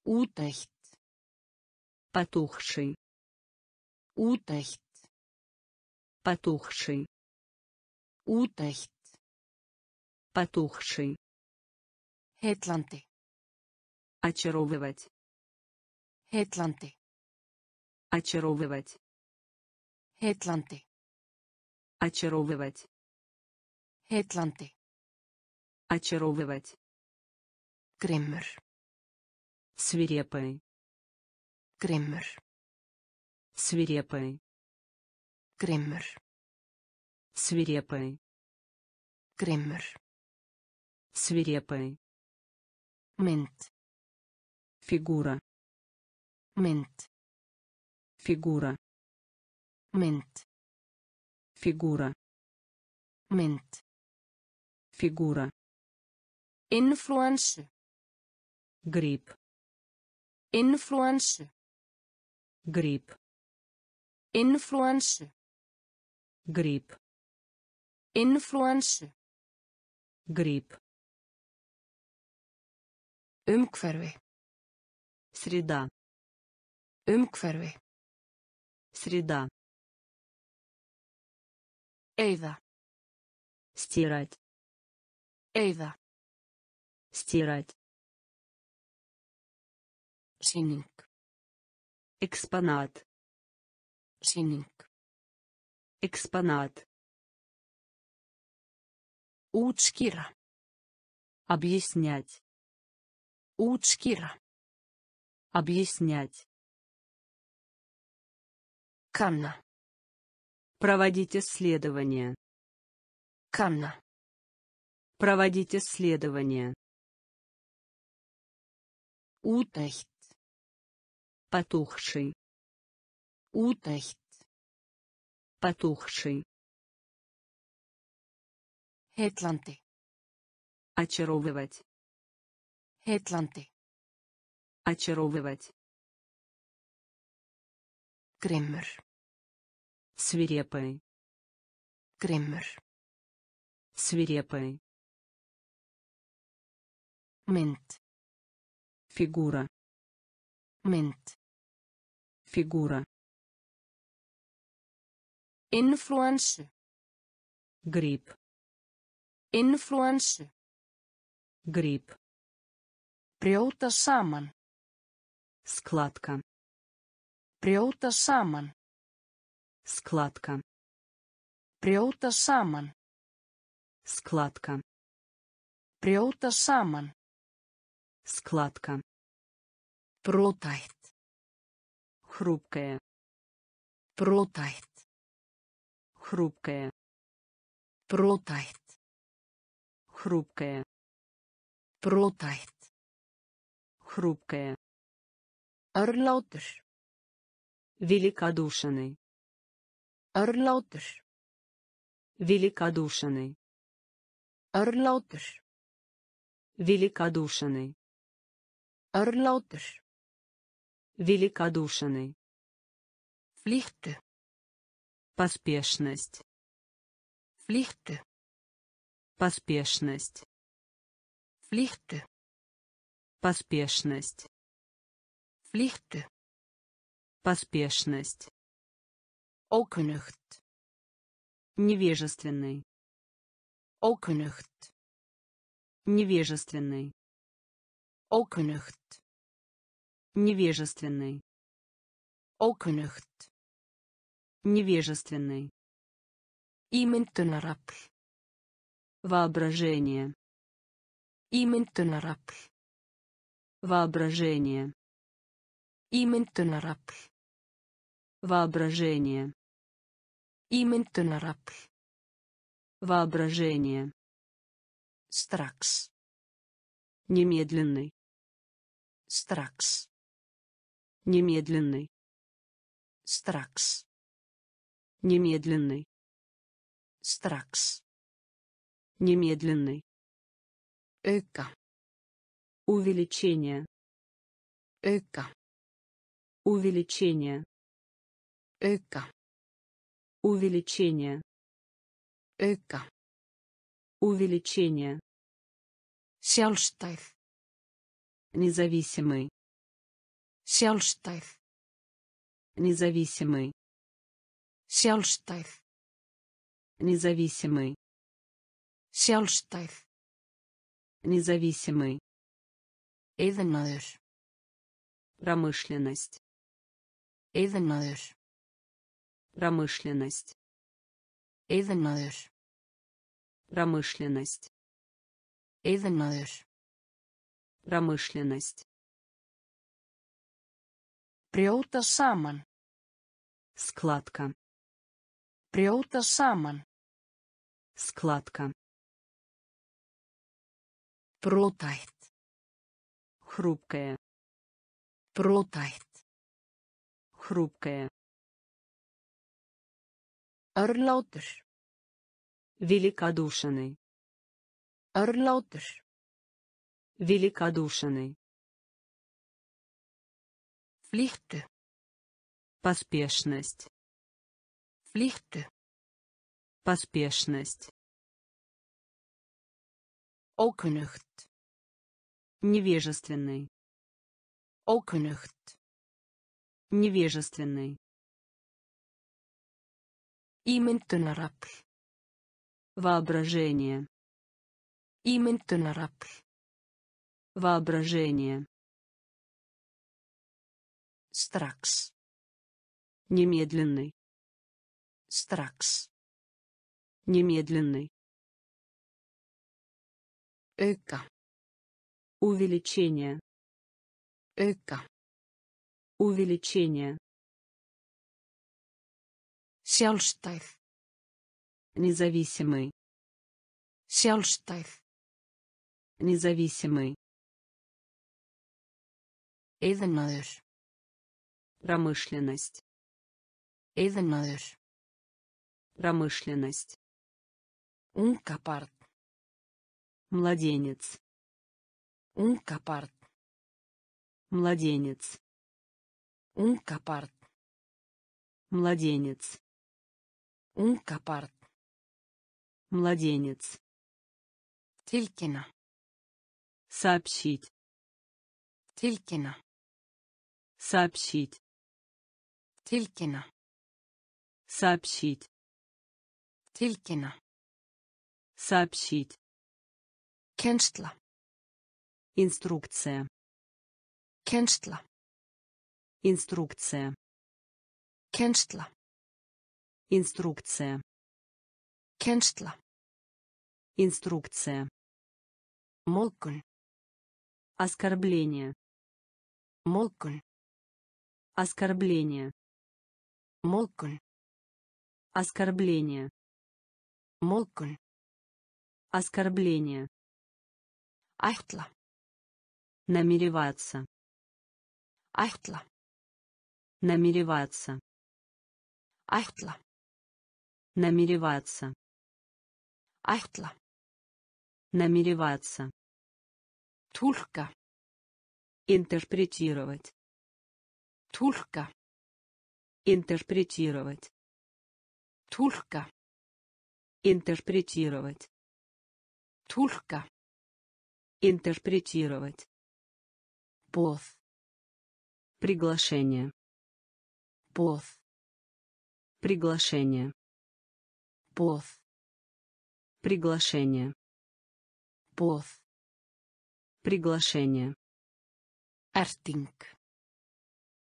Útætt. Потухший. Útætt. Потухший. Útætt. Потухший. Heillandi. Очаровывать. Heillandi. Очаровывать. Heillandi. Очаровывать. Heillandi. Очаровывать. Grimmur. Свирепый. Grimmur. Свирепый. Grimmur. Свирепый. Grimmur. Свирепый. Mynd. Фигура. Mynd. Фигура. Mynd. Фигура. Mynd. Фигура. Influensu. Грипп. Influensu. Грипп. Influensu. Грипп. Influensu. Грипп. Umhverfi. Среда. Umhverfi. Среда. Eyða. Стирать. Eyða. Стирать. Sýning. Экспонат. Sýning. Экспонат. Útskýra. Объяснять. Útskýra. Объяснять. Kanna. Проводить исследование. Kanna. Проводить исследование. Útætt. Потухший. Útætt. Потухший. Heillandi. Очаровывать. Heillandi. Очаровывать. Grimmur. Свирепый. Grimmur. Свирепый. Mynd. Фигура. Mynd. Фигура. Influensu. Грипп. Influensu. Грипп. Brjóta saman. Складка. Brjóta saman. Складка. Brjóta saman. Складка. Brjóta saman. Складка. Brotætt. Хрупкая. Brotætt. Хрупкая. Brotætt. Хрупкая. Brotætt. Хрупкая. Örlátur. Великодушный. Örlátur. Великодушный. Örlátur. Великодушный. Örlátur. Великодушный. Flýttu. Поспешность. Flýttu. Поспешность. Flýttu. Поспешность. Flýttu. Поспешность. Ókunnugt. Невежественный. Ókunnugt. Невежественный. Ókunnugt. Невежественный. Ókunnugt. Невежественный. Ímyndunarafl. Воображение. Ímyndunarafl. Воображение. Ímyndunarafl. Воображение. Ímyndunarafl. Воображение. Strax. Немедленный. Strax. Немедленный. Strax. Немедленный. Strax. Немедленный. Auka. Увеличение. Auka. Увеличение. Auka. Увеличение. Auka. Увеличение. Sjálfstæð. Независимый. Sjálfstæð. Независимый. Sjálfstæð. Независимый. Sjálfstæð. Независимый. Iðnaður. Промышленность. Iðnaður. Промышленность. Iðnaður. Промышленность. Iðnaður. Промышленность. Brjóta saman. Складка. Brjóta saman. Складка. Brotætt. Хрупкая. Brotætt. Хрупкая. Örlátur. Великодушный. Örlátur. Великодушный. Flýttu. Поспешность. Flýttu. Поспешность. Ókunnugt. Невежественный. Ókunnugt. Невежественный. Ímyndunarafl. Воображение. Ímyndunarafl. Воображение. Strax. Немедленный. Strax. Немедленный. Auka. Увеличение. Auka. Увеличение. Sjálfstæð. Независимый. Sjálfstæð. Независимый. Iðnaður. Промышленность. Iðnaður. Промышленность. Ungabarn. Младенец. Ungabarn. Младенец. Ungabarn. Младенец. Ungabarn. Младенец. Tilkynna. Сообщить. Tilkynna. Сообщить. Tilkynna. Сообщить. Tilkynna. Сообщить. Kennsla. Инструкция. Kennsla. Инструкция. Kennsla. Инструкция. Kennsla. Инструкция. Móðgun. Оскорбление. Móðgun. Оскорбление. Móðgun. Оскорбление. Móðgun. Оскорбление. Ætla. Намереваться. Ætla. Намереваться. Ætla. Намереваться. Ætla. Намереваться. Túlka. Интерпретировать. Túlka. Интерпретировать. Túlka. Интерпретировать. Túlka. Интерпретировать. Boð. Приглашение. Boð. Приглашение. Boð. Приглашение. Boð. Приглашение. Erting.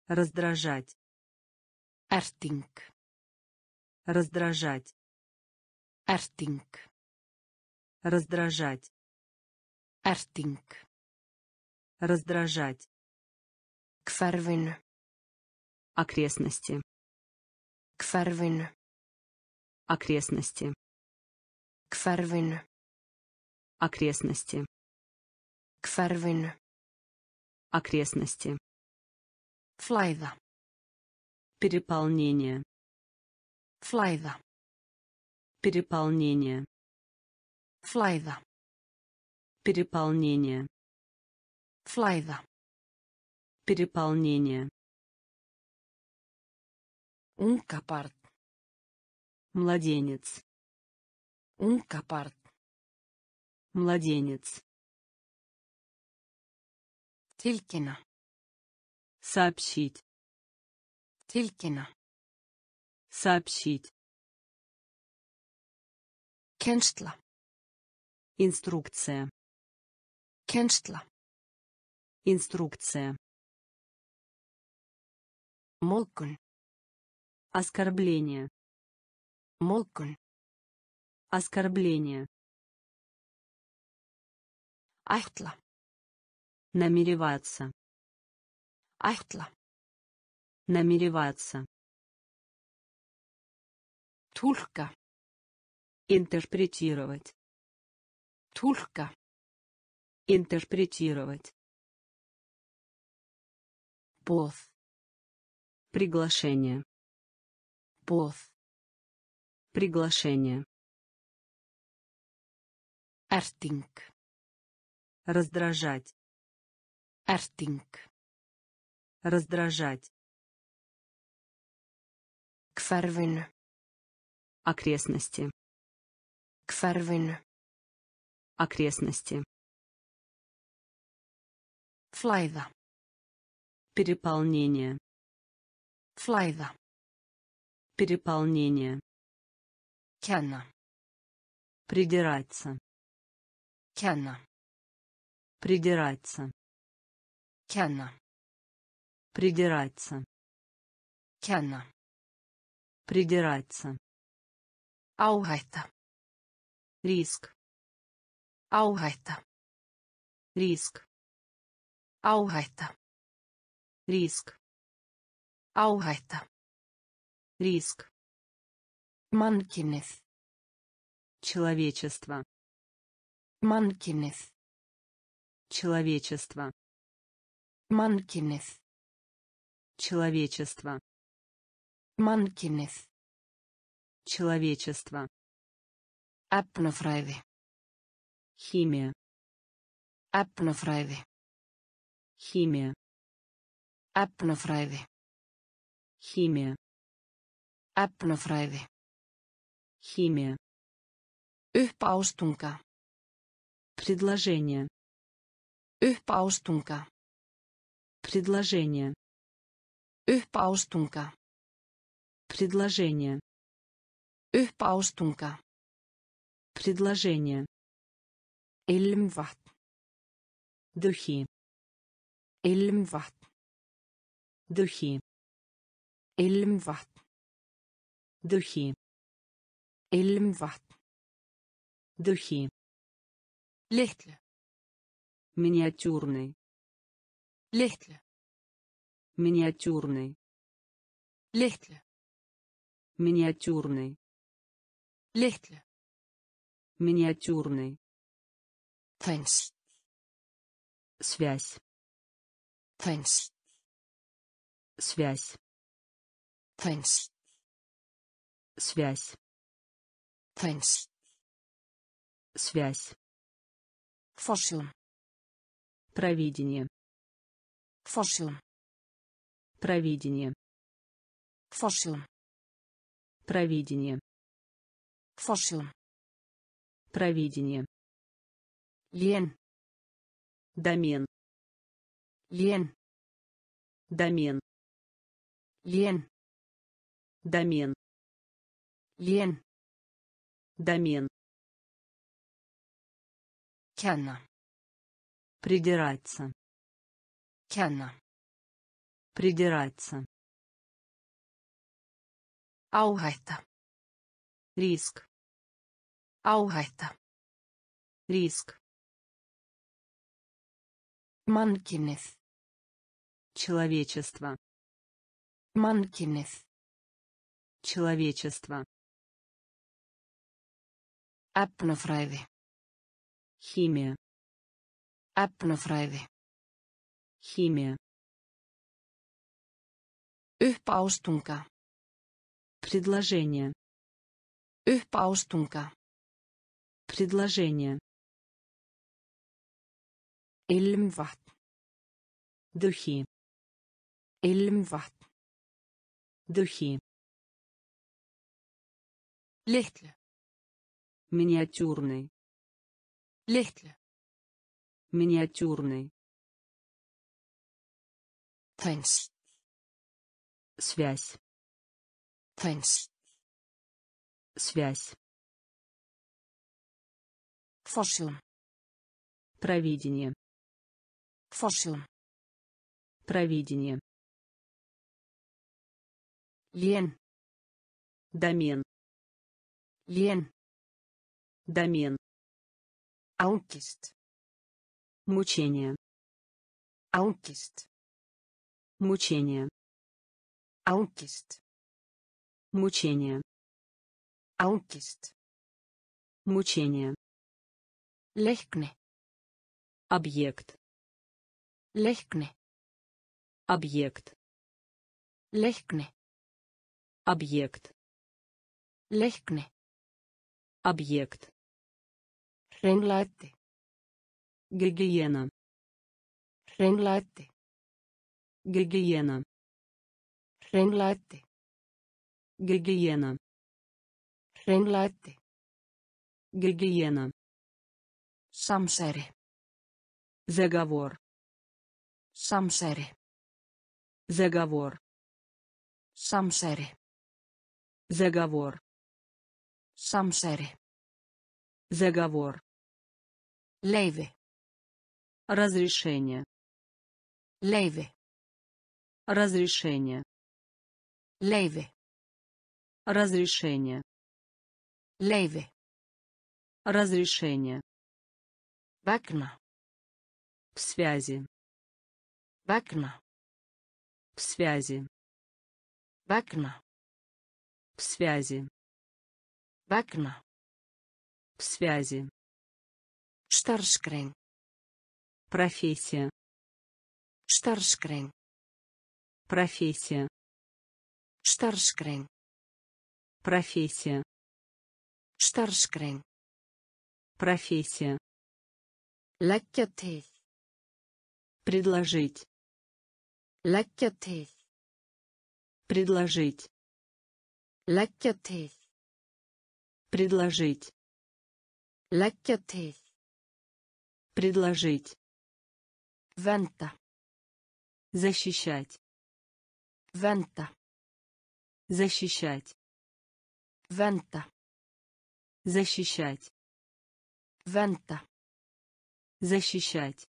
Раздражать. Erting. Раздражать. Erting. Раздражать. Erting. Раздражать. Hverfinu. Окрестности. Hverfinu. Окрестности. Hverfinu. Окрестности. Hverfinu. Окрестности. Flæða. Переполнение. Flæða. Переполнение. Flæða. Переполнение. Flæða. Переполнение. Barn. Младенец. Barn. Младенец. Tilkynna. Сообщить. Tilkynna. Сообщить. Kennsla. Инструкция. Kennsla. Инструкция. Móðgun. Оскорбление. Móðgun. Оскорбление. Ætla. Намереваться. Ætla. Намереваться. Túlka. Интерпретировать. Túlka. Интерпретировать. Boð. Приглашение. Boð. Приглашение. Erting. Раздражать. Erting. Раздражать. Hverfinu. Окрестности. Hverfinu. Окрестности. Flæða. Переполнение. Flæða. Переполнение. Kenna. Придираться. Kenna. Придираться. Kenna. Придираться. Kenna. Придираться. Áhætta. Риск. Áhætta. Риск. Áhætta. Риск. Áhætta. Риск. Mannkynið. Человечество. Mannkynið. Человечество. Mannkynið. Человечество. Mannkynið. Человечество. Efnafræði. Химия. Efnafræði. Химия. Efnafræði. Химия. Efnafræði. Химия. Uppástunga. Предложение. Uppástunga. Предложение. Uppástunga. Предложение. Uppástunga. Предложение. Ilmvatn. Духи. Ilmvatn. Духи. Ilmvatn. Духи. Ilmvatn. Духи. Litlu. Миниатюрный. Litlu. Миниатюрный. Litlu. Миниатюрный. Litlu. Миниатюрный. Tengsl. Связь. Tengsl. Связь. Tengsl. Связь. Tengsl. Связь. Forsjón. Провидение. Forsjón. Провидение. Forsjón. Провидение. Forsjón. Провидение. Lén. Домен. Lén. Домен. Lén. Домен. Lén. Домен. Kenna. Придираться. Kenna. Придираться. Áhætta. Риск. Áhætta. Риск. Mannkynið. Человечество. Mannkynið. Человечество. Efnafræði. Химия. Efnafræði. Химия. Uppástunga. Предложение. Uppástunga. Предложение. Ilmvatn. Духи. Ilmvatn. Духи. Litlu. Миниатюрный. Litlu. Миниатюрный. Tengsl. Связь. Tengsl. Связь. Forsjón. Провидение. Forsjón. Провидение. Lén. Домен. Lén. Домен. Ángist. Мучение. Ángist. Мучение. Ángist. Мучение. Ángist. Мучение. Leikni. Объект. Leikni. Объект. Leikni. Объект. Leikni. Объект. Hreinlæti. Гигиена. Hreinlæti. Гигиена. Hreinlæti. Гигиена. Hreinlæti. Гигиена. Samsæri. Заговор. Samsæri. Заговор. Samsæri. Заговор. Samsæri. Заговор. Leifi. Разрешение. Leifi. Разрешение. Leifi. Разрешение. Leifi. Разрешение. Vegna. В связи. Vegna. В связи. Vegna. В связи. Vegna. В связи. Starfsgrein. Профессия. Starfsgrein. Профессия. Starfsgrein. Профессия. Starfsgrein. Профессия. Leggja til. Предложить. Leggja til. Предложить. Leggja til. Предложить. Leggja til. Предложить. Venda. Защищать. Venda. Защищать. Venda. Защищать. Venda. Защищать.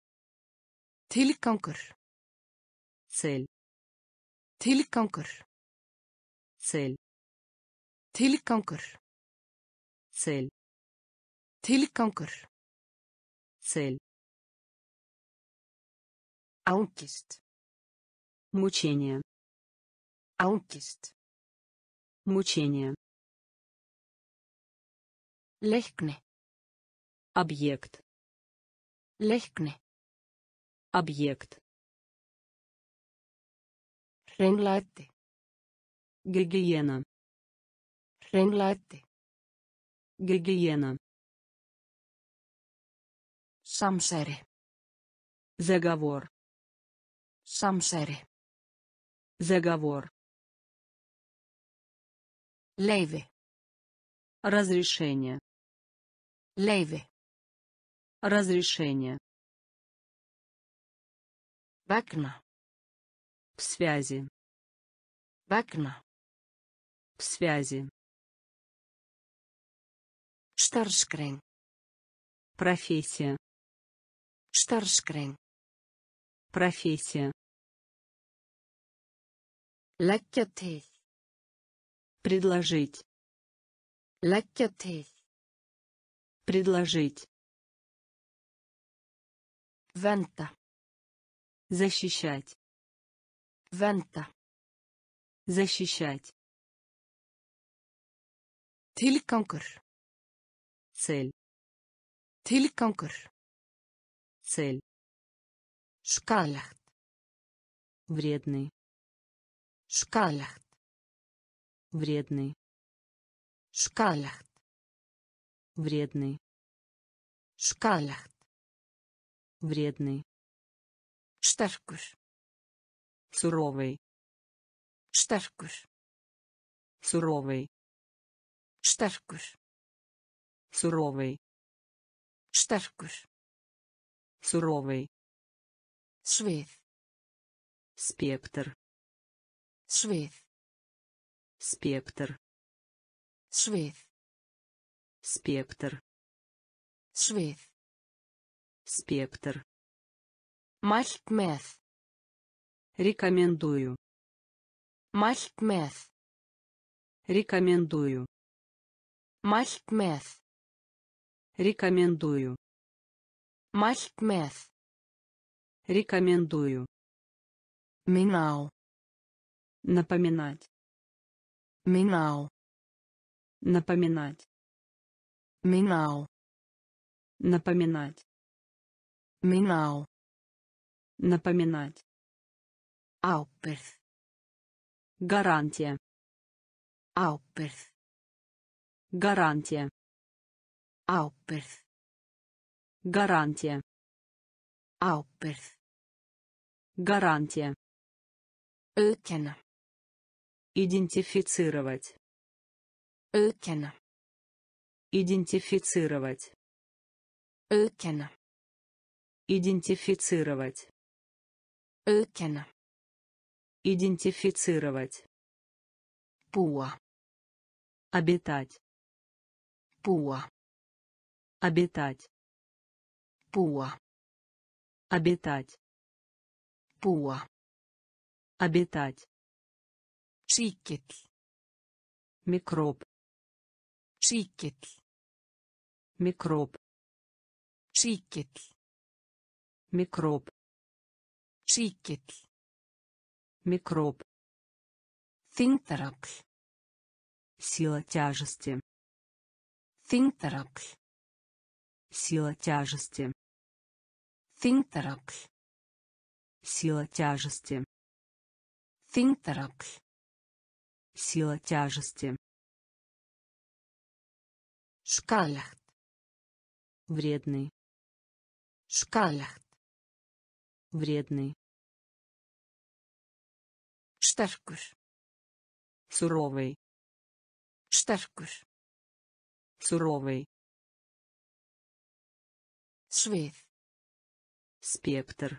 Tilgangur. Цель. Tilgangur. Цель. Tilgangur. Цель. Tilgangur. Цель. Ángist. Мучение. Ángist. Мучение. Leikni. Объект. Leikni. Объект. Hreinlæti. Гигиена. Hreinlæti. Гигиена. Samsæri. Заговор. Samsæri. Заговор. Leifi. Разрешение. Leifi. Разрешение. Vegna. В связи. Vegna. В связи. Starfsgrein. Профессия. Starfsgrein. Профессия. Leggja til. Предложить. Leggja til. Предложить. Venda. Защищать. Venda. Защищать. Tilgangur. Цель. Tilgangur. Цель. Skaðlegt. Вредный. Skaðlegt. Вредный. Skaðlegt. Вредный. Skaðlegt. Вредный. Sterkur. Суровый. Sterkur. Суровый. Sterkur. Суровый. Sterkur. Суровый. Svið. Спектр. Svið. Спектр. Svið. Спектр. Svið. Спектр. Með. Рекомендую. Með. Рекомендую. Með. Рекомендую. Mælt með. Рекомендую. Á. Напоминать. Á. Напоминать. Á. Напоминать. Á. Напоминать. Ábyrð. Гарантия. Ábyrð. Гарантия. Ábyrð. Гарантия. Ábyrð. Гарантия. Auðkenna. Идентифицировать. Auðkenna. Идентифицировать. Auðkenna. Идентифицировать. Auðkenna. Идентифицировать. Búa. Обитать. Búa. Обитать. Búa. Обитать. Búa. Обитать. Síkill. Микроб. Síkill. Микроб. Síkill. Микроб. Síkill. Микроб. Þyngdarafl. Сила тяжести. Þyngdarafl. Сила тяжести. Þyngdarafl. Сила тяжести. Þyngdarafl. Сила тяжести. Skaðlegt. Вредный. Skaðlegt. Вредный. Sterkur. Суровый. Sterkur. Суровый. Svið. Спектр.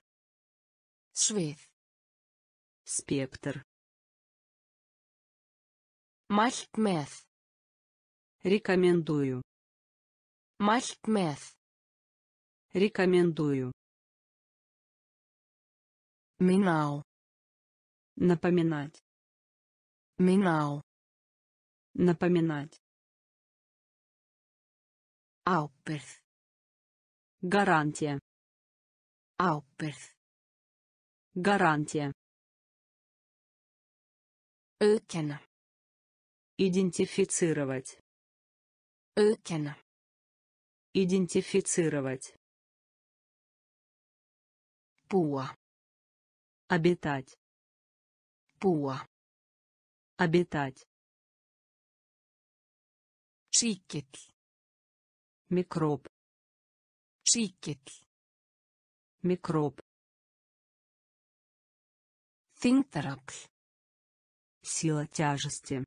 Svið. Спектр. Mælt með. Рекомендую. Mælt með. Рекомендую. Á. Напоминать. Á. Напоминать. Ábyrð. Гарантия. Ábyrð. Гарантия. Auðkenna. Идентифицировать. Auðkenna. Идентифицировать. Búa. Обитать. Búa. Обитать. Síkill. Микроб. Síkill. Микроб. Þyngdarafl. Сила тяжести.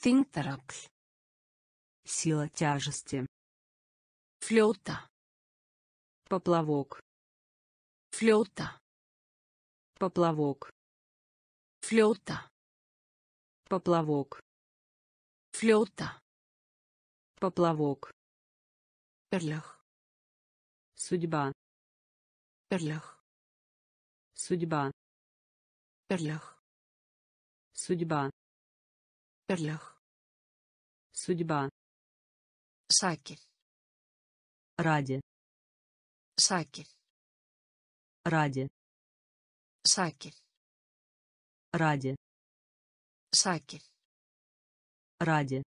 Þyngdarafl. Сила тяжести. Fljóta. Поплавок. Fljóta. Поплавок. Fljóta. Поплавок. Fljóta. Поплавок. Örlög. Судьба. Örlög. Судьба. Örlög. Судьба. Örlög. Судьба. Sakir. Ради. Sakir. Ради. Sakir. Ради. Sakir. Ради.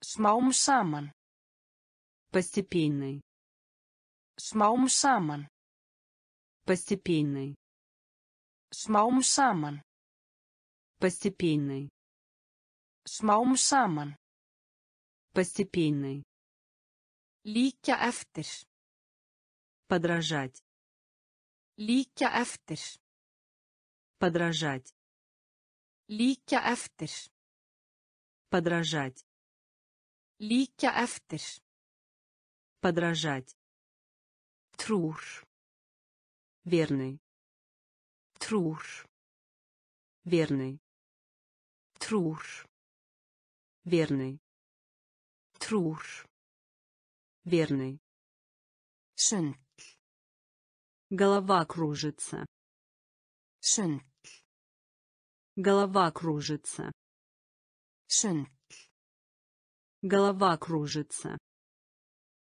Smám saman. Постепенный. Smám saman. Постепенный. Smám saman. Постепенный. Smám saman. Постепенный. Líkja eftir. Подражать. Líkja eftir. Подражать. Líkja eftir. Подражать. Líkja eftir. Подражать. Trúr. Верный. Trúr. Верный. Trúr. Верный. Trúr. Верный. Sund. Голова кружится. Sund. Голова кружится. Sund. Голова кружится.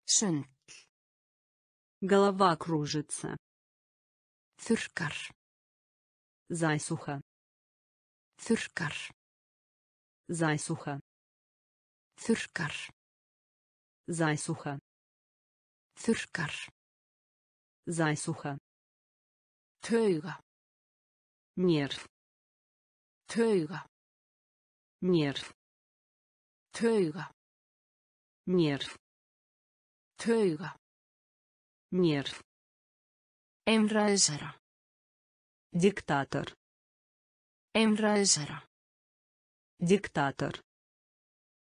Sund. Голова кружится. Þurrkar. Засуха. Þurrkar. Засуха. Þurrkar. Засуха. Þurrkar. Засуха. Tauga. Нерв. Tauga. Нерв. Tauga. Нерв. Tauga. Нерв. Einræðisherra. Диктатор. Einræðisherra. Диктатор.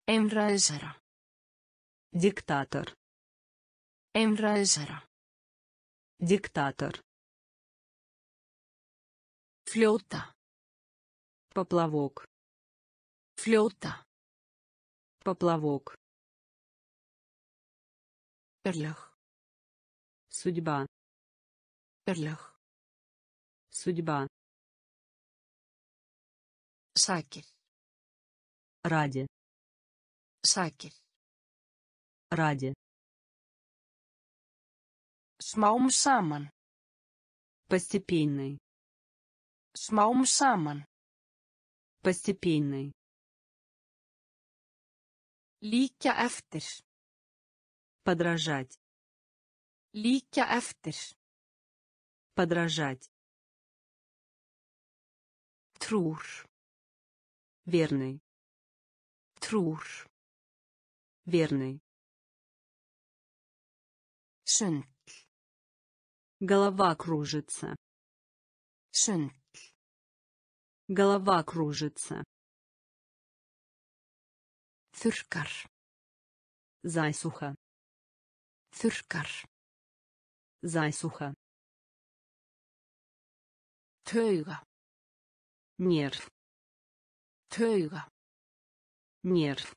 Einræðisherra. Диктатор. Einræðisherra. Диктатор. Fljóta. Поплавок. Fljóta. Поплавок. Örlög. Судьба. Örlög. Судьба. Sakir. Ради. Sakir. Ради. Smám saman. Постепенный. Smám saman. Постепенный. Líkja eftir. Подражать. Líkja eftir. Подражать. Trúr. Верный. Trúr. Верный. Sund. Голова кружится. Sund. Голова кружится. Þurrkar. Засуха. Þurrkar. Засуха. Tauga. Нерв. Tauga. Нерв.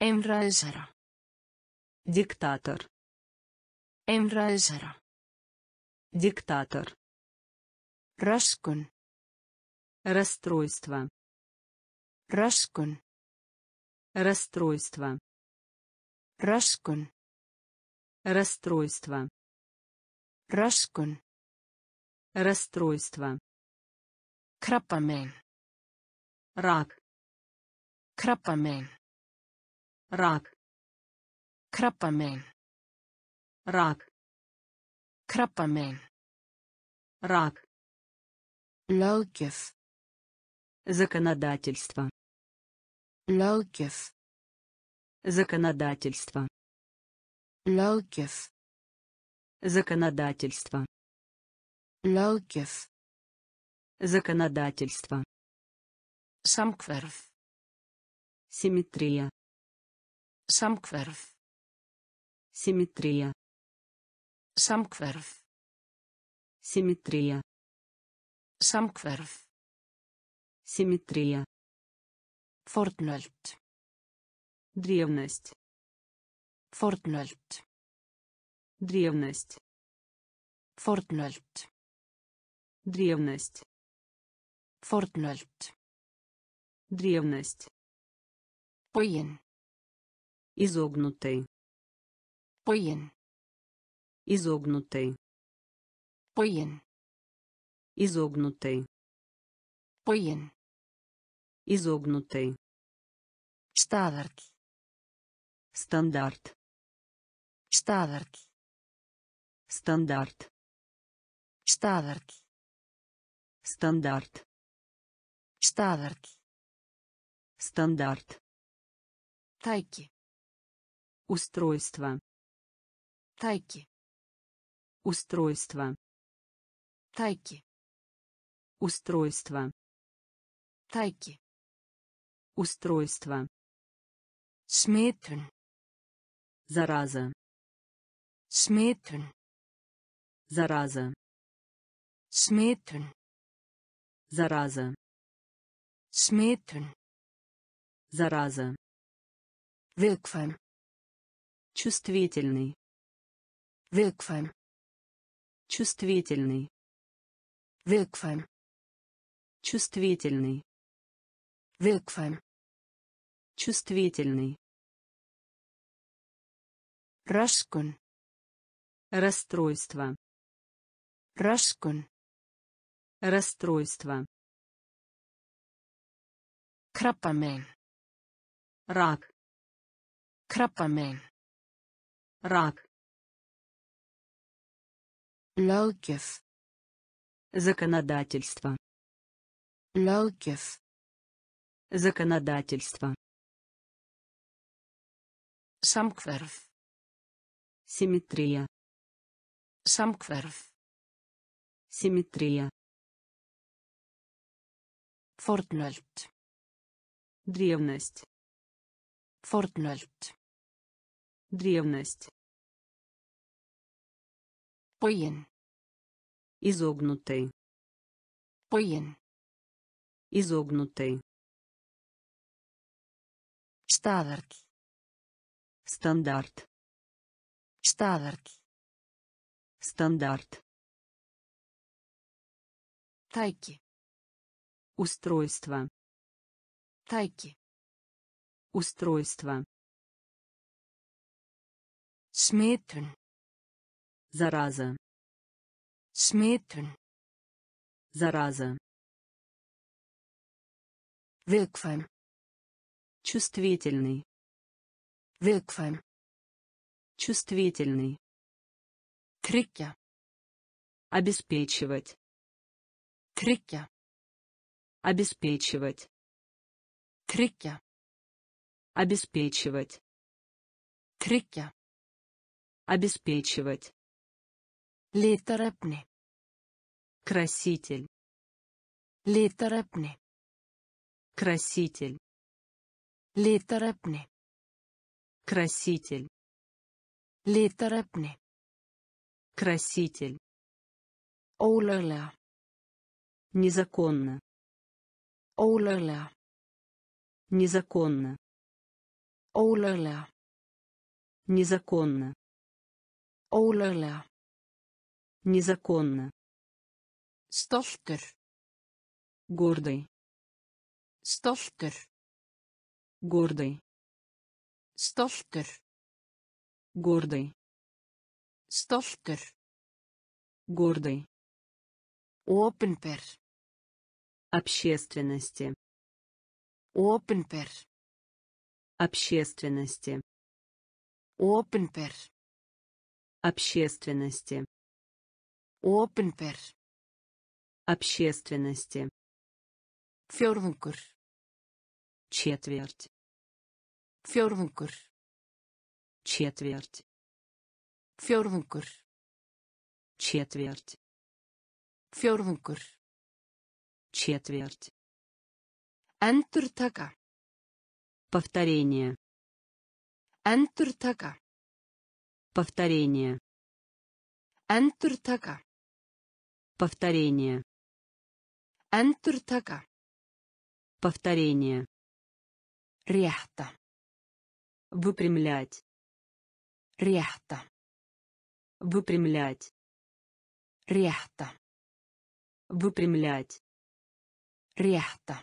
Einræðisherra. Диктатор. Einræðisherra. Диктатор. Röskun. Расстройство. Röskun. Расстройство. Röskun. Расстройство. Röskun. Расстройство. Krabbamein. Рак. Krabbamein. Рак. Krabbamein. Рак. Krabbamein. Рак. Löggjöf. Законодательство. Löggjöf. Законодательство. Löggjöf. Законодательство. Löggjöf. Законодательство. Samhverf. Симметрия. Samhverf. Симметрия. Samhverf. Симметрия. Samhverf. Симметрия. Fornöld. Древность. Fornöld. Древность. Fornöld. Древность. Fornöld. Древность. Boginn. Изогнутый. Boginn. Изогнутый. Boginn. Изогнутый. Boginn. Изогнутый. Staðall. Стандарт. Staðall. Стандарт. Staðall. Стандарт. Staðall. Стандарт. Tæki. Устройство. Tæki. Устройство. Tæki. Устройство. Tæki. Устройство. Smitun. Зараза. Smitun. Зараза. Smitun. Зараза. Smitun. Зараза. Viðkvæm. Чувствительный. Viðkvæm. Чувствительный. Viðkvæm. Чувствительный. Viðkvæm. Чувствительный. Röskun. Расстройство. Röskun. Расстройство. Krabbamein. Рак. Krabbamein. Рак. Löggjöf. Законодательство. Löggjöf. Законодательство. Samhverf. Симметрия. Samhverf. Симметрия. Fornöld. Древность. Fornöld. Древность. Boginn. Изогнутый. Boginn. Изогнутый. Staðall. Стандарт. Staðall. Стандарт. Tæki. Устройство. Tæki. Устройство. Smitun. Зараза. Smitun. Зараза. Viðkvæm. Чувствительный. Viðkvæm. Чувствительный. Tryggja. Обеспечивать. Tryggja. Обеспечивать. Tryggja. Обеспечивать. Tryggja. Обеспечивать. Litarefni. Краситель. Litarefni. Краситель. Litarefni. Краситель. Litarefni. Краситель. Ólöglega. Незаконно. Ólöglega. Незаконно. Ólöglega. Незаконно. Ólöglega. Незаконно. Stoltur. Гордый. Stoltur. Гордый. Stoltur. Гордый. Stoltur. Гордый. Opinber. Общественности. Opinber. Общественности. Opinber. Общественности. Opinber. Общественности. Fjórðungur. Четверть. Fjórðungur. Четверть. Fjórðungur. Четверть. Fjórðungur. Четверть. Endurtaka. Повторение. Endurtaka. Повторение. Endurtaka. Повторение. Endurtaka. Повторение. Rétta. Выпрямлять. Rétta. Выпрямлять. Rétta. Выпрямлять. Rétta.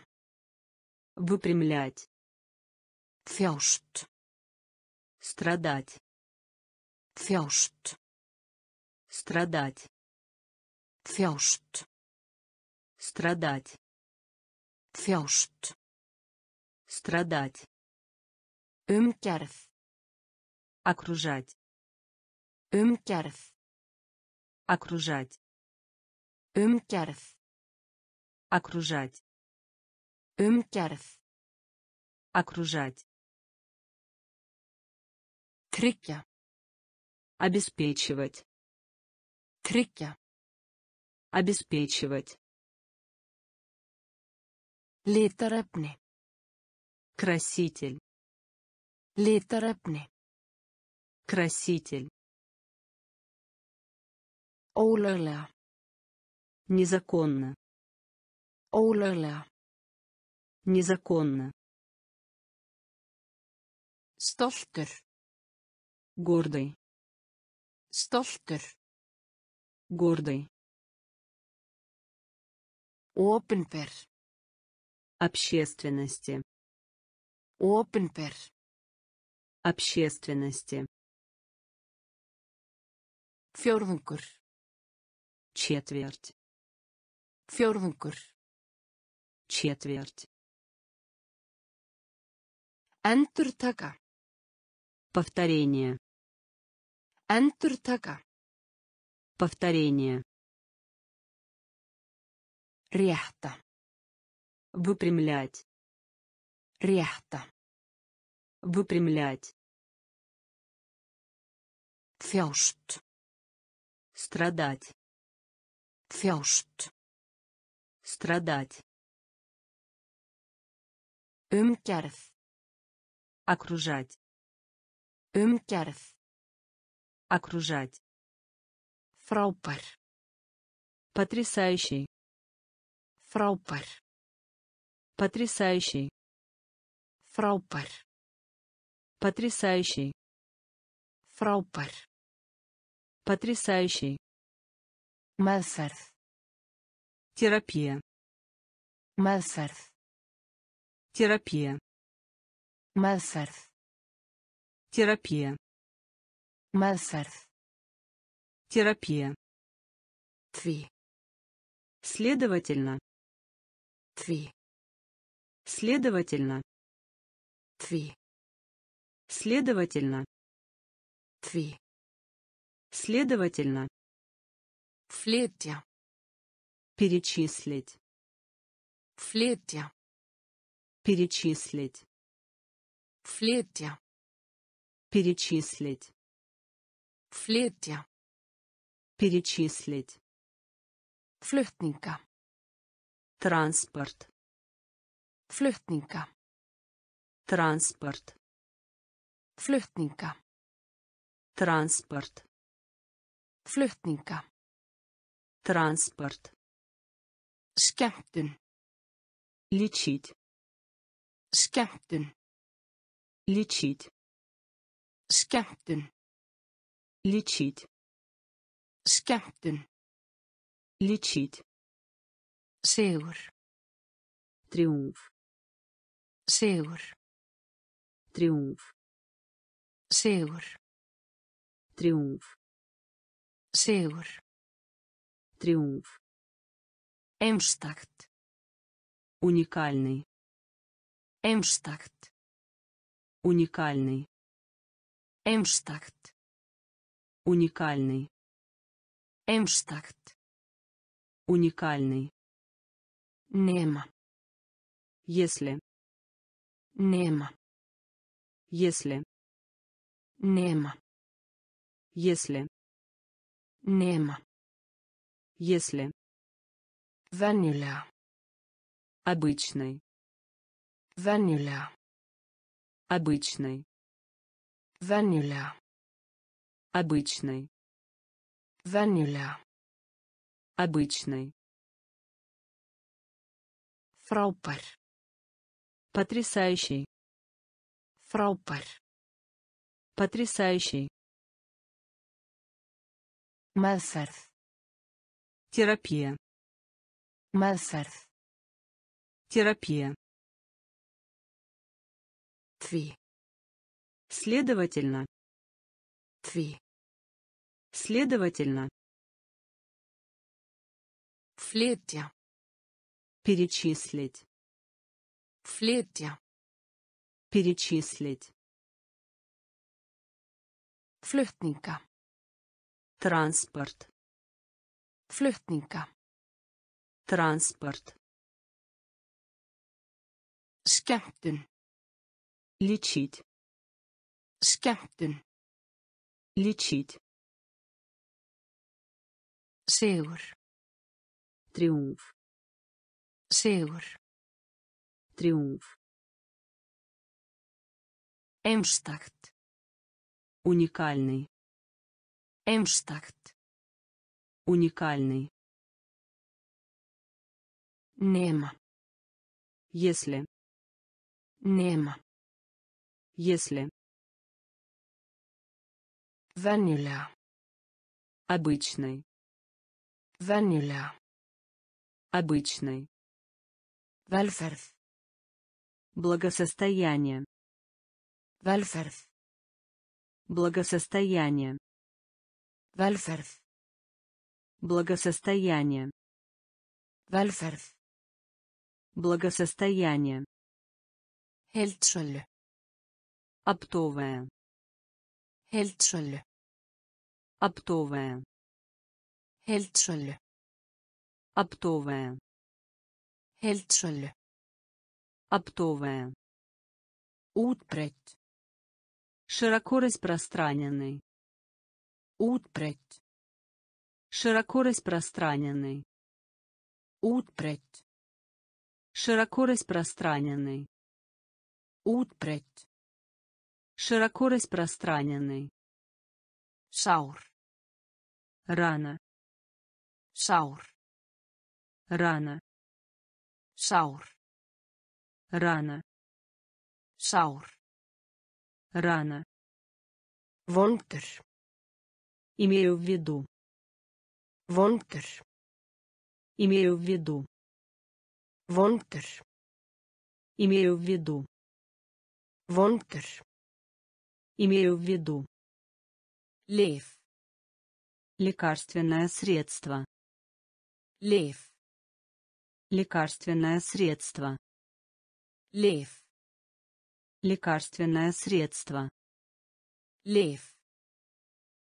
Выпрямлять. Þjást. Страдать. Þjást. Страдать. Þjást. Страдать. Þjást. Страдать. Umgerð. Окружать. Umgerð. Окружать. Umgerð. Окружать. Umgerð. Окружать. Tryggja. Обеспечивать. Tryggja. Обеспечивать. Litarefni. Краситель. Litarefni. Краситель. Ólöglega. Незаконно. Ólöglega. Незаконно. Stoltur. Гордый. Stoltur. Гордый. Opinber. Общественности. Opinber. Общественности. Fjórðungur. Четверть. Fjórðungur. Четверть. Endurtaka. Повторение. Endurtaka. Повторение. Rétta. Выпрямлять. Rétta. Выпрямлять. Þjást. Страдать. Þjást. Страдать. Umgerð. Окружать. Umgerð. Окружать. Frábær. Потрясающий. Frábær. Потрясающий. Frábær. Потрясающий. Frábær. Потрясающий. Meðferð. Терапия. Meðferð. Терапия. Meðferð. Терапия. Meðferð. Терапия. Því. Следовательно. Því. Следовательно. Því. Следовательно. Því. Следовательно. Flytja. Перечислить. Flytja. Перечислить. Flytja. Перечислить. Flytja. Перечислить. Flutninga. Транспорт. Flutninga. Транспорт. Flutninga. Транспорт. Flutninga. Транспорт. Skemmtun. Лечить. Skemmtun. Лечить. Skemmtun. Лечить. Skemmtun. Лечить. Sigur. Триумф. Sigur. Триумф. Sigur. Триумф. Sigur. Триумф. Einstakt. Уникальный. Einstakt. Уникальный. Einstakt. Уникальный. Einstakt. Уникальный. Nema. Если. Nema. Если. Nema. Если. Nema. Если. Venjulega. Обычный. Venjulega. Обычный. Venjulega. Обычный. Venjulega. Обычный. Frábær. Потрясающий. Frábær. Потрясающий. Meðferð. Терапия. Meðferð. Терапия. Því. Следовательно. Því. Следовательно. Flytja. Перечислить. Flytja. Перечислить. Flutninga. Транспорт. Flutninga. Транспорт. Skemmtun. Лечить. Skemmtun. Лечить. Sigur. Триумф. Sigur. Триумф. Einstakt. Уникальный. Einstakt. Уникальный. Nema. Если. Nema. Если. Venjulega. Обычный. Venjulega. Обычный. Velferð. Благосостояние. Velferð. Благосостояние. Velferð. Благосостояние. Velferð. Благосостояние. Heildsölu. Оптовая. Heildsölu. Оптовая. Heildsölu. Оптовая. Heildsölu. Оптовая. Útbreytt. Широко распространенный. Útbreytt. Широко распространенный. Útbreytt. Широко распространенный. Útbreytt. Широко распространенный. Sár. Рана. Sár. Рана. Sár. Рана. Sár. Рана. Vondur. Имею в виду. Vondur. Имею в виду. Vondur. Имею в виду. Vondur. Имею в виду. Lyf. Лекарственное средство. Lyf. Лекарственное средство. Lyf. Лекарственное средство. Lyf.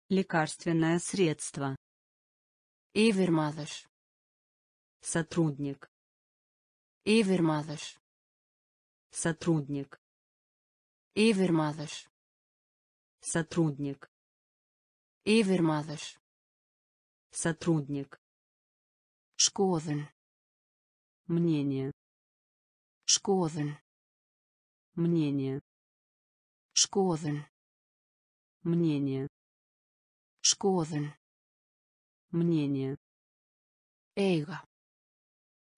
Лекарственное средство. Yfirmaður. Сотрудник. Yfirmaður. Сотрудник. Yfirmaður. Сотрудник. Yfirmaður. Сотрудник. Skoðun. Мнение. Skoðun. Мнение. Skoðun. Мнение. Skoðun. Мнение. Eiga.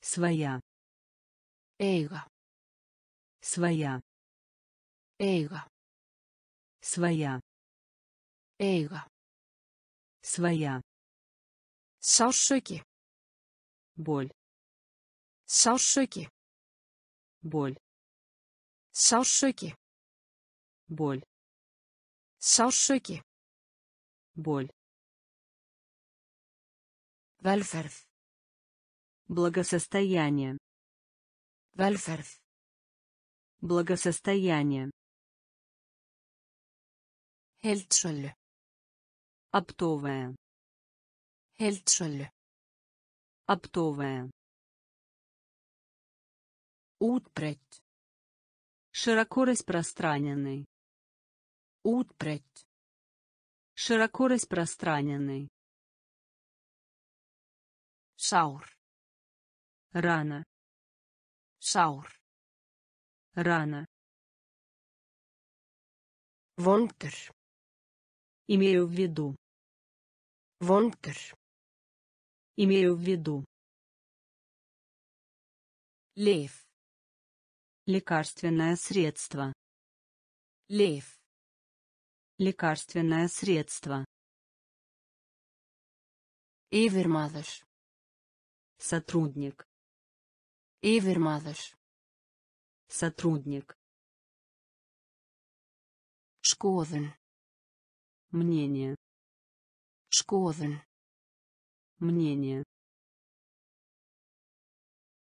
Своя. Eiga. Своя. Eiga. Своя. Eiga. Своя. Sársauki. Боль. Sársauki. Боль. Sársauki. Боль. Sársauki. Боль. Velferð. Благосостояние. Velferð. Благосостояние. Heildsölu. Оптовая. Heildsölu. Оптовая. Útbreytt. Широко распространенный. Útbreytt. Широко распространенный. Sár. Рана. Sár. Рана. Vondur. Имею в виду. Vondur. Имею в виду. Lyf. Лекарственное средство. Lyf. Лекарственное средство. Yfirmaður. Сотрудник. Yfirmaður. Сотрудник. Skoðun. Мнение. Skoðun. Мнение.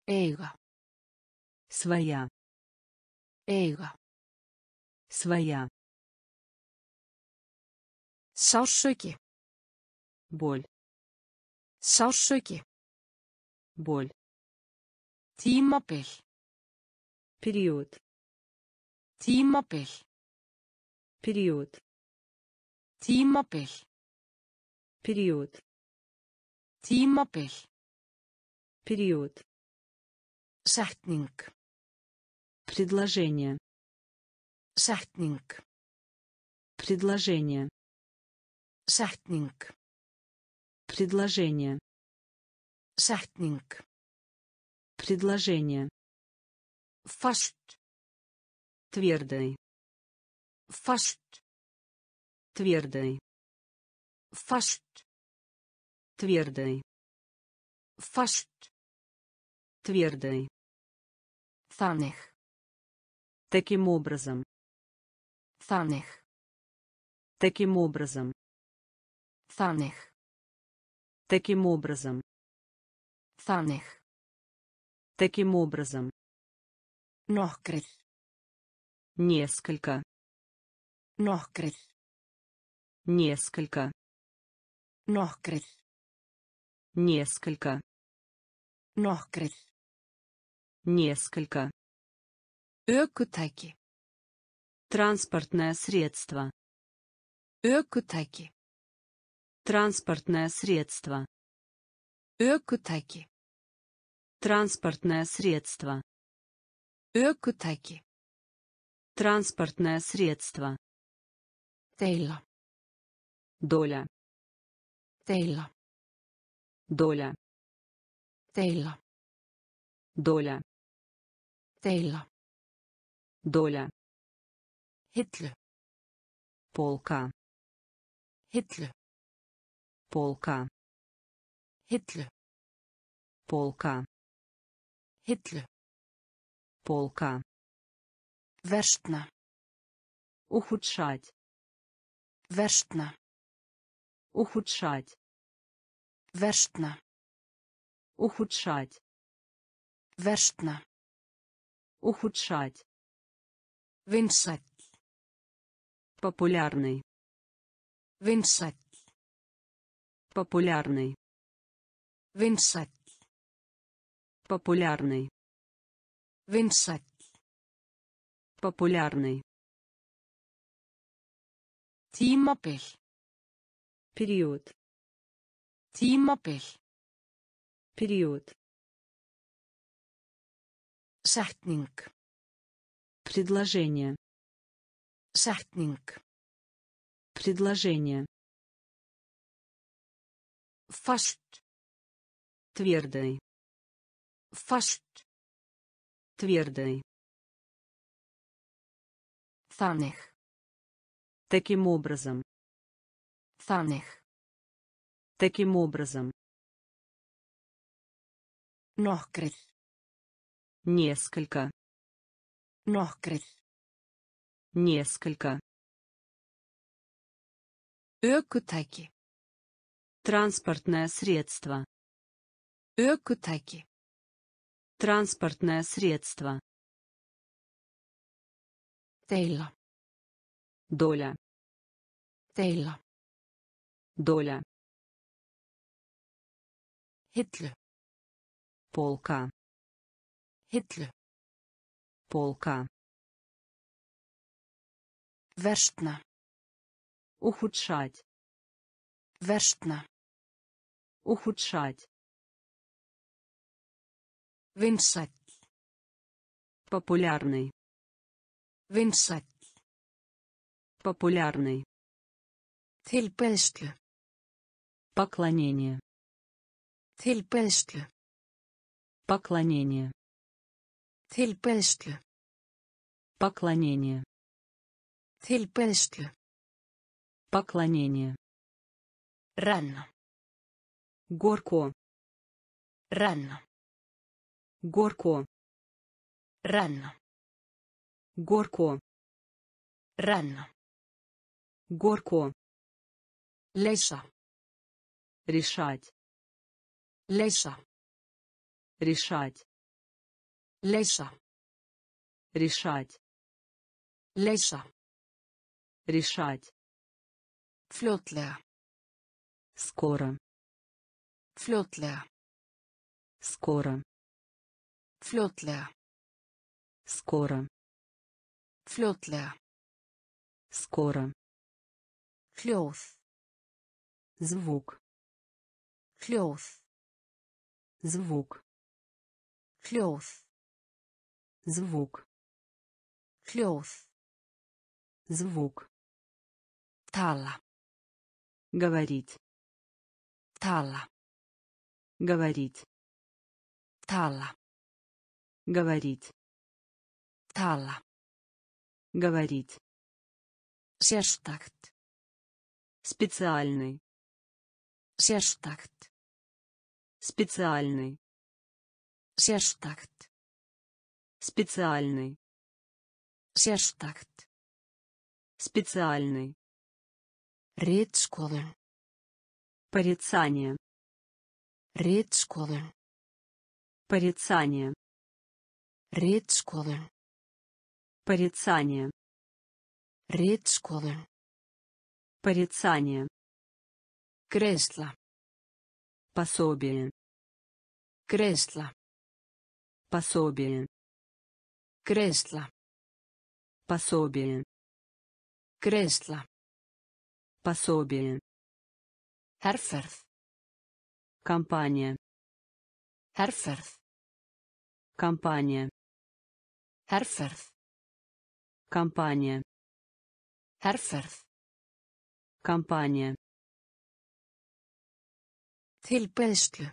Eiga. Своя. Eiga. Своя. Sársauki. Боль. Sársauki. Боль. Tímabil. Период. Tímabil. Период. Tímabil. период Tímabil. период Setning. предложение Setning. предложение Setning. предложение Setning. предложение Fast. твердый Fast. твердый Fast. твердый Fast. твердый Þannig. таким образом Þannig. таким образом Þannig. таким образом Þannig. таким образом Nokkrir. несколько Nokkrir. несколько Nokkrir. несколько Nokkrir. несколько Ökutæki. транспортное средство Ökutæki. транспортное средство Ökutæki. Транспортное средство Ökutæki. транспортное средство Deila. доля Deila. доля Deila. доля Deila. доля Hillu. полка Hillu. полка Hillu. полка Hillu. полка Versna. ухудшать Versna. ухудшать Versna. ухудшать Versna. ухудшать Vinsæll. популярный Vinsæll. популярный Vinsæll. Популярный Vinsæll. популярный Tímabil. период Tímabil. период Setning. предложение Setning. предложение Fast. твердый Fast. твердый Þannig. таким образом Þannig. таким образом Nokkrir. несколько Nokkrir. несколько Ökutæki. транспортное средство Ökutæki. Транспортное средство Deila. доля Deila. доля Hillu. полка Hillu. полка Versna. ухудшать Versna. ухудшать Vinsæll. популярный Vinsæll. популярный Tilbeðslu. поклонение Tilbeðslu. поклонение Tilbeðslu. поклонение Tilbeðslu. поклонение Renna. горко Renna. Горко Renna. горко Renna. горко Leysa. решать Leysa. решать Leysa. решать Leysa. решать Fljótlega. скоро Fljótlega. скоро Fljótlega. скоро Fljótlega. скоро hljóð звук hljóð звук hljóð звук hljóð звук tala говорить tala говорить tala говорить. Tala говорить. Sérstakt специальный. Sérstakt специальный. Sérstakt специальный. Sérstakt специальный. Ritskoðun порицание. Ritskoðun порицание ritskoðun порицание ritskoðun порицание greiðsla пособие greiðsla пособие greiðsla пособие greiðsla пособие herferð компания herferð компания herferð компания. Herferð компания. Tilbeðslu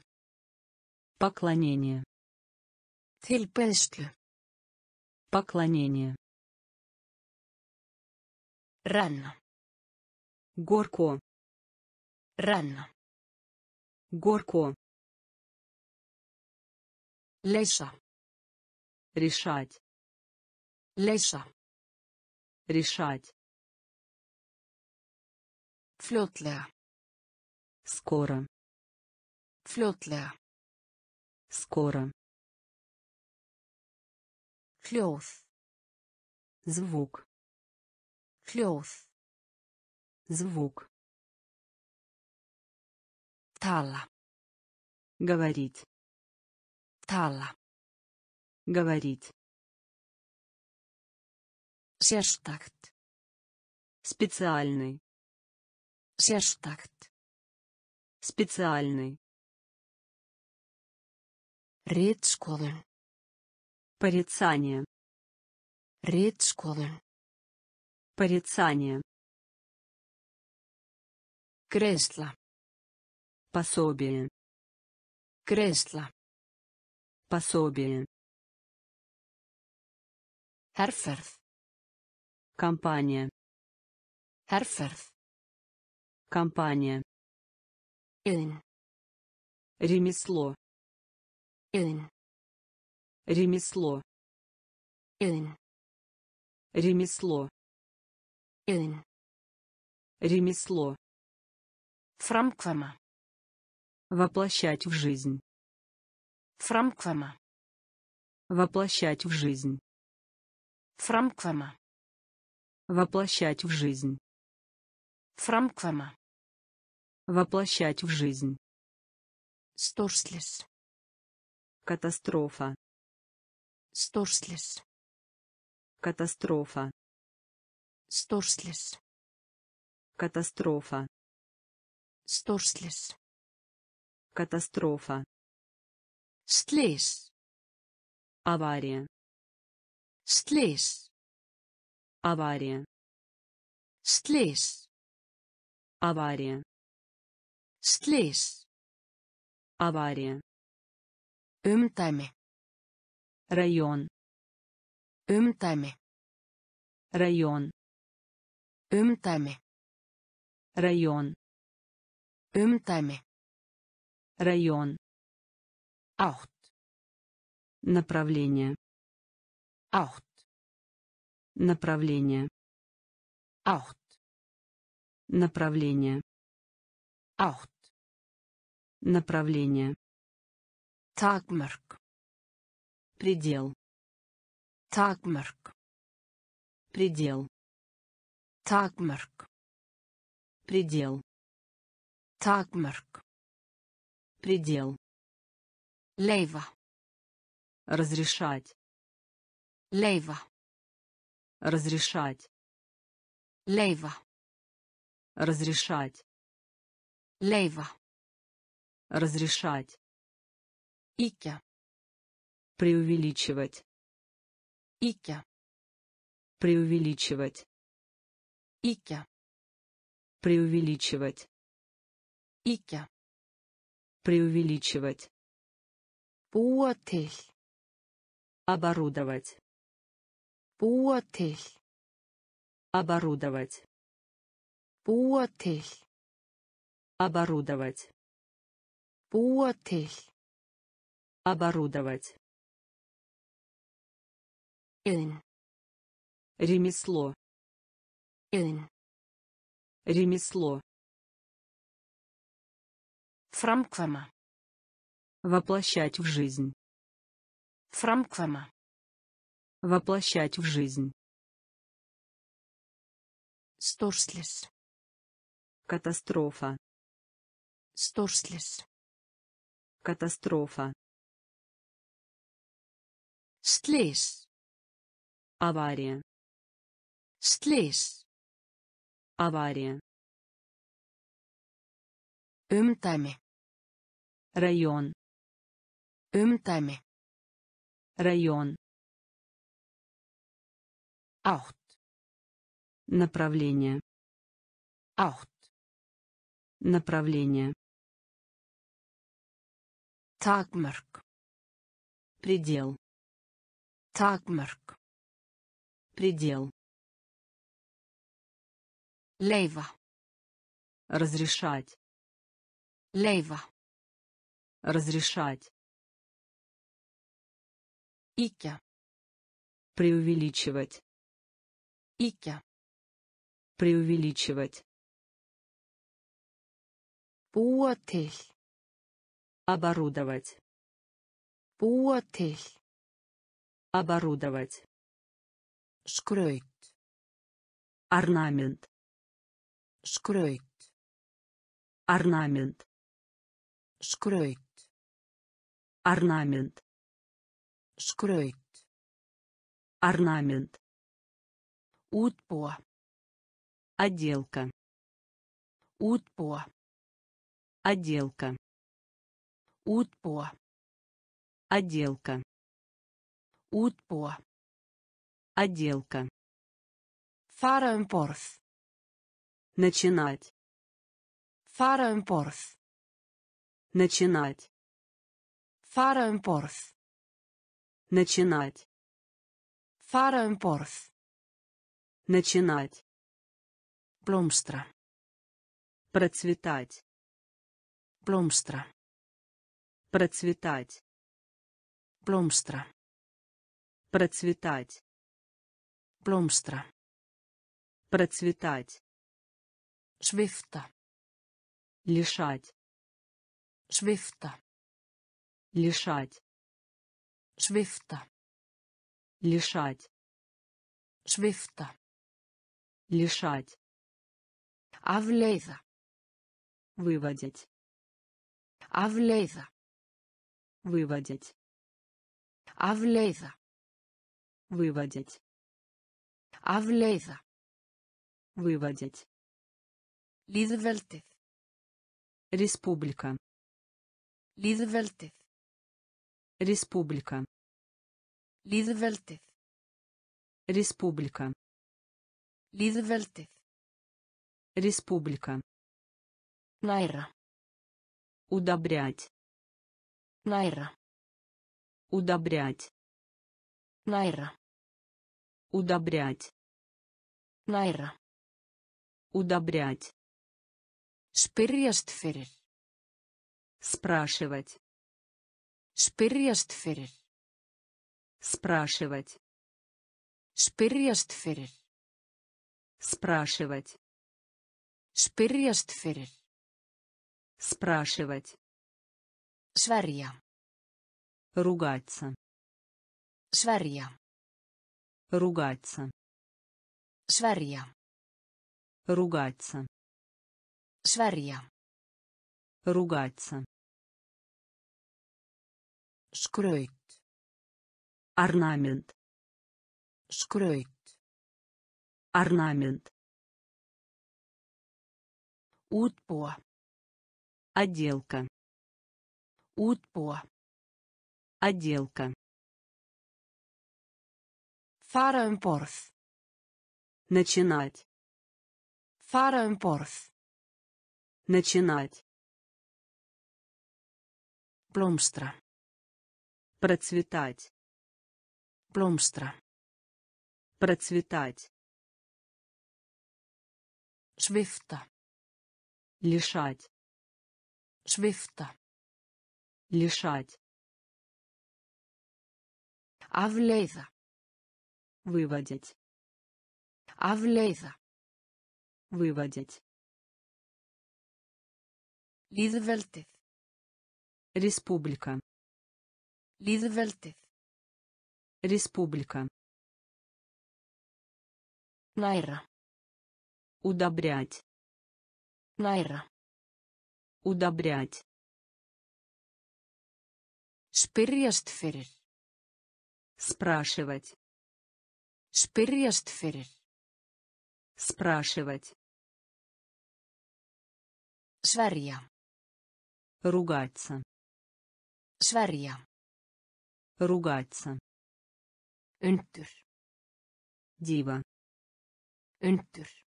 поклонение. Tilbeðslu поклонение. Renna горко renna горко leysa решать leysa решать fljótlega скоро fljótlega скоро hljóð звук hljóð звук tala говорить tala говорить sérstakt специальный sérstakt специальный ritskoðun порицание ritskoðun порицание greiðsla пособие greiðsla пособие herferð компания. Herferð компания. Iðn ремесло. Iðn ремесло. Iðn ремесло. Iðn ремесло. Framkvæma воплощать в жизнь. Framkvæma воплощать в жизнь. Framkvæma воплощать в жизнь. Framkvæma воплощать в жизнь. Stórslys катастрофа. Stórslys катастрофа. Stórslys катастрофа. Stórslys катастрофа. Slys авария. Slys авария. Slys авария. Slys авария. Umdæmi район. Umdæmi район. Umdæmi район. Umdæmi район. Átt направление. Átt направление. Átt направление. Átt направление. Takmörk предел. Takmörk предел. Takmörk предел. Takmörk предел. Leifa разрешать. Leifa разрешать leifa Разрешать. Лейва. Разрешать. Икя. Преувеличивать. Икя. Преувеличивать. Икя. Преувеличивать. Икя. Преувеличивать. Til. Оборудовать. Búa til. Оборудовать. Búa til. Оборудовать. Búa til. Оборудовать. Iðn. Ремесло. Iðn. Ремесло. Framkvæma. Воплощать в жизнь. Framkvæma. Воплощать в жизнь. Stórslys. Катастрофа. Stórslys. Катастрофа. Slys. Авария. Slys. Авария. Umdæmi. Район. Umdæmi. Район. Átt. Направление. Átt. Направление. Takmörk. Предел. Takmörk. Предел. Leyfa. Разрешать. Leyfa. Разрешать. Ýkja. Преувеличивать. Ýkja. Преувеличивать. Til. Оборудовать. Til. Оборудовать. Skraut. Орнамент. Skraut. Орнамент. Skraut. Орнамент. Skraut. Орнамент. Útbúa. Отделка. Útbúa. Отделка. Útbúa. Отделка. Útbúa. Отделка. Um borð. Начинать. Um borð. Начинать. Um borð. Начинать. Um borð. Начинать. Blómstra. Процветать. Blómstra. Процветать. Blómstra. Процветать. Blómstra. Процветать. Svifta. Лишать. Svifta. Лишать. Svifta. Лишать. Svifta. Лишать. Afleiða. Выводить. Afleiða. Выводить. Afleiða. Выводить. Afleiða. Выводить. Lýðveldið. Республика. Lýðveldið. Республика. Lýðveldið. Республика. Lýðveldið. Республика. Næra. Удобрять. Næra. Удобрять. Næra. Удобрять. Næra. Удобрять. Spyrjast fyrir. Спрашивать. Spyrjast fyrir. Спрашивать. Spyrjast fyrir. Спрашивать. Spyrjast fyrir. Спрашивать. Sverja. Ругаться. Sverja. Ругаться. Sverja. Ругаться. Sverja. Ругаться. Skraut. Орнамент. Skraut. Орнамент. Útbúa. Отделка. Útbúa. Отделка. Borð. Начинать. Borð. Начинать. Blómstra. Процветать. Blómstra. Процветать. Svifta. Лишать. Svifta. Лишать. Afleiða. Выводить. Afleiða. Выводить. Lýðveldið. Республика. Lýðveldið. Республика. Næra. Удобрять. Næra. Удобрять. Spyrjast fyrir. Спрашивать. Spyrjast fyrir. Спрашивать. Sverja. Ругаться. Sverja. Ругаться. Undur. Дива. Undur.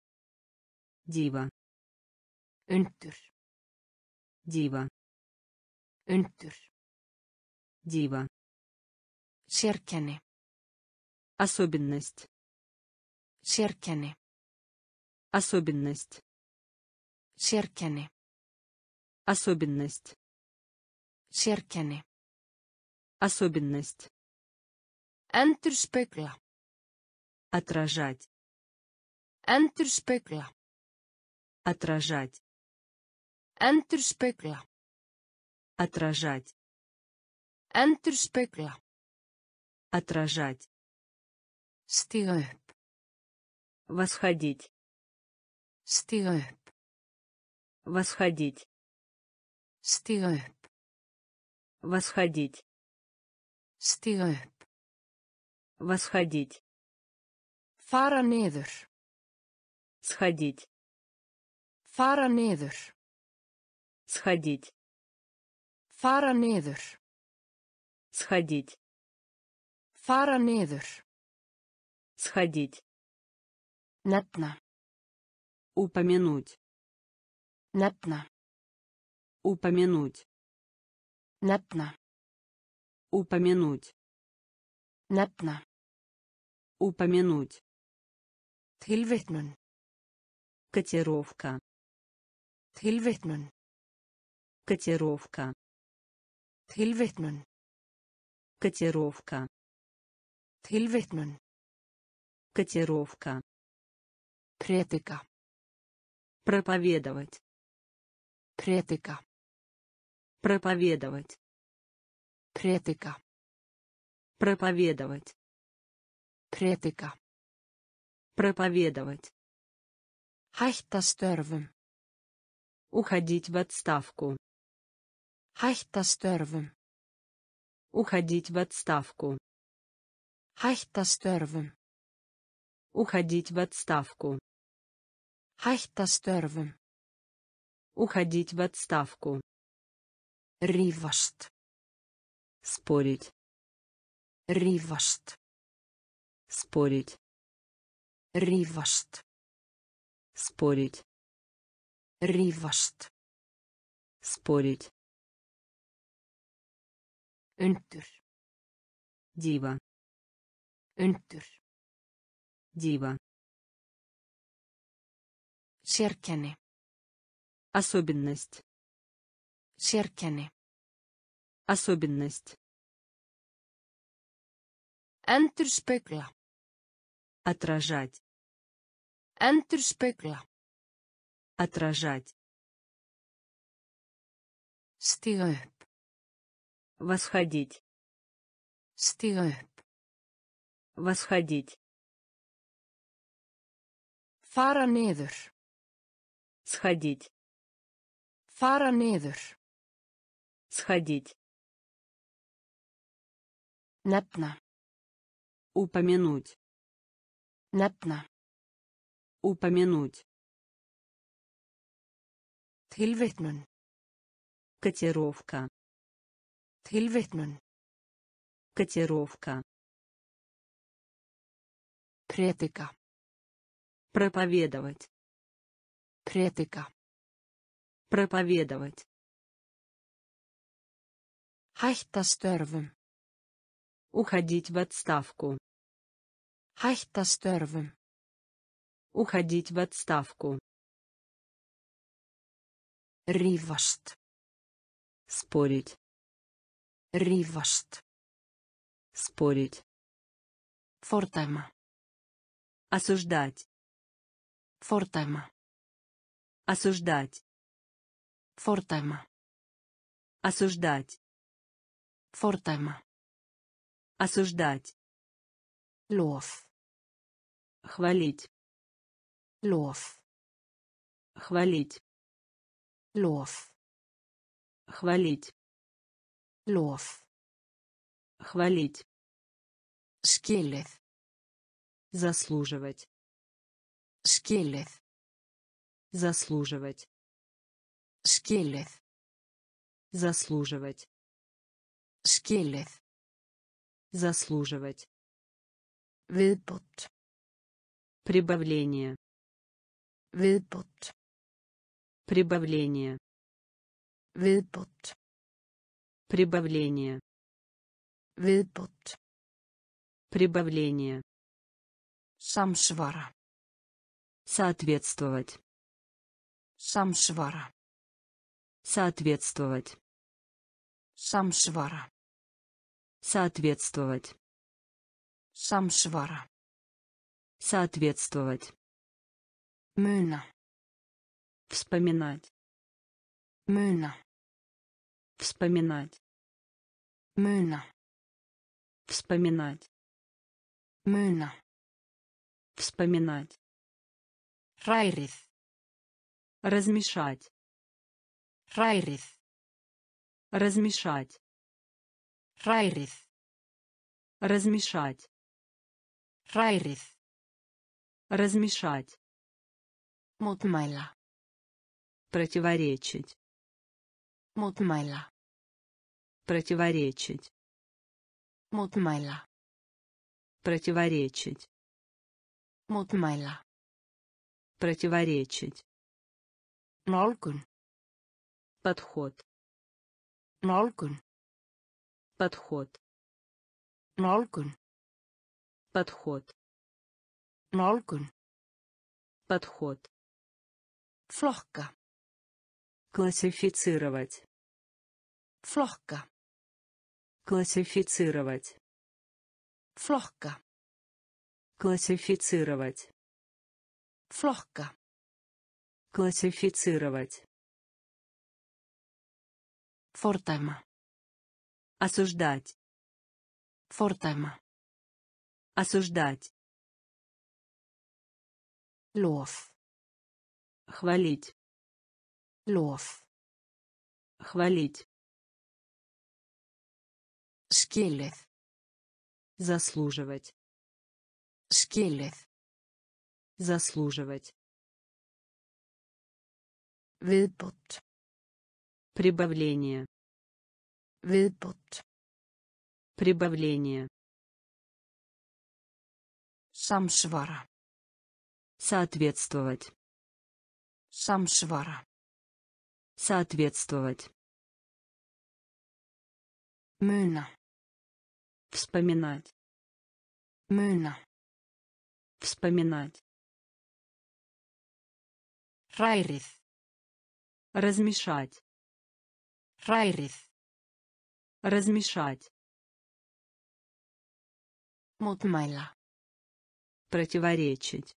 Дива. Undur. Дива. Undur. Дива. Sérkenni. Особенность. Sérkenni. Особенность. Sérkenni. Особенность. Sérkenni. Особенность. Endurspegla. Отражать. Endurspegla. Отражать. Endurspegla. Отражать. Endurspegla. Отражать. Stiga upp. Восходить. Stiga upp. Восходить. Stiga upp. Восходить. Stiga upp. Восходить. Fara niður. Сходить. Fara niður. Сходить. Fara niður. Сходить. Fara niður. Сходить. Nefna. Упомянуть. Nefna. Упомянуть. Nefna. Упомянуть. Nefna. Упомянуть. Tilvitnun. Котировка. Tilvitnun. Котировка. Tilvitnun. Котировка. Tilvitnun. Котировка. Predika. Проповедовать. Predika. Проповедовать. Predika. Проповедовать. Predika. Проповедовать. Hætta störfum. Уходить в отставку. Hætta störfum. Уходить в отставку. Hætta störfum. Уходить в отставку. Hætta störfum. Уходить в отставку. Rífast. Спорить. Rífast. Спорить. Rífast. Спорить. Rífast. Спорить. Undur. Дива. Undur. Дива. Sérkenni. Особенность. Sérkenni. Особенность. Endurspegla. Отражать. Endurspegla. Отражать. Upp. Восходить. Upp. Восходить. Fara niður. Сходить. Fara niður. Сходить. Nefna. Упомянуть. Nefna. Упомянуть. Tilvitnun. Котировка. Tilvitnun. Котировка. Predika. Проповедовать. Predika. Проповедовать. Hætta störfum. Уходить в отставку. Hætta störfum. Уходить в отставку. Rífast. Спорить. Rífast. Спорить. Fordæma. Осуждать. Fordæma. Осуждать. Fordæma. Осуждать. Fordæma. Осуждать. Lof. Хвалить. Lof. Хвалить. Lof. Хвалить. Lof. Хвалить. Skilið. Заслуживать. Skilið. Заслуживать. Skilið. Заслуживать. Skilið. Заслуживать. Viðbót. Прибавление. Viðbót. Прибавление. Viðbót. Прибавление. Viðbót. Прибавление. Samsvara. Соответствовать. Samsvara. Соответствовать. Samsvara. Соответствовать. Samsvara. Соответствовать. Muna. Вспоминать. Muna. Вспоминать. Muna. Вспоминать. Muna. Вспоминать. Hrærið. Размешать. Hrærið. Размешать. Hrærið. Размешать. Hrærið. Размешать. Mótmæla. Противоречить. Mótmæla. Противоречить. Mótmæla. Противоречить. Mótmæla. Противоречить. Nálgun. Подход. Nálgun. Подход. Nálgun. Подход. Nálgun. Подход. Flokka. Классифицировать. Flokka. Классифицировать. Flokka. Классифицировать. Flokka. Классифицировать. Fordæma. Осуждать. Fordæma. Осуждать. Lof. Хвалить. Lof. Хвалить. Skilið. Заслуживать. Skilið. Заслуживать. Viðbót. Прибавление. Viðbót. Прибавление. Samsvara. Соответствовать. Samsvara. Соответствовать. Muna. Вспоминать. Muna. Вспоминать. Hrærið. Размешать. Hrærið. Размешать. Mótmæla. Противоречить.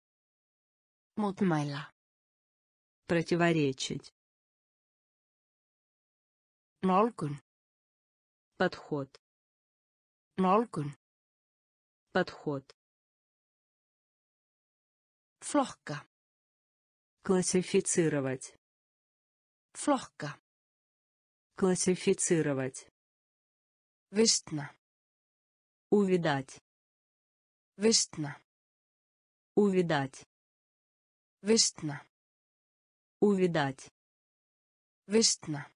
Mótmæla. Противоречить. Nálgun. Подход. Nálgun. Подход. Flokka. Классифицировать. Flokka. Классифицировать. Vistna. Увидать. Vistna. Увидать. Vistna. Увидать. Vistna.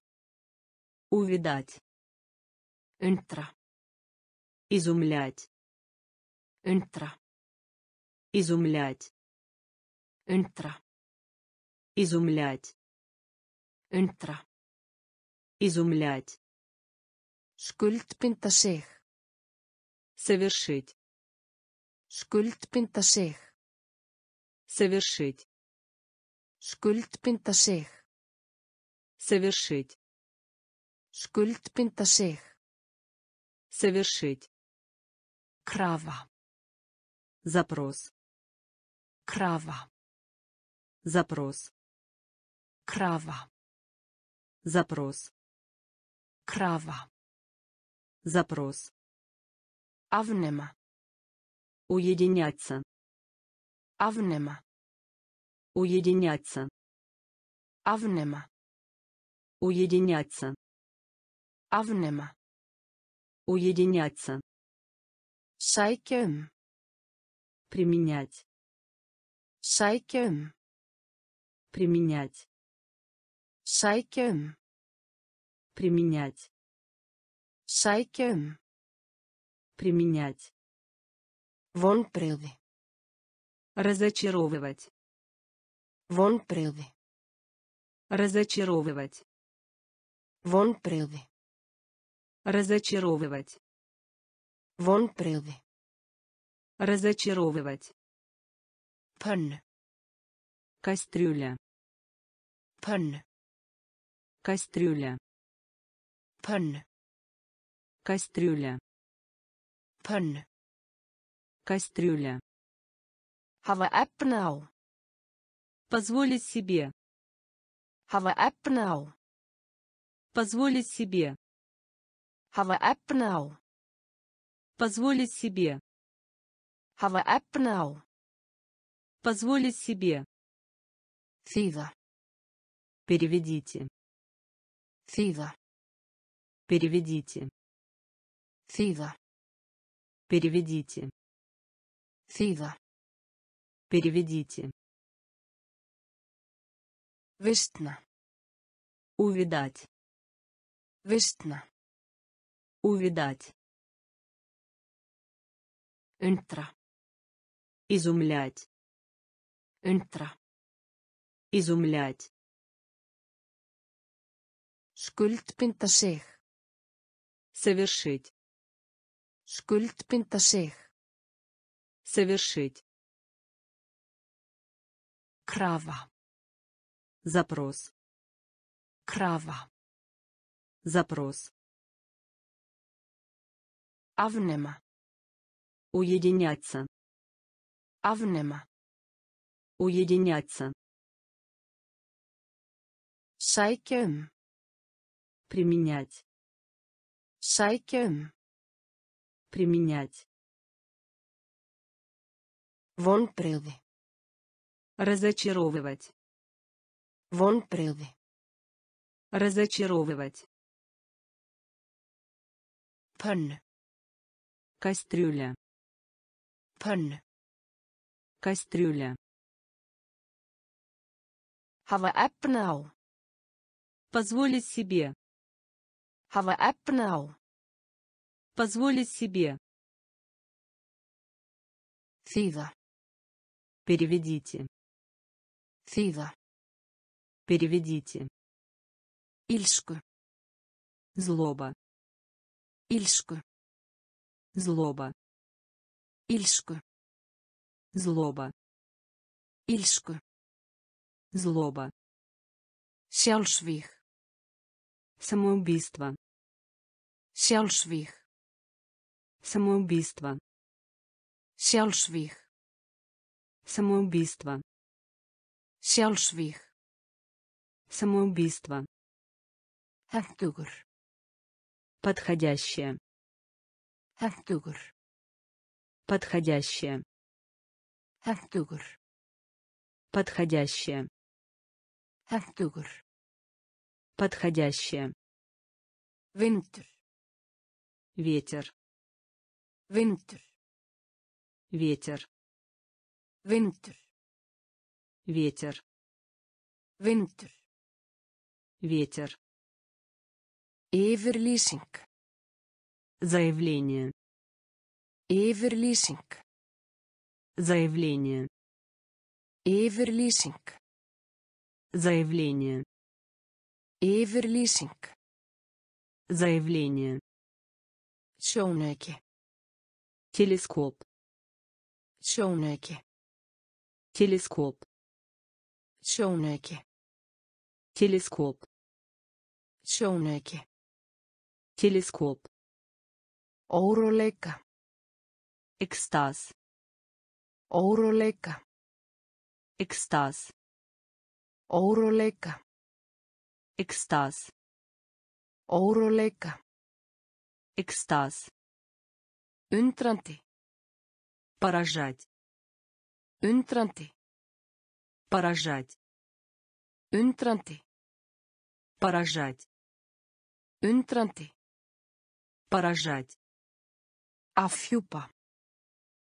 Увидать. Undra. Изумлять. Undra. Изумлять. Undra. Изумлять. Undra. Изумлять. Skuldbinda sig. Совершить. Skuldbinda sig. Совершить. Skuldbinda sig. Совершить. Skuldbinda sig. Совершить. Krafa. Запрос. Krafa. Запрос. Krafa. Запрос. Krafa. Запрос. Afnema. Уединяться. Afnema. Уединяться. Afnema. Уединяться. Afnema. Уединяться. Sækja. Применять. Sækja. Применять. Sækja. Применять. Sækja. Применять. Vonbrigði. Разочаровывать. Vonbrigði. Разочаровывать. Vonbrigði. Разочаровывать. Vonbrigði. Разочаровывать. Pönnu. Кастрюля. Pönnu. Кастрюля. Pönnu. Кастрюля. Pönnu. Кастрюля. Hafa efni á. Позволить себе. Hafa efni á. Позволить себе. Hafa efni á. Позволить себе. Hafa efni á. Позволить себе. Þýða. Переведите. Þýða. Переведите. Þýða. Переведите. Þýða. Переведите. Vistna. Увидать. Vistna. Увидать. Undra. Изумлять. Undra. Изумлять. Skuldbinda sig. Совершить. Skuldbinda sig. Совершить. Krafa. Запрос. Krafa. Запрос. Afnema. Уединяться. Afnema. Уединяться. Um. Применять. Um. Применять. Vonbrigði. Разочаровывать. Vonbrigði. Разочаровывать. Pönnu. Кастрюля. Pönnu. Кастрюля. Hafa efni á. Позволить себе. Hafa efni á. Позволить себе. Þýða. Переведите. Þýða. Переведите. Ílsku. Злоба. Ílsku. Злоба. Ílsku. Злоба. Ílsku. Злоба. Sjálfsvíg. Самоубийство. Sjálfsvíg. Самоубийство. Sjálfsvíg. Самоубийство. Sjálfsvíg. Самоубийство. Hentugur. Подходящее. Hentugur. Подходящее. Hentugur. Подходящее. Hentugur. Подходящее. Vindur. Ветер. Vindur. Ветер. Vindur. Ветер. Vindur. Ветер. Yfirlýsing. Заявление. Yfirlýsing. Заявление. Yfirlýsing. Заявление. Yfirlýsing. Заявление. Sjónauki. Телескоп. Sjónauki. Телескоп. Sjónauki. Телескоп. Sjónauki. Телескоп. Óróleika. Экстаз. Óróleika. Экстаз. Óróleika. Экстаз. Óróleika. Экстаз. Undrandi. Поражать. Undrandi. Поражать. Undrandi. Поражать. Undrandi. Поражать. Afhjúpa.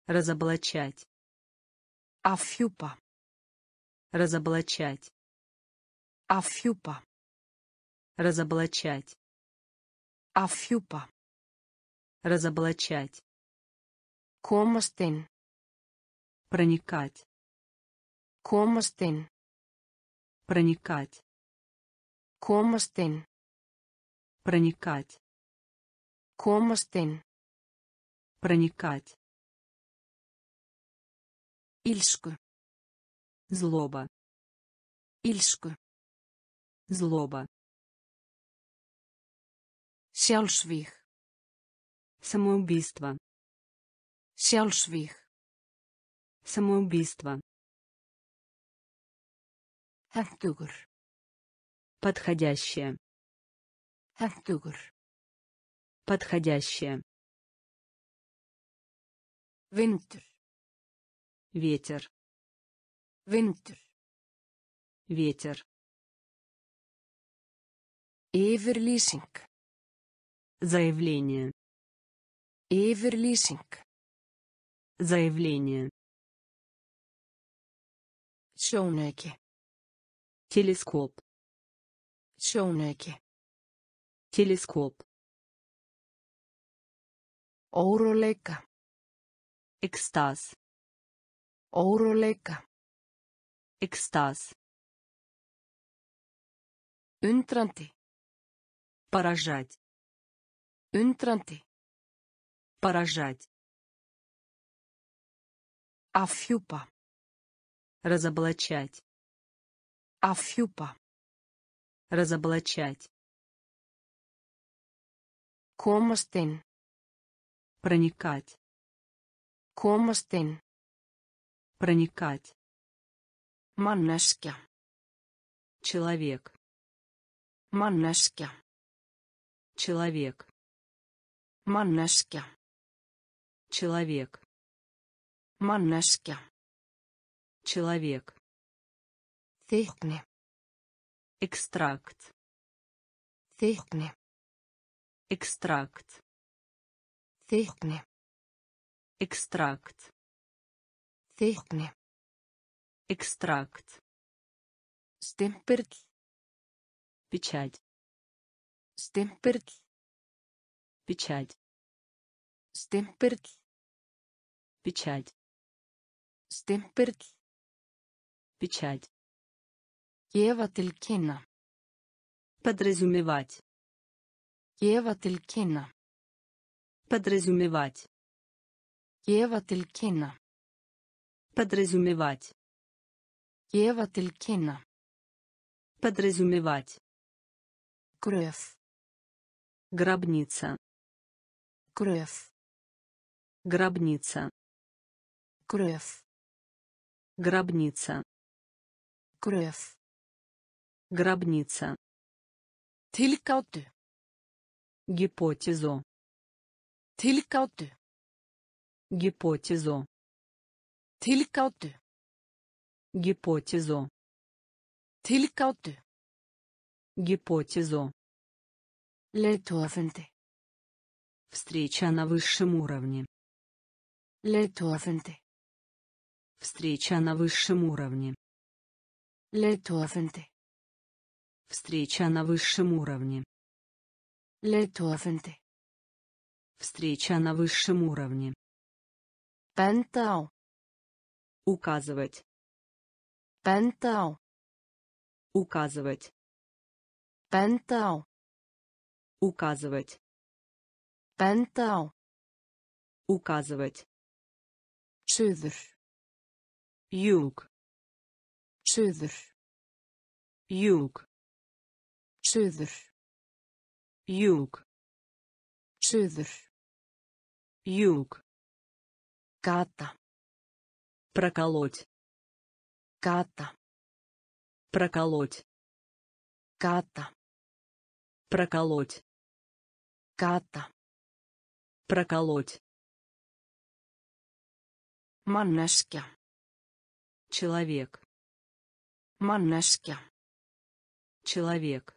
Разоблачать. Afhjúpa. Разоблачать. Afhjúpa. Разоблачать. Afhjúpa. Разоблачать. Inn. Проникать. Inn. Проникать. Inn. Проникать. Inn. Проникать. Ílsku. Злоба. Ílsku. Злоба. Sjálfsvíg. Самоубийство. Sjálfsvíg. Самоубийство. Hentugur. Подходящее. Hentugur. Подходящее. Vindur. Ветер. Vindur. Ветер. Yfirlýsing. Заявление. Yfirlýsing. Заявление. Sjónauki. Телескоп. Sjónauki. Телескоп. Óróleika. Экстаз. Óróleika. Экстаз. Undrandi. Поражать. Undrandi. Поражать. Afhjúpa. Разоблачать. Afhjúpa. Разоблачать. Inn. Проникать. Komast inn. Проникать. Manneskja. Человек. Manneskja. Человек. Manneskja. Человек. Manneskja. Человек. Þykni. Экстракт. Þykni. Экстракт. Þykni. Экстракт. Þykni. Экстракт. Stimpill. Печать. Stimpill. Печать. Stimpill. Печать. Stimpill. Печать. Til kynna. Подразумевать. Til kynna. Подразумевать. Gefa til kynna. Подразумевать. Gefa til kynna. Подразумевать. Gröf. Гробница. Gröf. Гробница. Gröf. Гробница. Gröf. Гробница. Tilgátu. Гипотезу. Tilgátu. Гипотезу. Tilgátu. Гипотезу. Tilgátu. Гипотезу. Leiðtogafundi. Встреча на высшем уровне. Leiðtogafundi. Встреча на высшем уровне. Leiðtogafundi. Встреча на высшем уровне. Leiðtogafundi. Встреча на высшем уровне. Á. Указывать. Á. Указывать. Á. Указывать. Á. Указывать. Suður. Юг. Suður. Юг. Suður. Юг. Suður. Юг. Gata. Проколоть. Gata. Проколоть. Gata. Проколоть. Gata. Проколоть. Manneskja. Человек. Manneskja. Человек.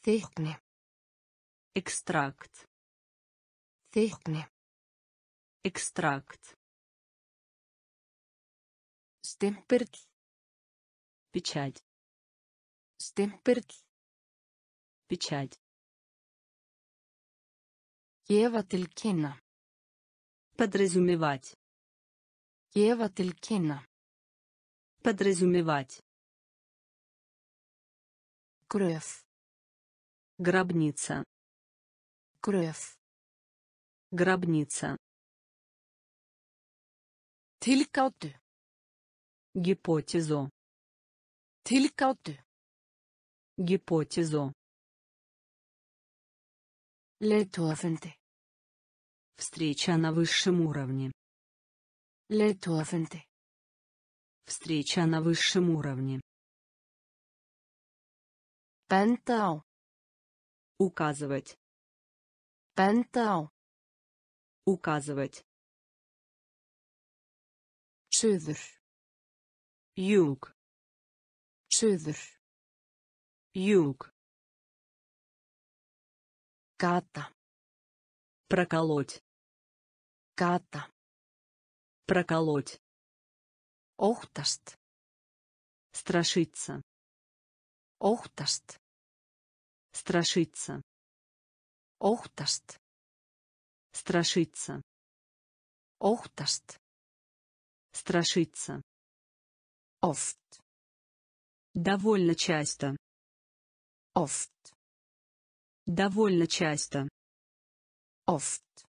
Þykni. Экстракт. Þykni. Экстракт. Stimpill. Печать. Stimpill. Печать. Til kynna. Подразумевать. Til kynna. Подразумевать. Gröf. Гробница. Gröf. Гробница. Tilgáttu. Гипотезу. Tilgáttu. Гипотезу. Leiðtogafundi. Встреча на высшем уровне. Leiðtogafundi. Встреча на высшем уровне. Á. Указывать. Á. Указывать. Suður. Юг. Suður. Юг. Gata. Проколоть. Gata. Проколоть. Óttast. Страшиться. Óttast. Страшиться. Óttast. Страшиться. Óttast. Страшиться. Oft. Довольно часто. Oft. Довольно часто. Oft.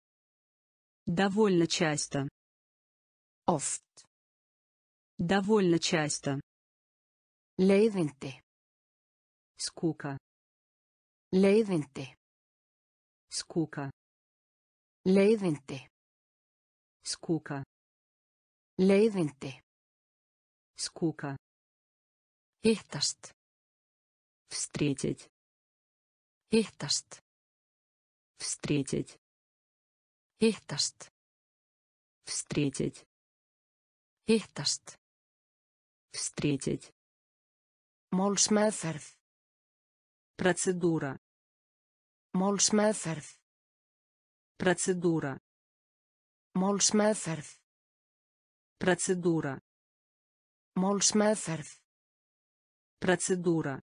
Довольно часто. Oft. Довольно часто. Leiðindi. Скука. Leiðindi. Скука. Leiðindi. Скука. Leiðindi. Скука. Hittast. Встретить. Hittast. Встретить. Hittast. Встретить. Hittast. Встретить. Málsmeðferð. Процедура. Málsmeðferð. Процедура. Málsmeðferð. Процедура. Málsmeðferð. Процедура.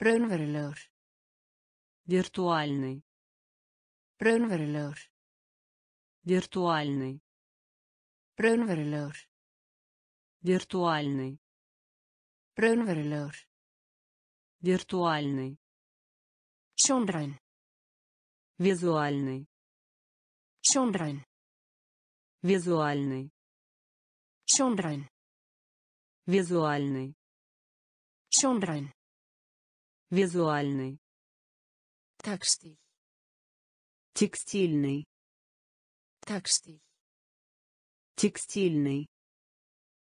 Raunverulegur. Виртуальный. Raunverulegur. Виртуальный. Raunverulegur. Виртуальный. Raunverulegur. Виртуальный. Sjónræn. Визуальный. Sjónræn. Визуальный. Sjónræn. Визуальный. Sjónræn. Визуальный. Textíl. Текстильный. Textíl. Текстильный.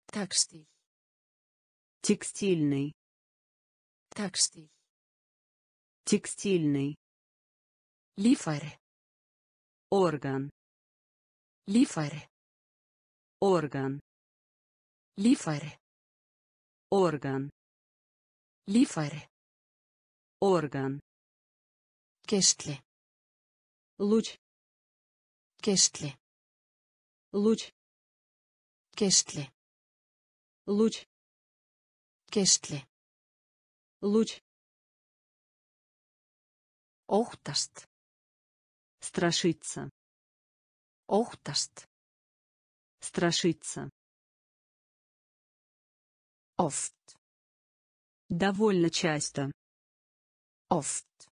Textíl. Текстильный. Textíl. Текстильный. Líffæri. Орган. Líffæri. Орган. Líffæri. Орган. Líffæri. Орган. Geisli. Луч. Geisli. Луч. Geisli. Луч. Geistli. луч, Óttast. страшиться, Óttast. страшиться, Oft. довольно часто, Oft.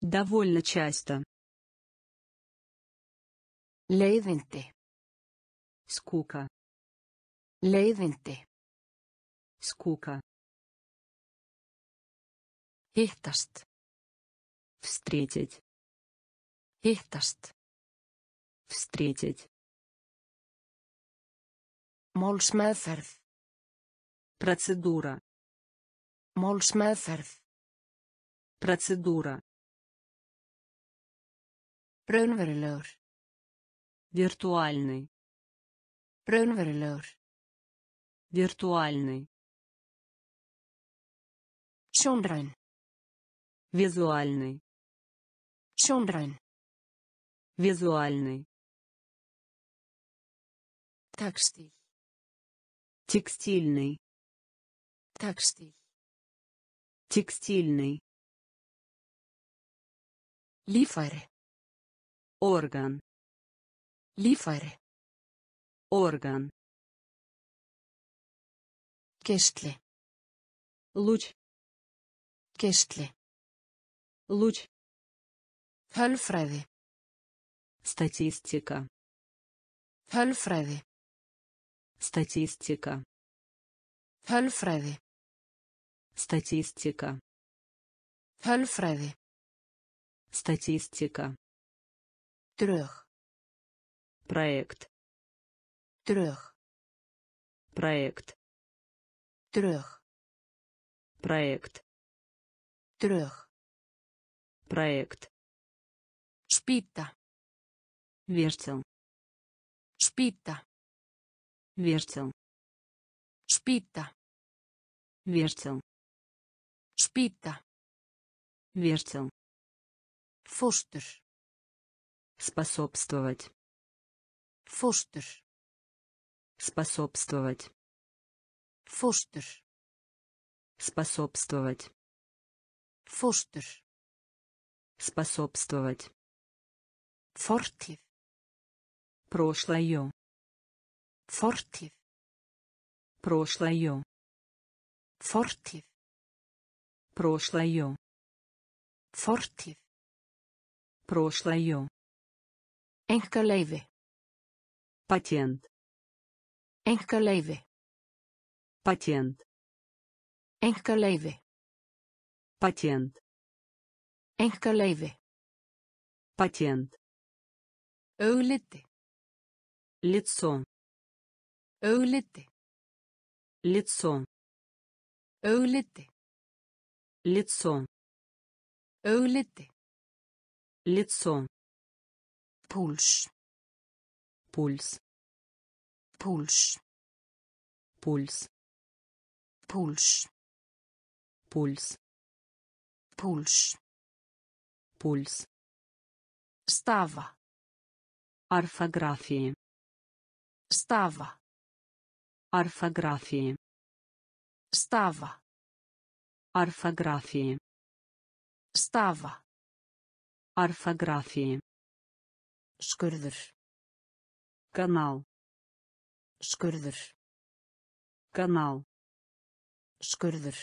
довольно часто, Leiðindi. скука, Leiðindi. скука, Hittast. встретить, Hittast. встретить, Málsmeðferð. Процедура, Málsmeðferð. процедура, Raunverulegur. виртуальный, Raunverulegur. виртуальный, Sjónræn. визуальный, Sjónræn. визуальный, Textíl. текстильный, Textíl. текстильный, Líffæri. орган, Líffæri. орган, Geistli. луч, Geistli. луч, Tölfræði. статистика, Tölfræði. статистика, Tölfræði. Статистика, Tölfræði. статистика, Drög. проект, Drög. проект, Drög. проект, Drög. проект, Spýta. вертел, Spýta. вертел, Spýta. вертел, Spýta. вертел, Fóstur. способствовать, Fóstur. способствовать, Fóstur. способствовать, Fóstur. способствовать, Fortíð. прошлое, Fortíð. прошлое, Fortíð. Прошлое, Fortíð. прошлое, Engaleyfi. патент, Engaleyfi. патент, Engaleyfi. патент, Engaleyfi. патент, Augliti. лицо, Augliti. лицо, Augliti. Лицо, Augliti. лицо, Púls. пульс, Púls. пульс, Púls. пульс, Púls. пульс, Stafa. орфографии, Stafa. орфографии, Stafa. Орфографии, Stafa. орфографии, Skurður. канал, Skurður. канал, Skurður.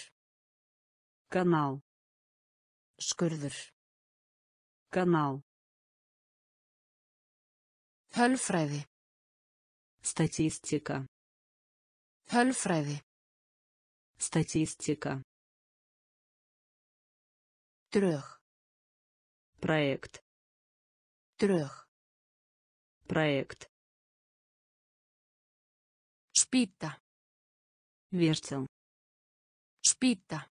канал, Skurður. канал, Tölfræði. статистика, Tölfræði. статистика, Drög. проект, Drög. проект, Spýta. вертел, Spýta.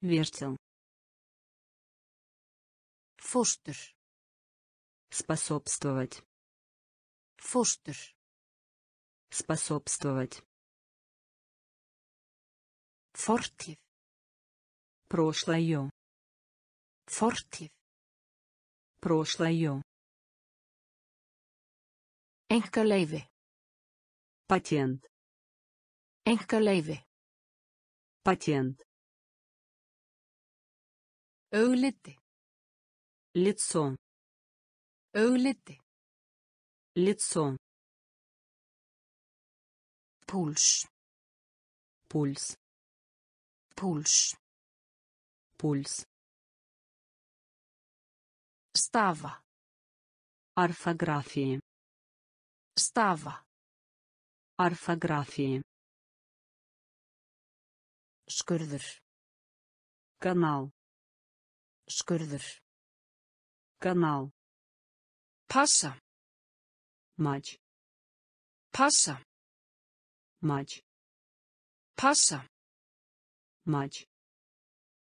вертел, Fóstur. способствовать, Fóstur. способствовать, Fortíð. прошлое, Fortíð. прошлое, Engaleyfi. патент, Engaleyfi. Патент. Augliti. Лицо. Augliti. Лицо. Púls. Пульс. Púls. Пульс. Stafa. Орфографии. Stafa. Орфографии. Skurður. Канал. Skurður. Канал. Passa. Матч. Passa. Матч. Passa. Матч.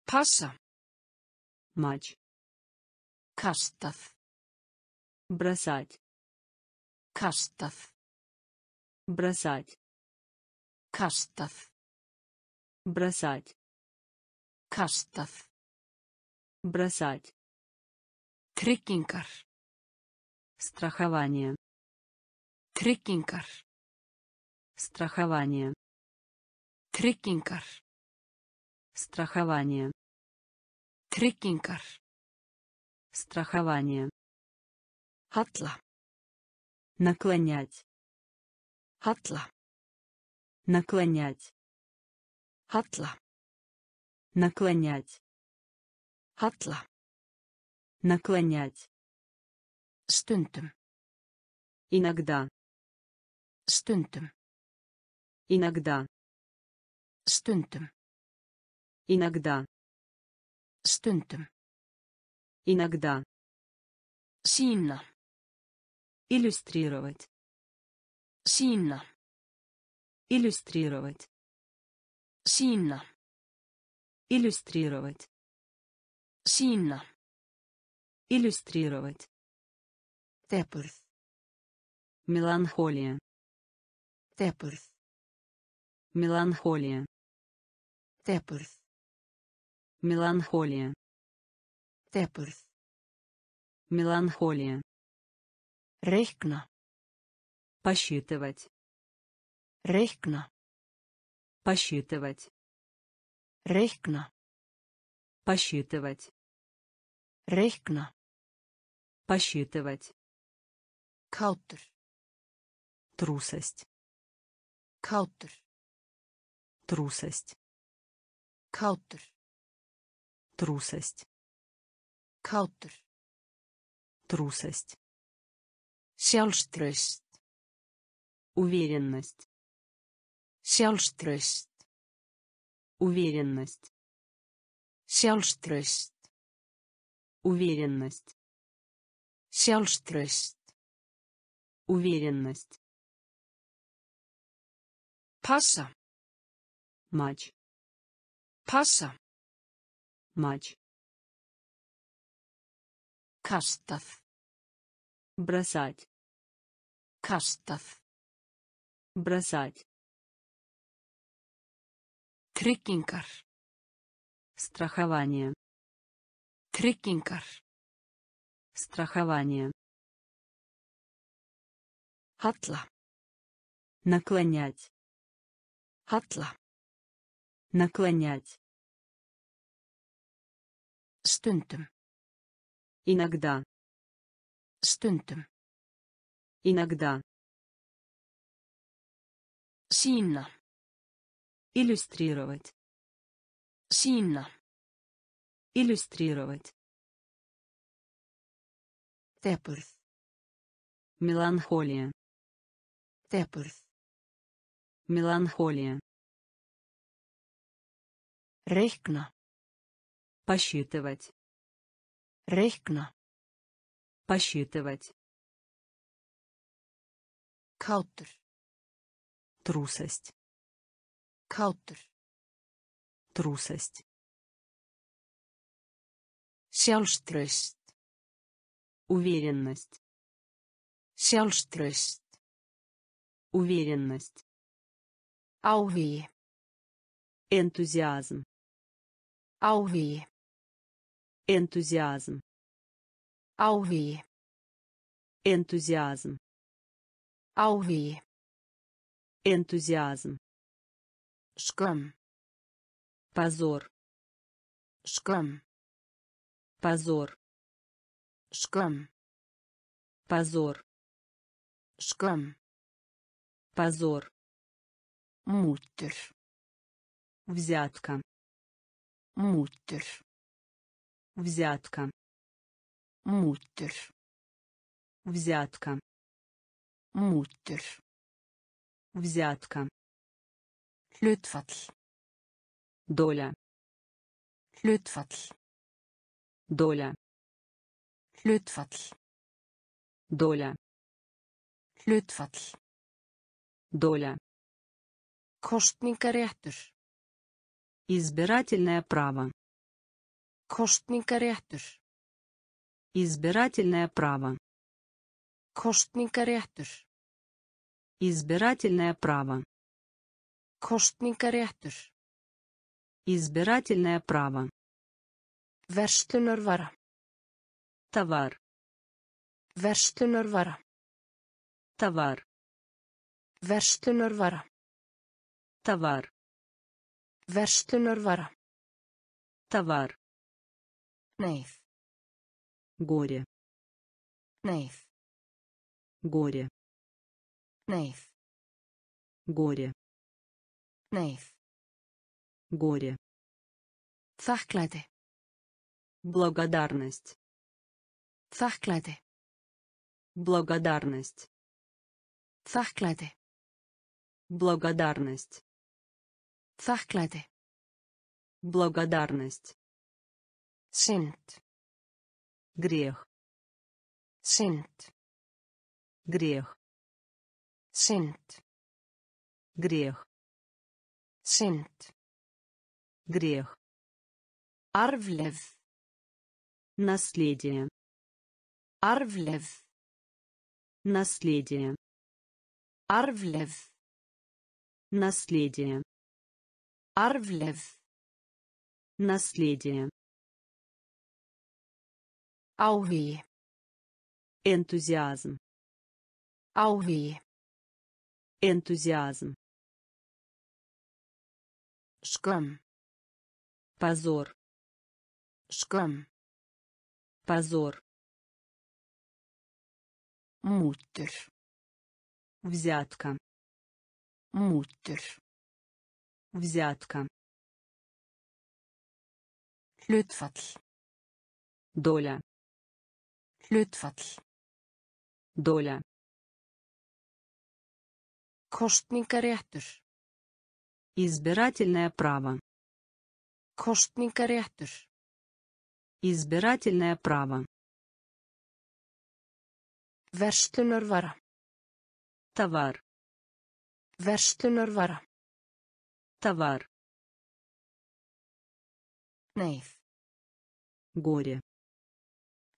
Passa. Матч. Kastað. Бросать. Kastað. Бросать. Kastað. Бросать. Kastað. Бросать. Tryggingar. Страхование. Tryggingar. Страхование. Tryggingar. Страхование. Tryggingar. Страхование. Halla. Наклонять. Halla. Наклонять. Halla. Наклонять. Halla. Наклонять. Stundum. Иногда. Stundum. Иногда. Stundum. Иногда. Stundum. Иногда. Sína. Иллюстрировать. Sína. Иллюстрировать. Sína. Иллюстрировать. Sína. Иллюстрировать. Depurð. Меланхолия. Depurð. Меланхолия. Depurð. Меланхолия. Depurð. Меланхолия. Reikna. Посчитывать. Reikna. Посчитывать. Reikna. Посчитывать. Reikna. Посчитывать. Kátur. Трусость. Kátur. Трусость. Kátur. Трусость. Kátur. Трусость. Sjálfstraust. Уверенность. Sjálfstraust. Уверенность. Sjálfstraust. Уверенность. Sjálfstraust. Уверенность. Passa. Матч. Passa. Матч. Kastað. Бросать. Kastað. Бросать. Tryggingar. Страхование. Tryggingar. Страхование. Halla. Наклонять. Halla. Наклонять. Stundum. Иногда. Stundum. Иногда. Sína. Иллюстрировать. Sína. Иллюстрировать. Depurð. Меланхолия. Depurð. Меланхолия. Reikna. Посчитывать. Reikna. Посчитывать. Kátur. Трусость. Kátur. Трусость. Sjálfstraust. Уверенность. Sjálfstraust. Уверенность. Áhugi. Энтузиазм. Áhugi. Энтузиазм. Áhugi. Энтузиазм. Áhugi. Энтузиазм. Skömm. Позор. Skömm. Позор. Skömm. Позор. Skömm. Позор. Mútur. Взятка. Mútur. Взятка. Mútur. Взятка. Mútur. Взятка. Hlutfall. Доля. Hlutfall. Доля. Hlutfall. Доля. Hlutfall. Доля. Kostningaréttur. Избирательное право. Kostningaréttur. Избирательное право. Kostningaréttur. Избирательное право. Kostningaréttur. Избирательное право. Verslunarvara. Товар. Verslunarvara. Товар. Verslunarvara. Товар. Verslunarvara. Товар. Neyð. Горе. Neyð. Горе. Neyð. Горе. Neyð. Горе. Þakklæti. Благодарность. Þakklæti. Благодарность. Þakklæti. Благодарность. Þakklæti. Благодарность. Synd. Грех. Synd. Грех. Synd. Грех. Synd. Грех. Arfleð. Наследие. Arfleð. Наследие. Arfleð. Наследие. Arfleð. Наследие. Áhugi. Энтузиазм. Áhugi. Энтузиазм. Skömm. Позор. Skömm. Позор. Mútur. Взятка. Mútur. Взятка. Hlutfall. Доля. Hlutfall. Доля. Kostningaréttur. Избирательное право. Kostningaréttur. Избирательное право. Verslunarvara. Товар. Verslunarvara. Товар. Neyð. Горе.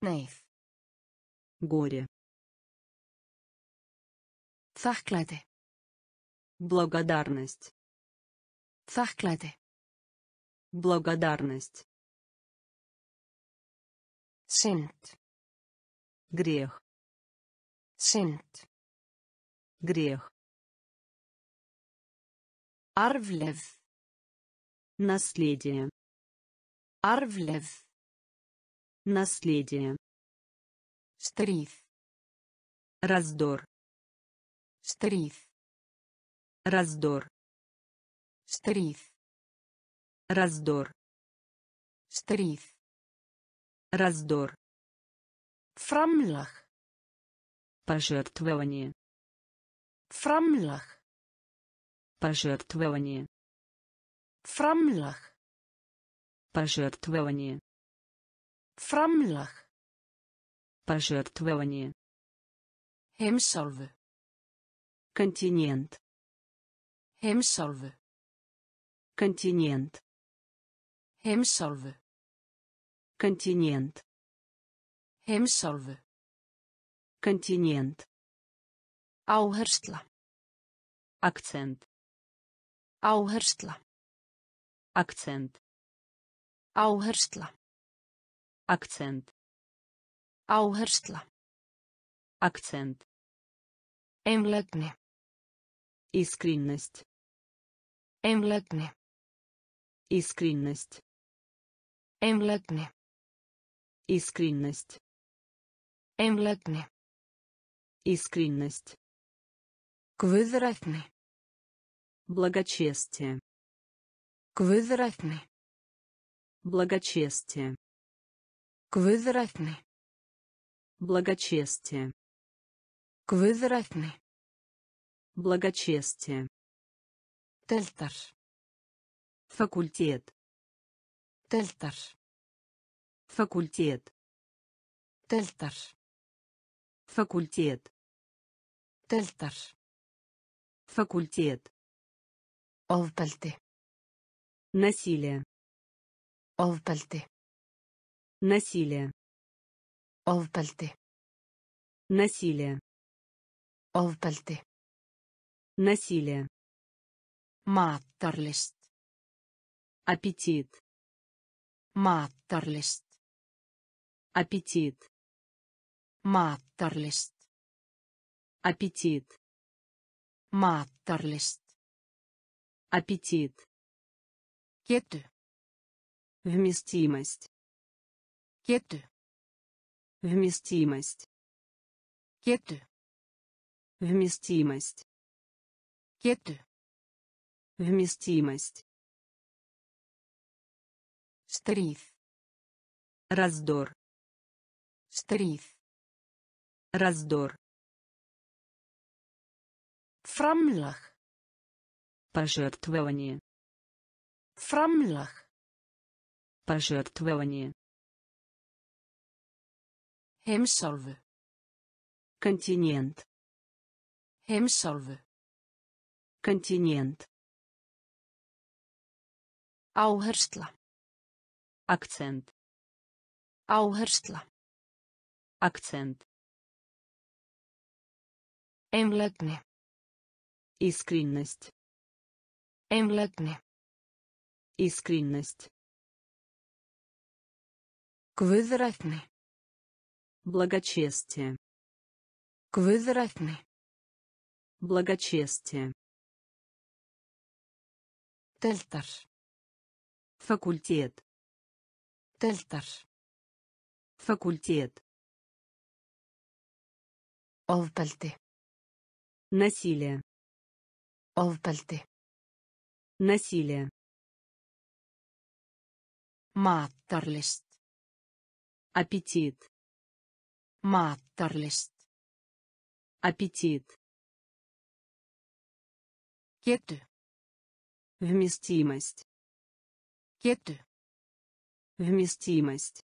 Neyð. Горе. Þakklæti. Благодарность. Þakklæti. Благодарность. Synd. Грех. Synd. Грех. Arfleð. Наследие. Arfleð. Наследие. Stríð. Раздор. Stríð. Раздор. Stríð. Раздор. Stríð. Раздор. Framlag. Пожертвование. Framlag. Пожертвование. Framlag. Пожертвование. Framlag. Пожертвование. Heimsálfu. Континент. Heimsálfu. Континент. Heimsálfu. Континент. Heimsálfu. Континент. Áhersla. Акцент. Áhersla. Акцент. Áhersla. Акцент. Áhersla. Акцент. Einlægni. Искренность. Einlægni. Искренность. Einlægni. Искренность. Einlægni. Искренность. Guðrætni. Благочестие. Guðrætni. Благочестие. Guðrætni. Благочестие. Guðrætni. Благочестие. Deildar. Факультет. Deildar. Факультет. Deildar. Факультет. Deildar. Факультет. Ofbeldi. Насилие. Ofbeldi. Насилие. Ofbeldi. Насилие. Ofbeldi. Насилие. Matarlist. Аппетит. Matarlist. Аппетит. Matarlist. Аппетит. Matarlist. Аппетит. Getu. Вместимость. Getu. Вместимость. Getu. Вместимость. Getu. Вместимость. Stríð. Раздор. Stríð. Раздор. Framlag. Пожертвование. Framlag. Пожертвование. Heimsálfu. Континент. Heimsálfu. Континент. Áhersla. Акцент. Áhersla. Акцент. Einlægni. Искренность. Einlægni. Искренность. Guðrætni. Благочестие. Guðrætni. Благочестие. Deildar. Факультет. Deildar. Факультет. Ofbeldi. Насилие. Ofbeldi. Насилие. Matarlist. Аппетит. Matarlist. Аппетит. Getu. Вместимость. Getu. Вместимость.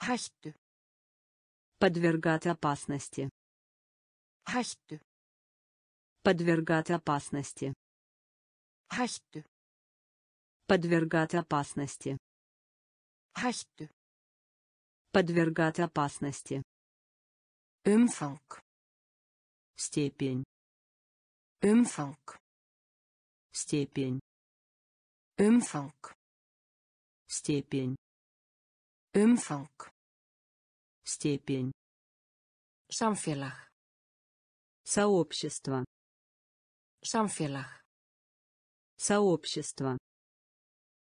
Hættu. Подвергать опасности. Hættu. Подвергать опасности. Hættu. Подвергать опасности. Hættu. Подвергать опасности. Umfang. Степень. Umfang. Степень. Umfang. Степень. Umfang. Степень. Samfélag. Сообщество. Samfélag. Сообщество.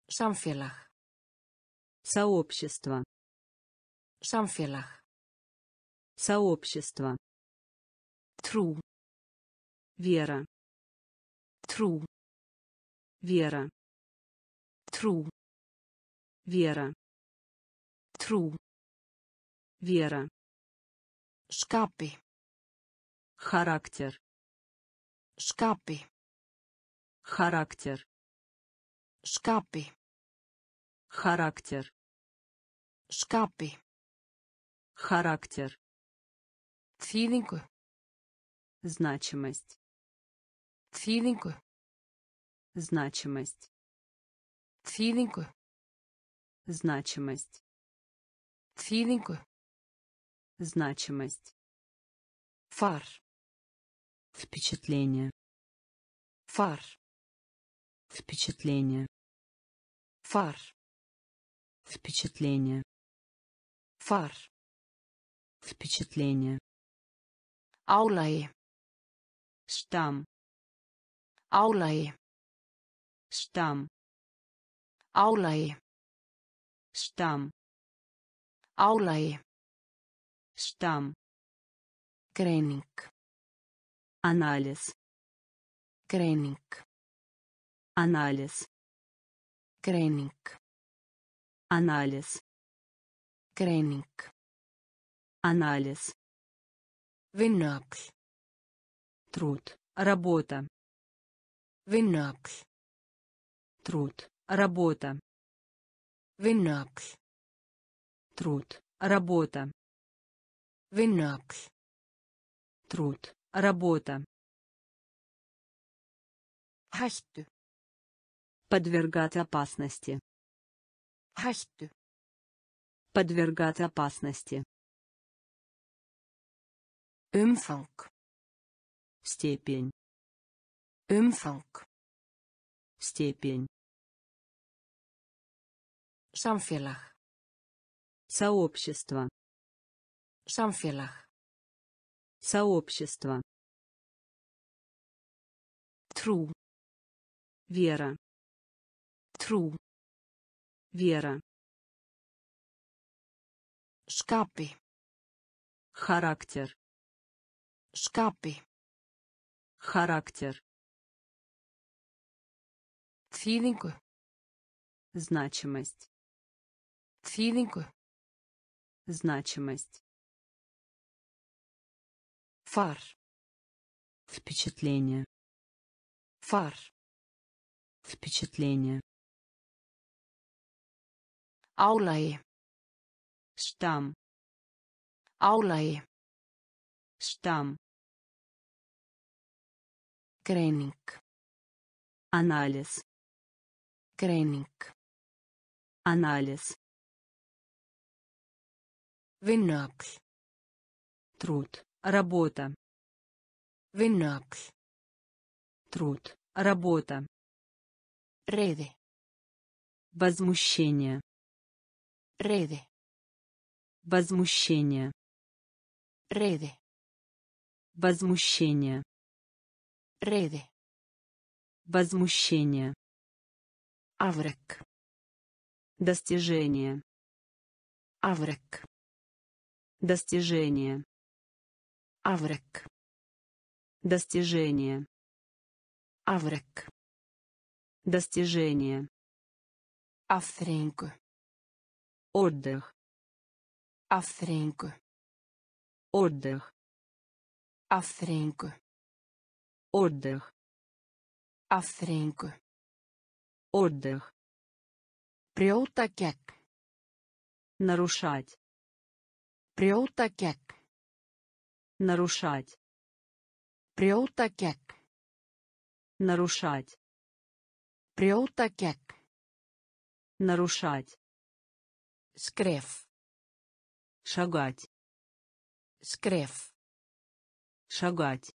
Samfélag. Сообщество. Samfélag. Сообщество. Trú. Вера. Trú. Вера. Trú. Вера. Trú. Вера. Skapi. Характер. Skapi. Характер. Skapi. Характер. Skapi. Характер. Þýðingu. Значимость. Þýðingu. Значимость. Þýðingu. Значимость. Þýðingu. Значимость. Far. Впечатление. Far. Впечатление. Far. Впечатление. Far. Впечатление. Álagi. Штамм. Álagi. Штамм. Álagi. штамм Álagi. штамм Greining. анализ Greining. анализ Greining. анализ Greining. Анализ Vinnuafl. труд работа Vinnuafl. труд работа Vinnuafl. труд работа Vinnuafl. труд работа Hættu. подвергать опасности Hættu. подвергать опасности Umfang. степень Umfang. степень Samfélag. сообщество Samfélag. сообщество Trú. вера Trú. вера Skapi. характер Skapi. характер Þýðingu. значимость Þýðingu. значимость Far. впечатление Far. впечатление Álagi. штамм Álagi. штамм Greining. анализ Greining. анализ Vinnuafl. труд работа Vinnuafl. труд работа Reiði. возмущение Reiði. возмущение Reiði. возмущение Reiði. возмущение Afrek. достижение Afrek. достижение Afrek. достижение Afrek. достижение Afþreyingu. отдых Afþreyingu. отдых Afþreyingu. Отдых Afþreyingu. отдых gegn. нарушать gegn. нарушать gegn. нарушать gegn. нарушать Skref. шагать Skref. шагать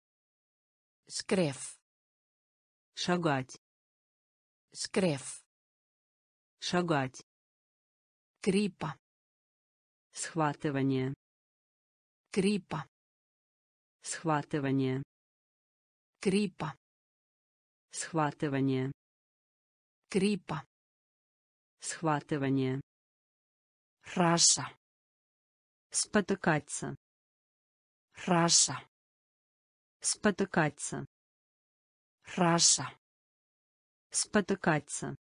Skref. шагать Skref. шагать Grípa. схватывание Grípa. схватывание Grípa. схватывание Grípa. схватывание Hrasa. спотыкаться Hrasa. Спотыкаться Hrasa. спотыкаться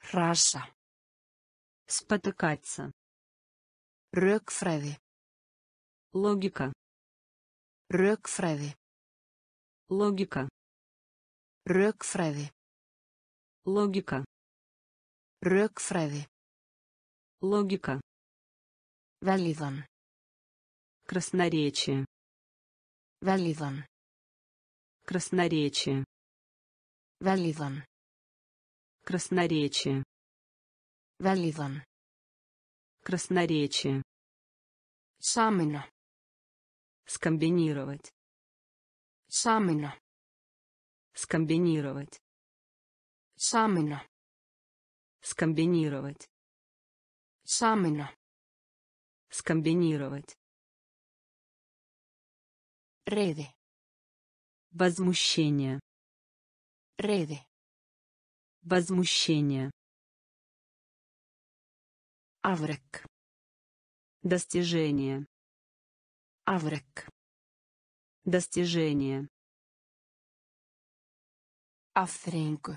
Hrasa. спотыкаться Rökfræði. логика Rökfræði. логика Rökfræði. логика Rökfræði. логика Vellíðan. красноречие Vellíðan. красноречие Vellíðan. красноречие Vellíðan. красноречие Samina. скомбинировать Samina. скомбинировать Samina. скомбинировать Samina. скомбинировать Reiði. возмущение Reiði. возмущение Afrek. Достижение. Afrek. Достижение. Afþreyingu.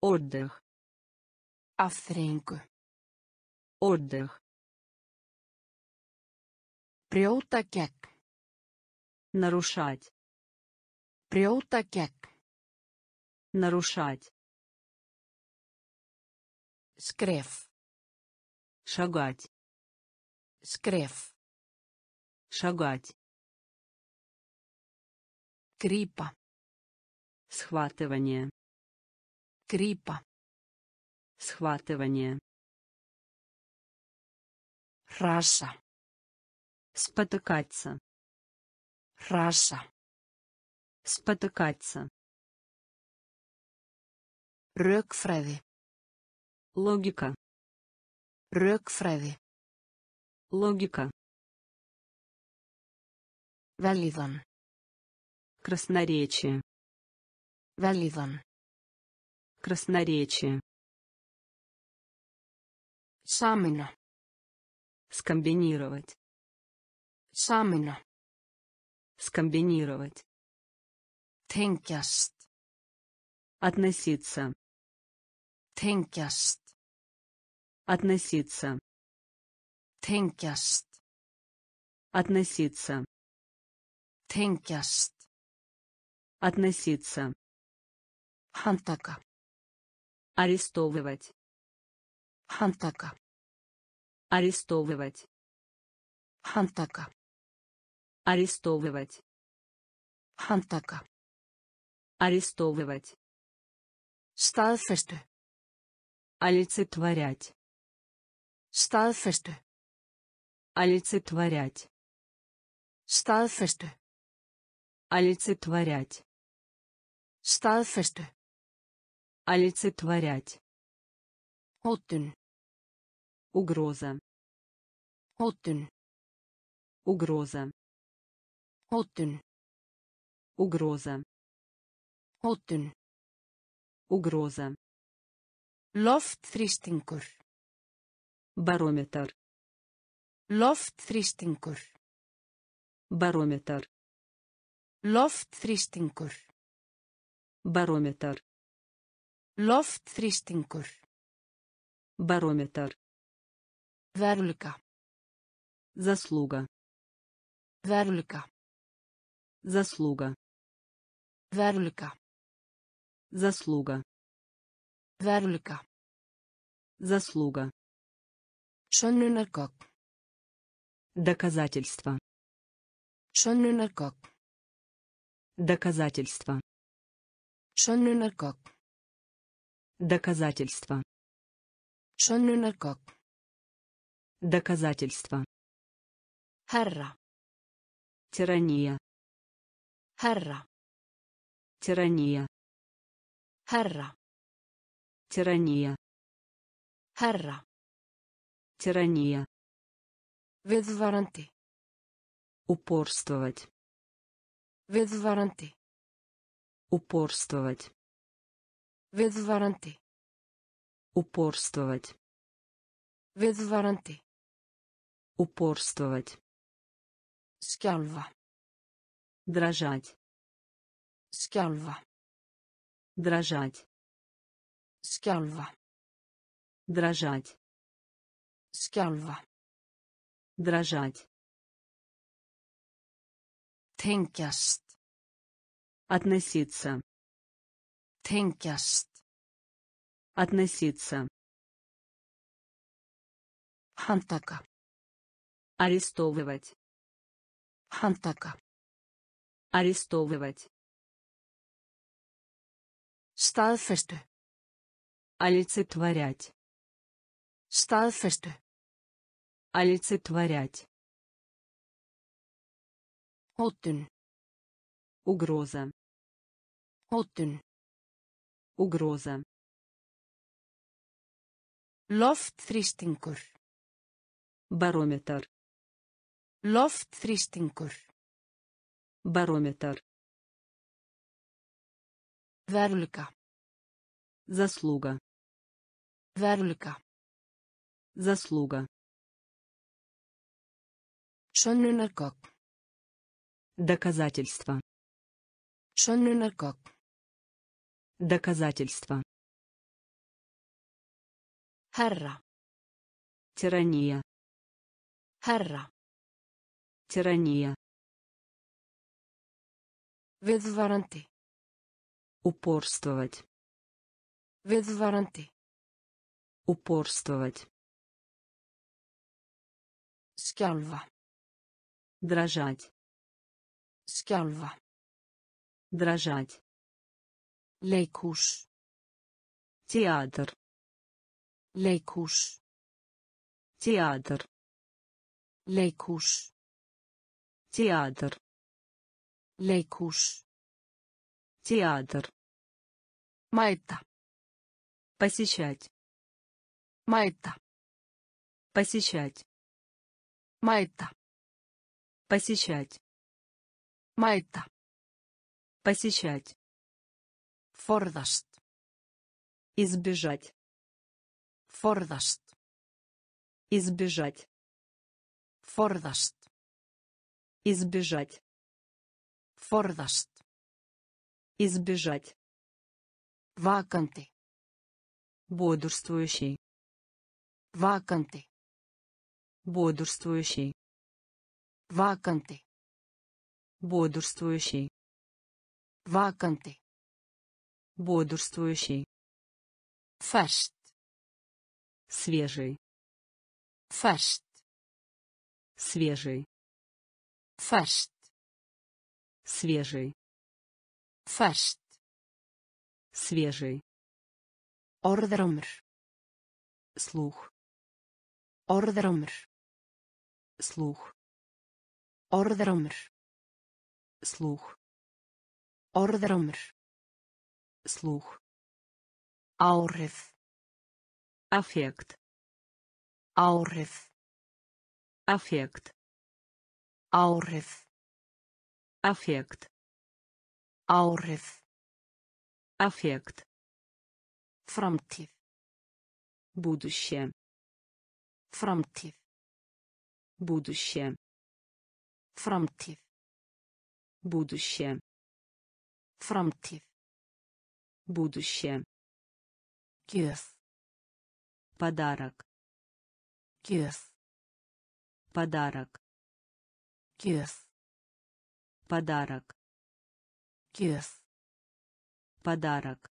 Отдых. Afþreyingu. Отдых. Gegn. Нарушать. Gegn. Нарушать. Skref. Шагать. Skref. Шагать. Grípa. Схватывание. Grípa. Схватывание. Hrasa. Спотыкаться. Hrasa. Спотыкаться. Rökfræði. Логика. Rökfræði. Логика. Vellíðan. Красноречие. Vellíðan. Красноречие. Samina. Скомбинировать. Samina. Скомбинировать. Tengjast. Относиться. Tengjast. Относиться. Tengjast. Относиться. Tengjast. Относиться. Handtaka. Арестовывать. Handtaka. Арестовывать. Handtaka. Арестовывать. Handtaka. Арестовывать. Staðfestu. Олицетворять. Staðfestu. Олицетворять. Staðfestu. Олицетворять. Staðfestu. Олицетворять. Hótun. Угроза. Hótun. Угроза. Hótun. Угроза. Hótun. Угроза. Loftþrýstingur. Барометр. Loftþrýstingur. Барометр. Loftþrýstingur. Барометр. Loftþrýstingur. Барометр. Veruleika. Заслуга. Veruleika. Заслуга. Veruleika. Заслуга. Veruleika. Заслуга. Sönnunargögn. Доказательство. Sönnunargögn. Доказательство. Sönnunargögn. Доказательство. Sönnunargögn. Доказательство. Herra. Тирания. Herra. Тирания. Herra. Тирания. Herra. Тирания. Viðvarandi. Упорствовать. Viðvarandi. Упорствовать. Viðvarandi. Упорствовать. Viðvarandi. Упорствовать. Skjálfa. Дрожать. Skjálfa. Дрожать. Skjálfa. Дрожать. Skjálfa. Дрожать. Tengjast. Относиться. Tengjast. Относиться. Handtaka. Арестовывать. Handtaka. Арестовывать. Staðfestu. Олицетворять. Staðfestu. Олицетворять. Hótun. Угроза. Hótun. Угроза. Loftþrýstingur. Барометр. Loftþrýstingur. Барометр. Veruleika. Заслуга. Veruleika. Заслуга. Sönnunargögn. Доказательство. Sönnunargögn. Доказательство. Herra. Тирания. Herra. Тирания. Viðvarandi. Упорствовать. Viðvarandi. Упорствовать. Skjálfa. Дрожать. Skjálfa. Дрожать. Leikhús. Театр. Leikhús. Театр. Leikhús. Театр. Leikhús. Театр. Mæta. Посещать. Mæta. Посещать. Mæta. Посещать. Mæta. Посещать. Forðast. Избежать. Forðast. Избежать. Forðast. Избежать. Forðast. Избежать. Vakandi. Бодрствующий. Vakandi. Бодрствующий. Vakandi. Бодрствующий. Vakandi. Бодрствующий. Ferskt. Свежий. Ferskt. Свежий. Ferskt. Свежий. Ferskt. Свежий. Orðrómur. Слух. Orðrómur. Слух. Orðrómur. Слух. Orðrómur. Слух. Áhrif. Аффект. Áhrif. Аффект. Áhrif. Аффект. Áhrif. Аффект. Framtíð. Будущее. Framtíð. Будущее. Framtíð. Будущее. Framtíð. Будущее. Gjöf. Подарок. Gjöf. Подарок. Gjöf. Подарок. Gjöf. Подарок.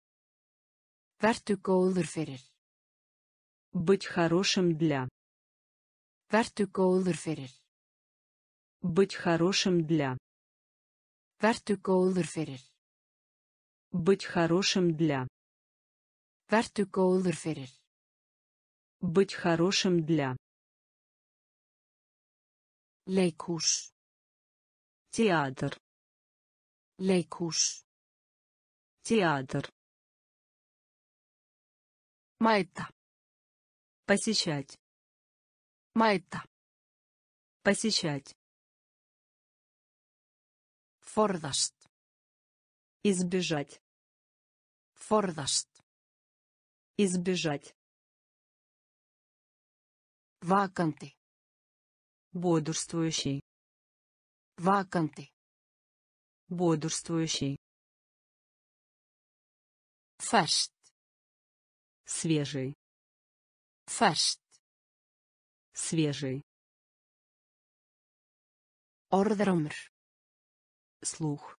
Vertu góður fyrir. Быть хорошим для. Vertu góður fyrir. Быть хорошим для. Vertu góður fyrir. Быть хорошим для. Vertu góður fyrir. Быть хорошим для. Leikhús. Театр. Leikhús. Театр. Mæta. Посещать. Mæta. Посещать. Forðast. Избежать. Forðast. Избежать. Vakandi. Бодрствующий. Vakandi. Бодрствующий. Ferskt. Свежий. Ferskt. Свежий. Orðrómur. Слух.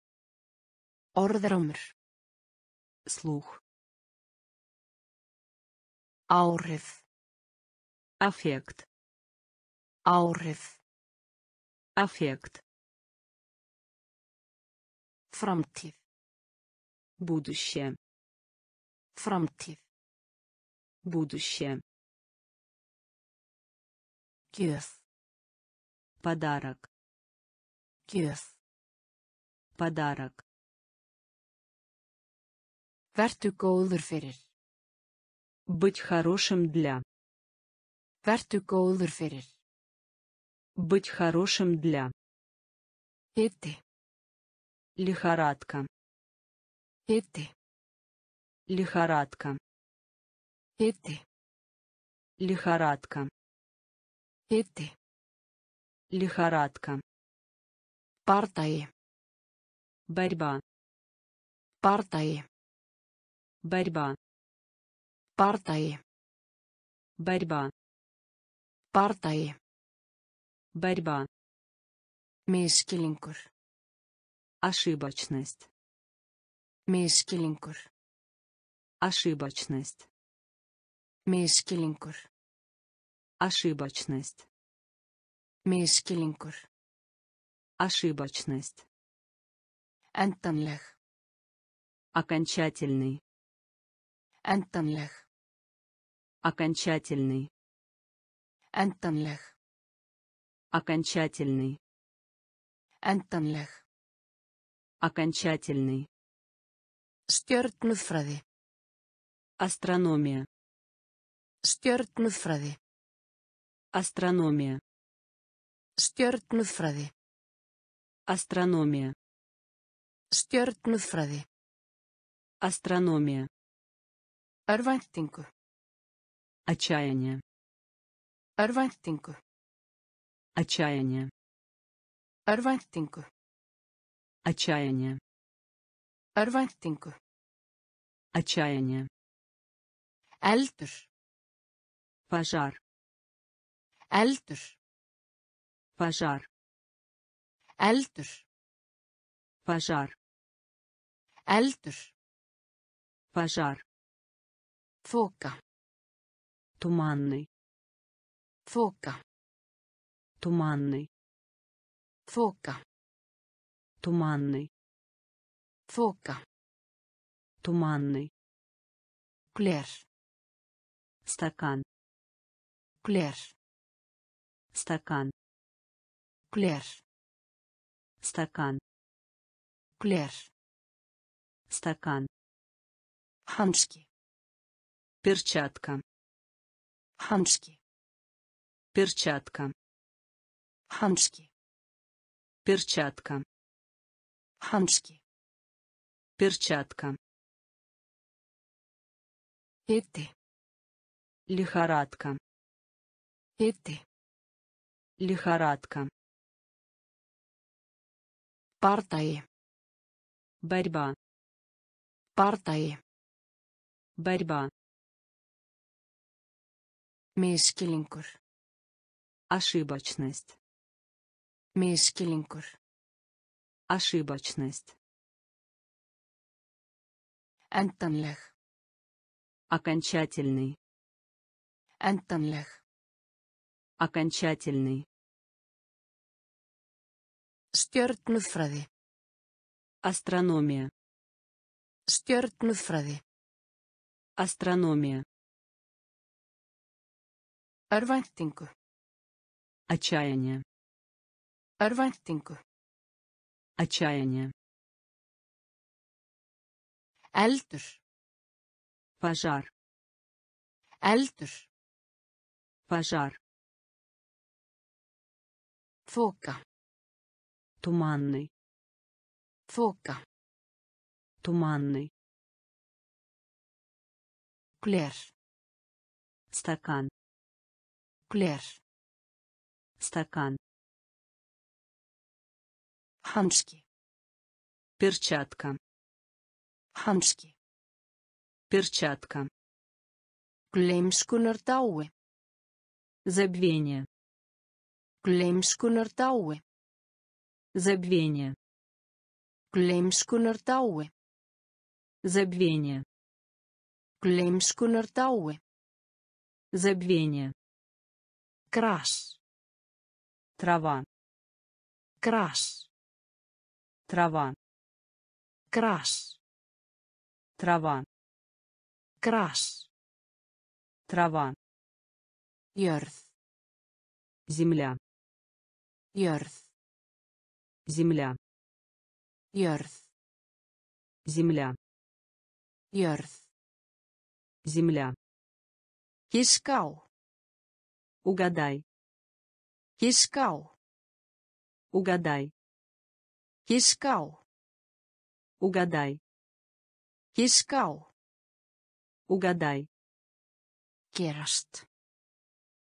Orðrómur. Слух. Áhrif. Аффект. Áhrif. Аффект. Framtíð. Будущее. Framtíð. Будущее. Gjöf. Подарок. Gjöf. Подарок. Vertu góður fyrir. Быть хорошим для. Vertu góður fyrir. Быть хорошим для. Hiti. Лихорадка. Hiti. Лихорадка. Hiti. Лихорадка. Hiti. Лихорадка. Bardagi. Борьба. Bardagi. Борьба. Bardagi. Борьба. Bardagi. Борьба. Misskilningur. Ошибочность. Misskilningur. Ошибочность. Misskilningur. Ошибочность. Misskilningur. Ошибочность. Endanleg. Окончательный. Endanleg. Окончательный. Endanleg. Окончательный. Endanleg. Окончательный. Stjörnufræði. Астрономия. Stjörnufræði. Астрономия. Stjörnufræði. Астрономия. Stjörnufræði. Астрономия. Örvæntingu. Отчаяние. Örvæntingu. Отчаяние. Örvæntingu. Отчаяние. Örvæntingu. Отчаяние. Eldur. Пожар. Eldur. Пожар. Eldur. Пожар. Eldur. Пожар. Þoka. Туманный. Þoka. Туманный. Þoka. Туманный. Þoka. Туманный. Gler. Стакан. Gler. Стакан. Gler. Стакан. Gler. Стакан. Hanski. Перчатка. Hanski. Перчатка. Hanski. Перчатка. Hanski. Перчатка. Hiti. Лихорадка. Hiti. Лихорадка. Bardagi. Борьба. Bardagi. Борьба. Misskilningur. Ошибочность. Misskilningur. Ошибочность. Endanleg. Окончательный. Endanleg. Окончательный. Stjörnufræði. Астрономия. Stjörnufræði. Астрономия. Örvæntingu. Отчаяние. Örvæntingu. Отчаяние. Eldur. Пожар. Eldur. Пожар. Þoka. Туманный. Þoka. Туманный. Gler. Стакан. Gler. Стакан. Hanski. Перчатка. Hanski. Перчатка. Gleimskunar dái. Забвение. Gleimskunar dái. Забвение. Gleimskunar dái. Забвение. Gleimskunar dái. Забвение. Gras. Трава. Gras. Трава. Gras. Трава. Gras. Трава. Jörð. Земля. Jörð. Земля. Jörð. Земля. Jörð. Земля. Á. Угадай. Á. Угадай. Á. Угадай. Á. Угадай. Gerast.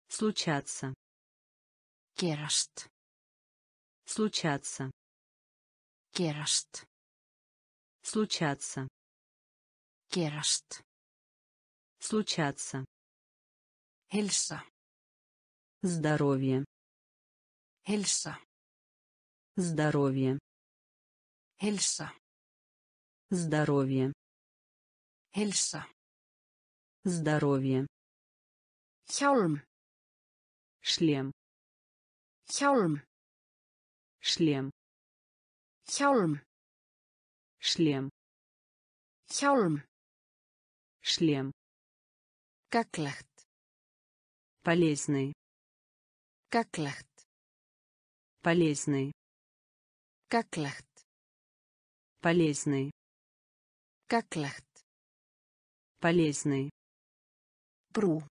Случаться. Gerast. Случаться. Gerast. Случаться. Gerast. Случаться. Hilsa. Здоровье. Hilsa. Здоровье. Hilsa. Здоровье. Hilsa. Здоровье. Hjálm. Шлем. Hjálm. Шлем. Hjálm. Шлем. Hjálm. Шлем. Gagnlegt. Полезный. Gagnlegt. Полезный. Gagnlegt. Полезный. Gagnlegt. Полезный. Brú.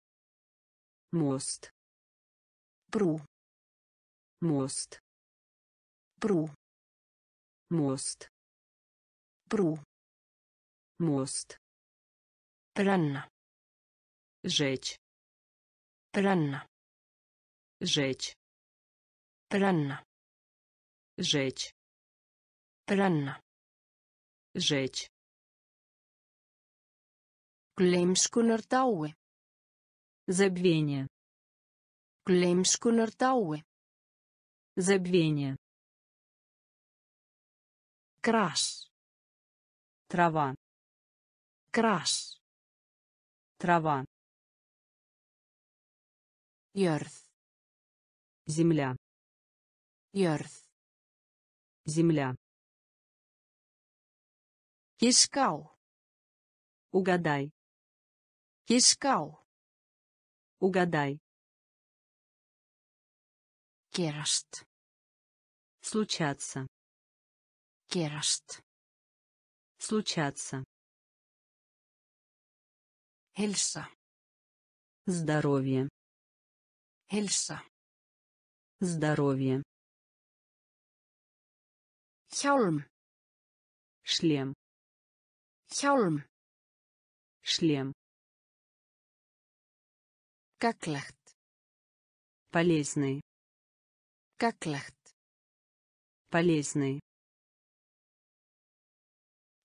Мост. Brú. Мост. Brú. Мост. Brú. Мост. Brenna. Жечь. Brenna. Жечь. Brenna. Жечь. Brenna. Жечь. Gleimskunar dái. Забвение. Gleimskunar dái. Забвение. Gras. Трава. Gras. Трава. Jörð. Земля. Jörð. Земля. Ská. Угадай. Ská. Угадай. Gerast. Случаться. Gerast. Случаться. Hilsa. Здоровье. Hilsa. Здоровье. Hjálm. Шлем. Hjálm. Шлем. Gagnlegt. Полезный. Gagnlegt. Полезный.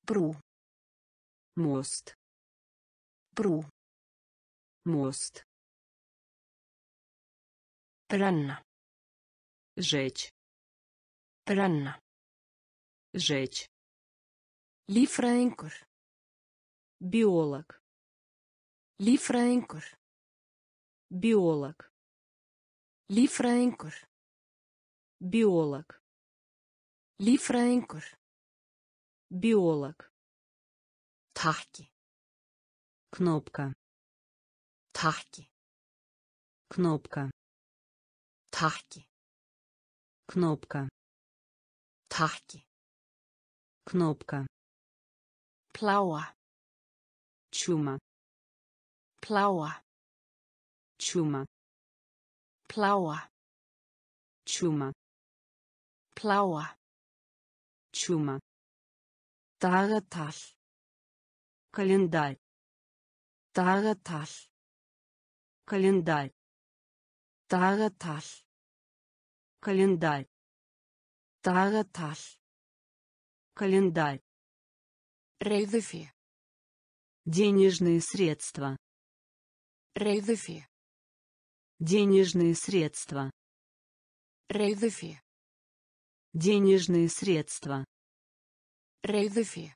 Brú. Мост. Brú. Мост. Brenna. Жечь. Brenna. Жечь. Líffræðingur. Биолог. Líffræðingur. Биолог. Líffræðingur. Биолог. Líffræðingur. Биолог. Takki. Кнопка. Takki. Кнопка. Takki. Кнопка. Takki. Кнопка. Pláa. Чума. Pláa. Чума. Pláa. Чума. Pláa. Чума. Dagatal. Календарь. Dagatal. Календарь. Dagatal. Календарь. Dagatal. Календарь. Reiðufé. Денежные средства. Reiðufé. Денежные средства. Reiðufé. Денежные средства. Reiðufé.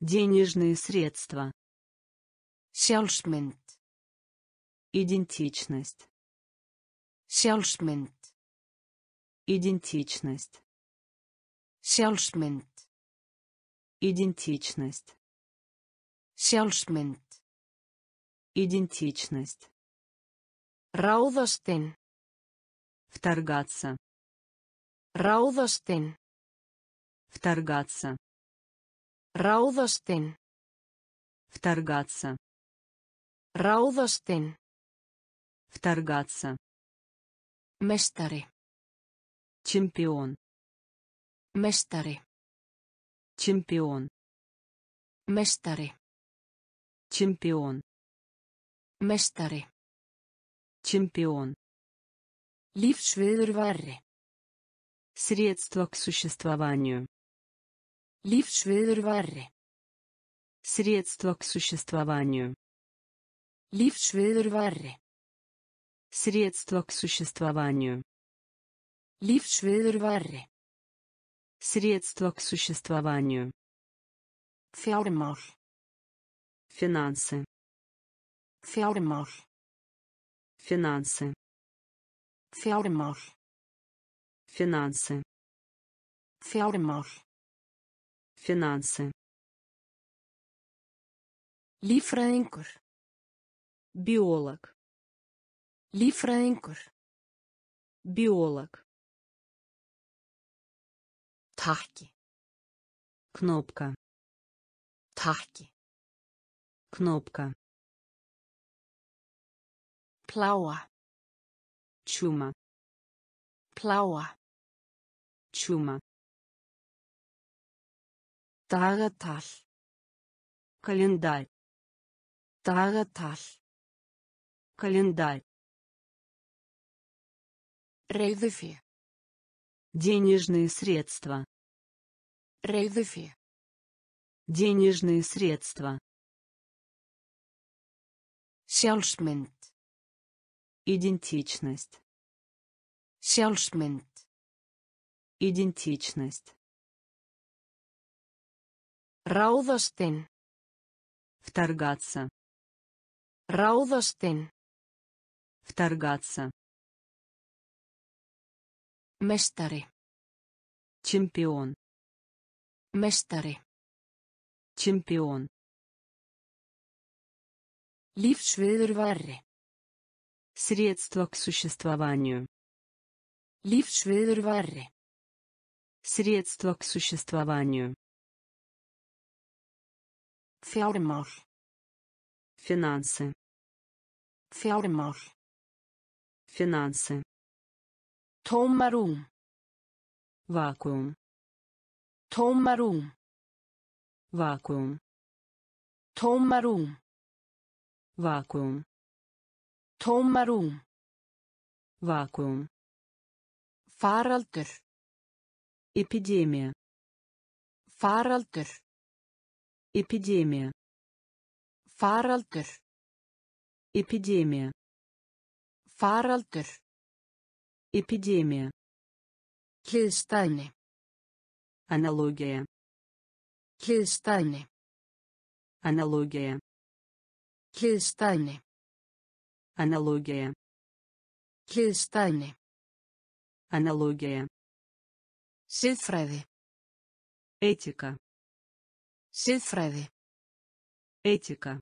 Денежные средства. Sjálfsmynd. Идентичность. Sjálfsmynd. Идентичность. Sjálfsmynd. Идентичность. Sjálfsmynd. Идентичность. Ráðast inn. Вторгаться. Ráðast inn. Вторгаться. Ráðast inn. Вторгаться. Ráðast inn. Вторгаться. Meistari. Чемпион. Meistari. Чемпион. Meistari. Чемпион. Meistari. Чемпион. Lífsviðurværi. Средство к существованию. Lífsviðurværi. Средство к существованию. Lífsviðurværi. Средство к существованию. Lífsviðurværi. Средство к существованию. Fjármál. Финансы. Fjármál. Финансы. Fjármál. Финансы. Fjármál. Финансы. Líffræðingur. Биолог. Líffræðingur. Биолог. Takki. Кнопка. Takki. Кнопка. Pláa. Чума. Pláa. Чума. Dagatal. Календарь. Dagatal. Календарь. Reiðufé. Денежные средства. Reiðufé. Денежные средства. Sjálfsmynd. Идентичность. Sjálfsmynd. Идентичность. Ráðast inn. Вторгаться. Ráðast inn. Вторгаться. Meistari. Чемпион. Meistari. Чемпион. Lífsviðurværi. Средство к существованию. Lífsviðurværi. Средство к существованию. Fjármál. Финансы. Fjármál. Финансы. Tómarúm. Вакуум. Tómarúm. Вакуум. Tómarúm. Вакуум. Tómarúm. Вакуум. Faraldur. Эпидемия. Faraldur. Эпидемия. Faraldur. Эпидемия. Faraldur. Эпидемия. Hliðstæðni. Аналогия. Hliðstæðni. Аналогия. Hliðstæðni. Аналогия. Hliðstæðni. Аналогия. Siðfræði. Этика. Siðfræði. Этика.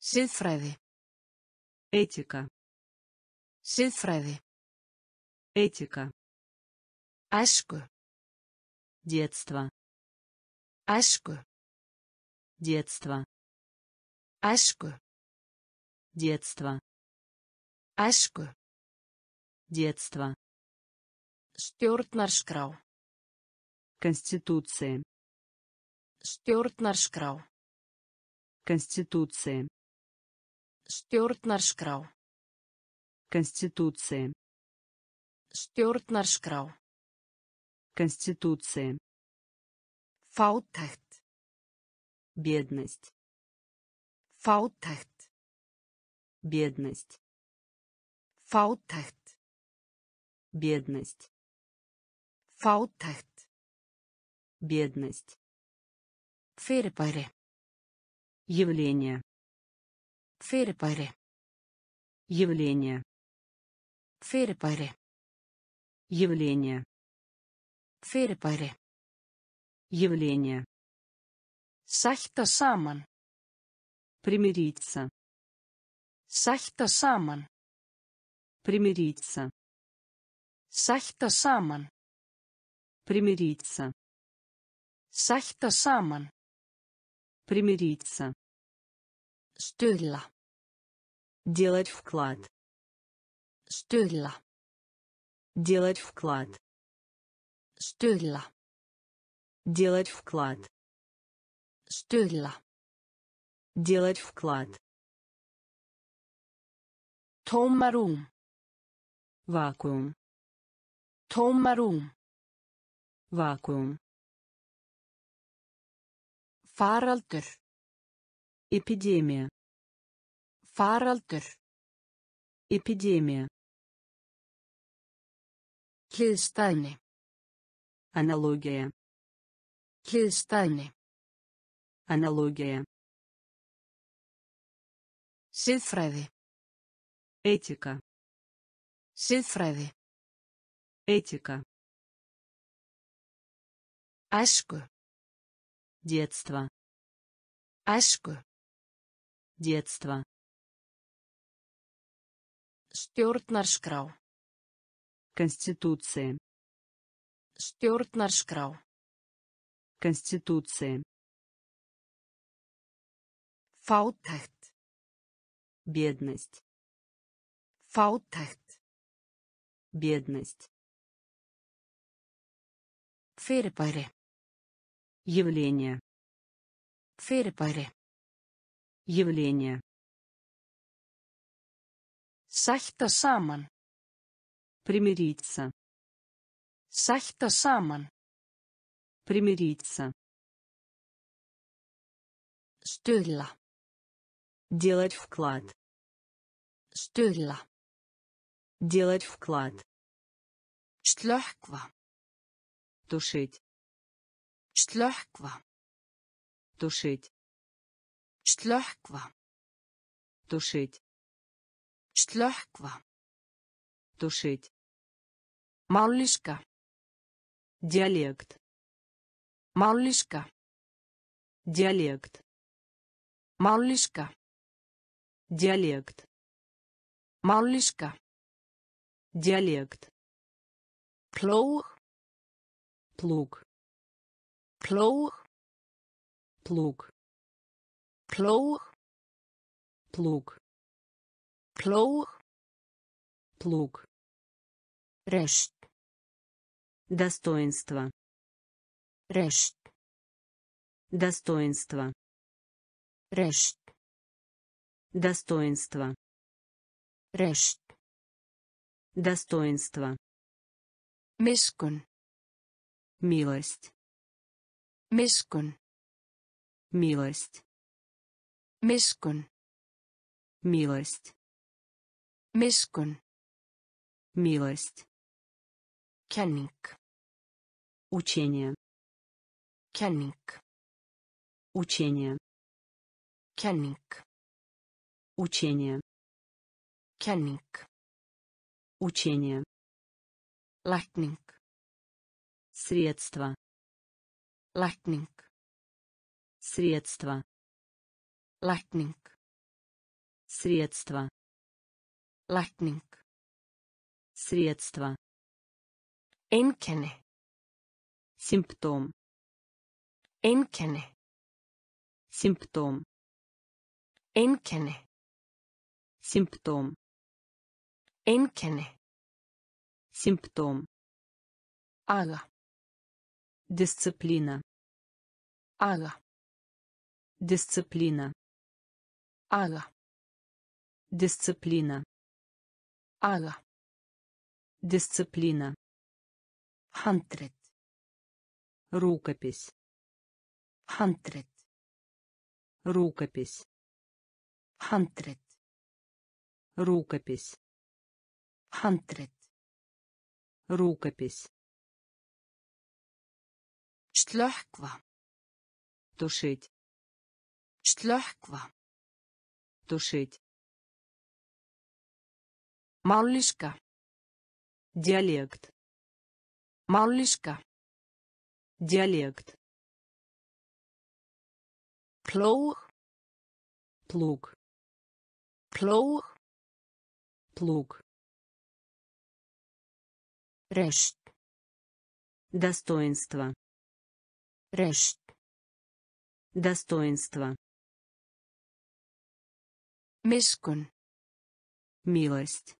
Siðfræði. Этика. Siðfræði. Этика. Æsku. Детство. Æsku. Детство. Æsku. Детство. Æsku. Детство. Stjórnarskrá. Конституции. Stjórnarskrá. Конституции. Stjórnarskrá. Конституции. Stjórnarskrá. Конституции. Fátækt. Бедность. Fátækt. Бедность. Fátækt. Бедность. Fátækt. Бедность. Fyrirbæri. Явление. Fyrirbæri. Явление. Fyrirbæri. Явление. Fyrirbæri. Явление. Sætta saman. Примириться. Sætta saman. Примириться. Sætta saman. Примириться. Sætta saman. Примириться. Stuðla. Делать вклад. Stuðla. Делать вклад. Stuðla. Делать вклад. Stuðla. Делать вклад. Tómarúm. Вакуум. Tómarúm. Вакуум. Faraldur. Эпидемия. Faraldur. Эпидемия. Hliðstæðni. Аналогия. Hliðstæðni. Аналогия. Siðfræði. Этика. Siðfræði. Этика. Æsku. Детство. Æsku. Детство. Stjórnarskrá. Конституция. Stjórnarskrá. Конституция. Fátækt. Бедность. Fátækt. Бедность. Fyrirbæri. Явление. Fyrirbæri. Явление. Sætta saman. Примириться. Sætta saman. Примириться. Stuðla. Делать вклад. Stuðla. Делать вклад. Slökkva. Тушить. Slökkva. Тушить. Slökkva. Тушить. Slökkva. Тушить. Mállíska. Диалект. Mállíska. Диалект. Mállíska. Диалект. Mállíska. Диалект. Plóg. Плуг. Plóg. Плуг. Plóg. Плуг. Plóg. Плуг. Röst. Достоинство. Röst. Достоинство. Röst. Достоинство. Röst. Достоинство. Miskun. Милость. Miskun. Милость. Miskun. Милость. Miskun. Милость. Kenning. Учение. Kenning. Учение. Kenning. Учение. Kenning. Учение. Lækning. Средство. Lækning. Средство. Lækning. Средство. Lækning. Средство. Einkenni. Симптом. Einkenni. Симптом. Einkenni. Симптом. Einkenni. Симптом. Aga. Дисциплина. Aga. Дисциплина. Aga. Дисциплина. Aga. Дисциплина. Handrit. Рукопись. Handrit. Рукопись. Handrit. Рукопись. Handrit. Рукопись. Slökkva. Тушить. Slökkva. Тушить. Mállíska. Диалект. Mállíska. Диалект. Plóg. Плуг. Plóg. Плуг. Röst. Достоинство. Röst. Достоинство. Miskun. Милость.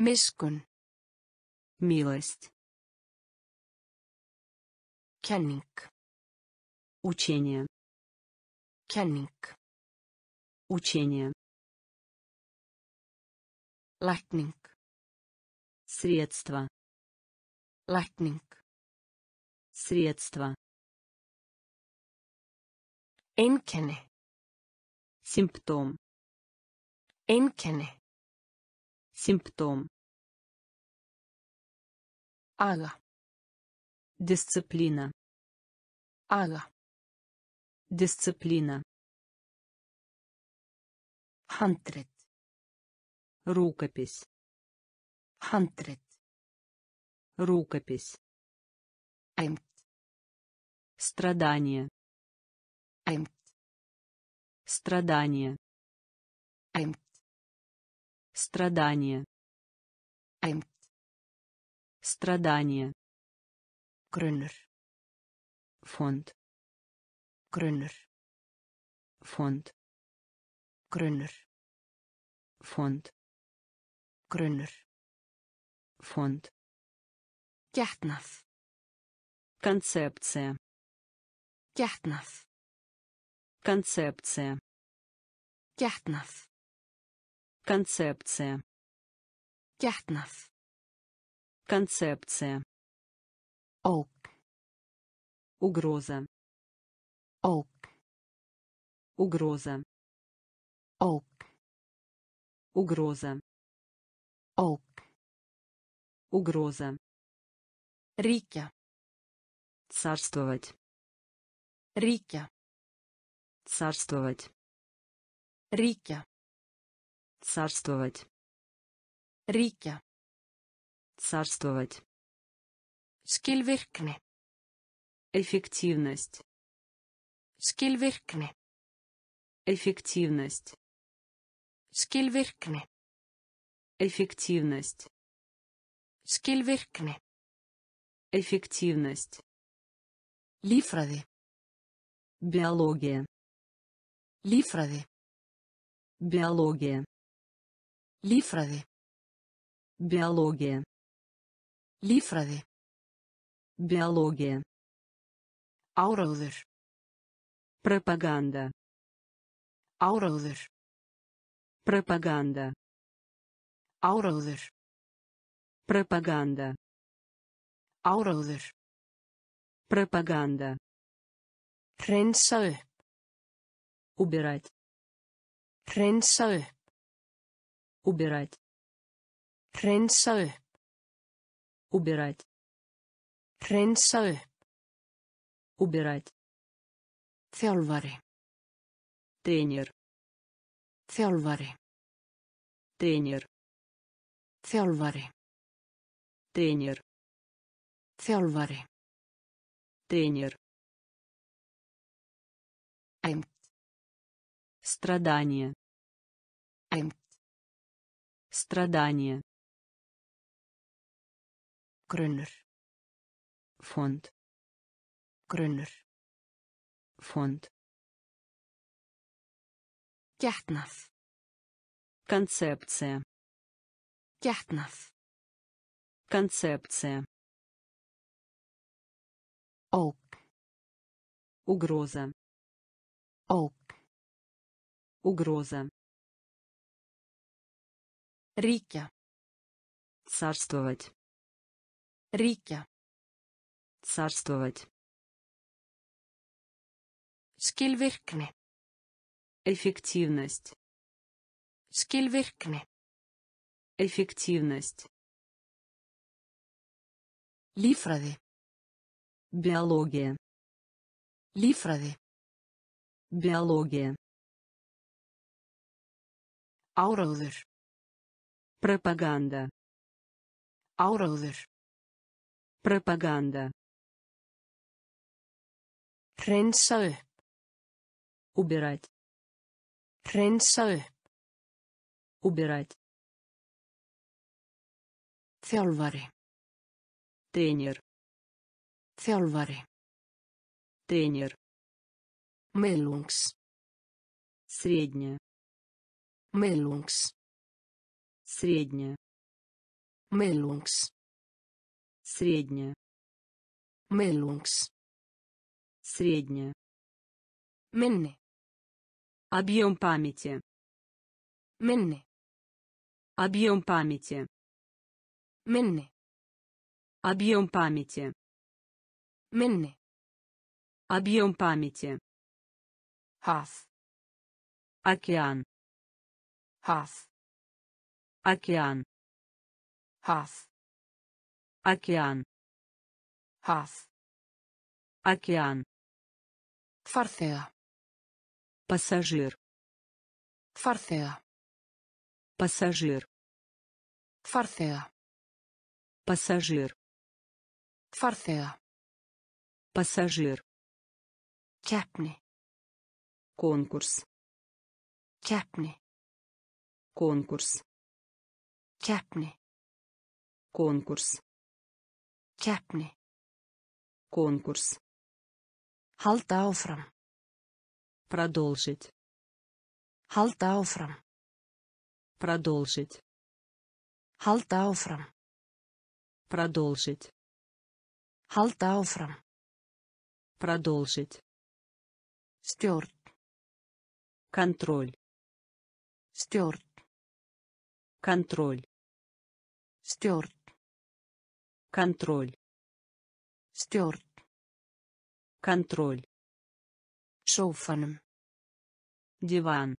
Miskun. Милость. Kenning. Учение. Kenning. Учение. Lækning. Средство. Lækning. Средство. Einkenni. Симптом. Einkenni. Симптом. Aga. Дисциплина. Aga. Дисциплина. Handrit. Рукопись. Handrit. Рукопись. Эймт. Страдание. Эймт. Страдание. Эймт. Страдание. Эймт. Страдание. Grunnur. Фонд. Grunnur. Фонд. Grunnur. Фонд. Grunnur. Фонд. Getnað. Концепция. Getnað. Концепция. Getnað. Концепция. Getnað. Концепция. Ók. Угроза. Ók. Угроза. Ók. Угроза. Ók. Угроза. Ríkja. Царствовать. Ríkja. Царствовать. Ríkja. Царствовать. Ríkja. Царствовать. Skilvirkni. Эффективность. Skilvirkni. Эффективность. Skilvirkni. Эффективность. Skilvirkni. Эффективность. Líffræði. Биология. Líffræði. Биология. Líffræði. Биология. Líffræði. Биология. Áráður. Пропаганда. Áráður. Пропаганда. Áráður. Пропаганда. Áráður. Пропаганда. Hreinsa upp. Убирать. Hreinsa upp. Убирать. Hreinsa upp. Убирать. Hreinsa upp. Убирать. Þjálfari. Тренер. Þjálfari. Тренер. Þjálfari. Тренер. Þjálfari. Тренер. Эймт. Страдание. Эймт. Страдание. Grunnur. Фонд. Grunnur. Фонд. Getnað. Концепция. Getnað. Концепция. Ók. Угроза. Ók. Угроза. Ríkja. Царствовать. Ríkja. Царствовать. Skilvirkni. Эффективность. Skilvirkni. Эффективность. Líffræði. Биология. Líffræði. Биология. Áráður. Пропаганда. Áráður. Пропаганда. Hreinsa upp. Убирать. Hreinsa upp. Убирать. Þjálfari. Тренер. Þjálfari. Тренер. Miðlungs. Средняя. Miðlungs. Средняя. Miðlungs. Средняя. Miðlungs. Средняя. Minni. Объем памяти. Minni. Объем памяти. Minni. Объем памяти. Minni. Объем памяти. Haf. Океан. Haf. Океан. Haf. Океан. Haf. Океан. Farþega. Пассажир. Farþega. Пассажир. Farþega. Пассажир. Farþega. Пассажир. Keppni. Конкурс. Keppni. Конкурс. Keppni. Конкурс. Keppni. Конкурс. Halda áfram. Продолжить. Halda áfram. Продолжить. Halda áfram. Продолжить. Halda áfram. Продолжить. Stjórn. Контроль. Stjórn. Контроль. Stjórn. Контроль. Stjórn. Контроль. Sófanum. Диван.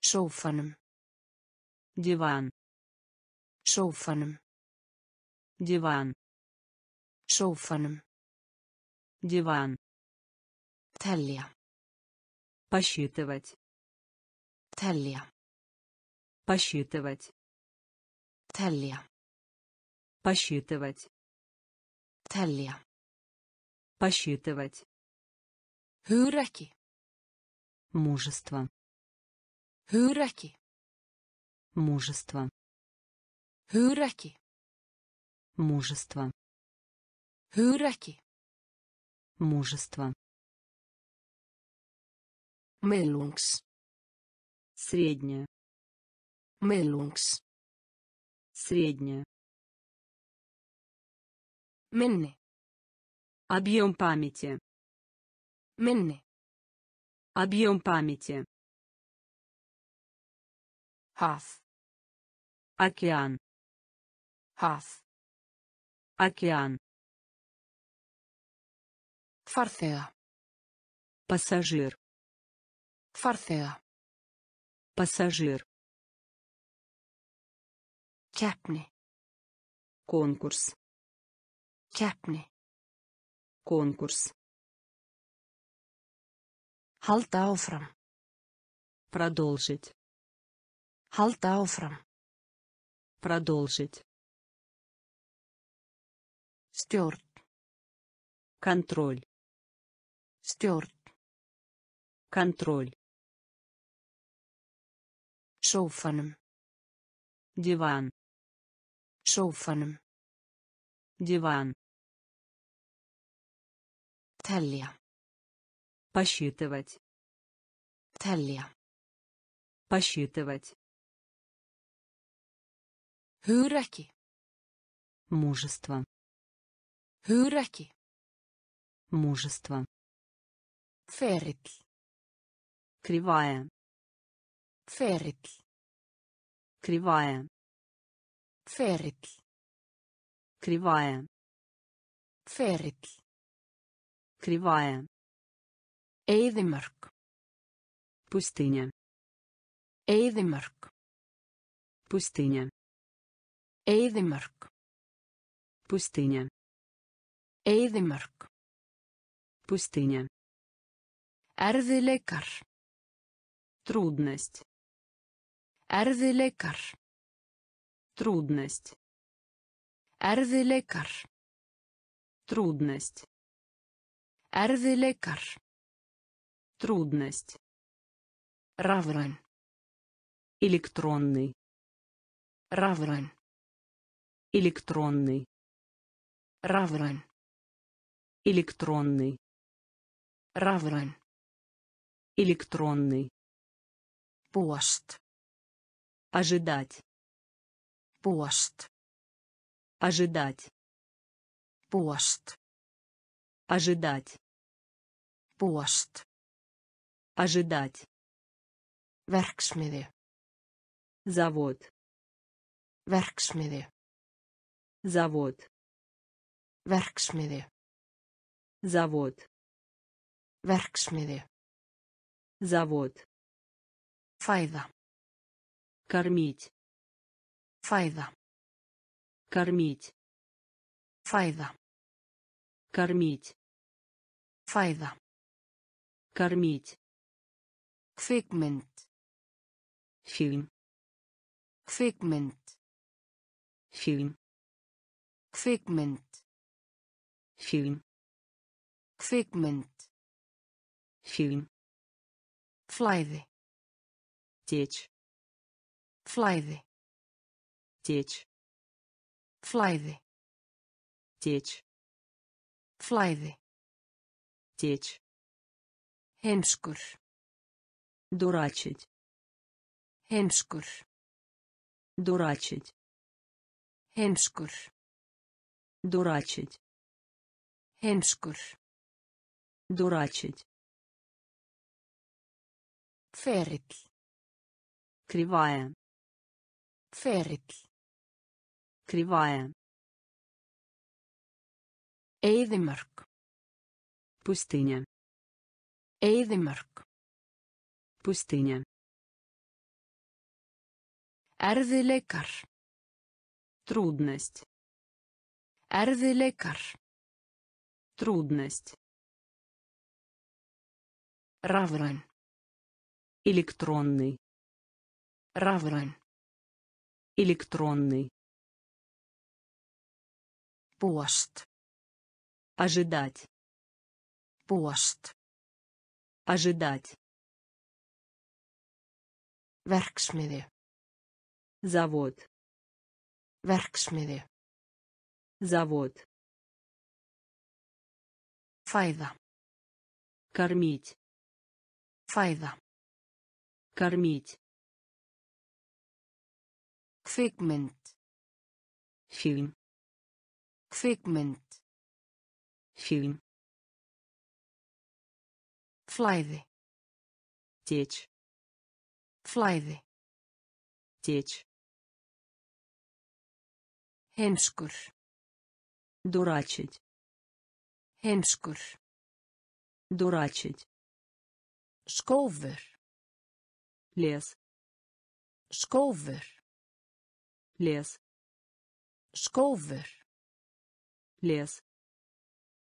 Sófanum. Диван. Sófanum. Диван. Sófanum. Диван. Telja. Посчитывать. Telja. Посчитывать. Telja. Посчитывать. Telja. Посчитывать. Hugrekki. Мужество. Hugrekki. Мужество. Hugrekki. Мужество. Hugrekki. Мужество. Miðlungs. Средняя. Miðlungs. Средняя. Minni. Объем памяти. Minni. Объем памяти. Haf. Океан. Haf. Океан. Farþega. Пассажир. Farþega. Пассажир. Keppni. Конкурс. Keppni. Конкурс. Halda áfram. Продолжить. Halda áfram. Продолжить. Stjórn. Контроль. Stjórn. Контроль. Sófanum. Диван. Sófanum. Диван. Telja. Посчитывать. Telja. Посчитывать. Hugrekki. Мужество. Hugrekki. Мужество. Ferill. Кривая. Ferill. Кривая. Ferill. Кривая. Ferill. Кривая. Eyðimörk. Пустыня. Eyðimörk. Пустыня. Eyðimörk. Пустыня. Eyðimörk. Пустыня. Erfiðleikar. Трудность. Erfiðleikar. Трудность. Erfiðleikar. Трудность. Erfiðleikar. Трудность. Rafræn. Электронный. Rafræn. Электронный. Rafræn. Электронный. Rafræn. Электронный. Búast. Ожидать. Búast. Ожидать. Búast. Ожидать. Búast. Ожидать. Verksmiðju. Завод. Verksmiðju. Завод. Verksmiðju. Завод. Verksmiðju. Завод. Fæða. Кормить. Fæða. Кормить. Fæða. Кормить. Fæða. Кормить. Kvikmynd. Фильм. Kvikmynd. Фильм. Kvikmynd. Фильм. Kvikmynd. Фильм. Flæði. Течь. Flæði. Течь. Flæði. Течь. Flæði. Течь. Heimskur. Дурачить. Heimskur. Дурачить. Heimskur. Дурачить. Heimskur. Дурачить. Ferill. Кривая. Ferill. Кривая. Eyðimörk. Пустыня. Eyðimörk. Пустыня. Erfiðleikar. Трудность. Erfiðleikar. Трудность. Rafræn. Электронный. Rafræn. Электронный. Búast. Ожидать. Búast. Ожидать. Verksmiðju. Завод. Verksmiðju. Завод. Fæða. Кормить. Fæða. Кормить. Kvikmynd. Фильм. Kvikmynd. Фильм. Flæði. Течь. Flæði. Течь. Heimskur. Дурачить. Heimskur. Дурачить. Skófur. Лес. Skófur. Лес. Skófur. Лес.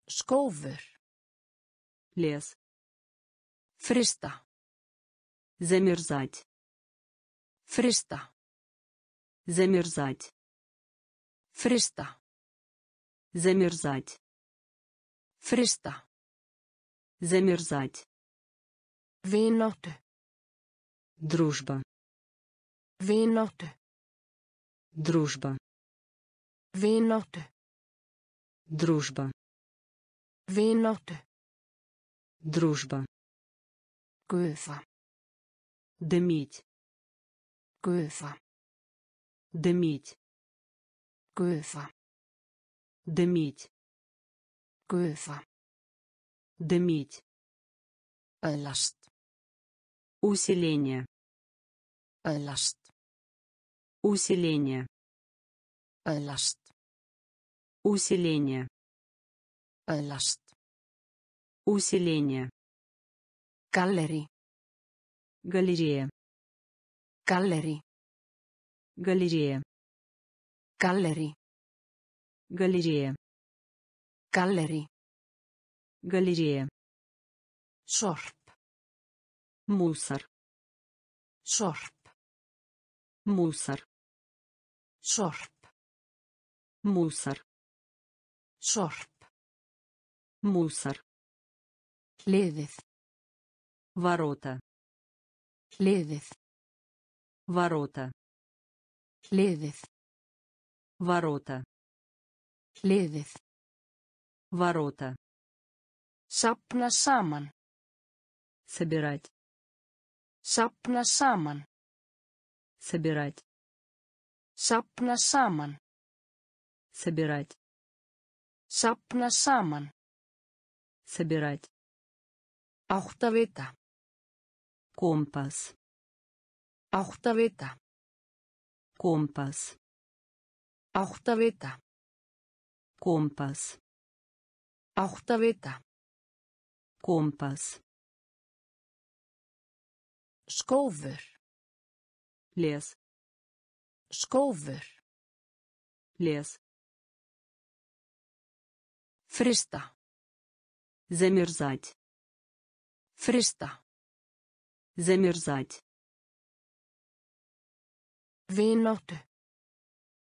Skófur. Лес. Frista. Замерзать. Frista. Замерзать. Frista. Замерзать. Frista. Замерзать. Vináttu. Дружба. Vináttu. Дружба. Vináttu. Дружба. Vináttu. Дружба. Gufa. Дымить. Gufa. Дымить. Gufa. Дымить. Gufa. Дымить. Öðlast. Усиление. Öðlast. Усиление. Öðlast. Усиление. Öðlast. Усиление. Gallerí. Галерея. Gallerí. Галерея. Gallerí. Галерея. Gallerí. Галерея. Sorp. Мусор. Sorp. Мусор. Sorp. Мусор. Sorp. Мусор. Hliðið. Ворота. Hliðið. Ворота. Hliðið. Ворота. Hliðið. Ворота. Sapna saman. Собирать. Sapna saman. Собирать. Sapna saman. Собирать. Sapna saman. Собирать. Áttavita. Компас. Áttavita. Компас. Áttavita. Компас. Áttavita. Компас. Skófur. Лес. Skófur. Лес. Фриста. Замерзать. Фриста. Замерзать. Vináttu.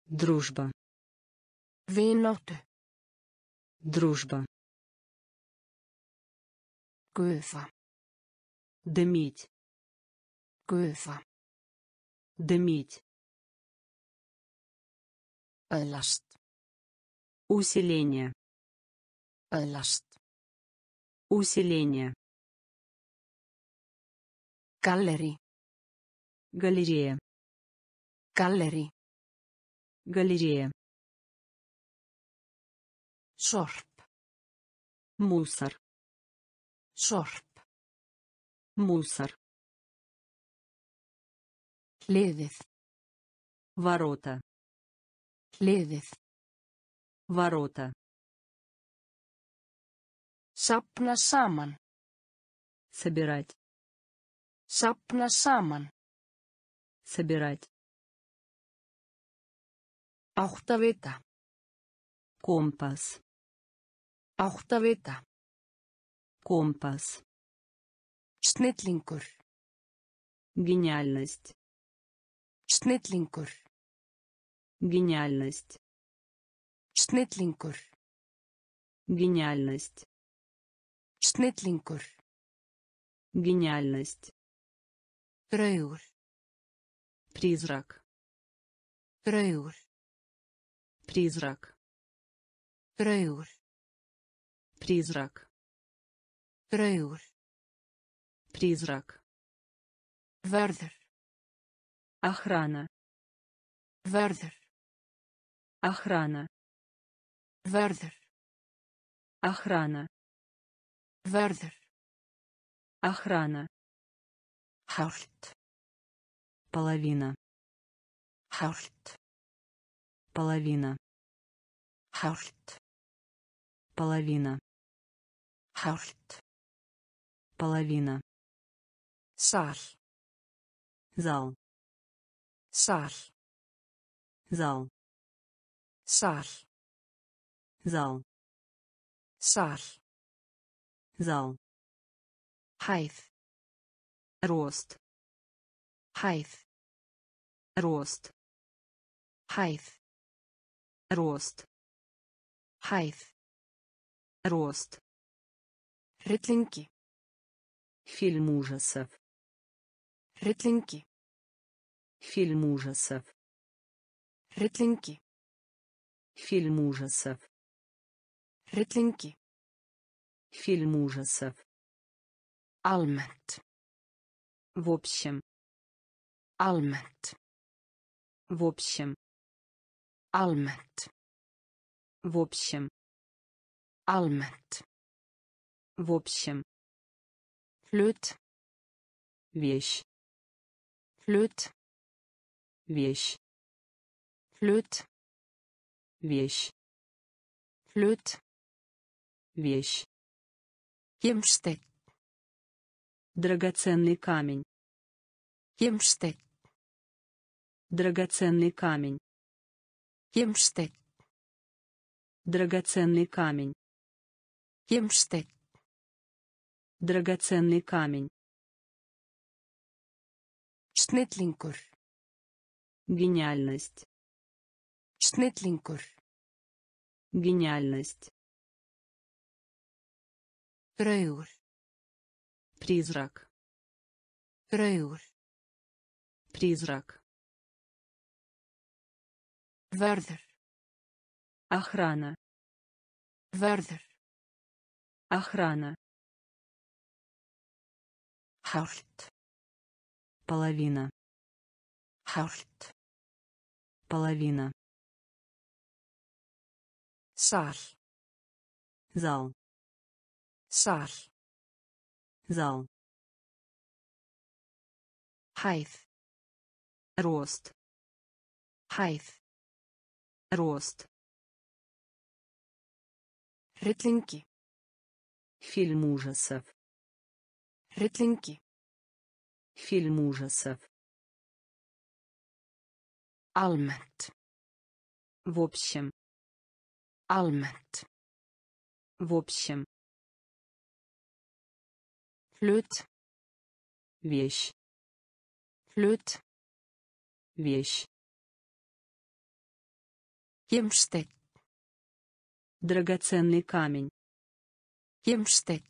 Дружба. Vináttu. Дружба. Gufa. Дымить. Gufa. Дымить. Öðlast. Усиление. Öðlast. Усиление. Gallerí. Галерея. Gallerí. Галерея. Sorp. Мусор. Sorp. Мусор. Hliðið. Ворота. Hliðið. Ворота. Sapna saman. Собирать. Sapna saman. Собирать. Áttavita. Компас. Áttavita. Компас. Snillingur. Гениальность. Snillingur. Гениальность. Snillingur. Гениальность. Snillingur. Гениальность. Draugur. Призрак. Draugur. Призрак. Draugur. Призрак. Draugur. Призрак. Vörður. Охрана. Vörður. Охрана. Vörður. Охрана. Vörður. Охрана. Hálft. Половина. Hálft. Половина. Hálft. Половина. Hálft. Половина. Sal. Зал. Sal. Зал. Sal. Зал. Sal. Зал. Hæð. Рост. Hæð. Рост. Hæð. Рост. Hæð. Рост. Hryllingi. Фильм ужасов. Hryllingi. Фильм ужасов. Hryllingi. Фильм ужасов. Hryllingi. Фильм ужасов. Almennt. В общем. Almennt. В общем. Almennt. В общем. Almennt. В общем. Hlut. Вещь. Hlut. Вещь. Hlut. Вещь. Hlut. Вещь. Gimsteinn. Драгоценный камень. Gimsteinn. Драгоценный камень. Gimsteinn. Драгоценный камень. Gimsteinn. Драгоценный камень. Snillingur. Гениальность. Snillingur. Гениальность. Draugur. Призрак. Draugur. Призрак. Vörður. Охрана. Vörður. Охрана. Hálft. Половина. Hálft. Половина. Sal. Зал. Sal. Зал. Hæð. Рост. Hæð. Рост. Hryllingi. Фильм ужасов. Hryllingi. Фильм ужасов. Almennt. В общем. Almennt. В общем. Hlut. Вещь. Hlut. Вещь. Gimsteinn. Драгоценный камень. Gimsteinn.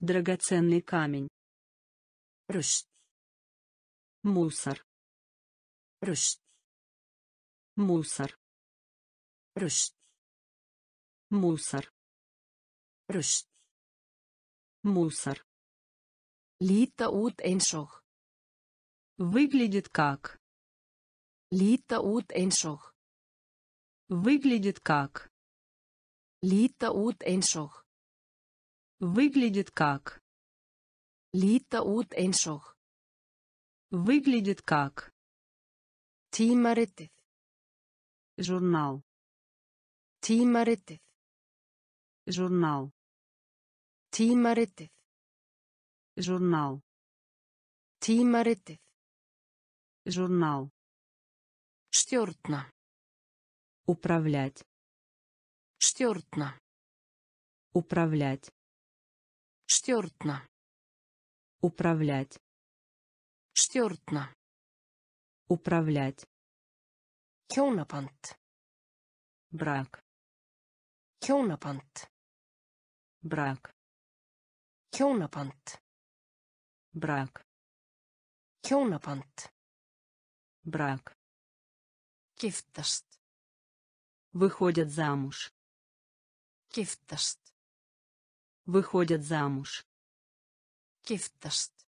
Драгоценный камень. Rust. Мусор. Rust. Мусор. Rust. Мусор. Rust. Мусор. Út eins og. Выглядит как. Út eins og. Выглядит как. Út eins og. Выглядит как. Út eins og. Выглядит как. Tímaritið. Журнал. Tímaritið. Журнал. Tímaritið. Журнал. Tímaritið. Журнал. Stjórna. Управлять. Stjórna. Управлять. Stjórna. Управлять. Stjórna. Управлять. Hjónaband. Брак. Hjónaband. Брак. Hjónaband. Брак. Hjónaband. Брак. Giftast. Выходят замуж. Giftast. Выходят замуж. Giftast.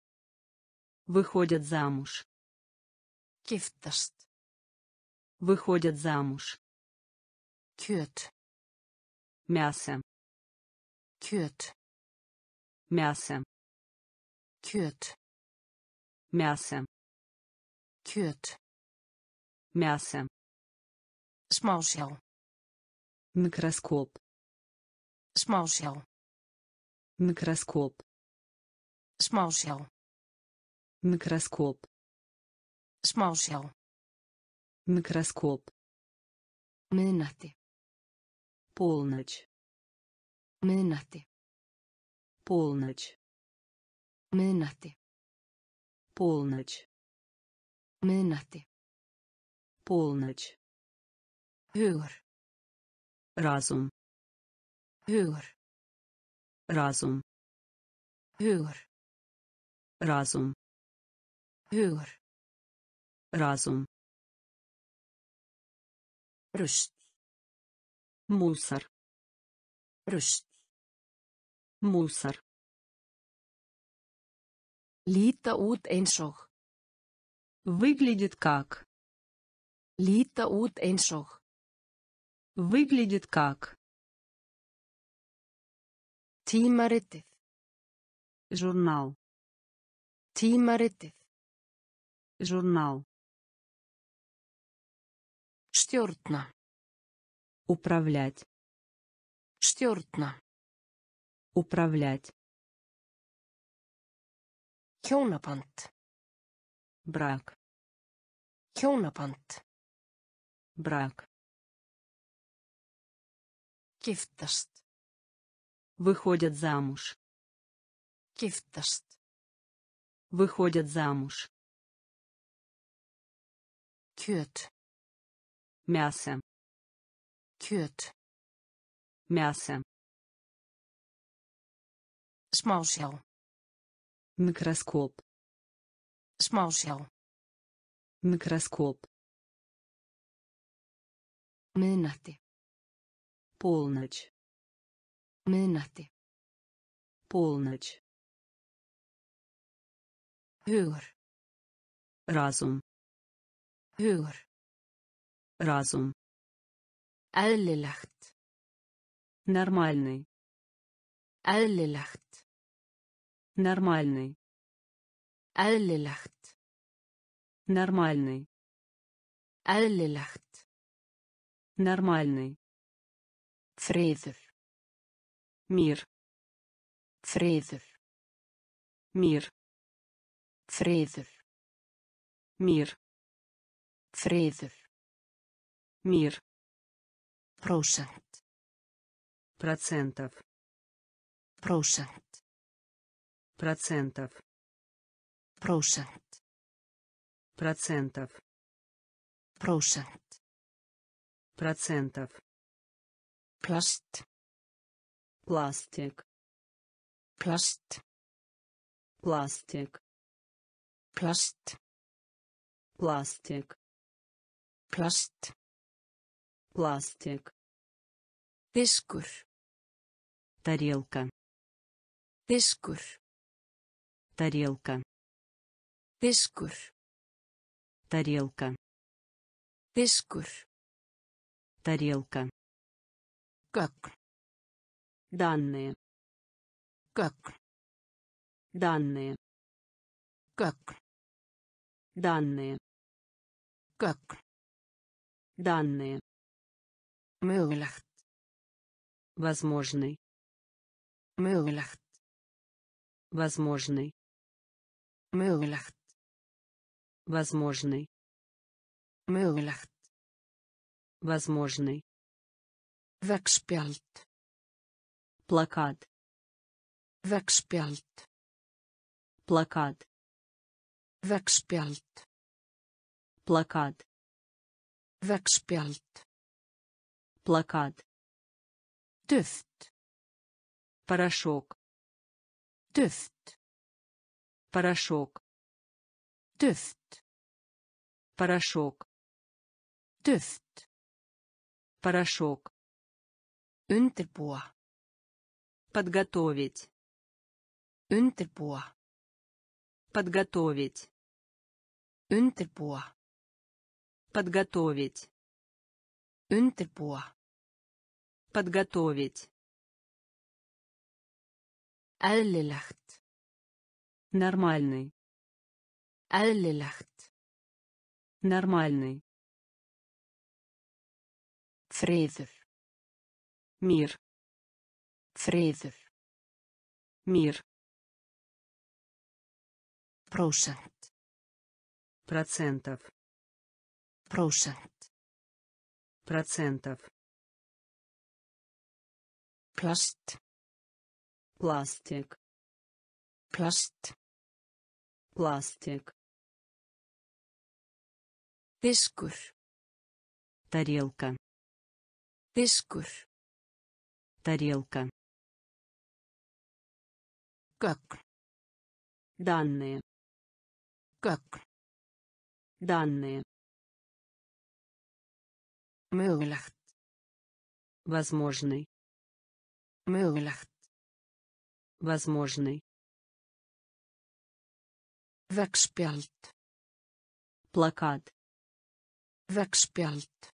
Выходят замуж. Giftast. Выходят замуж. Kjöt. Мясо. Kjöt. Мясо. Kjöt. Мясо. Kjöt. Мясо. Smásjá. Микроскоп. Smásjá. Микроскоп. Smásjá. Микроскоп. Smásjá. Микроскоп. Miðnætti. Полночь. Miðnætti. Полночь. Miðnætti. Полночь. Miðnætti. Полночь. Hugur. Разум. Hugur. Разум. Hugur. Разум. Hugur. Разум. Rust. Мусор. Rust. Мусор. Líta út eins og. Выглядит как. Líta út eins og. Выглядит как. Tímaritið. Журнал. Tímaritið. Журнал. Stjórna. Управлять. Stjórna. Управлять. Hjónaband. Брак. Hjónaband. Брак. Giftast. Выходят замуж. Giftast. Выходят замуж. Kjöt. Мясо. Kjöt. Мясо. Smásjá. Микроскоп. Smásjá. Микроскоп. Miðnætti. Полночь. Miðnætti. Полночь. Hugur. Разум. Hugur. Разум. Eðlilegt. Нормальный. Eðlilegt. Нормальный. Eðlilegt. Нормальный. Eðlilegt. Нормальный. Friður. Мир. Friður. Мир. Friður. Мир. Friður. Мир. Prósent. Процентов. Prósent. Процентов. Prósent. Процентов. Prósent. Процентов. Plast. Пластик. Plast. Пластик. Plast. Пластик. Plast. Пластик. Diskur. Тарелка. Diskur. Тарелка. Diskur. Тарелка. Diskur. Тарелка. Gögn. Данные. Gögn. Данные. Gögn. Данные. Gögn. Данные. Mögulegt. Возможный. Mögulegt. Возможный. Mögulegt. Возможный. Mögulegt. Возможный. Veggspjald. Плакат. Veggspjald. Плакат. Veggspjald. Плакат. Veggspjald. Плакат. Duft. Порошок. Duft. Порошок. Duft. Порошок. Duft. Порошок. Undirbúa. Подготовить. Undirbúa. Подготовить. Undirbúa. Подготовить. Undirbúa. Подготовить. Eðlilegt. Нормальный. Eðlilegt. Нормальный. Friður. Мир. Friður. Мир. Prósent. Процентов. Prósent. Процентов. Plast. Пластик. Plast. Пластик. Diskur. Тарелка. Diskur. Тарелка. Gögn. Данные. Gögn. Данные. Mögulegt. Возможный. Mögulegt. Возможный. Veggspjald. Плакат. Veggspjald.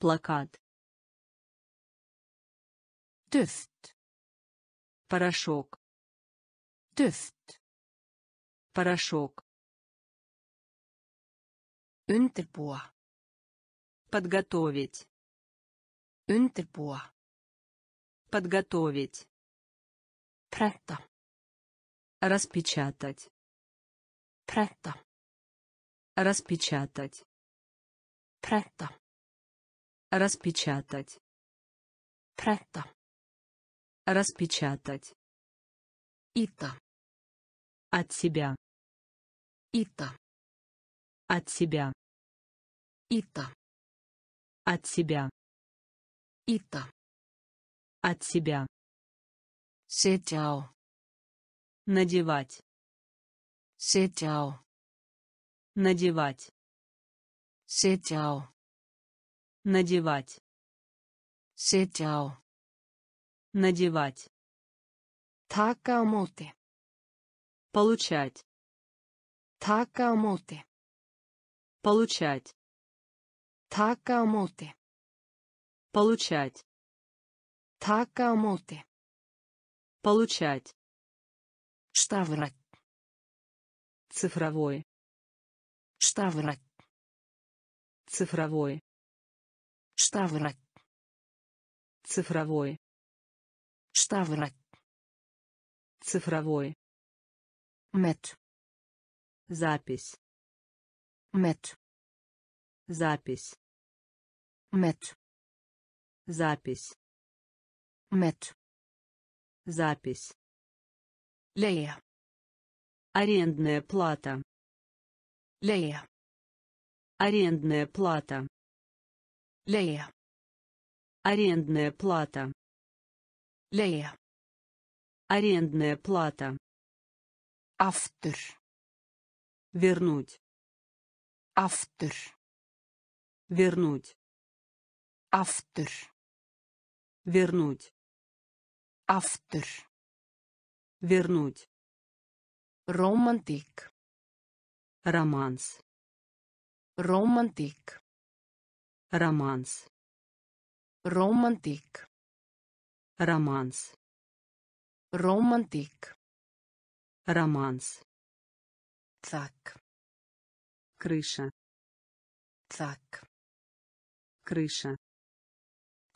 Плакат. Duft. Порошок. Duft. Порошок. Undirbúa. Подготовить. Undirbúa. Подготовить. Prenta. Распечатать. Prenta. Распечатать. Prenta. Распечатать. Prenta. Распечатать. Ita. От себя. Ita. От себя. Ita. От себя. Ita. От себя. Á. Надевать. Á. Надевать. Á. Надевать. Á. Надевать. Móti. Получать. Móti. Получать. Á móti. Получать. Á móti. Получать. Stafrætt. Цифровой. Stafrætt. Цифровой. Stafrætt. Цифровой. Stafrætt. Цифровой. Met. Запись. Met. Запись. Met. Запись. Met. Запись. Leia. Арендная плата. Leia. Арендная плата. Leia. Арендная плата. Leia. Арендная плата. Aftur. Вернуть. Aftur. Вернуть. Aftur. Вернуть. Aftur. Вернуть. Rómantík. Романс. Rómantík. Романс. Rómantík. Романс. Rómantík. Романс. Þak. Крыша. Þak. Крыша.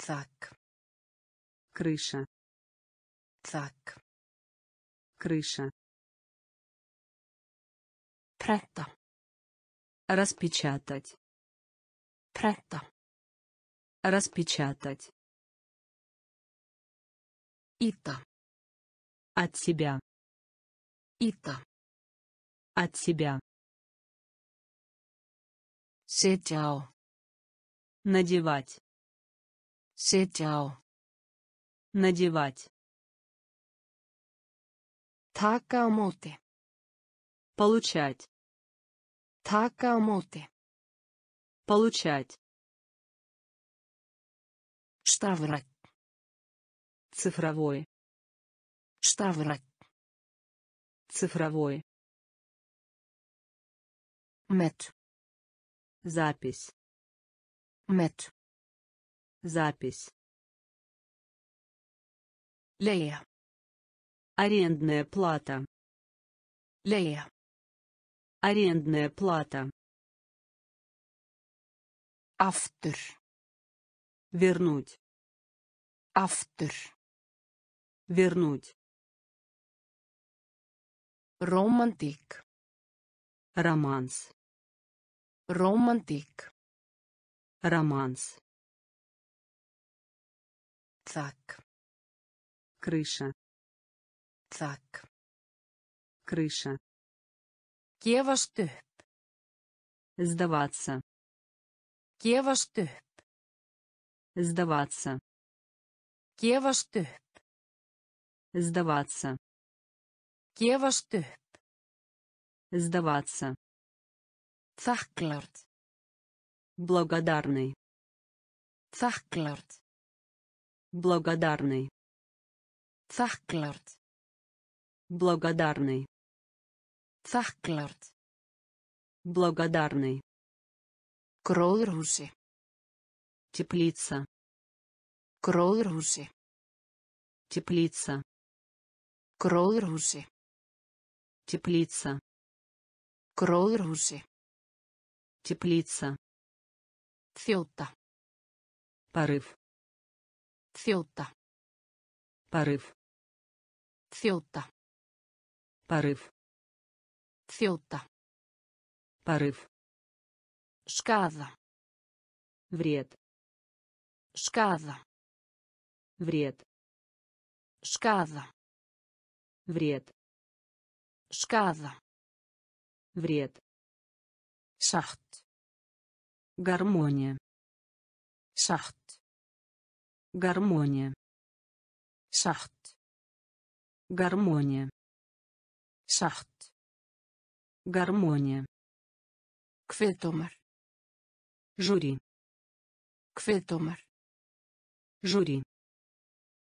Þak. Крыша. Þak. Крыша. Prenta. Распечатать. Prenta. Распечатать. Íta. От себя. Íta. От себя. Á. Надевать. Á. Надевать. Móti. Получать. Móti. Получать. Stafrætt. Цифровой. Stafrætt. Цифровой. Met. Запись. Met. Запись. Leia. Арендная плата. Leia. Арендная плата. Aftur. Вернуть. Aftur. Вернуть. Rómantík. Романс. Rómantík. Романс. Þak. Крыша. Þak. Крыша. Gefast upp. Сдаваться. Gefast upp. Сдаваться. Gefast upp. Сдаваться. Gefast upp. Сдаваться. Þakklárt. Благодарный. Þakklárt. Благодарный. Þakklárt. Благодарный. Þakklárt. Благодарный. Gróðurhúsi. Теплица. Gróðurhúsi. Теплица. Gróðurhúsi. Теплица. Gróðurhúsi. Теплица. Þjóta. Порыв. Þjóta. Порыв. Þjóta. Порыв. Þjóta. Порыв. Skaða. Вред. Skaða. Вред. Skaða. Вред. Skaða. Вред. Sátt. Гармония. Sátt. Гармония. Sátt. Гармония. Sátt. Гармония. Kviðdómar. Жюри. Kviðdómar. Жюри.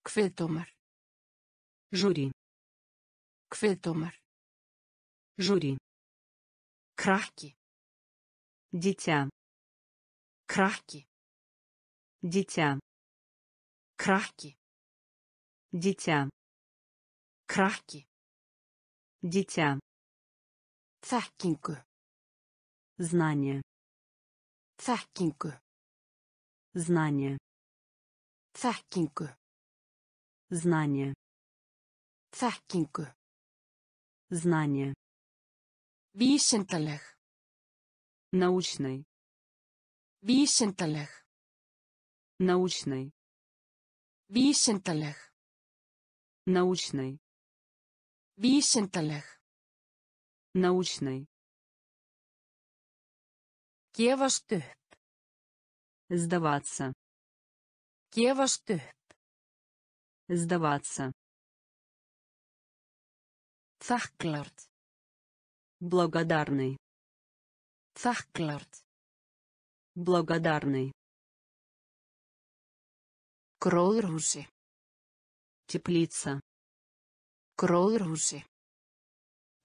Kviðdómar. Жюри. Kviðdómar. Жюри. Krakki. Дитя. Krakki. Дитя. Krakki. Дитя. Krakki. Дитя. Þekkingu. Знание. Þekkingu. Знание. Þekkingu. Знание. Þekkingu. Знание. Vísindaleg. Научный. Vísindaleg. Научный. Vísindaleg. Научный. Vísindaleg. Научный. Gefast upp. Сдаваться. Gefast upp. Сдаваться. Þakklárt. Благодарный. Þakklárt. Благодарный. Gróðurhúsi. Теплица. Gróðurhúsi.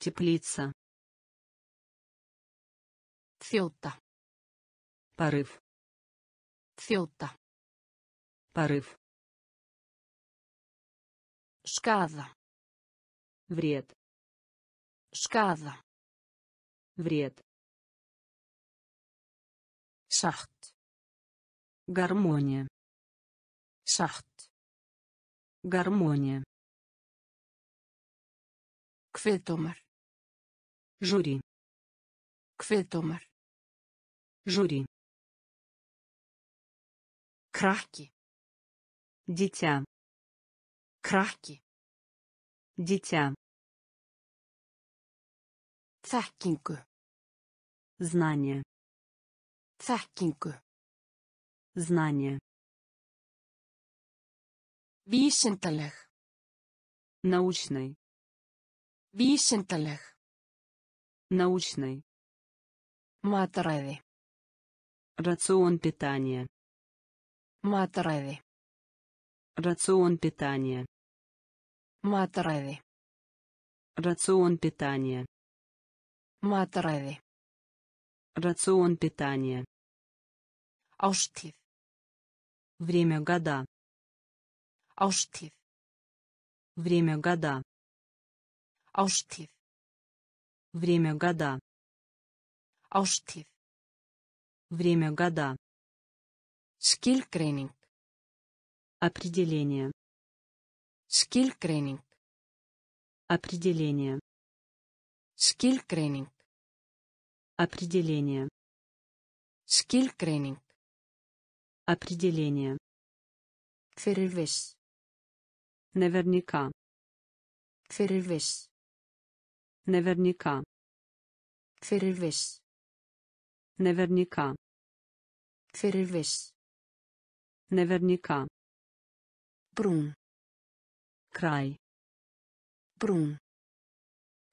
Теплица. Þjóta. Порыв. Þjóta. Порыв. Skaða. Вред. Skaða. Вред. Satt. Гармония. Satt. Гармония. Kviðdómar. Жюри. Kviðdómar. Жюри. Krakki. Дитя. Krakki. Дитя. Þekkingu. Знание. Þekkingu. Знание. Vísindaleg. Научный. Vísindaleg. Научный. Mataræði. Рацион питания. Mataræði. Рацион питания. Mataræði. Рацион питания. Mataræði. Рацион питания. Ástíð. Время года. Ástíð. Время года. Ástíð. Время года. Ástíð. Время года. Skilgreining. Определение. Skilgreining. Определение. Skilgreining. Определение. Skilgreining. Определение. Fyrir viss. Наверняка. Наверняка. Fyrir viss. Наверняка. Fyrir viss. Наверняка. Brún. Край. Brún.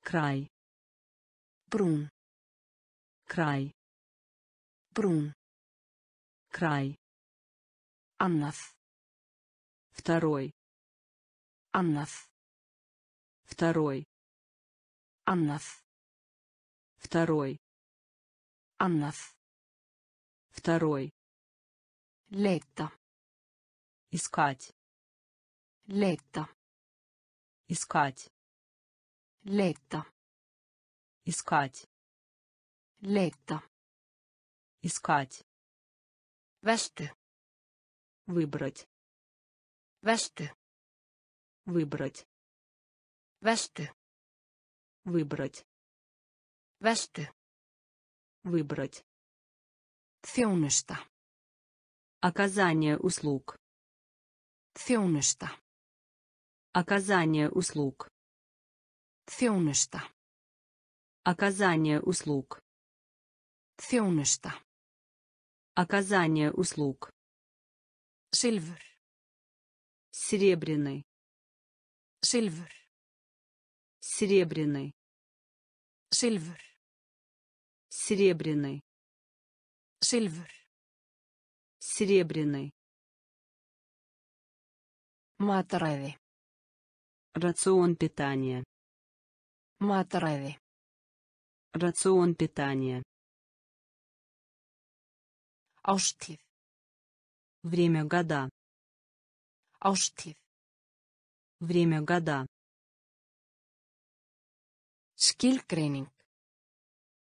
Край. Brún. Край. Brún. Край. Annað. Второй. Annað. Второй. Annað. Второй. Annað. Второй. Leita. Искать. Leita. Искать. Leita. Искать. Leita. Искать. Veltu. Выбрать. Veltu. Выбрать. Veltu. Выбрать. Veltu. Выбрать. Þjónusta. Оказание услуг. Þjónusta. Оказание услуг. Þjónusta. Оказание услуг. Þjónusta. Оказание услуг. Silfur. Серебряный. Silfur. Серебряный. Silfur. Серебряный. Silfur. Серебряный. Mataræði. Рацион питания. Mataræði. Рацион питания. Ástíð. Время года. Ástíð. Время года. Skilgreining.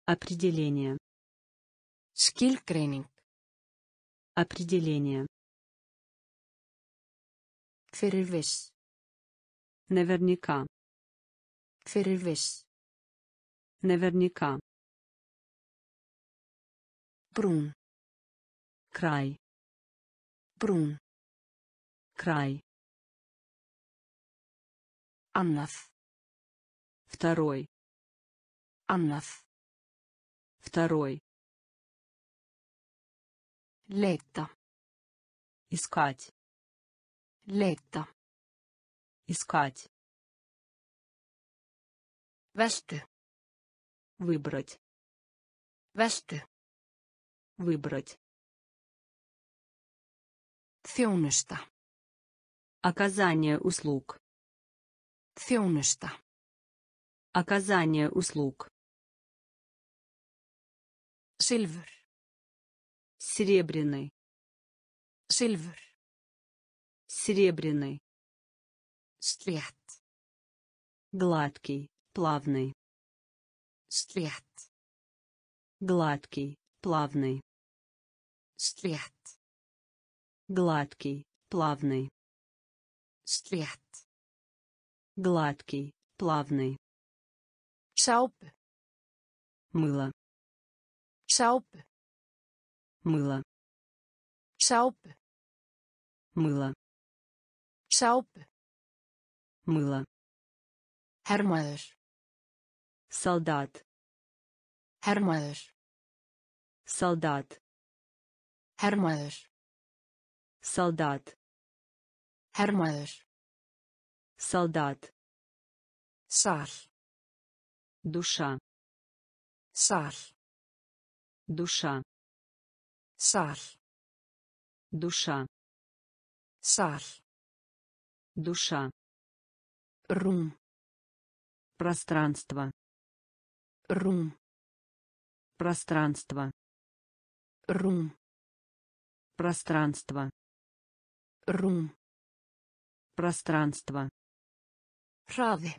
Определение. Skilgreining. Определение. Viss. Наверняка. Viss. Наверняка. Brún. Край. Brún. Край. Annað. Второй. Annað. Второй. Leita. Искать. Leita. Искать. Veltu. Выбрать. Veltu. Выбрать. Þjónusta. Оказание услуг. Þjónusta. Оказание услуг. Silfur. Серебряный. Silfur. Серебряный. Slétt. Гладкий. Плавный. Slétt. Гладкий. Плавный. Slétt. Гладкий. Плавный. Slétt. Гладкий. Плавный. Sápu. Мыло. Sápu. Мыло. Sápu. Мыло. Sápu. Мыло. Hermaður. Солдат. Hermaður. Солдат. Hermaður. Солдат. Hermaður. Солдат. Sal. Душа. Sal. Душа. Sal. Душа. Sal. Душа. Rúm. Пространство. Rúm. Пространство. Rúm. Пространство. Rúm. Пространство. Hraði.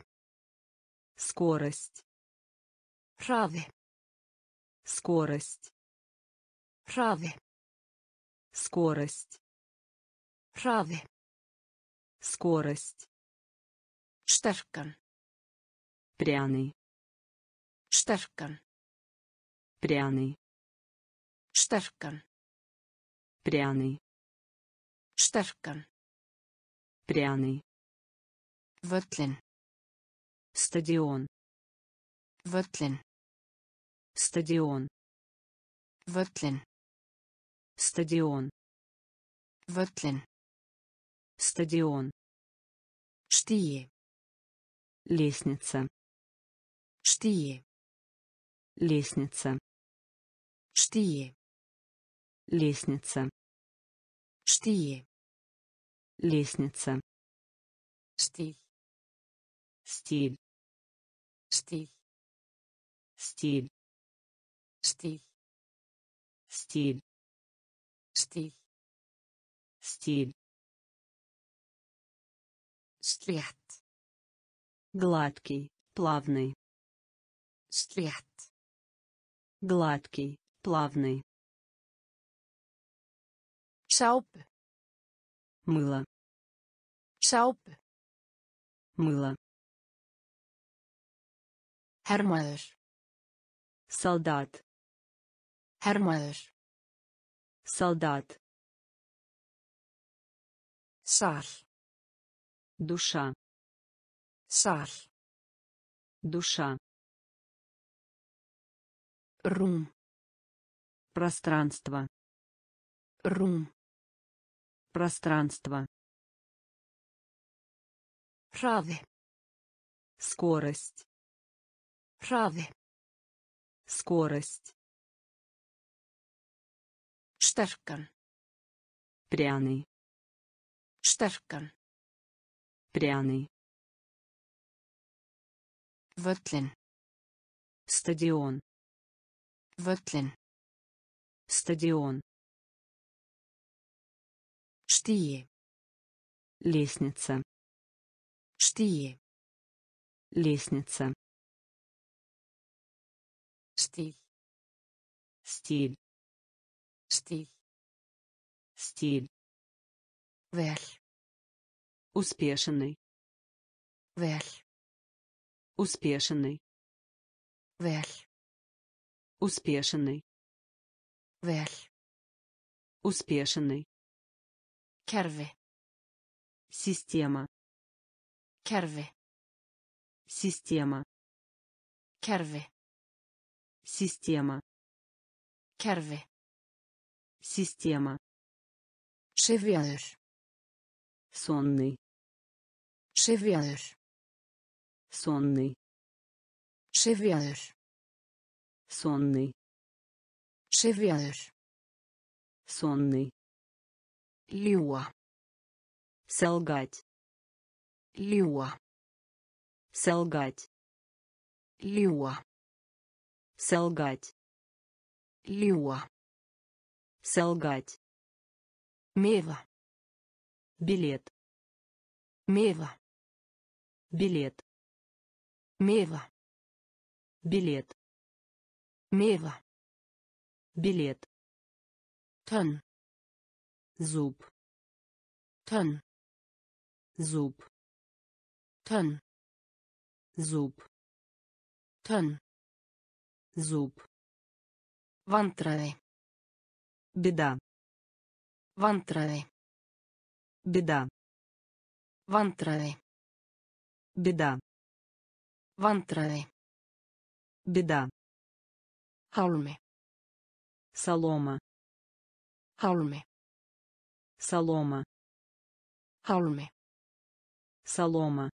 Скорость. Hraði. Скорость. Hraði. Скорость. Hraði. Скорость. Sterkan. Пряный. Sterkan. Пряный. Sterkan. Пряный. Sterkan. Пряный. Völlin. Стадион. Völlin. Стадион. Völlin. Стадион. Völlin. Стадион. Stíi. Лестница. Stíi. Лестница. Stíi. Лестница. Stíi. Лестница. Stíl. Стиль. Stíl. Стиль. Stíl. Стиль. Stíl. Стиль. Slétt. Гладкий. Плавный. Slétt. Гладкий. Плавный. Sápu. Мыло. Sápu. Мыло. Hermaður. Солдат. Hermaður. Солдат. Sal. Душа. Sal. Душа. Rúm. Пространство. Rúm. Пространство. Hraði. Скорость. Hraði. Скорость. Sterkan. Пряный. Sterkan. Пряный. Völlin. Стадион. Völlin. Стадион. Stíi. Лестница. Stíi. Лестница. Stíl. Стиль. Stíl. Стиль. Vel. Успешный. Vel. Успешный. Vel. Успешный. Vel. Успешный. Kerfi. Система. Kerfi. Система. Kerfi. Система. Kerfi. Система. Syfjaður. Сонный. Syfjaður. Сонный. Syfjaður. Сонный. Syfjaður. Сонный. Ljúga. Солгать. Ljúga. Солгать. Ljúga. Солгать. Ljúga. Солгать. Miða. Билет. Miða. Билет. Miða. Билет. Miða. Билет. Tönn. Зуб. Tönn. Зуб. Tönn. Зуб. Tönn. Зуб. Vandræði. Беда. Vandræði. Беда. Vandræði. Беда. Vandræði. Беда. Hálmi. Солома. Hálmi. Солома. Hálmi. Солома.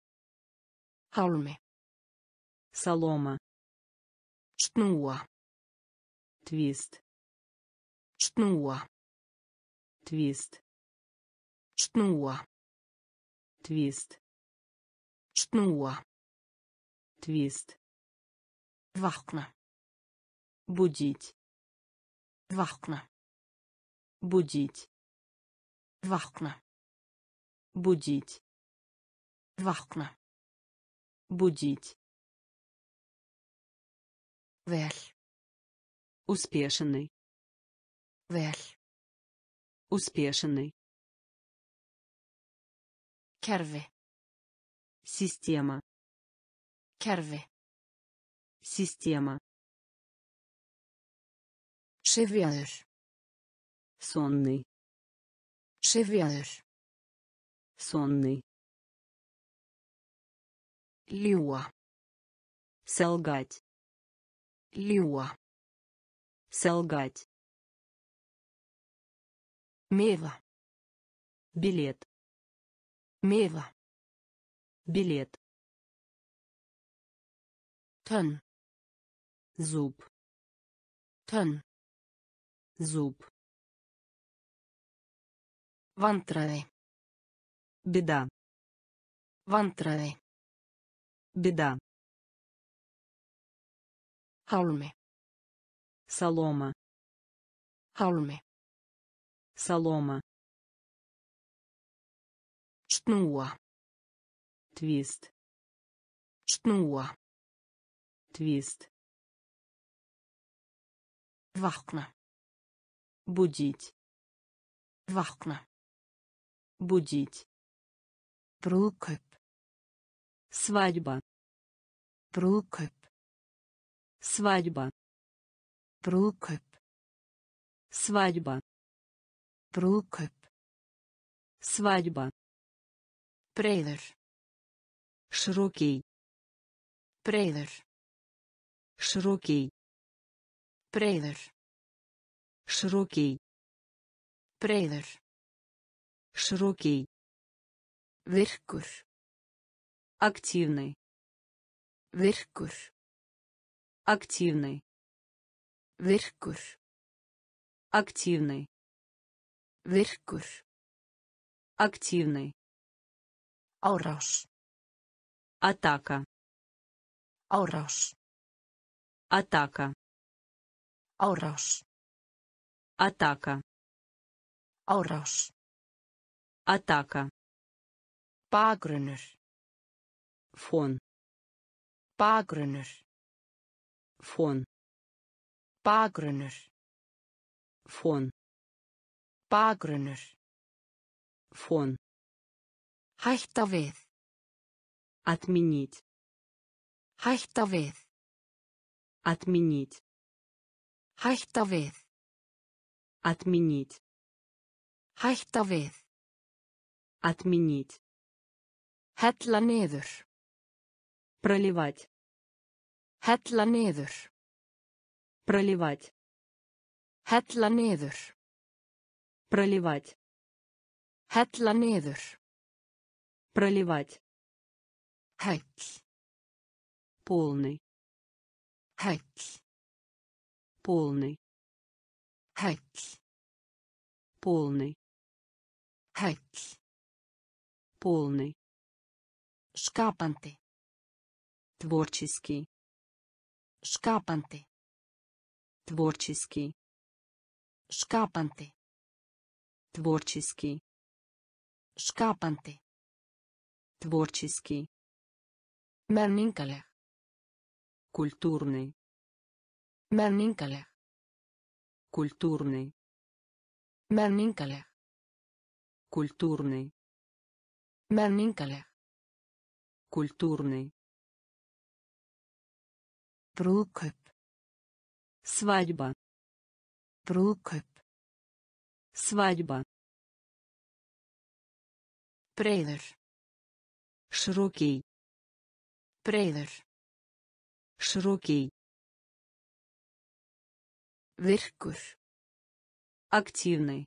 Hálmi. Солома. Snúa. Твист. Snúa. Твист. Snúa. Твист. Snúa. Твист. Vakna. Будить. Vakna. Будить. Vakna. Будить. Vakna. Будить. Vel. Успешный. Vel. Успешный. Kerfi. Система. Kerfi. Система. Syfjaður. Сонный. Syfjaður. Сонный. Ljúga. Солгать. Ljúga. Солгать. Miða. Билет. Miða. Билет. Tönn. Зуб. Tönn. Зуб. Vandræði. Беда. Vandræði. Беда. Hálmi. Солома. Hálmi. Солома. Snúa. Твист. Snúa. Твист. Vakna. Будить. Vakna. Будить. Brúðkaup. Свадьба. Brúðkaup. Свадьба. Brúðkaup. Свадьба. Brúðkaup. Свадьба. Breiður. Широкий. Breiður. Широкий. Breiður. Широкий. Breiður. Широкий. Virkur. Активный. Virkur. Активный. Virkur. Активный. Virkur. Активный. Árás. Атака. Árás. Атака. Árás. Атака. Árás. Атака. Bakgrunnur. Фон. Bakgrunnur. Фон. Bakgrunnur. Фон. Bakgrunnur. Фон. Hætta við. Отменить. Hætta við. Отменить. Hætta við. Отменить. Hætta við. Отменить. Hella niður. Проливать. Hella niður. Проливать. Hella niður. Проливать. Hella niður. Проливать. Hæll. Полный. Hæll. Полный. Hæll. Полный. Hæll. Полный. Skapandi. Творческий. Skapandi. Творческий. Skapandi. Творческий. Skapandi. Творческий. Menningaleg. Культурный. Menningaleg. Культурный. Menningaleg. Культурный. Menningaleg. Культурный. Brúðkaup. Свадьба. Brúðkaup. Свадьба. Breiður. Широкий. Breiður. Широкий. Virkur. Активный.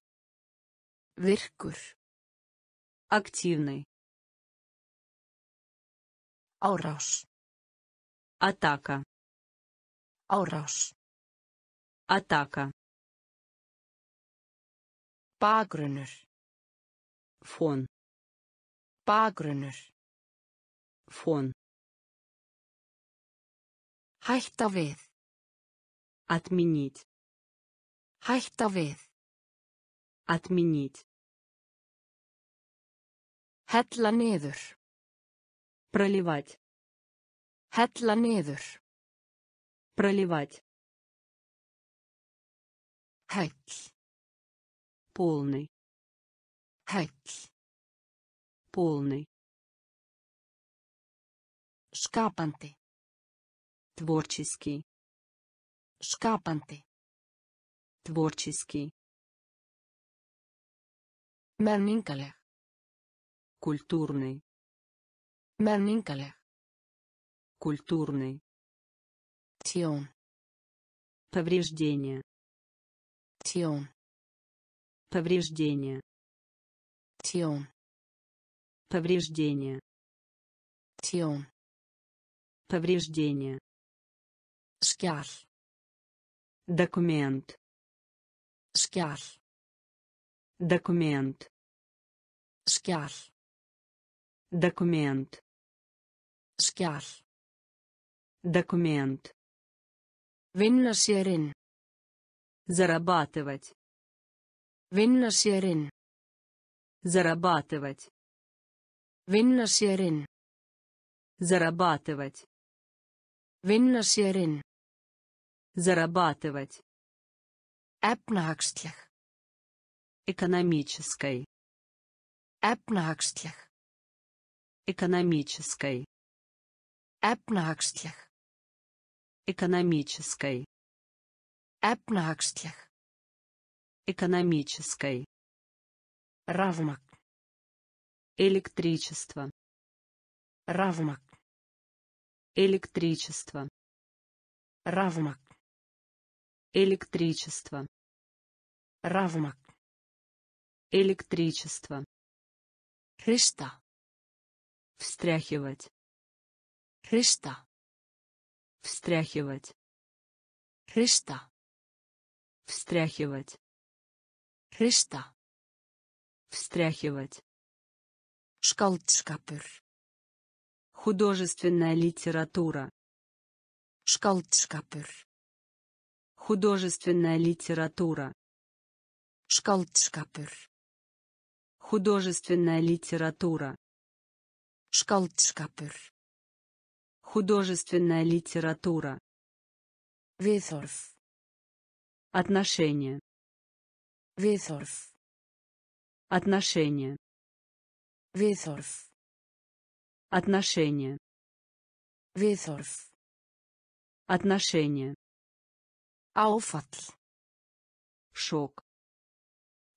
Virkur. Активный. Árás. Атака. Árás. Атака. Bakgrunnur. Фон. Bakgrunnur. Фон. Hætta við. Отменить. Hætta við. Отменить. Hella niður. Проливать. Hella niður. Проливать. Hæll. Полный. Hæll. Полный. Skapandi. Творческий. Skapandi. Творческий. Menningaleg. Культурный. Menningaleg. Культурный. Tjón. Повреждение. Tjón. Повреждение. Tjón. Повреждение. Tjón. Повреждение. Skjal. Документ. Skjal. Документ. Skjal. Документ. Skjal. Документ. Vinna sér inn. Зарабатывать. Vinna sér inn. Зарабатывать. Vinna sér inn. Зарабатывать. Vinna sér inn. Зарабатывать. Efnahagsleg. Экономической. Efnahagsleg. Экономической. Efnahagsleg. Экономической. Efnahagsleg. Экономической. Rafmagn. Электричество. Rafmagn. Электричество. Rafmagn. Электричество. Rafmagn. Электричество. Hrista. Встряхивать. Hrista. Встряхивать. Hrista. Встряхивать. Hrista. Встряхивать. Skáldskapur. Художественная литература. Skáldskapur. Художественная литература. Skáldskapur. Художественная литература. Skáldskapur. Художественная литература. Viðhorf. Отношения. Viðhorf. Отношения. Viðhorf. Отношение. Viðhorf. Отношение. Áfall. Шок.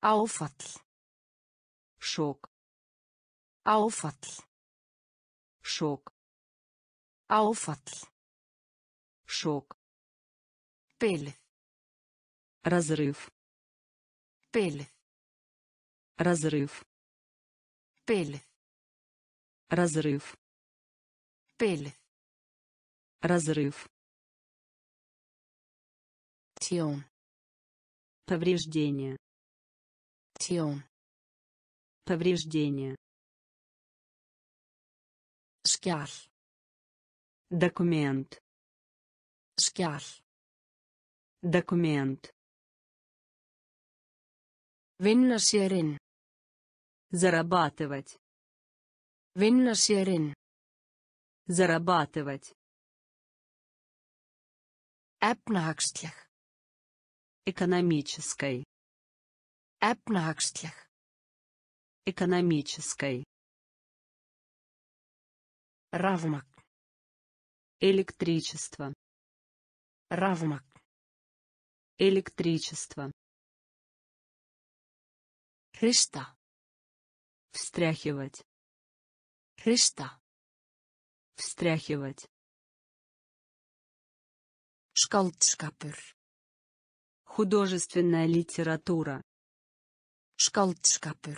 Áfall. Шок. Áfall. Шок. Áfall. Шок. Bilið. Разрыв. Bilið. Разрыв. Bilið. Разрыв. Bilið. Разрыв. Tjón. Повреждение. Tjón. Повреждение. Skjal. Документ. Skjal. Документ. Vinna sér inn. Зарабатывать. Vinna sér inn. Зарабатывать. Efnahagsleg. Экономической. Efnahagsleg. Экономической. Rafmagn. Электричество. Rafmagn. Электричество. Hrista. Встряхивать. Hrista. Встряхивать. Skáldskapur. Художественная литература. Skáldskapur.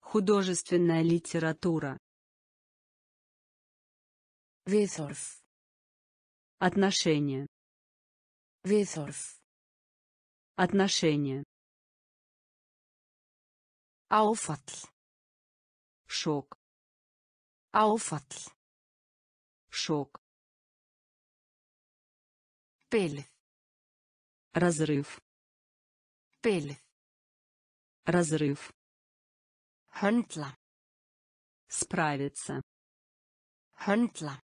Художественная литература. Viðhorf. Отношение. Viðhorf. Отношение. Áfall. Шок. Áfall. Шок. Bilið. Разрыв. Bilið. Разрыв. Höndla. Справиться. Höndla.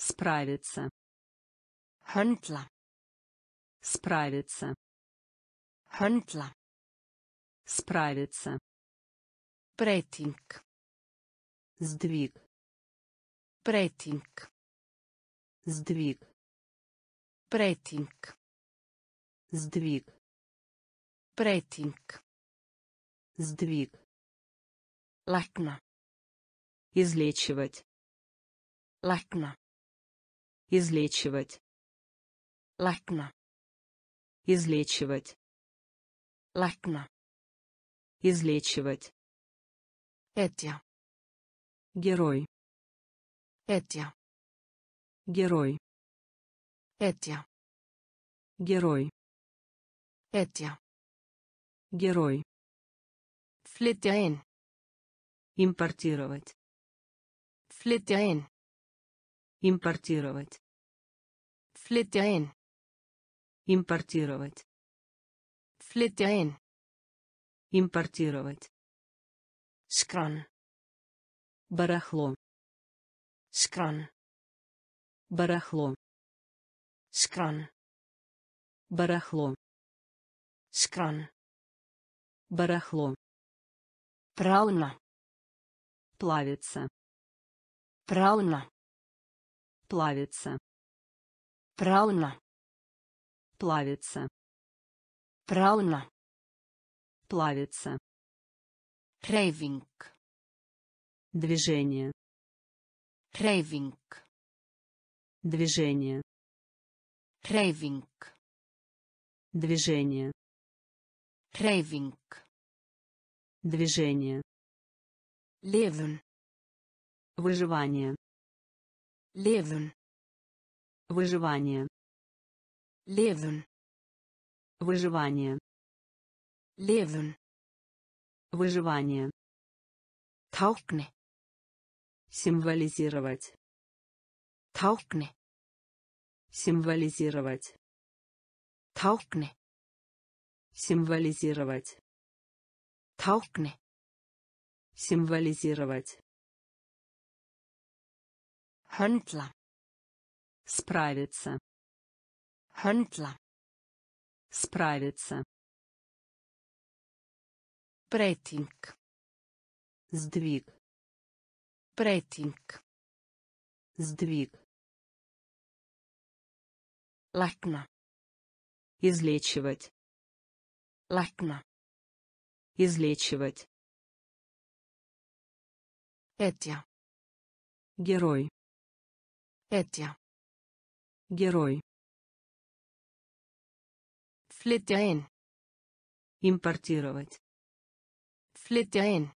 Справиться. Höndla. Справиться. Höndla. Справиться. Breyting. Сдвиг. Breyting. Сдвиг. Breyting. Сдвиг. Breyting. Сдвиг. Lækna. Излечивать. Lækna. Излечивать. Lækna. Излечивать. Lækna. Излечивать. Etja. Герой. Etja. Герой. Etja. Герой. Etja. Герой. Inn. Импортировать. Inn. Импортировать. Flytja inn. Импортировать. Flytja inn. Импортировать. Skrann. Барахло. Skrann. Барахло. Skrann. Барахло. Skrann. Барахло. Bráðna. Плавится. Bráðna. Плавится. Bráðna. Плавится. Bráðna. Плавится. Hreyfing. Движение. Hreyfing. Движение. Hreyfing. Движение. Hreyfing. Движение. Lifun. Выживание. Lifun. Выживание. Lifun. Выживание. Lifun. Выживание. Tákni. Символизировать. Tákni. Символизировать. Tákni. Символизировать. Tákni. Символизировать. Höndla. Справиться. Höndla. Справиться. Breyting. Сдвиг. Breyting. Сдвиг. Lækna. Излечивать. Lækna. Излечивать. Etja. Герой. Etja. Герой. Flytja inn. Импортировать. Flytja inn.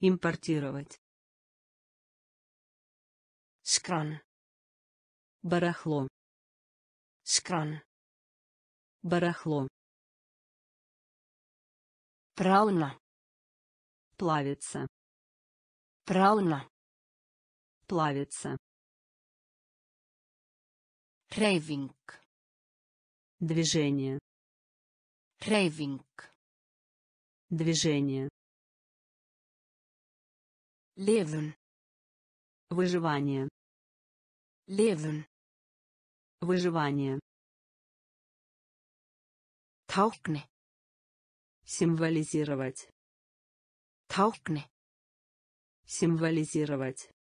Импортировать. Skrann. Барахло. Skrann. Барахло. Bráðna. Плавится. Bráðna. Плавится. Hreyfing. Движение. Hreyfing. Движение. Lifun. Выживание. Lifun. Выживание. Tákni. Символизировать. Tákni. Символизировать.